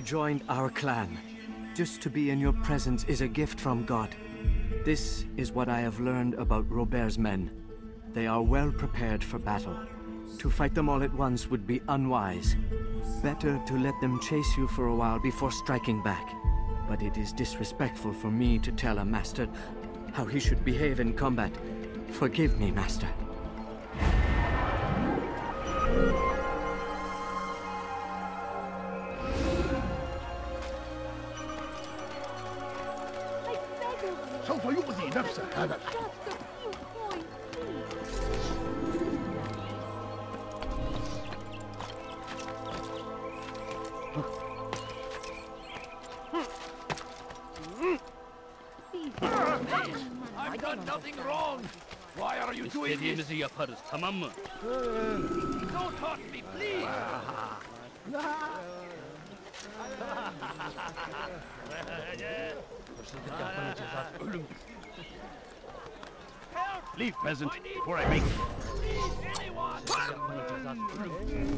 I joined our clan. Just to be in your presence is a gift from God. This is what I have learned about Robert's men. They are well prepared for battle. To fight them all at once would be unwise. Better to let them chase you for a while before striking back. But it is disrespectful for me to tell a master how he should behave in combat. Forgive me, master. Tamam? Don't hurt me, please. Hırsızlık yapmanın cezası ölümdür. Leave peasant, before I make you. Hırsızlık yapmanın cezası ölümdür.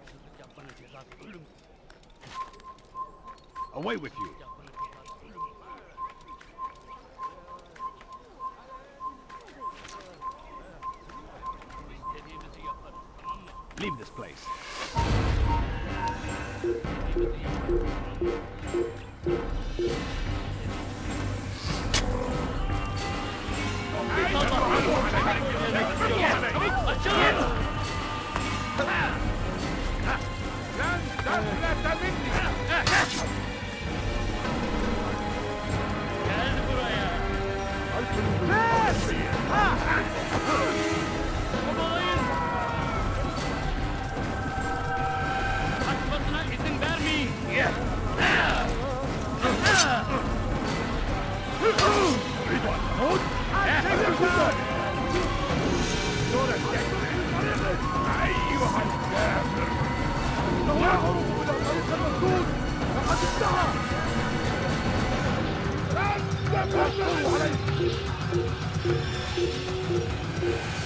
Hırsızlık yapmanın cezası ölümdür. Away with you. Leave this place.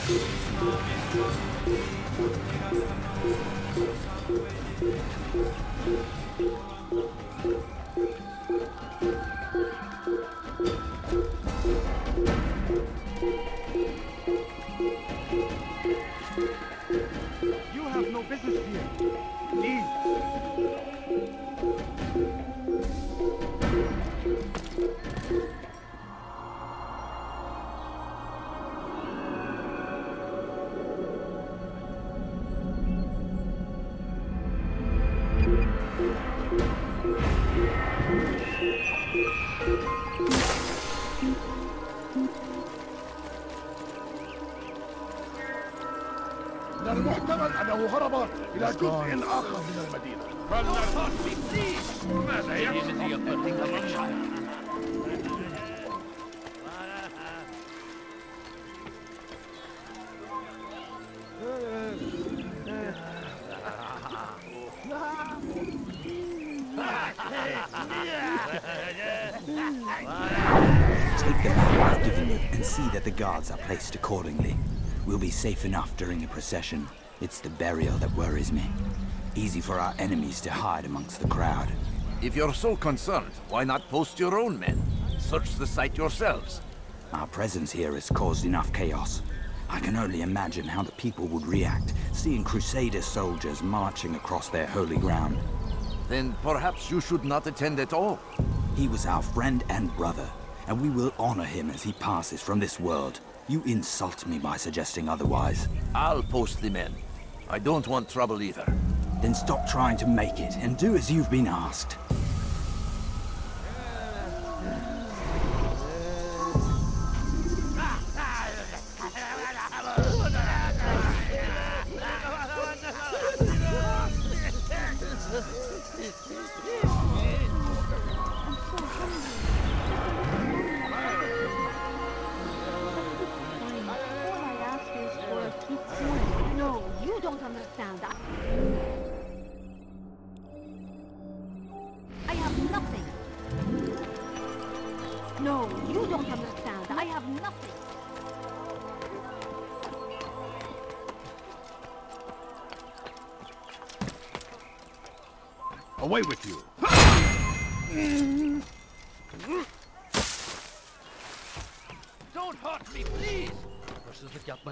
You placed accordingly. We'll be safe enough during the procession. It's the burial that worries me. Easy for our enemies to hide amongst the crowd. If you're so concerned, why not post your own men? Search the site yourselves. Our presence here has caused enough chaos. I can only imagine how the people would react, seeing Crusader soldiers marching across their holy ground. Then perhaps you should not attend at all. He was our friend and brother, and we will honor him as he passes from this world. You insult me by suggesting otherwise. I'll post the men. I don't want trouble either. Then stop trying to make it, and do as you've been asked.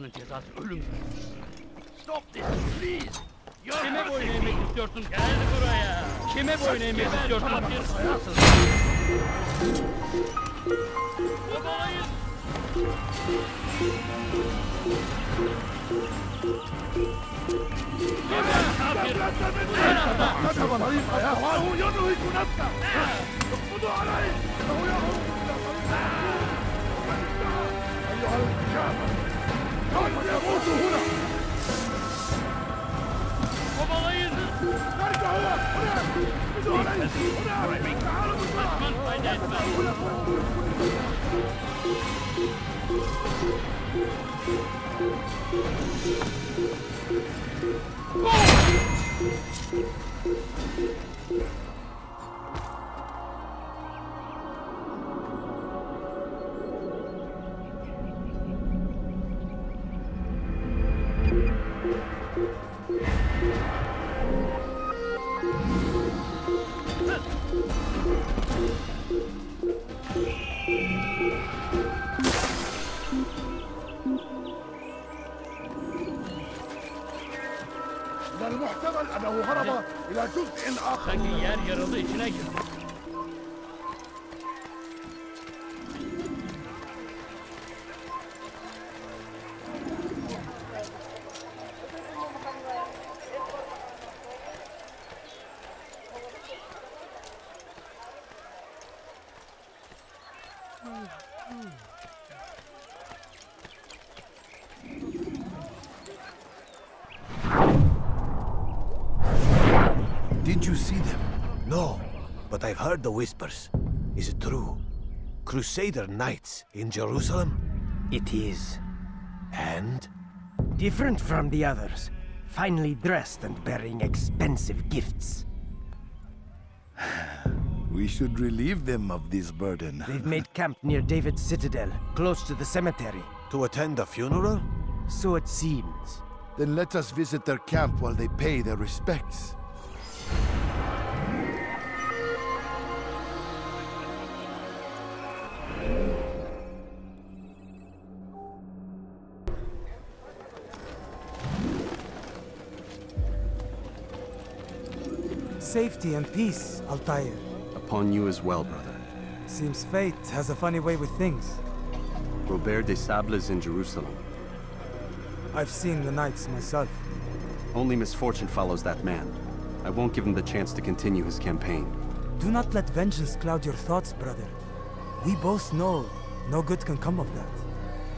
Bunun cezası ölüm. Stop this please. Your Kime boyun eğmek istiyorsun? Gel buraya. Kime boyun eğmek istiyorsun? Bir hayasın. Kovalayın. Ayuhal kafir. سوف يموت هنا وبضيز ارجع هنا هنا بدون هنا تعالوا بسرعة Did you see them? No, but I've heard the whispers. Is it true? Crusader Knights in Jerusalem? It is. And? Different from the others. Finely dressed and bearing expensive gifts. We should relieve them of this burden. They've made camp near David's citadel, close to the cemetery. To attend a funeral? So it seems. Then let us visit their camp while they pay their respects. Safety and peace, Altair. Upon you as well, brother. Seems fate has a funny way with things. Robert de Sablé is in Jerusalem. I've seen the knights myself. Only misfortune follows that man. I won't give him the chance to continue his campaign. Do not let vengeance cloud your thoughts, brother. We both know no good can come of that.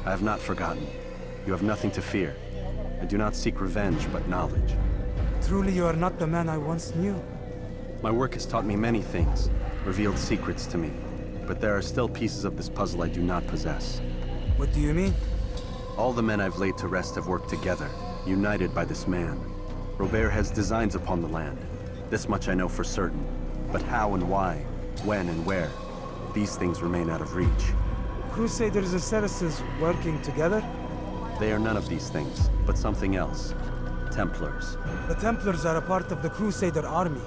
I have not forgotten. You have nothing to fear. I do not seek revenge, but knowledge. Truly, you are not the man I once knew. My work has taught me many things, revealed secrets to me. But there are still pieces of this puzzle I do not possess. What do you mean? All the men I've laid to rest have worked together, united by this man. Robert has designs upon the land. This much I know for certain. But how and why, when and where, these things remain out of reach. Crusaders and Saracens working together? They are none of these things, but something else. Templars. The Templars are a part of the Crusader army.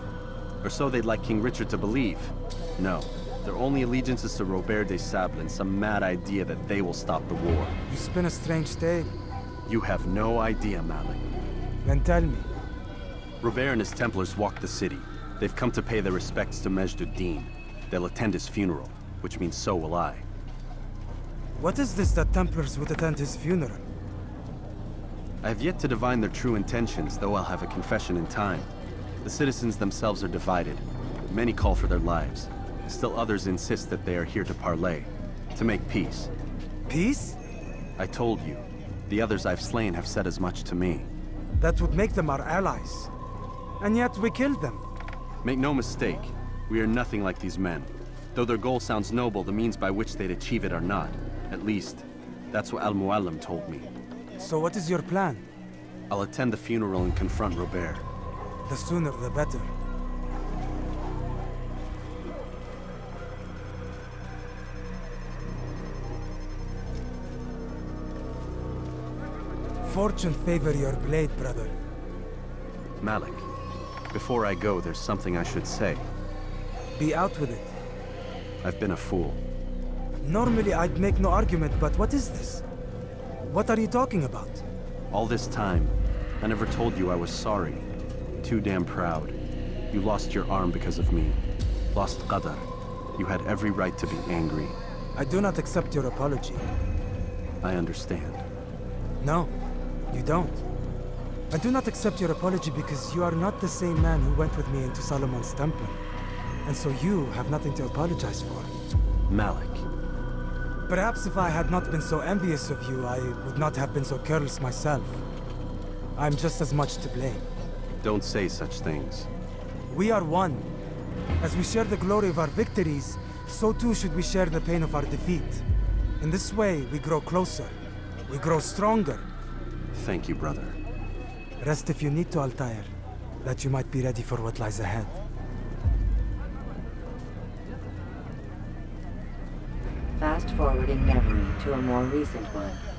Or so they'd like King Richard to believe. No, their only allegiance is to Robert de Sablé and some mad idea that they will stop the war. You spin a strange tale. You have no idea, Malik. Then tell me. Robert and his Templars walk the city. They've come to pay their respects to Majd They'll attend his funeral, which means so will I. What is this that Templars would attend his funeral? I have yet to divine their true intentions, though I'll have a confession in time. The citizens themselves are divided. Many call for their lives. Still others insist that they are here to parley, to make peace. Peace? I told you. The others I've slain have said as much to me. That would make them our allies. And yet we killed them. Make no mistake, we are nothing like these men. Though their goal sounds noble, the means by which they'd achieve it are not. At least, that's what Al-Mualim told me. So what is your plan? I'll attend the funeral and confront Robert. The sooner the better. Fortune favor your blade, brother. Malik, before I go, there's something I should say. Be out with it. I've been a fool. Normally I'd make no argument, but what is this? What are you talking about? All this time, I never told you I was sorry. Too damn proud. You lost your arm because of me. Lost Qadar. You had every right to be angry. I do not accept your apology. I understand. No, you don't. I do not accept your apology because you are not the same man who went with me into Solomon's temple. And so you have nothing to apologize for. Malik. Perhaps if I had not been so envious of you, I would not have been so careless myself. I'm just as much to blame. Don't say such things. We are one. As we share the glory of our victories, so too should we share the pain of our defeat. In this way, we grow closer. We grow stronger. Thank you, brother. Rest if you need to, Altair, that you might be ready for what lies ahead. Fast forwarding memory to a more recent one.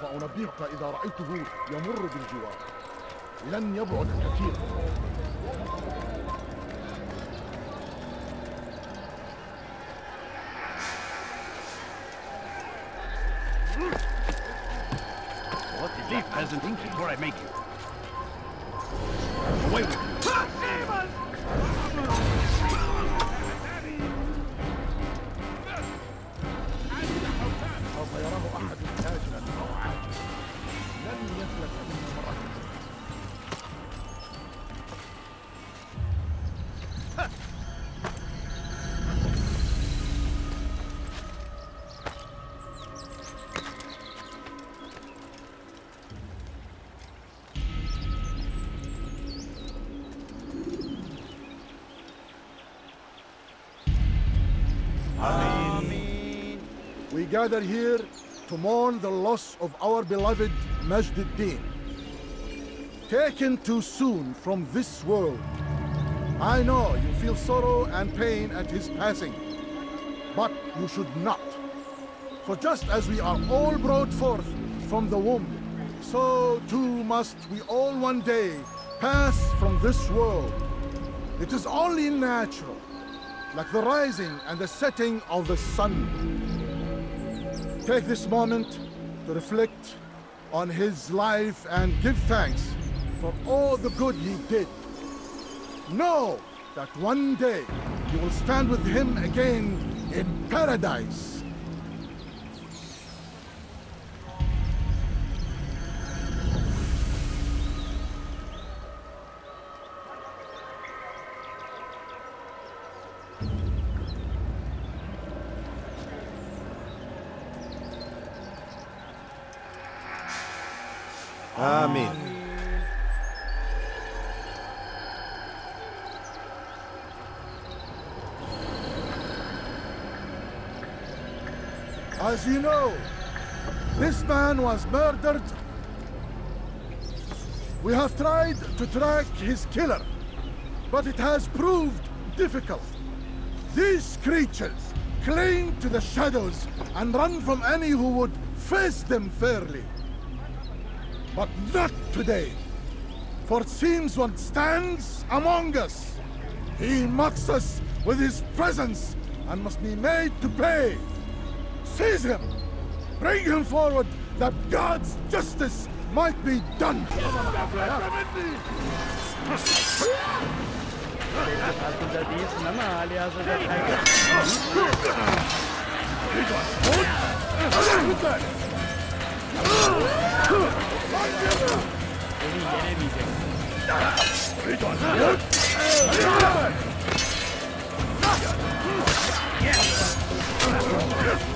سوف أنبهك إذا رأيته يمر بالجوار. لن يبعد gather here to mourn the loss of our beloved Majd Addin. Taken too soon from this world. I know you feel sorrow and pain at his passing, but you should not. For just as we are all brought forth from the womb, so too must we all one day pass from this world. It is only natural, like the rising and the setting of the sun. Take this moment to reflect on his life and give thanks for all the good he did. Know that one day you will stand with him again in paradise. You know, this man was murdered. We have tried to track his killer, but it has proved difficult. These creatures cling to the shadows and run from any who would face them fairly. But not today. For seems one stands among us. He mocks us with his presence and must be made to pay. Seize him! Bring him forward that God's justice might be done!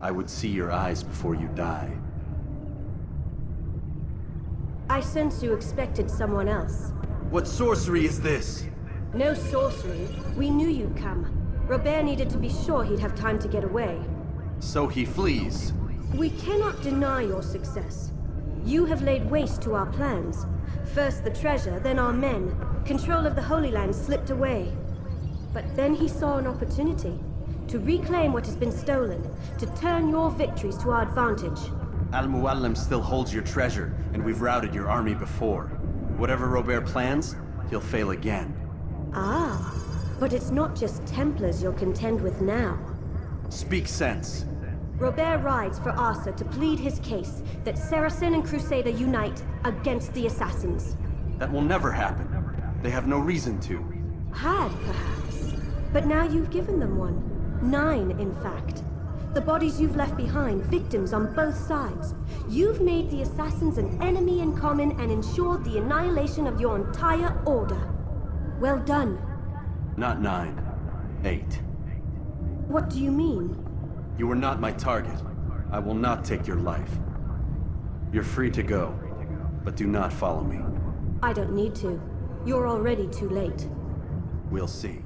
I would see your eyes before you die. I sense you expected someone else. What sorcery is this? No sorcery. We knew you'd come. Robert needed to be sure he'd have time to get away. So he flees. We cannot deny your success. You have laid waste to our plans. First the treasure, then our men. Control of the Holy Land slipped away. But then he saw an opportunity. To reclaim what has been stolen. To turn your victories to our advantage. Al-Mualim still holds your treasure, and we've routed your army before. Whatever Robert plans, he'll fail again. Ah, but it's not just Templars you'll contend with now. Speak sense. Robert rides for Arsuf to plead his case that Saracen and Crusader unite against the Assassins. That will never happen. They have no reason to. Had, perhaps. But now you've given them one. Nine, in fact. The bodies you've left behind, victims on both sides. You've made the Assassins an enemy in common and ensured the annihilation of your entire order. Well done. Not nine. Eight. What do you mean? You were not my target. I will not take your life. You're free to go, but do not follow me. I don't need to. You're already too late. We'll see.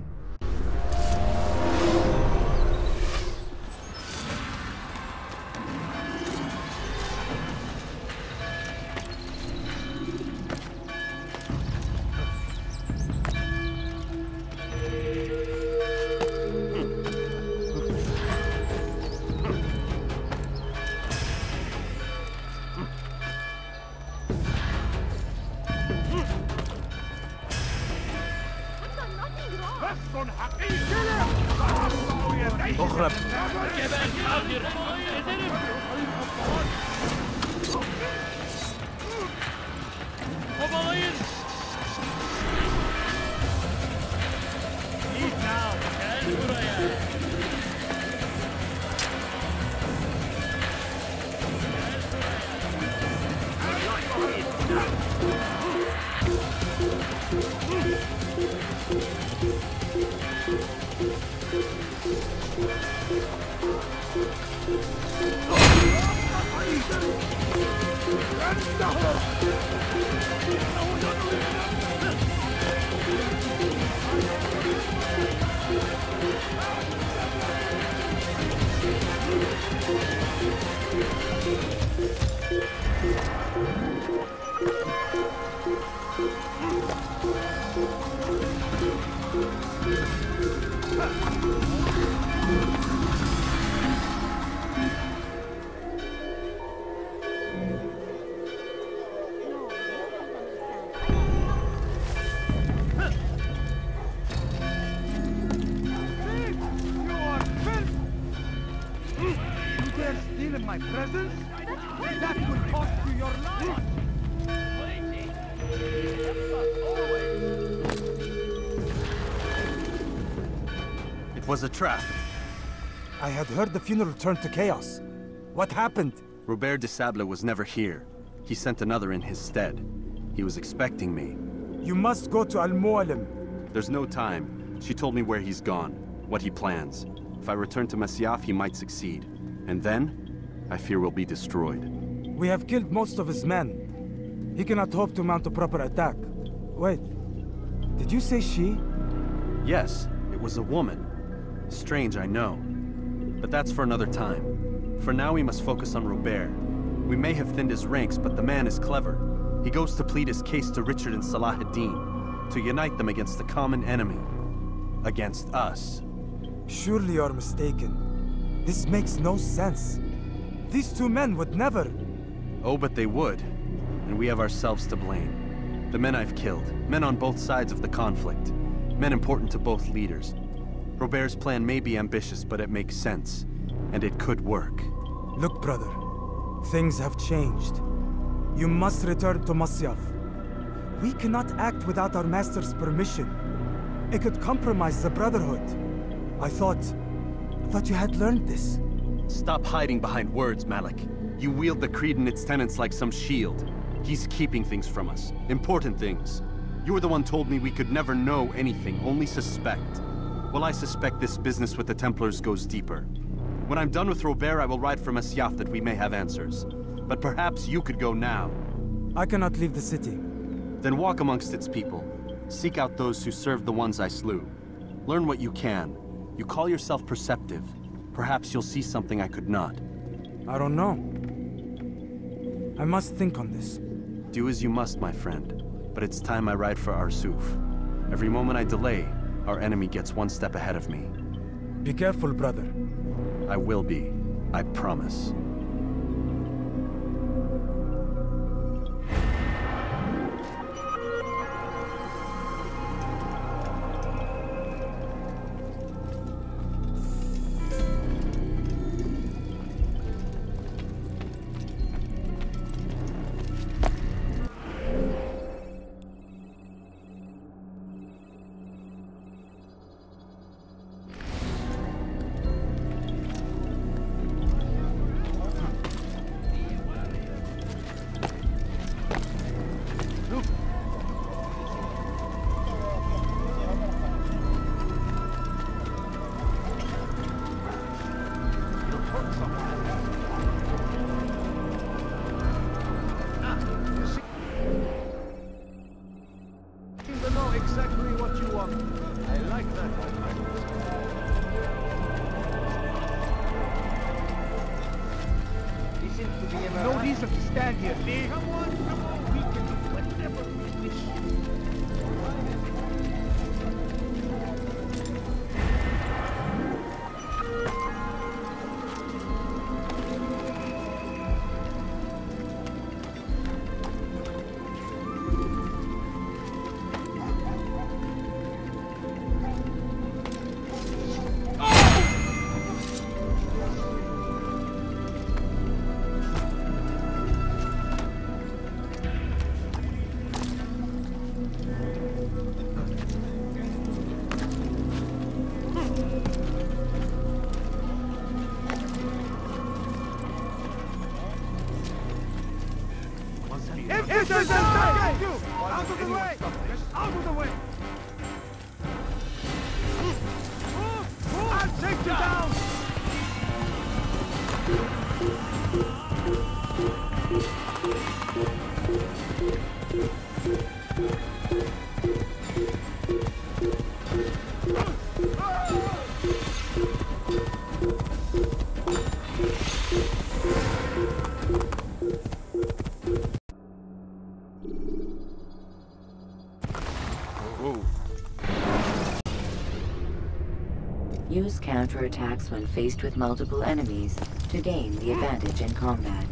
Was a trap. I had heard the funeral turned to chaos. What happened? Robert de Sablé was never here. He sent another in his stead. He was expecting me. You must go to Al-Mualim. There's no time. She told me where he's gone, what he plans. If I return to Masyaf, he might succeed. And then, I fear we'll be destroyed. We have killed most of his men. He cannot hope to mount a proper attack. Wait, did you say she? Yes, it was a woman. Strange, I know. But that's for another time. For now, we must focus on Robert. We may have thinned his ranks, but the man is clever. He goes to plead his case to Richard and Salah ad-Din, to unite them against the common enemy. Against us. Surely you're mistaken. This makes no sense. These two men would never... Oh, but they would. And we have ourselves to blame. The men I've killed, men on both sides of the conflict, men important to both leaders. Robert's plan may be ambitious, but it makes sense. And it could work. Look, brother. Things have changed. You must return to Masyaf. We cannot act without our master's permission. It could compromise the Brotherhood. I thought... I thought you had learned this. Stop hiding behind words, Malik. You wield the Creed and its tenants like some shield. He's keeping things from us. Important things. You were the one told me we could never know anything, only suspect. Well, I suspect this business with the Templars goes deeper. When I'm done with Robert, I will ride for Masyaf that we may have answers. But perhaps you could go now. I cannot leave the city. Then walk amongst its people. Seek out those who served the ones I slew. Learn what you can. You call yourself perceptive. Perhaps you'll see something I could not. I don't know. I must think on this. Do as you must, my friend. But it's time I ride for Arsuf. Every moment I delay, our enemy gets one step ahead of me. Be careful, brother. I will be. I promise. Counterattacks when faced with multiple enemies to gain the advantage in combat.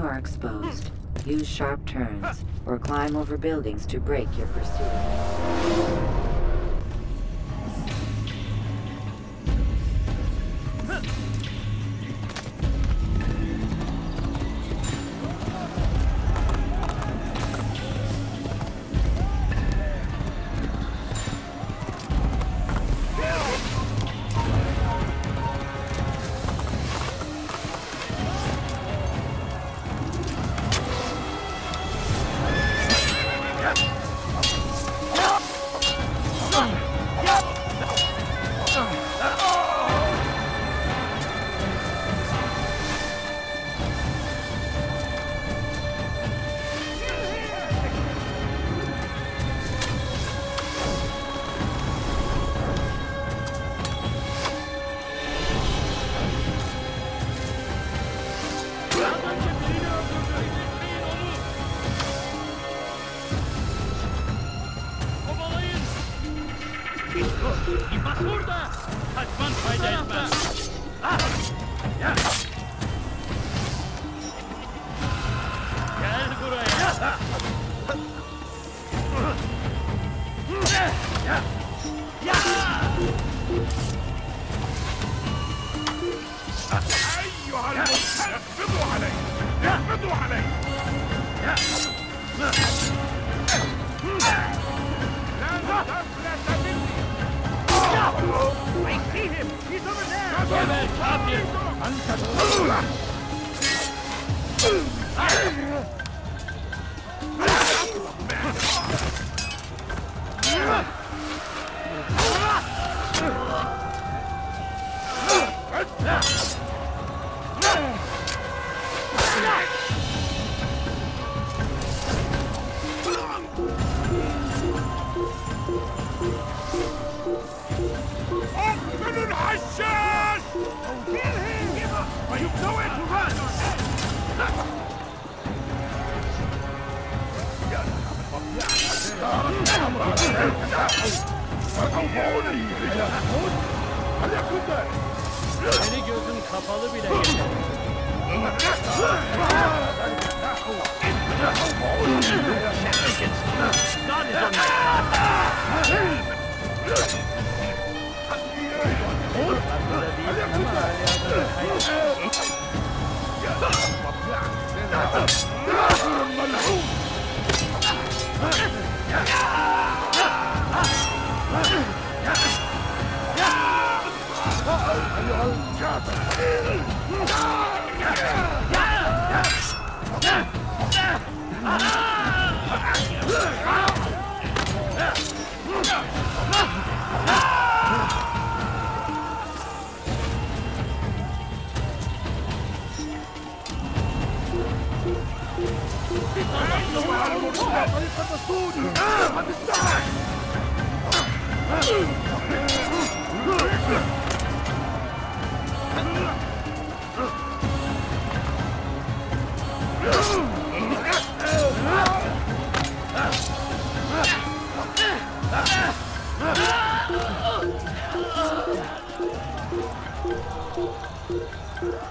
you are exposed, use sharp turns or climb over buildings to break your pursuit. Ah!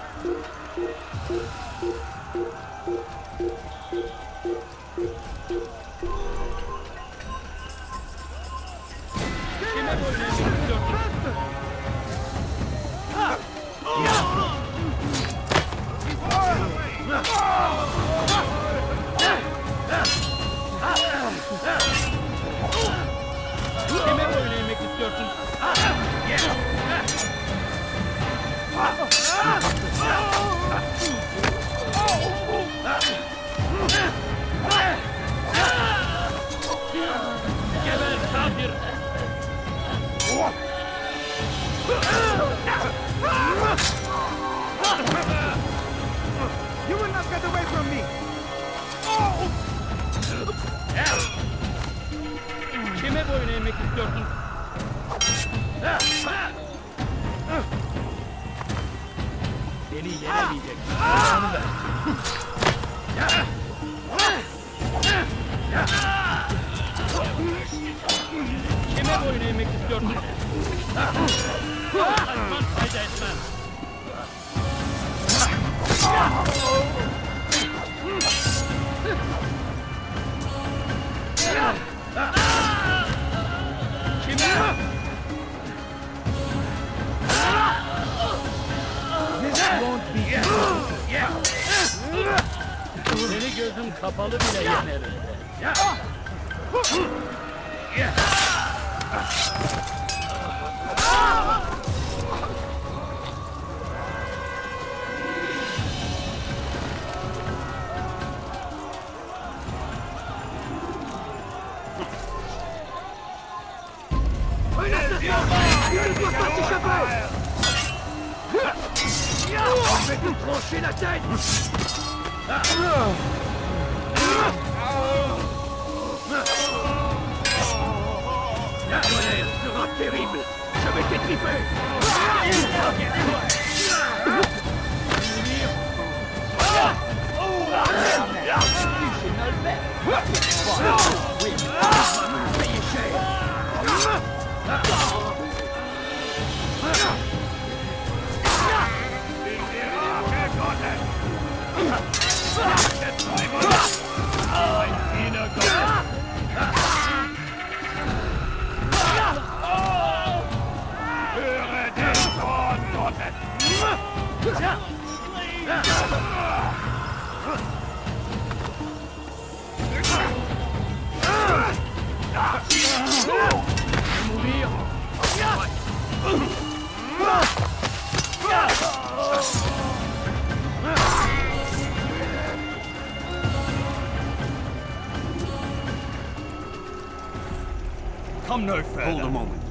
Further. Hold a moment.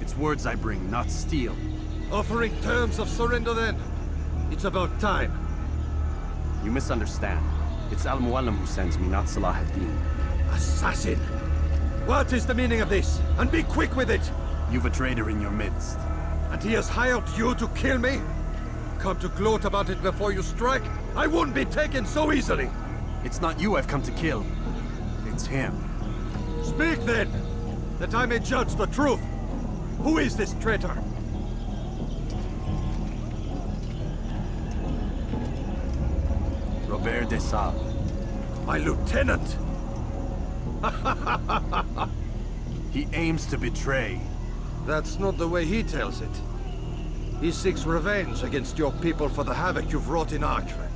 It's words I bring, not steel. Offering terms of surrender then. It's about time. You misunderstand. It's Al Mualim who sends me, not Salah ad-Din. Assassin! What is the meaning of this? And be quick with it! You've a traitor in your midst. And he has hired you to kill me? Come to gloat about it before you strike? I won't be taken so easily! It's not you I've come to kill. It's him. Speak then! That I may judge the truth! Who is this traitor? Robert de Sablé. My lieutenant! he aims to betray. That's not the way he tells it. He seeks revenge against your people for the havoc you've wrought in Acre.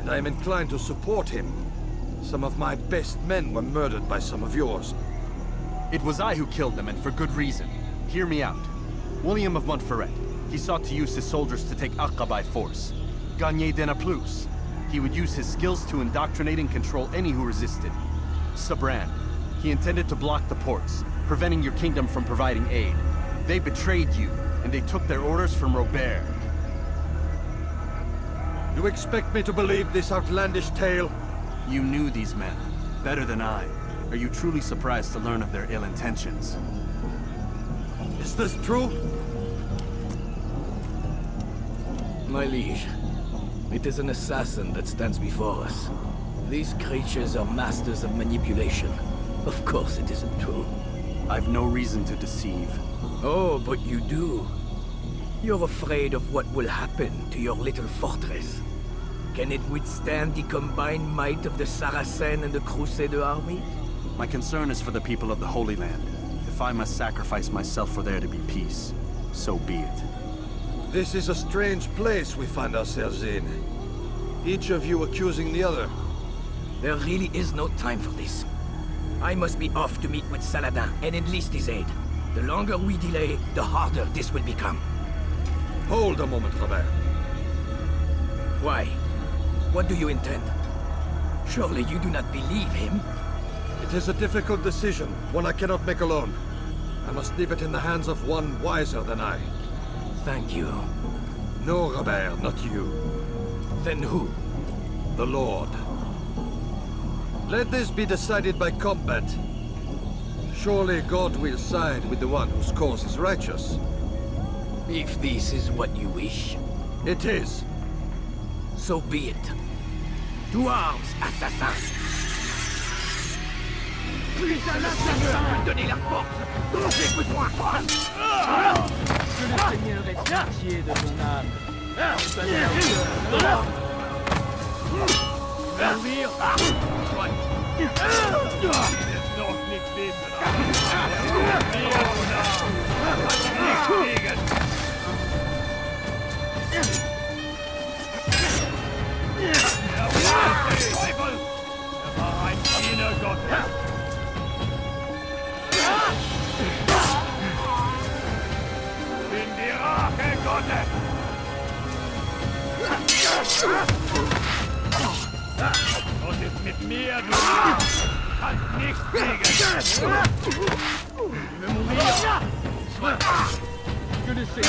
And I am inclined to support him. Some of my best men were murdered by some of yours. It was I who killed them, and for good reason. Hear me out. William of Montferrat. He sought to use his soldiers to take Acre by force. Garnier de Naplouse. He would use his skills to indoctrinate and control any who resisted. Sibrand. He intended to block the ports, preventing your kingdom from providing aid. They betrayed you, and they took their orders from Robert. You expect me to believe this outlandish tale? You knew these men, better than I. Are you truly surprised to learn of their ill intentions? Is this true? My liege, it is an assassin that stands before us. These creatures are masters of manipulation. Of course it isn't true. I've no reason to deceive. Oh, but you do. You're afraid of what will happen to your little fortress. Can it withstand the combined might of the Saracen and the Crusader army? My concern is for the people of the Holy Land. If I must sacrifice myself for there to be peace, so be it. This is a strange place we find ourselves in. Each of you accusing the other. There really is no time for this. I must be off to meet with Saladin and enlist his aid. The longer we delay, the harder this will become. Hold a moment, Robert. Why? What do you intend? Surely you do not believe him? It is a difficult decision, one I cannot make alone. I must leave it in the hands of one wiser than I. Thank you. No, Robert, not you. Then who? The Lord. Let this be decided by combat. Surely God will side with the one whose cause is righteous. If this is what you wish. It is. So be it. To arms, assassins Plus un assassin peut donner la force dont j'ai besoin Que le Seigneur ait pitié de ton âme. Tu Und ist mit mir, du Kannst nichts gegen. Memoria. Connaissez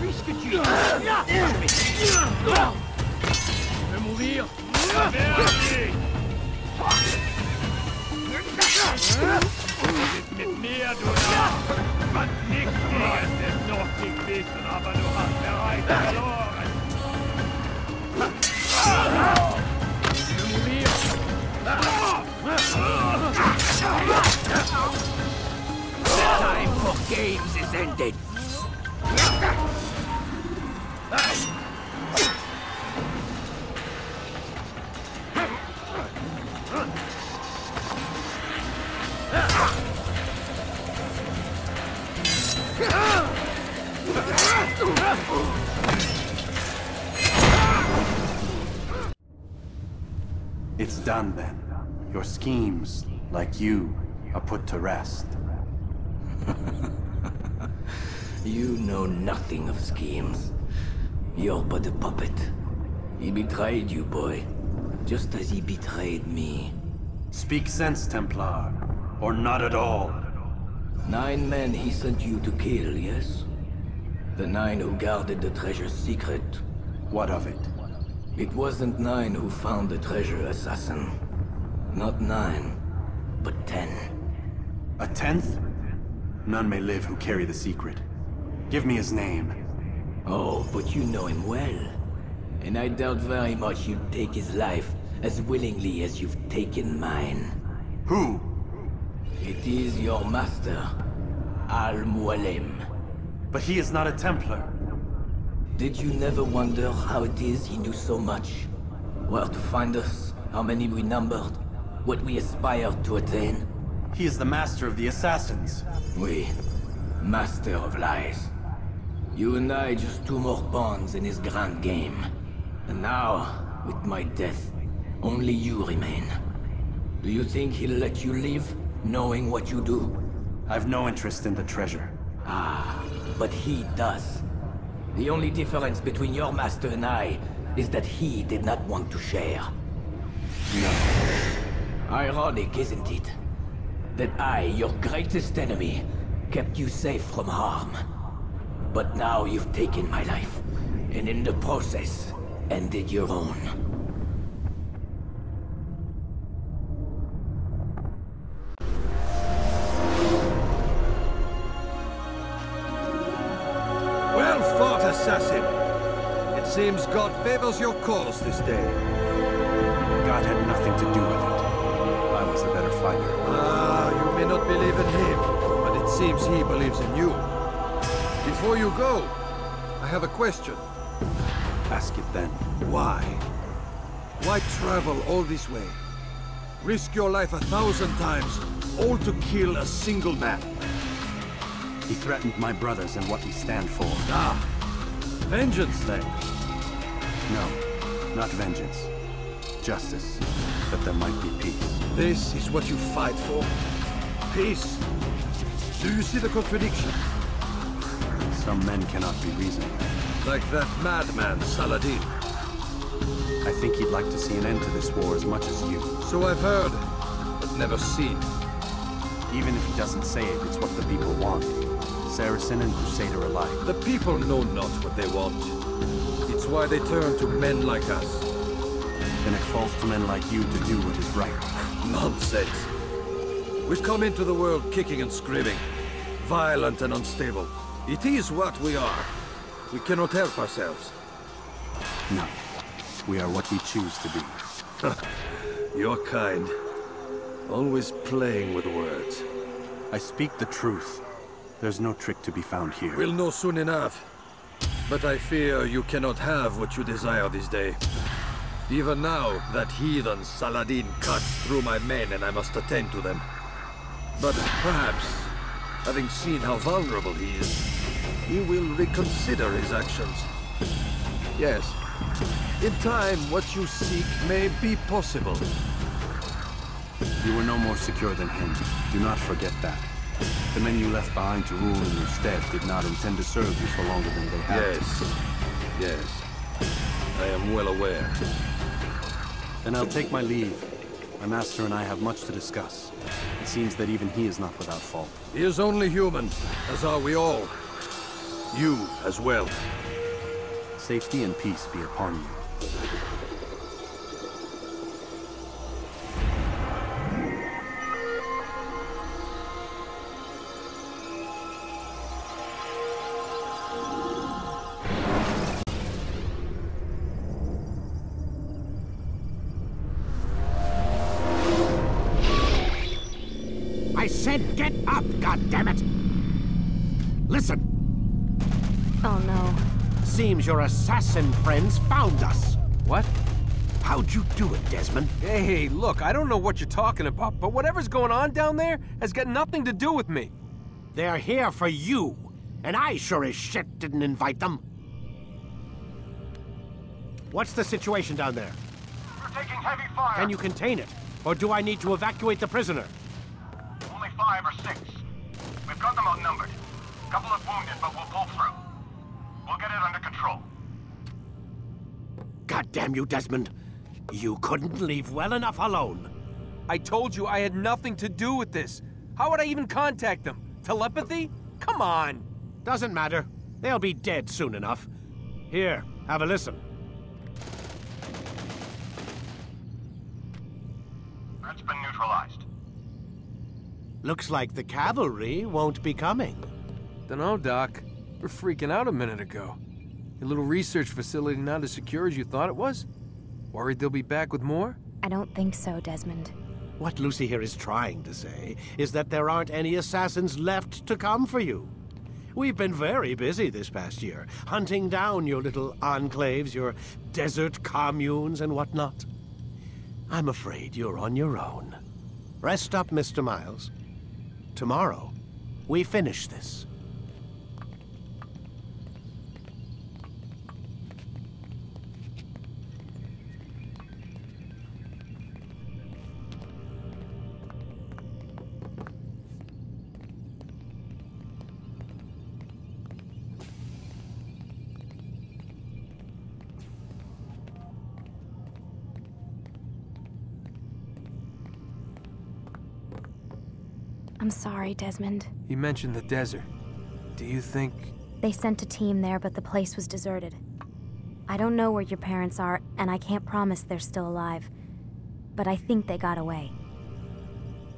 Puisque tu Je vais mourir. Merde. Du bist mit mir, du Narr! Kannst nichts gegen es noch nicht wissen, aber du hast bereits verloren! The time for games is ended. Done then. Your schemes, like you, are put to rest. You know nothing of schemes. You're but a puppet. He betrayed you, boy. Just as he betrayed me. Speak sense, Templar. Or not at all. Nine men he sent you to kill, yes? The nine who guarded the treasure's secret. What of it? It wasn't nine who found the treasure, assassin. Not nine, but ten. A tenth? None may live who carry the secret. Give me his name. Oh, but you know him well. And I doubt very much you'd take his life as willingly as you've taken mine. Who? It is your master, Al-Mualim. But he is not a Templar. Did you never wonder how it is he knew so much? Where to find us, how many we numbered, what we aspired to attain? He is the master of the assassins. We, master of lies. You and I just two more pawns in his grand game. And now, with my death, only you remain. Do you think he'll let you live, knowing what you do? I've no interest in the treasure. Ah, but he does. The only difference between your master and I is that he did not want to share. No. Ironic, isn't it? That I, your greatest enemy, kept you safe from harm. But now you've taken my life, and in the process, ended your own. Assassin. It seems God favors your cause this day. God had nothing to do with it. I was the better fighter. Ah, you may not believe in him, but it seems he believes in you. Before you go, I have a question. Ask it then. Why? Why travel all this way? Risk your life a thousand times, all to kill a single man. He threatened my brothers and what we stand for. Ah, vengeance then. No, not vengeance. Justice, that there might be peace. This is what you fight for? Peace? Do you see the contradiction? Some men cannot be reasoned with. Like that madman, Saladin. I think he'd like to see an end to this war as much as you. So I've heard, but never seen. Even if he doesn't say it, it's what the people want. Saracen and Crusader alike. The people know not what they want. It's why they turn to men like us. then it falls to men like you to do what is right. Nonsense. We've come into the world kicking and screaming. Violent and unstable. It is what we are. We cannot help ourselves. No. We are what we choose to be. Your kind. Always playing with words. I speak the truth. There's no trick to be found here. We'll know soon enough. But I fear you cannot have what you desire this day. Even now, that heathen Saladin cuts through my men and I must attend to them. But perhaps, having seen how vulnerable he is, he will reconsider his actions. Yes, in time, what you seek may be possible. You were no more secure than him. Do not forget that. The men you left behind to rule in your stead did not intend to serve you for longer than they had Yes. to. Yes. I am well aware. Then I'll take my leave. My master and I have much to discuss. It seems that even he is not without fault. He is only human, as are we all. You as well. Safety and peace be upon you. Seems your assassin friends found us. What? How'd you do it, Desmond? Hey, look, I don't know what you're talking about, but whatever's going on down there has got nothing to do with me. They're here for you, and I sure as shit didn't invite them. What's the situation down there? We're taking heavy fire. Can you contain it? Or do I need to evacuate the prisoner? Only five or six. We've got them outnumbered. Couple of wounded, but we'll pull damn you, Desmond. You couldn't leave well enough alone. I told you I had nothing to do with this. How would I even contact them? Telepathy? Come on. Doesn't matter. They'll be dead soon enough. Here, have a listen. Threat's been neutralized. Looks like the cavalry won't be coming. Dunno, Doc. We're freaking out a minute ago. Your little research facility not as secure as you thought it was? Worried they'll be back with more? I don't think so, Desmond. What Lucy here is trying to say is that there aren't any assassins left to come for you. We've been very busy this past year, hunting down your little enclaves, your desert communes and whatnot. I'm afraid you're on your own. Rest up, Mr. Miles. Tomorrow, we finish this. I'm sorry, Desmond. You mentioned the desert. Do you think... They sent a team there, but the place was deserted. I don't know where your parents are, and I can't promise they're still alive. But I think they got away.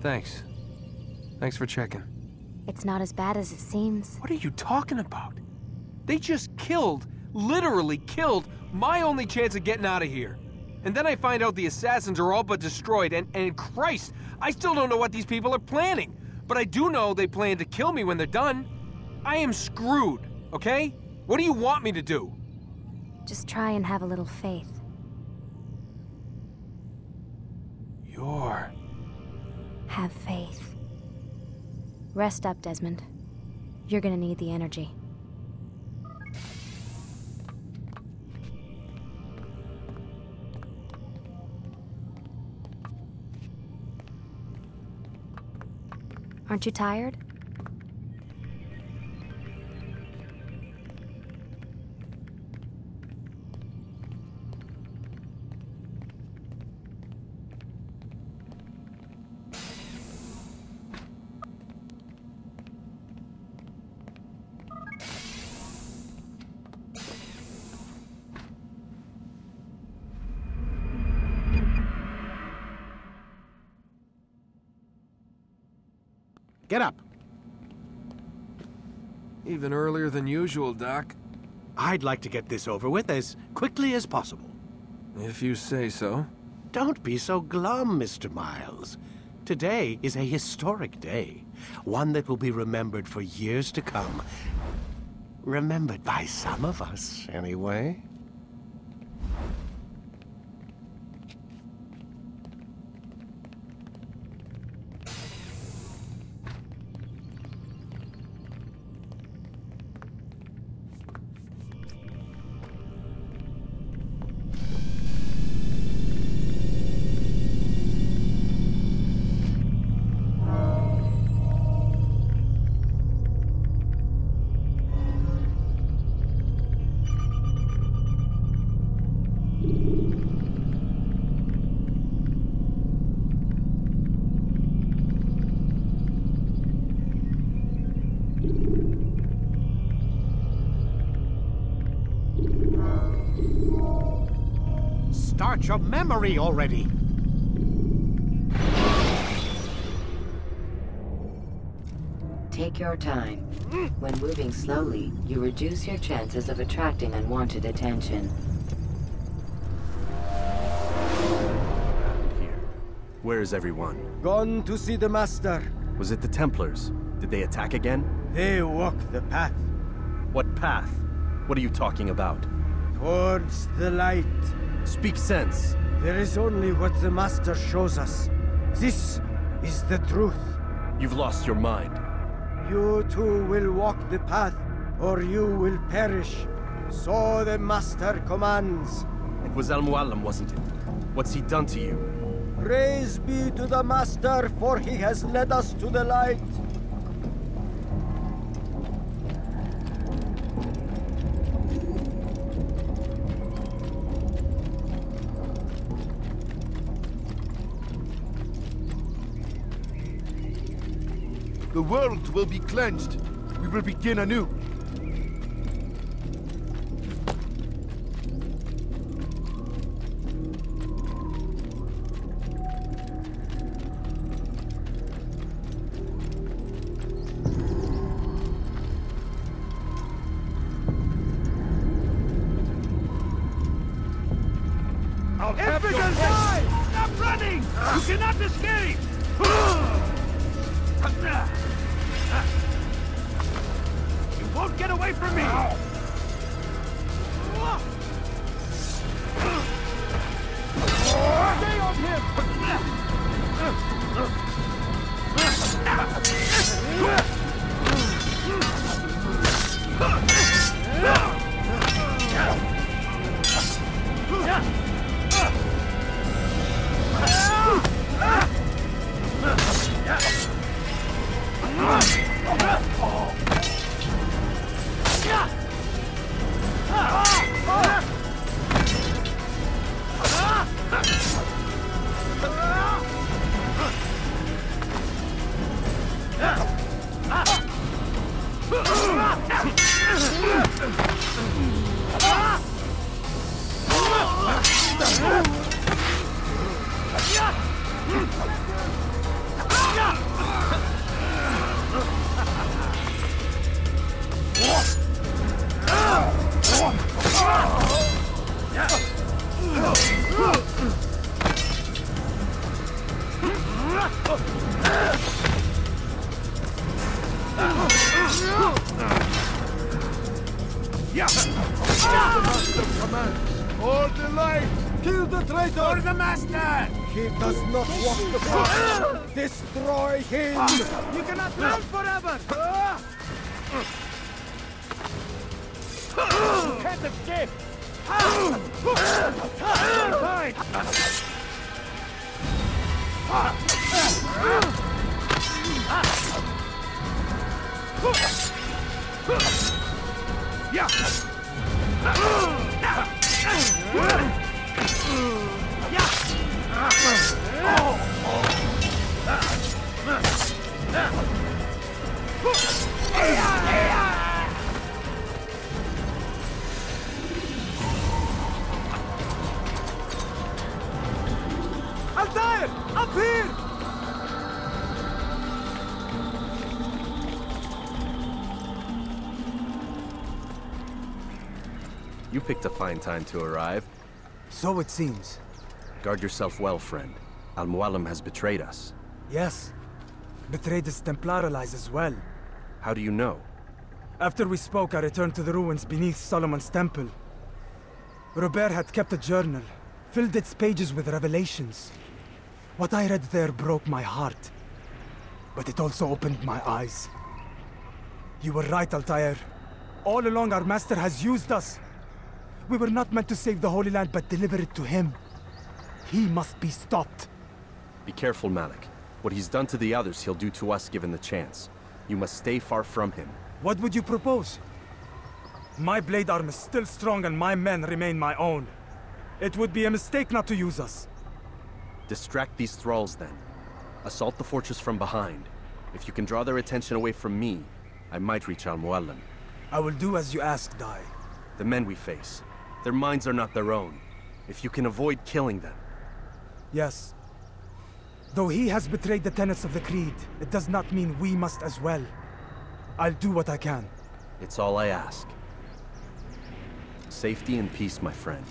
Thanks. Thanks for checking. It's not as bad as it seems. What are you talking about? They just killed, literally killed, my only chance of getting out of here. And then I find out the assassins are all but destroyed, and, and Christ, I still don't know what these people are planning. But I do know they plan to kill me when they're done. I am screwed, okay? What do you want me to do? Just try and have a little faith. You're... Have faith. Rest up, Desmond. You're gonna need the energy. Aren't you tired? Get up. Even earlier than usual, Doc. I'd like to get this over with as quickly as possible. If you say so. Don't be so glum, Mr. Miles. Today is a historic day. One that will be remembered for years to come. Remembered by some of us, anyway. Memory already! Take your time. When moving slowly, you reduce your chances of attracting unwanted attention. Where is everyone? Gone to see the Master. Was it the Templars? Did they attack again? They walk the path. What path? What are you talking about? Towards the light. Speak sense. There is only what the Master shows us. This is the truth. You've lost your mind. You too will walk the path, or you will perish. So the Master commands. It was Al-Mualim, wasn't it? What's he done to you? Praise be to the Master, for he has led us to the light. Will be cleansed. We will begin anew. You find time to arrive. So it seems. Guard yourself well, friend. Al-Mualim has betrayed us. Yes. Betrayed his Templar allies as well. How do you know? After we spoke, I returned to the ruins beneath Solomon's temple. Robert had kept a journal, filled its pages with revelations. What I read there broke my heart. But it also opened my eyes. You were right, Altair. All along our master has used us. We were not meant to save the Holy Land, but deliver it to him. He must be stopped. Be careful, Malik. What he's done to the others, he'll do to us given the chance. You must stay far from him. What would you propose? My blade arm is still strong and my men remain my own. It would be a mistake not to use us. Distract these thralls, then. Assault the fortress from behind. If you can draw their attention away from me, I might reach Al-Mualim. I will do as you ask, Dai. The men we face, their minds are not their own. If you can avoid killing them. Yes. Though he has betrayed the tenets of the Creed, it does not mean we must as well. I'll do what I can. It's all I ask. Safety and peace, my friend.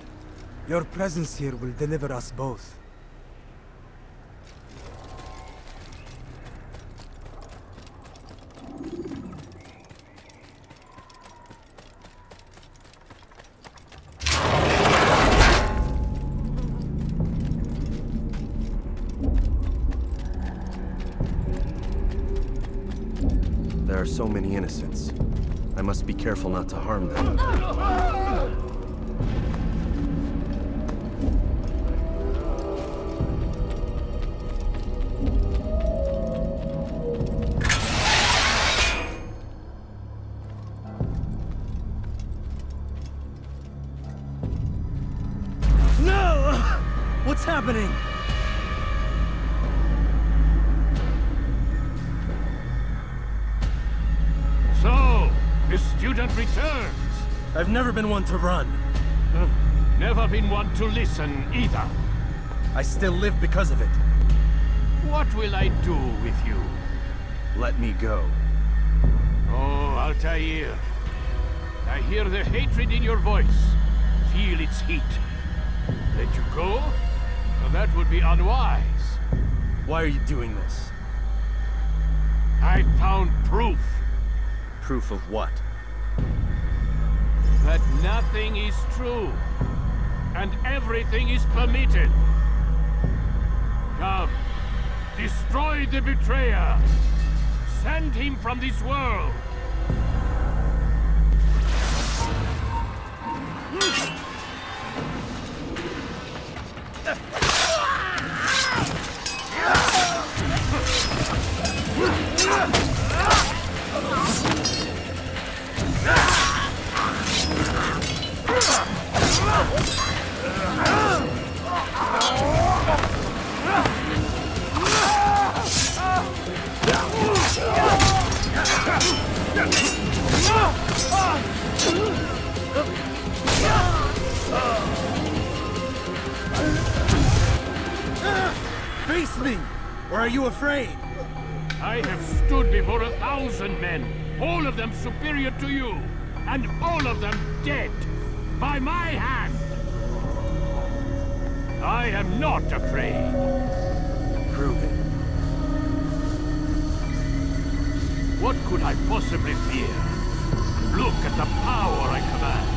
Your presence here will deliver us both. Are so many innocents. I must be careful not to harm them. Never been one to run. Never been one to listen either. I still live because of it. What will I do with you? Let me go. Oh, Altair. I hear the hatred in your voice. Feel its heat. Let you go? Well, that would be unwise. Why are you doing this? I found proof. Proof of what? That nothing is true. And everything is permitted. Come. Destroy the betrayer. Send him from this world. Or are you afraid? I have stood before a thousand men, all of them superior to you, and all of them dead, by my hand. I am not afraid. Prove it. What could I possibly fear? Look at the power I command.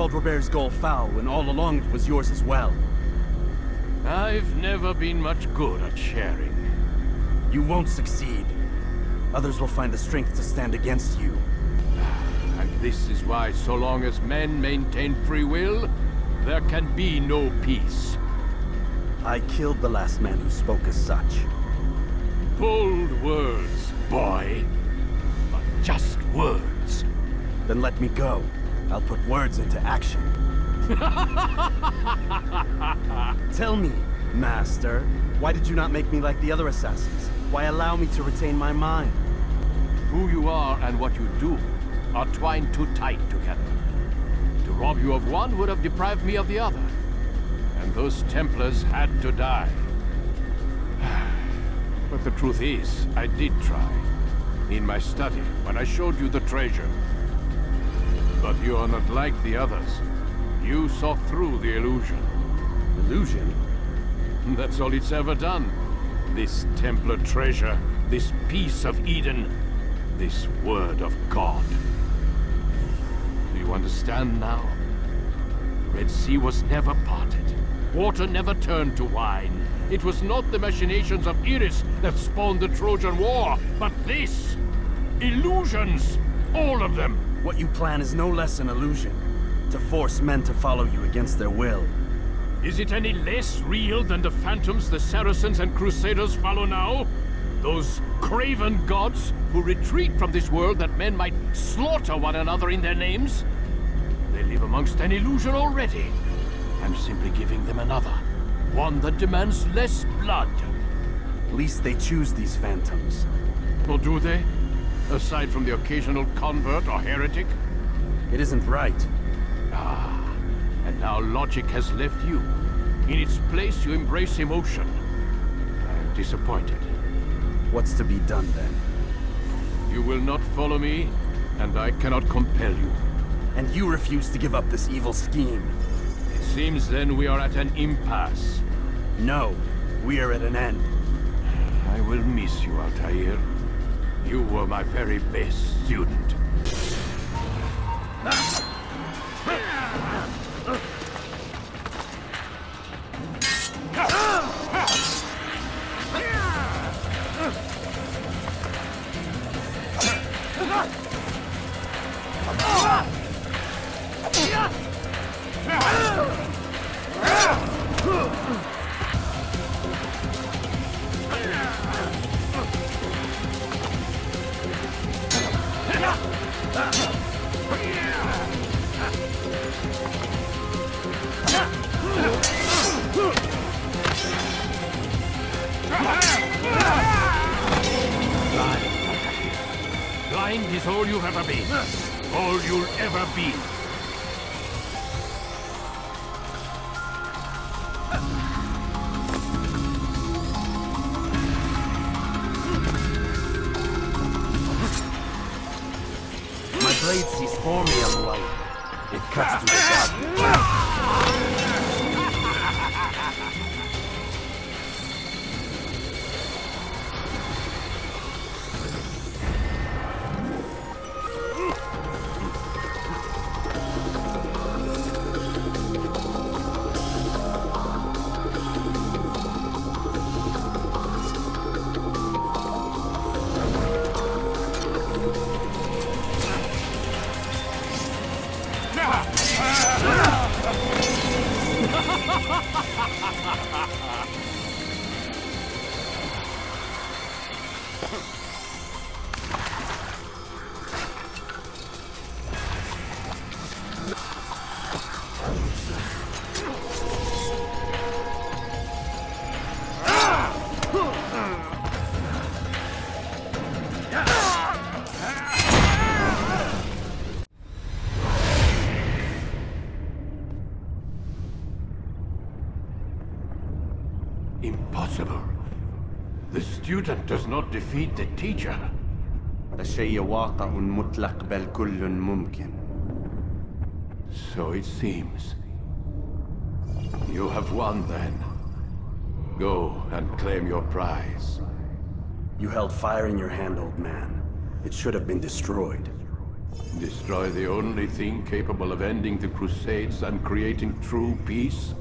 Called Robert's goal foul when all along it was yours as well. I've never been much good at sharing. You won't succeed. Others will find the strength to stand against you. Ah, and this is why so long as men maintain free will, there can be no peace. I killed the last man who spoke as such. Bold words, boy. But just words. Then let me go. I'll put words into action. Tell me, Master, why did you not make me like the other assassins? Why allow me to retain my mind? Who you are and what you do are twined too tight together. To rob you of one would have deprived me of the other. And those Templars had to die. But the truth is, I did try. In my study, when I showed you the treasure. But you are not like the others. You saw through the illusion. Illusion? That's all it's ever done. This Templar treasure, this piece of Eden, this word of God. Do you understand now? Red Sea was never parted. Water never turned to wine. It was not the machinations of Eris that spawned the Trojan War, but this! Illusions! All of them! What you plan is no less an illusion. To force men to follow you against their will. Is it any less real than the phantoms the Saracens and Crusaders follow now? Those craven gods who retreat from this world that men might slaughter one another in their names? They live amongst an illusion already. I'm simply giving them another. One that demands less blood. At least they choose these phantoms. Or do they? Aside from the occasional convert or heretic? It isn't right. Ah, and now logic has left you. In its place, you embrace emotion. I'm disappointed. What's to be done then? You will not follow me, and I cannot compel you. And you refuse to give up this evil scheme. It seems then we are at an impasse. No, we are at an end. I will miss you, Altair. You were my very best student. does not defeat the teacher. الشيء واقع مطلق بل كل ممكن. So it seems. You have won then. Go and claim your prize. You held fire in your hand, old man. It should have been destroyed. Destroy the only thing capable of ending the Crusades and creating true peace?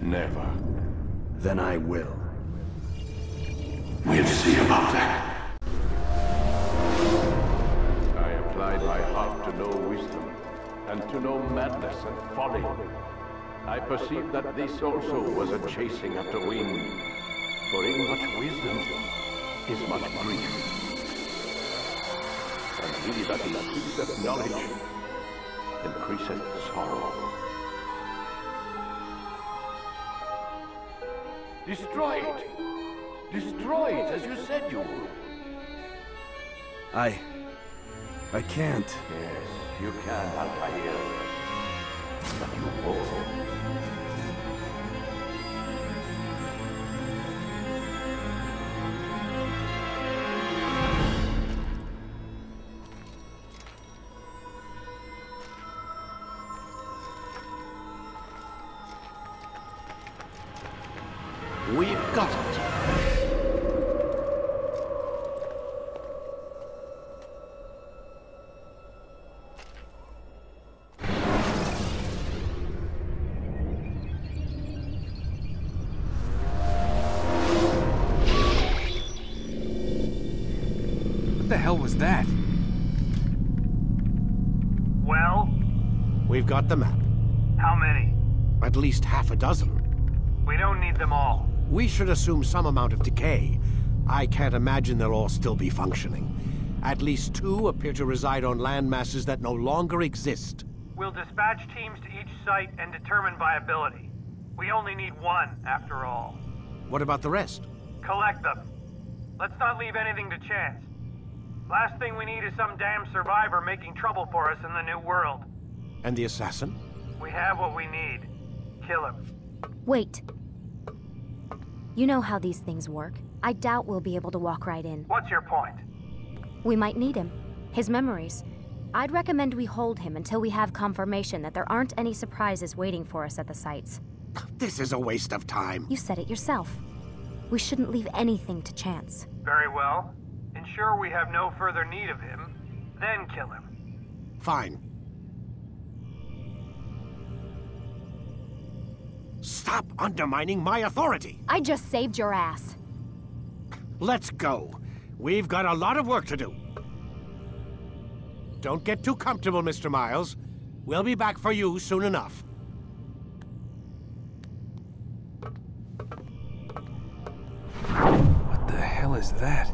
Never. Then I will. Perceived that this also was a chasing after wind. For in much wisdom is much grief. And he that increaseth knowledge increaseth sorrow. Destroy it! Destroy it as you said you would. I... I can't. Yes, you can, Altair. But you won't. Was that? Well, We've got the map. how many? At least half a dozen. We don't need them all. We should assume some amount of decay. I can't imagine they'll all still be functioning. At least two appear to reside on land masses that no longer exist. We'll dispatch teams to each site and determine viability. We only need one, after all. What about the rest? Collect them. Let's not leave anything to chance. Last thing we need is some damn survivor making trouble for us in the new world. And the assassin? We have what we need. Kill him. Wait. You know how these things work. I doubt we'll be able to walk right in. What's your point? We might need him. His memories. I'd recommend we hold him until we have confirmation that there aren't any surprises waiting for us at the sites. This is a waste of time. You said it yourself. We shouldn't leave anything to chance. Very well. Ensure we have no further need of him, then kill him. Fine. Stop undermining my authority! I just saved your ass. Let's go. We've got a lot of work to do. Don't get too comfortable, Mr. Miles. We'll be back for you soon enough. What the hell is that?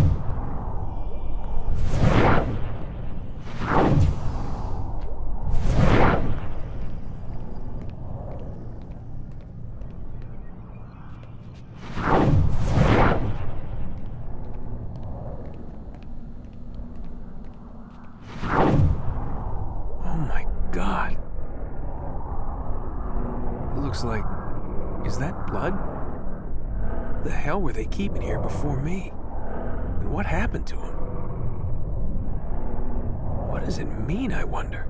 Oh my god. It looks like. Is that blood? What the were they here before me? And what happened to him? What does it mean, I wonder?